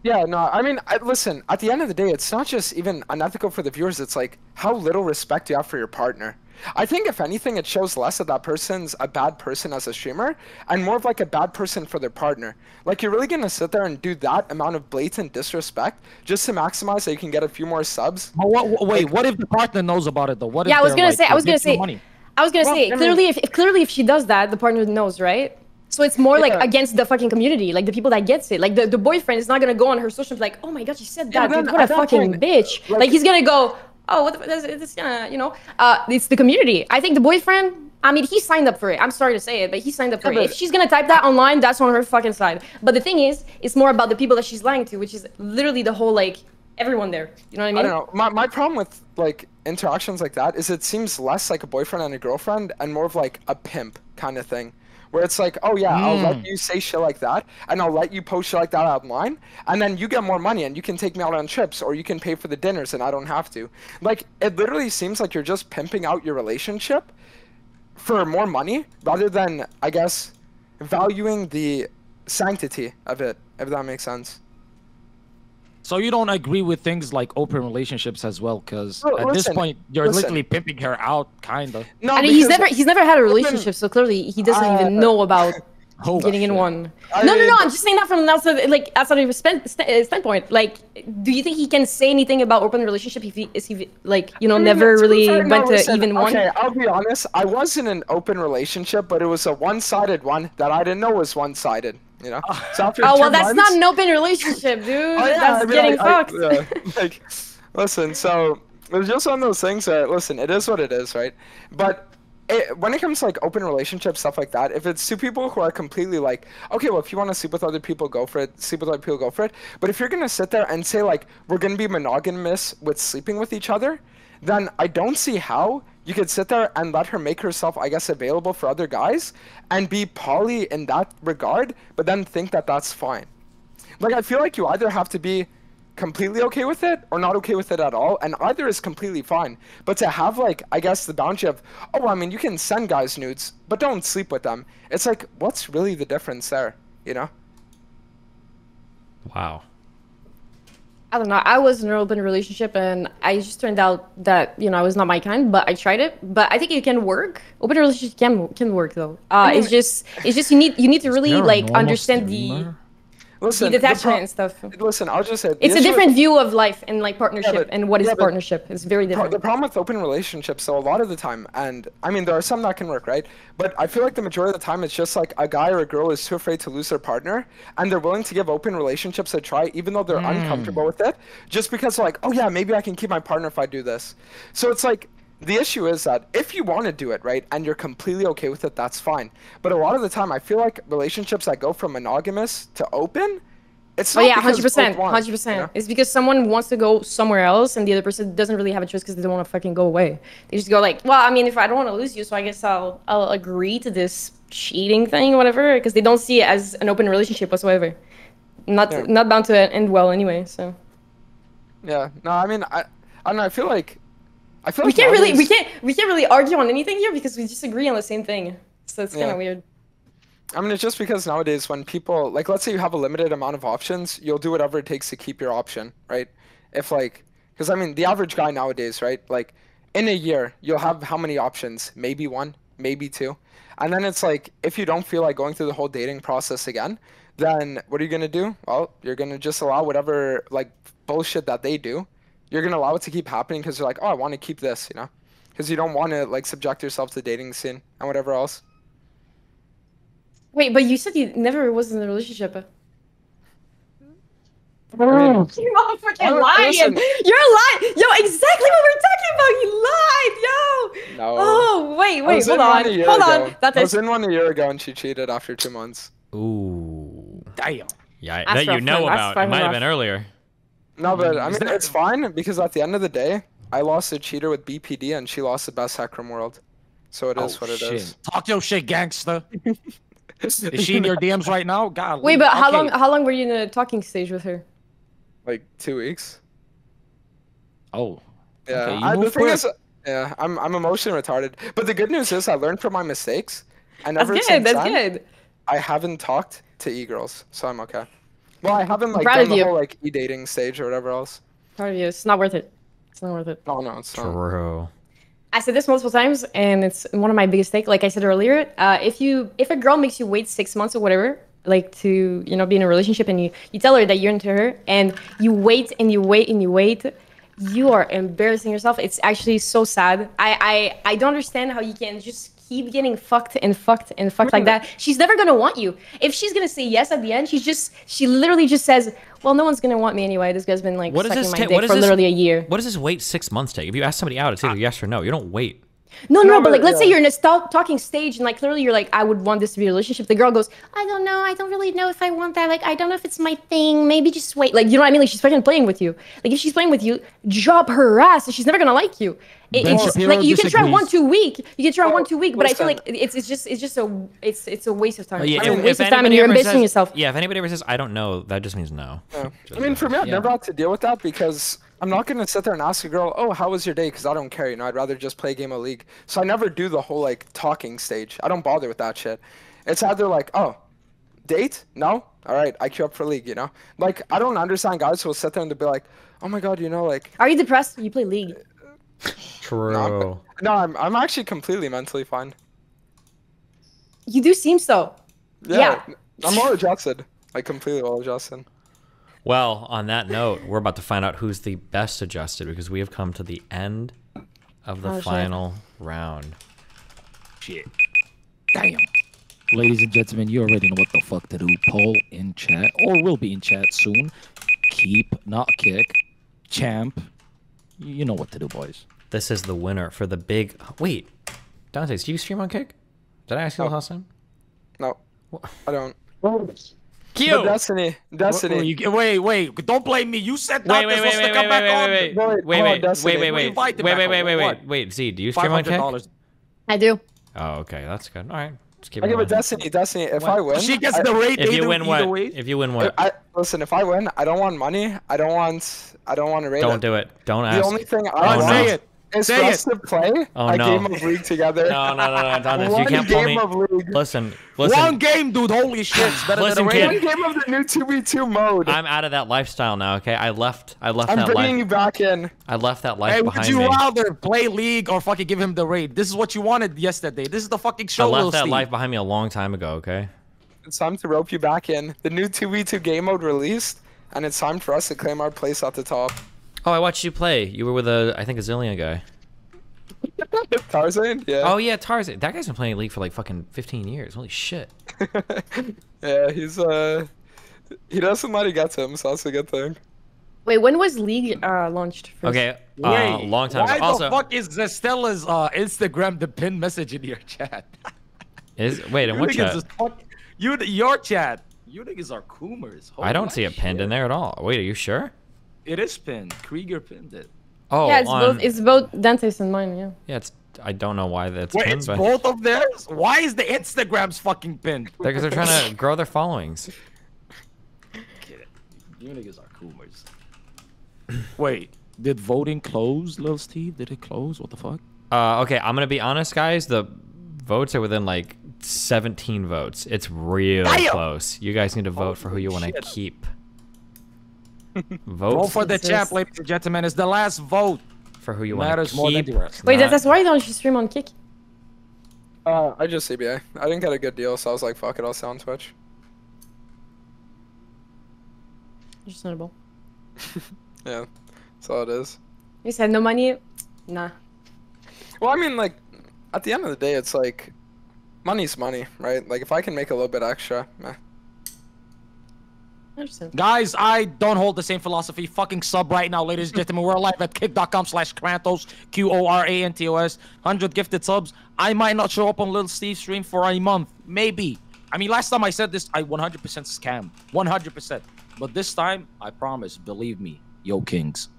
Yeah, no, I mean, I, listen, at the end of the day, it's not just even unethical for the viewers, it's like how little respect you have for your partner. I think, if anything, it shows less that that person's a bad person as a streamer and more of like a bad person for their partner. Like, you're really gonna sit there and do that amount of blatant disrespect just to maximize so you can get a few more subs? But what, what- wait, what if the partner knows about it though? What if yeah, I was gonna like, say. I was gonna say. money"? I was gonna Well, say I mean- clearly. If, if clearly if she does that, the partner knows, right? So it's more like against the fucking community, like the people that gets it. Like the, the boyfriend is not gonna go on her social and be like, oh my god, she said that. then dude, what a fucking point, bitch. Like, like- he's gonna go, oh, what the this, this, uh, you know? Uh, it's the community. I think the boyfriend. I mean, he signed up for it. I'm sorry to say it, but he signed up for Yeah, it. If she's gonna type that online, that's on her fucking side. But the thing is, it's more about the people that she's lying to, which is literally the whole like everyone there. You know what I mean? I don't know. My, my problem with like interactions like that is it seems less like a boyfriend and a girlfriend and more of like a pimp kind of thing. Where it's like, oh yeah, I'll let hmm. you say shit like that, and I'll let you post shit like that online, and then you get more money, and you can take me out on trips, or you can pay for the dinners, and I don't have to. Like, it literally seems like you're just pimping out your relationship for more money, rather than, I guess, valuing the sanctity of it, if that makes sense. So you don't agree with things like open relationships as well, because No, at this point you're listen. literally pimping her out, kinda. No, I mean, he's never he's never had a relationship, so clearly he doesn't Uh, even know about Oh, getting in one. I no, no, mean- no. I'm just saying that from an outside, like outside of his span- st- uh, standpoint. Like, do you think he can say anything about open relationship if he is he like you know I mean, never really fair, no, went to listen, even one? Okay, I'll be honest. I was in an open relationship, but it was a one-sided one that I didn't know was one-sided. You know. So after Oh two well, that's not an open relationship, dude. Oh, yeah, that's I mean, getting I- I- fucked. yeah, like, listen, so it's just one of those things that listen, it is what it is, right? But it, when it comes to like open relationships, stuff like that, if it's two people who are completely like, okay, well, if you want to sleep with other people, go for it. Sleep with other people, go for it. But if you're gonna sit there and say like we're gonna be monogamous with sleeping with each other, then I don't see how you could sit there and let her make herself, I guess, available for other guys and be poly in that regard, but then think that that's fine. Like, I feel like you either have to be completely okay with it or not okay with it at all, and either is completely fine. But to have, like, I guess the boundary of, oh, I mean, you can send guys nudes, but don't sleep with them. It's like, what's really the difference there, you know? Wow. I don't know. I was in an open relationship, and I just turned out that you know I was not my kind. But I tried it. But I think it can work. Open relationship can can work though. Uh, it's just it's just you need you need to really like understand the? Listen, the detachment and stuff. Listen, I'll just say It's a different view of life and like partnership but- and what is yeah, partnership. It's very different. the problem with open relationships, so a lot of the time, and I mean, there are some that can work, right? But I feel like the majority of the time, it's just like a guy or a girl is too afraid to lose their partner, and they're willing to give open relationships a try, even though they're hmm. uncomfortable with it, just because, like, oh yeah, maybe I can keep my partner if I do this. So it's like, the issue is that if you want to do it, right, and you're completely okay with it, that's fine. But a lot of the time, I feel like relationships that go from monogamous to open, it's Oh not yeah, hundred percent, both want, hundred you percent. know? It's because someone wants to go somewhere else, and the other person doesn't really have a choice because they don't want to fucking go away. They just go like, well, I mean, if I don't want to lose you, so I guess I'll I'll agree to this cheating thing or whatever, because they don't see it as an open relationship whatsoever. Not Yeah. not bound to end well anyway. So Yeah. No, I mean, I, I don't know. I feel like, I feel We like can't really we can't we can't really argue on anything here because we disagree on the same thing. So it's kind Yeah. of weird. I mean, it's just because nowadays when people like, let's say you have a limited amount of options, you'll do whatever it takes to keep your option, right? If like, because I mean, the average guy nowadays, right? Like, in a year, you'll have how many options? Maybe one, maybe two, and then it's like, if you don't feel like going through the whole dating process again, then what are you gonna do? Well, you're gonna just allow whatever like bullshit that they do. You're gonna allow it to keep happening because you're like, oh, I want to keep this, you know, because you don't want to like subject yourself to dating scene and whatever else. Wait, but you said you never was in a relationship. I mean, You're all freaking Oh, lying. listen. You're lying. Yo, exactly what we're talking about. You lied, yo. No. Oh, wait, wait, hold on. Hold ago. on. That I was in one a year ago and she cheated after two months. Ooh. Damn. Yeah, That's that you know about. It might have been earlier. No, but I mean it's fine because at the end of the day, I lost a cheater with BPD and she lost the best hacker in world. So it is Oh, what it is. shit. Talk your shit, gangster. is she in your DMs right now? God. Wait, but how long how long were you in a talking stage with her? Like two weeks. Oh. Yeah. Okay, I, the move thing quick. is, yeah, I'm I'm emotionally retarded. But the good news is I learned from my mistakes. And That's ever good. since That's then, good. I haven't talked to e girls, so I'm okay. Well, I haven't like proud done the you. whole like e dating stage or whatever else. Proud of you. It's not worth it. It's not worth it. No, no, it's not. True. I said this multiple times, and it's one of my biggest take. Like I said earlier, uh, if you if a girl makes you wait six months or whatever, like to you know be in a relationship, and you you tell her that you're into her, and you wait and you wait and you wait, you are embarrassing yourself. It's actually so sad. I I I don't understand how you can just keep getting fucked and fucked and fucked like that. She's never gonna want you. If she's gonna say yes at the end, she's just she literally just says, "Well, no one's gonna want me anyway. This guy's been like What sucking this my dick What for this? literally a year." What does this wait six months take? If you ask somebody out, it's either yes or no. You don't wait. No, No, no, but but, like, let's say you're in a st- talking stage, and like clearly you're like, I would want this to be a relationship. The girl goes, I don't know, I don't really know if I want that. Like, I don't know if it's my thing. Maybe just wait. Like, you know what I mean? Like, she's fucking playing with you. Like, if she's playing with you, drop her ass. She's never gonna like you. It- Ben it's just Shapiro like you can try one two week. You can try one two week, but I feel listen. like it's it's just it's just a it's it's a waste of time. Oh, yeah, it's if, a waste of time, and anybody you're ever embarrassing says- yourself. Yeah, if anybody ever says I don't know, that just means no. Yeah. I mean, for me, I've Yeah. never had to deal with that because I'm not gonna sit there and ask a girl, "Oh, how was your day?" Because I don't care. You know, I'd rather just play a game of League. So I never do the whole like talking stage. I don't bother with that shit. It's either like, "Oh, date? No. All right, I queue up for League." You know, like I don't understand guys who will sit there and be like, "Oh my god, you know, like." Are you depressed? You play League. True. No, I'm I'm actually completely mentally fine. You do seem so. Yeah. I'm all adjusted. Like completely well adjusted. Well, on that note, we're about to find out who's the best adjusted because we have come to the end of the Oh, shit. final round. Shit. Damn. Ladies and gentlemen, you already know what the fuck to do. Poll in chat, or will be in chat soon. Keep, not kick. Champ. You know what to do, boys. This is the winner for the big. Wait, Dante, do you stream on Kick? Did I ask you the last time? No, I don't. Q. Destiny, Destiny. what you- wait, wait. Don't blame me. You said Wait, that wait, this wait, was wait, to wait, come wait, back wait, on. wait, wait, Wait, wait, wait, wait, wait, wait, wait, wait, wait, wait, wait, What? wait, wait. Z, do you stream on Kick? $500. I do. Oh, okay, that's good. All right, just keep I give it. Destiny, Destiny. If I win, She gets I, the rate. If you win either what? way. If you win what? I listen. If I win, I don't want money. I don't want. I don't want to rate Don't it. do it. Don't ask. The only thing I want. Say it. Is Say for us to play Oh, a no. game of League together. No, no, no, no, Dante, One you can't pull game me. of League. Listen, listen. One game, dude. Holy shit. It's better Listen, than a kid. One game of the new two v two mode. I'm out of that lifestyle now. Okay, I left. I left I'm that bringing life. you back in. I left that life Hey, would behind you me. rather play League or fucking give him the raid? This is what you wanted yesterday. This is the fucking show. I left that Steve. life behind me a long time ago. Okay. It's time to rope you back in. The new two v two game mode released, and it's time for us to claim our place at the top. Oh, I watched you play. You were with a, I think, a Zillion guy. Tarzan? Yeah. Oh yeah, Tarzan. That guy's been playing League for like fucking 15 years. Holy shit. Yeah, he's uh, he doesn't let it to him, so that's a good thing. Wait, when was League uh, launched? First? Okay, uh, Wait, long time Why ago. Also, the fuck is Stella's uh, Instagram the pin message in your chat? is wait, in what niggas chat? is fuck- you your chat. You niggas are coomers. I don't Holy see it pinned shit. in there at all. Wait, are you sure? It is pinned. Krieger pinned it. Oh, yeah, it's on, both. It's both Dante's and mine. Yeah. yeah, it's. I don't know why that's Wait, pinned, it's but both of theirs? Why is the Instagram's fucking pinned? because they're trying to grow their followings. Get it. You niggas are coomers. Wait, did voting close, Lil Steve? Did it close? What the fuck? Uh, okay, I'm gonna be honest, guys. The votes are within like 17 votes. It's real Damn! close. You guys need to vote for who you want to shit. keep. Vote Vote for the champ, ladies and gentlemen. It's the last vote. for who you want Matters to more than the rest. Wait, that's why don't you stream on Kick? Uh, I just CBA. I didn't get a good deal, so I was like, fuck it, I'll sell on Twitch. Understandable. Yeah, that's all it is. You said no money? Nah. Well, I mean, like, at the end of the day, it's like, money's money, right? Like, if I can make a little bit extra, meh. Understand. Guys, I don't hold the same philosophy. Fucking sub right now, ladies and gentlemen. We're live at kick.com slash Qorantos, Q O R A N T O S. 100 gifted subs. I might not show up on Little Steve's stream for a month. Maybe. I mean, last time I said this, I 100% scam. 100%. But this time, I promise, believe me. Yo, Kings.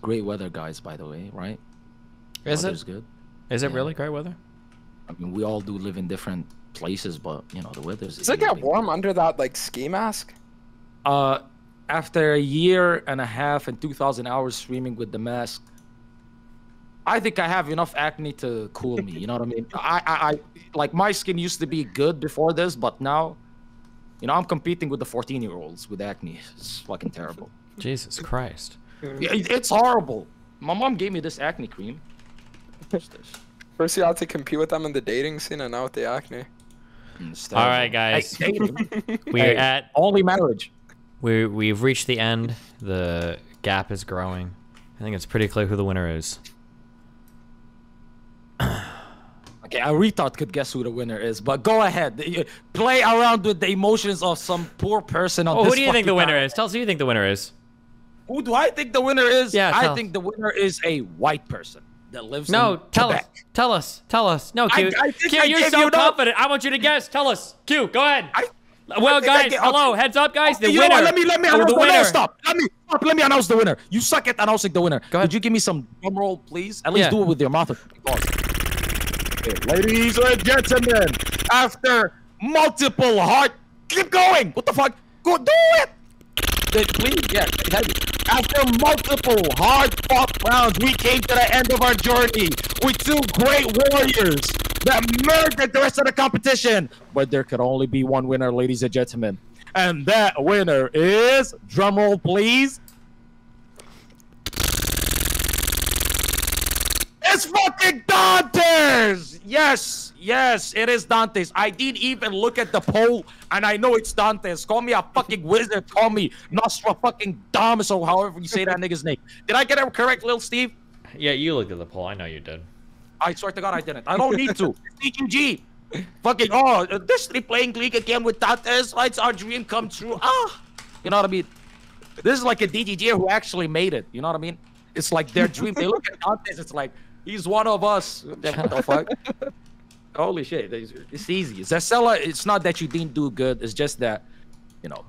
Great weather, guys. By the way, right? Is Weather's it? good. Is it Yeah. really great weather? I mean, we all do live in different places, but you know, the weather's. Does it get warm under that, like, ski mask? Uh, after a year and a half and 2,000 hours streaming with the mask, I think I have enough acne to cool me. You know what I mean? I, I, I, like my skin used to be good before this, but now, you know, I'm competing with the 14 year olds with acne. It's fucking terrible. Jesus Christ. It- It's horrible. My mom gave me this acne cream. What's this? First, you had to compete with them in the dating scene, and now with the acne. It's All right, guys. Hey. We're Hey, at only marriage. we we've reached the end. The gap is growing. I think it's pretty clear who the winner is. Okay, a retard could guess who the winner is, but go ahead. Play around with the emotions of some poor person on Oh, this who do you think the winner panel. is? Tell us who you think the winner is. Who do I think the winner is? Yeah, I tell us. think the winner is a white person that lives No, tell Quebec. us. Tell us. Tell us. No, I- Q. I think Q, I you're so you confident. I want you to guess. Tell us. Q, go ahead. I- well, I I guys, hello. Heads up, guys. The You know winner. Let me let me oh, announce the winner. winner. Stop. Let me stop. Let me announce the winner. You suck at announcing the winner. Go ahead. Could you give me some drum roll, please? At least Yeah. do it with your mouth. Okay, Ladies and gentlemen, after multiple heart, keep going. What the fuck? Go do it. Please, yeah. heavy. After multiple hard fought rounds, we came to the end of our journey with two great warriors that murdered the rest of the competition. But there could only be one winner, ladies and gentlemen. And that winner is, drumroll please. It's fucking Dantes! Yes, yes, it is Dantes. I didn't even look at the poll, and I know it's Dantes. Call me a fucking wizard. Call me Nostra fucking Damus, or however you say that nigga's name. Did I get it correct, Lil Steve? Yeah, you looked at the poll. I know you did. I swear to God, I didn't. I don't need to. TQG. Fucking, oh, this three playing League again with Dantes. It's our dream come true. Ah, you know what I mean? This is like a DGG who actually made it. You know what I mean? It's like their dream. They look at Dantes. It's like he's one of us. What the fuck? Holy shit! It's it's easy. Zesella, it's not that you didn't do good. It's just that, you know,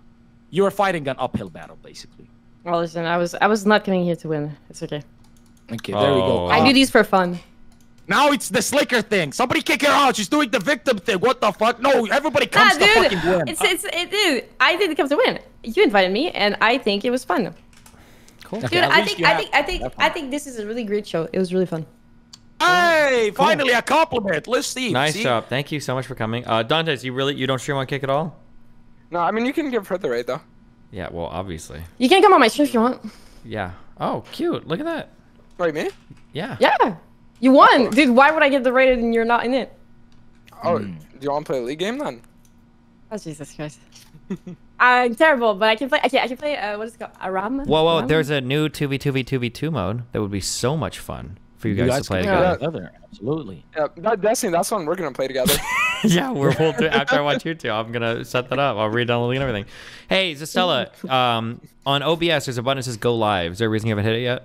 you were fighting an uphill battle, basically. Well, listen, I was I was not coming here to win. It's okay. Okay, there we go. Oh. I do these for fun. Now it's the Sliker thing. Somebody kick her out. She's doing the victim thing. What the fuck? No, everybody Nah, comes to fucking win. it's it's it, dude. I didn't come to win. You invited me, and I think it was fun. Cool. Dude, at I least think I think I think I think this is a really great show. It was really fun. Hey, finally a compliment. Let's see. Nice see? job. Thank you so much for coming. Uh, Dantes, you really you don't stream on Kick at all? No, I mean, you can give her the raid, though. Yeah, well, obviously. You can come on my stream if you want. Yeah. Oh, cute. Look at that. Wait, me? Yeah. Yeah, you won, dude. Why would I get the rated and you're not in it? Oh, Hmm. do you want to play a league game then? Oh Jesus Christ. I'm terrible, but I can play. Okay, I can play. Uh, what is it called? Aram. Whoa, whoa! Aram? There's a new 2v2v2v2 mode that would be so much fun for you guys, to play can together. play Together, absolutely. Yeah, that Destiny, that's one we're going to play together. yeah, we're we'll do after I watch you two. I'm gonna set that up. I'll re-download the game and everything. Hey, Zestella, um, on OBS there's a button that says "Go Live." Is there a reason you haven't hit it yet?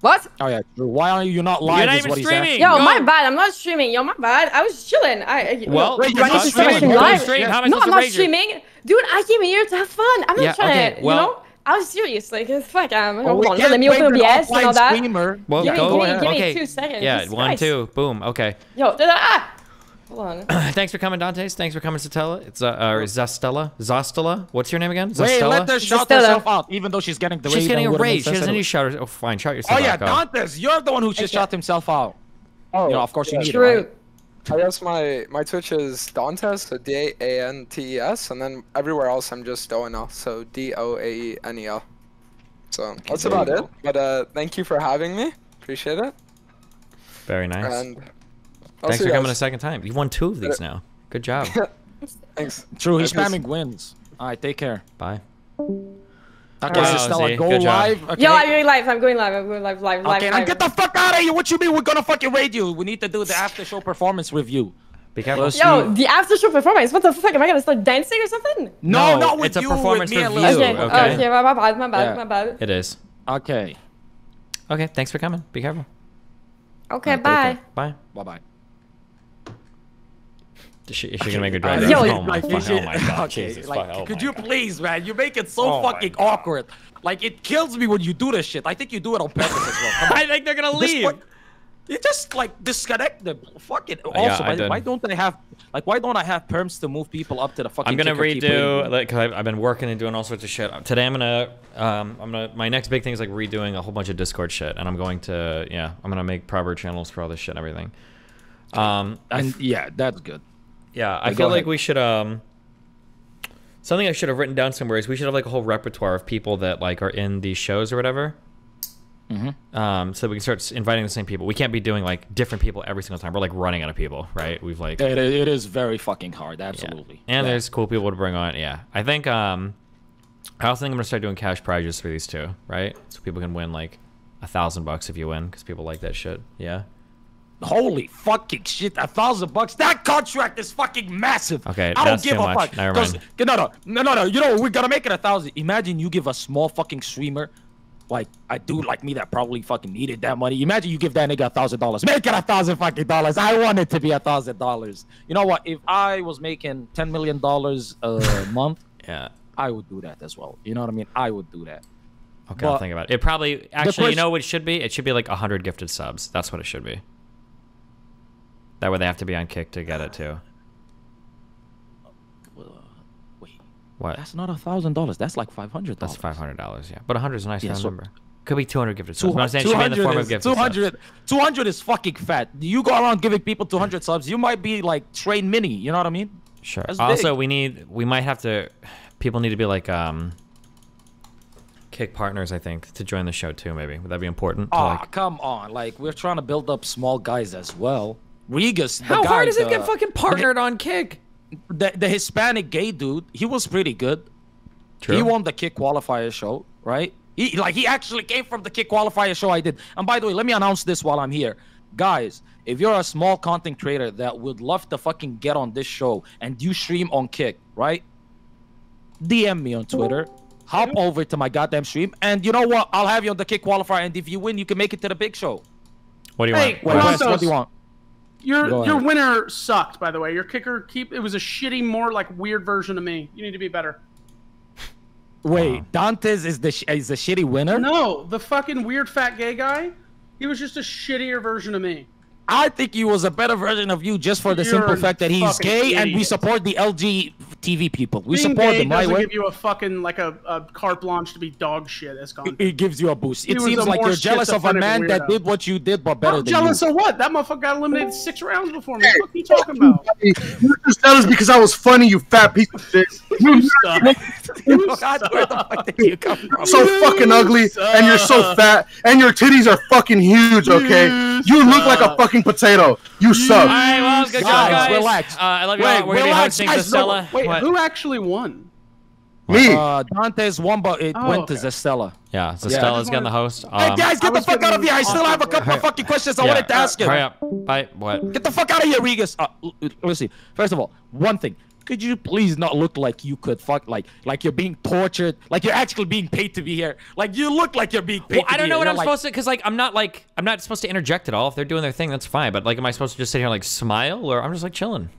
What? Oh yeah, true. Why are you not live? You're not even what he's streaming. asking. Yo, Go. my bad. I'm not streaming. Yo, my bad. I was chilling. I, I Well, Wait, you're not need to start streaming. watching You're live? streaming. How am I no, I'm not streaming. Dude, I came here to have fun. I'm not Yeah, trying okay, to, well- you know. I was serious. Like, fuck. Um, Well, hold on. Let me open an OBS and all that. streamer. Well, Give me- go give me- ahead. give me okay. two seconds. Yeah, Jesus one, Christ. two, boom. Okay. Yo, da- da- ah! Hold on. Thanks for coming, Dantes. Thanks for coming, Satella. It's uh, uh Zastella. Zastella. What's your name again? Wait, let her shout Stella. herself out, even though she's getting the She's getting a and raise. She sense doesn't need to shout. her- Oh, fine. Shout yourself out. Oh yeah, out. Dantes, you're the one who should shout himself out. Oh, You know, of course you yeah. need it, True. right? I guess my my Twitch is Dantes, so D A N T E S, and then everywhere else I'm just Doaenel, so D O A E N E L. So that's there you about go. it. But uh, thank you for having me. Appreciate it. Very nice. And I'll Thanks for coming a second time. You've won two of these now. Good job. Thanks. True, he's I just- spamming wins. All right, take care. Bye. Okay, Wow, so Stella, go good live. Okay. Yo, I'm going live. I'm going live. I'm going live. Live. Live. Okay, now live. get the fuck out of here. What you mean we're gonna fucking raid you? We need to do the after show performance review. Be careful. Yo, the after show performance. What the fuck? Am I gonna start dancing or something? No, No, not with it's a you, performance with me review. Okay. Okay. Okay. My bad. My bad. Yeah. My bad. It is. Okay. Okay. Thanks for coming. Be careful. Okay. Alright, take Bye. Bye. Bye bye. Is she, is she gonna make drive? Uh, Yo, oh, my like, fuck, oh my god. okay, Jesus. like, fuck, oh could you God. please, man? You make it so Oh fucking awkward. Like it kills me when you do this shit. I think you do it on purpose as well. I think they're gonna leave. fuck- You just like disconnect them. Fuck it. Also, yeah, why, why don't they have like why don't I have perms to move people up to the fucking? I'm gonna redo like cause I've, I've been working and doing all sorts of shit. Today I'm gonna um I'm gonna my next big thing is like redoing a whole bunch of Discord shit, and I'm going to yeah I'm gonna make proper channels for all this shit and everything. Um And yeah, that's good. Yeah, I feel like we should um something I should have written down somewhere is we should have like a whole repertoire of people that like are in these shows or whatever. Mm-hmm. Um, so we can start inviting the same people. We can't be doing like different people every single time. We're like running out of people, right? We've like It, it is very fucking hard. Absolutely. and Yeah. there's cool people to bring on. Yeah, I think um, I also think I'm gonna start doing cash prizes for these two, right? So people can win like a thousand bucks if you win, because people like that shit. Yeah. Holy fucking shit! A thousand bucks. That contract is fucking massive. Okay, I don't that's give too a much. fuck. Never 'Cause- mind. No, no, no, no, no. You know we're gonna make it a thousand. Imagine you give a small fucking streamer, like a dude like me that probably fucking needed that money. Imagine you give that nigga a thousand dollars. Make it a thousand fucking dollars. I want it to be a thousand dollars. You know what? If I was making ten million dollars a month, Yeah. I would do that as well. You know what I mean? I would do that. Okay, I'll think about it. It probably actually, you know what it should be? It should be like a hundred gifted subs. That's what it should be. That way they have to be on Kick to get it too. Wait, What? that's not a thousand dollars. That's like five hundred. That's five hundred dollars. Yeah, but a hundred is a nice Yeah, round so- number. Could be two hundred gifted subs. But I'm saying it should be in the 200 form of is- gifted subs. 200, 200 is fucking fat. You go around giving people 200 subs, you might be like Train Mini. You know what I mean? Sure. That's also, big. we need we might have to. People need to be like um. Kick partners, I think, to join the show too. Maybe would that be important? Oh, like, come on. Like, we're trying to build up small guys as well. Regas, the how guy, hard is it to get fucking partnered on Kick? The, the Hispanic gay dude, he was pretty good. True. He won the kick qualifier show, right? He like he actually came from the kick qualifier show I did. And by the way, let me announce this while I'm here. Guys, if you're a small content creator that would love to fucking get on this show and you stream on kick, right? DM me on Twitter. Hop over to my goddamn stream. And you know what? I'll have you on the kick qualifier. And if you win, you can make it to the big show. What do you Hey, want? What, Qorantos, what do you want? Your your winner sucked, by the way. Your kicker keep it was a shitty, more like weird version of me. You need to be better. Wait, Dantes is the sh- is the shitty winner? No, the fucking weird fat gay guy. He was just a shittier version of me. I think he was a better version of you just for the You're simple fact that he's fucking gay and we support the LGBT people. We Being support gay them, right? doesn't Way? give you a fucking like a, a carte blanche to be dog shit. It's gone. It gives you a boost. He It was seems like you're jealous of a schizophrenic man that did what you did, but better I'm than jealous you. of what? That motherfucker got eliminated six rounds before me. What are you talking about? You're just jealous because I was funny, you fat piece of shit. You suck. God, where the fuck did you come from? so fucking ugly, and you're so fat, and your titties are fucking huge. Okay, you look like a fucking potato. You suck. right, well, good job, Guys, guys. relax. Uh, I love you Wait, all. We're gonna be relax, hosting guys, no, Wait, What? who actually won? Me. Uh, Dantes won, but it Oh, went to okay. Zestella. Yeah, I Zestella's just getting the wanted- host. hey Um, guys, get the fuck out of here! I still have a couple of fucking questions I yeah, wanted to ask you. Hurry up. Bye. What? Get the fuck out of here, Regas. Uh, l- l- let's see. First of all, one thing. Could you please not look like you could fuck like like you're being tortured, like you're actually being paid to be here? Like you look like you're being paid. Well, I don't know what I'm like, supposed to, cause like I'm not like I'm not supposed to interject at all. If they're doing their thing, that's fine. But like, am I supposed to just sit here and, like smile, or I'm just like chilling,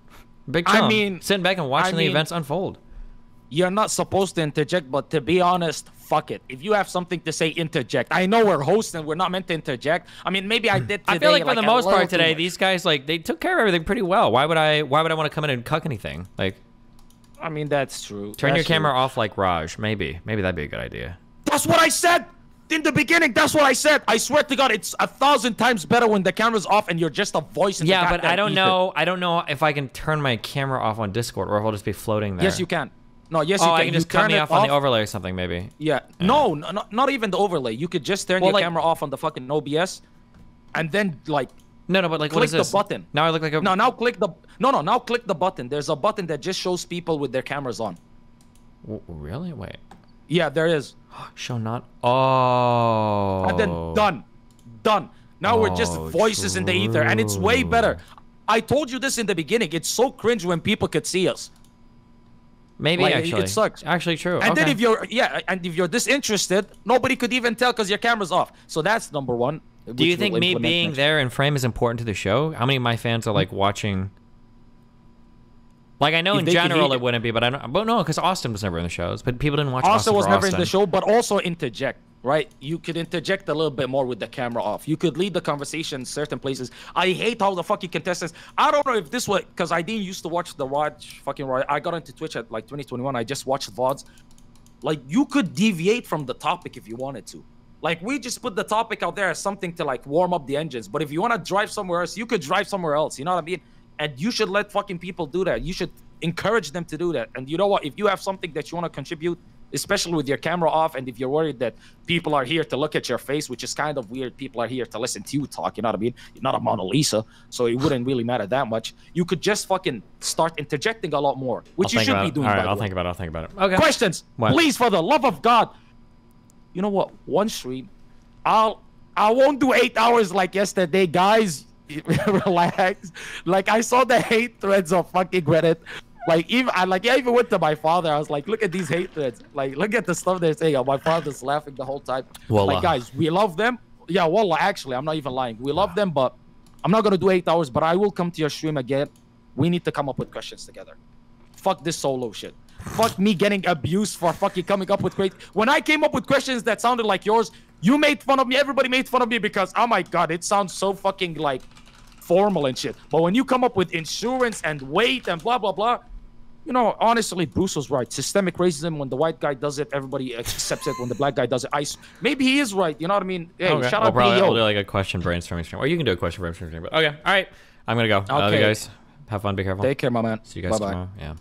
big I mean- sitting back and watching the mean- events unfold? You're not supposed to interject, but to be honest, fuck it. If you have something to say, interject. I know we're hosts and we're not meant to interject. I mean, maybe I did. Today, I feel like for the most part today, these guys like they took care of everything pretty well. Why would I? Why would I want to come in and cuck anything? Like, I mean, that's true. turn your camera true. off like Rajj. Maybe, maybe that'd be a good idea. That's what I said in the beginning. That's what I said. I swear to God, it's a thousand times better when the camera's off and you're just a voice. In the Yeah, but I don't ether. know. I don't know if I can turn my camera off on Discord or if I'll just be floating there. Yes, you can. No, yes, oh, you can. I can You just cut turn me it off, on the overlay or something, maybe. Yeah. No, no, no, not even the overlay. You could just turn Well, your like- camera off on the fucking OBS, and then like. No, no, but like, what click is this? the button. Now I look like a. No, now click the. No, no, now click the button. There's a button that just shows people with their cameras on. W- really? Wait. Yeah, there is. Show not. Oh. And then done, done. Now we're just Oh, voices in the ether, and it's way better. I told you this in the beginning. It's so cringe when people could see us. Maybe Like, actually. it sucks. Actually, true. And then if you're yeah, and if you're disinterested, nobody could even tell because your camera's off. So that's number one. Do you think me being there in frame is important to the show? How many of my fans are like watching? Like I know If in general it wouldn't be, but I don't. But no, because Austin was never in the shows. But people didn't watch Austin. Austin was never in the show, but also interject, right? You could interject a little bit more with the camera off. You could lead the conversation in certain places. I hate how the fucking contestants. I don't know if this was because I didn't used to watch the watch fucking. Raw. I got into Twitch at like 2021. I just watched VODs. Like you could deviate from the topic if you wanted to. Like we just put the topic out there as something to like warm up the engines. But if you want to drive somewhere else, you could drive somewhere else. You know what I mean? And you should let fucking people do that. You should encourage them to do that. And you know what? If you have something that you want to contribute, especially with your camera off, and if you're worried that people are here to look at your face, which is kind of weird, people are here to listen to you talk. You know what I mean? You're not a Mona Lisa, so it wouldn't really matter that much. You could just fucking start interjecting a lot more, which I'll you should be it. doing. All right, I'll way. think about it. I'll think about it. Okay. Questions, What? please, for the love of God. You know what? One stream, I'll I won't do eight hours like yesterday, guys. Relax. Like I saw the hate threads of fucking Reddit. Like even I like yeah, even went to my father. I was like, look at these hate threads. Like look at the stuff they're saying. My father's laughing the whole time. Wallah. Like guys, we love them. Yeah, wallah. Actually, I'm not even lying. We love them, but I'm not gonna do eight hours. But I will come to your stream again. We need to come up with questions together. Fuck this solo shit. Fuck me getting abused for fucking coming up with great. When I came up with questions that sounded like yours, you made fun of me. Everybody made fun of me because oh my god, it sounds so fucking like formal and shit. But when you come up with insurance and weight and blah blah blah, you know, honestly, Bruce was right. Systemic racism. When the white guy does it, everybody accepts it. When the black guy does it, I maybe he is right. You know what I mean? Hey, okay. shout I'll out probably. I'll do like a question brainstorming stream, or you can do a question brainstorming stream. But okay, all right. I'm gonna go. I love you Okay. guys. Have fun. Be careful. Take care, my man. See you guys Bye-bye. tomorrow. Yeah.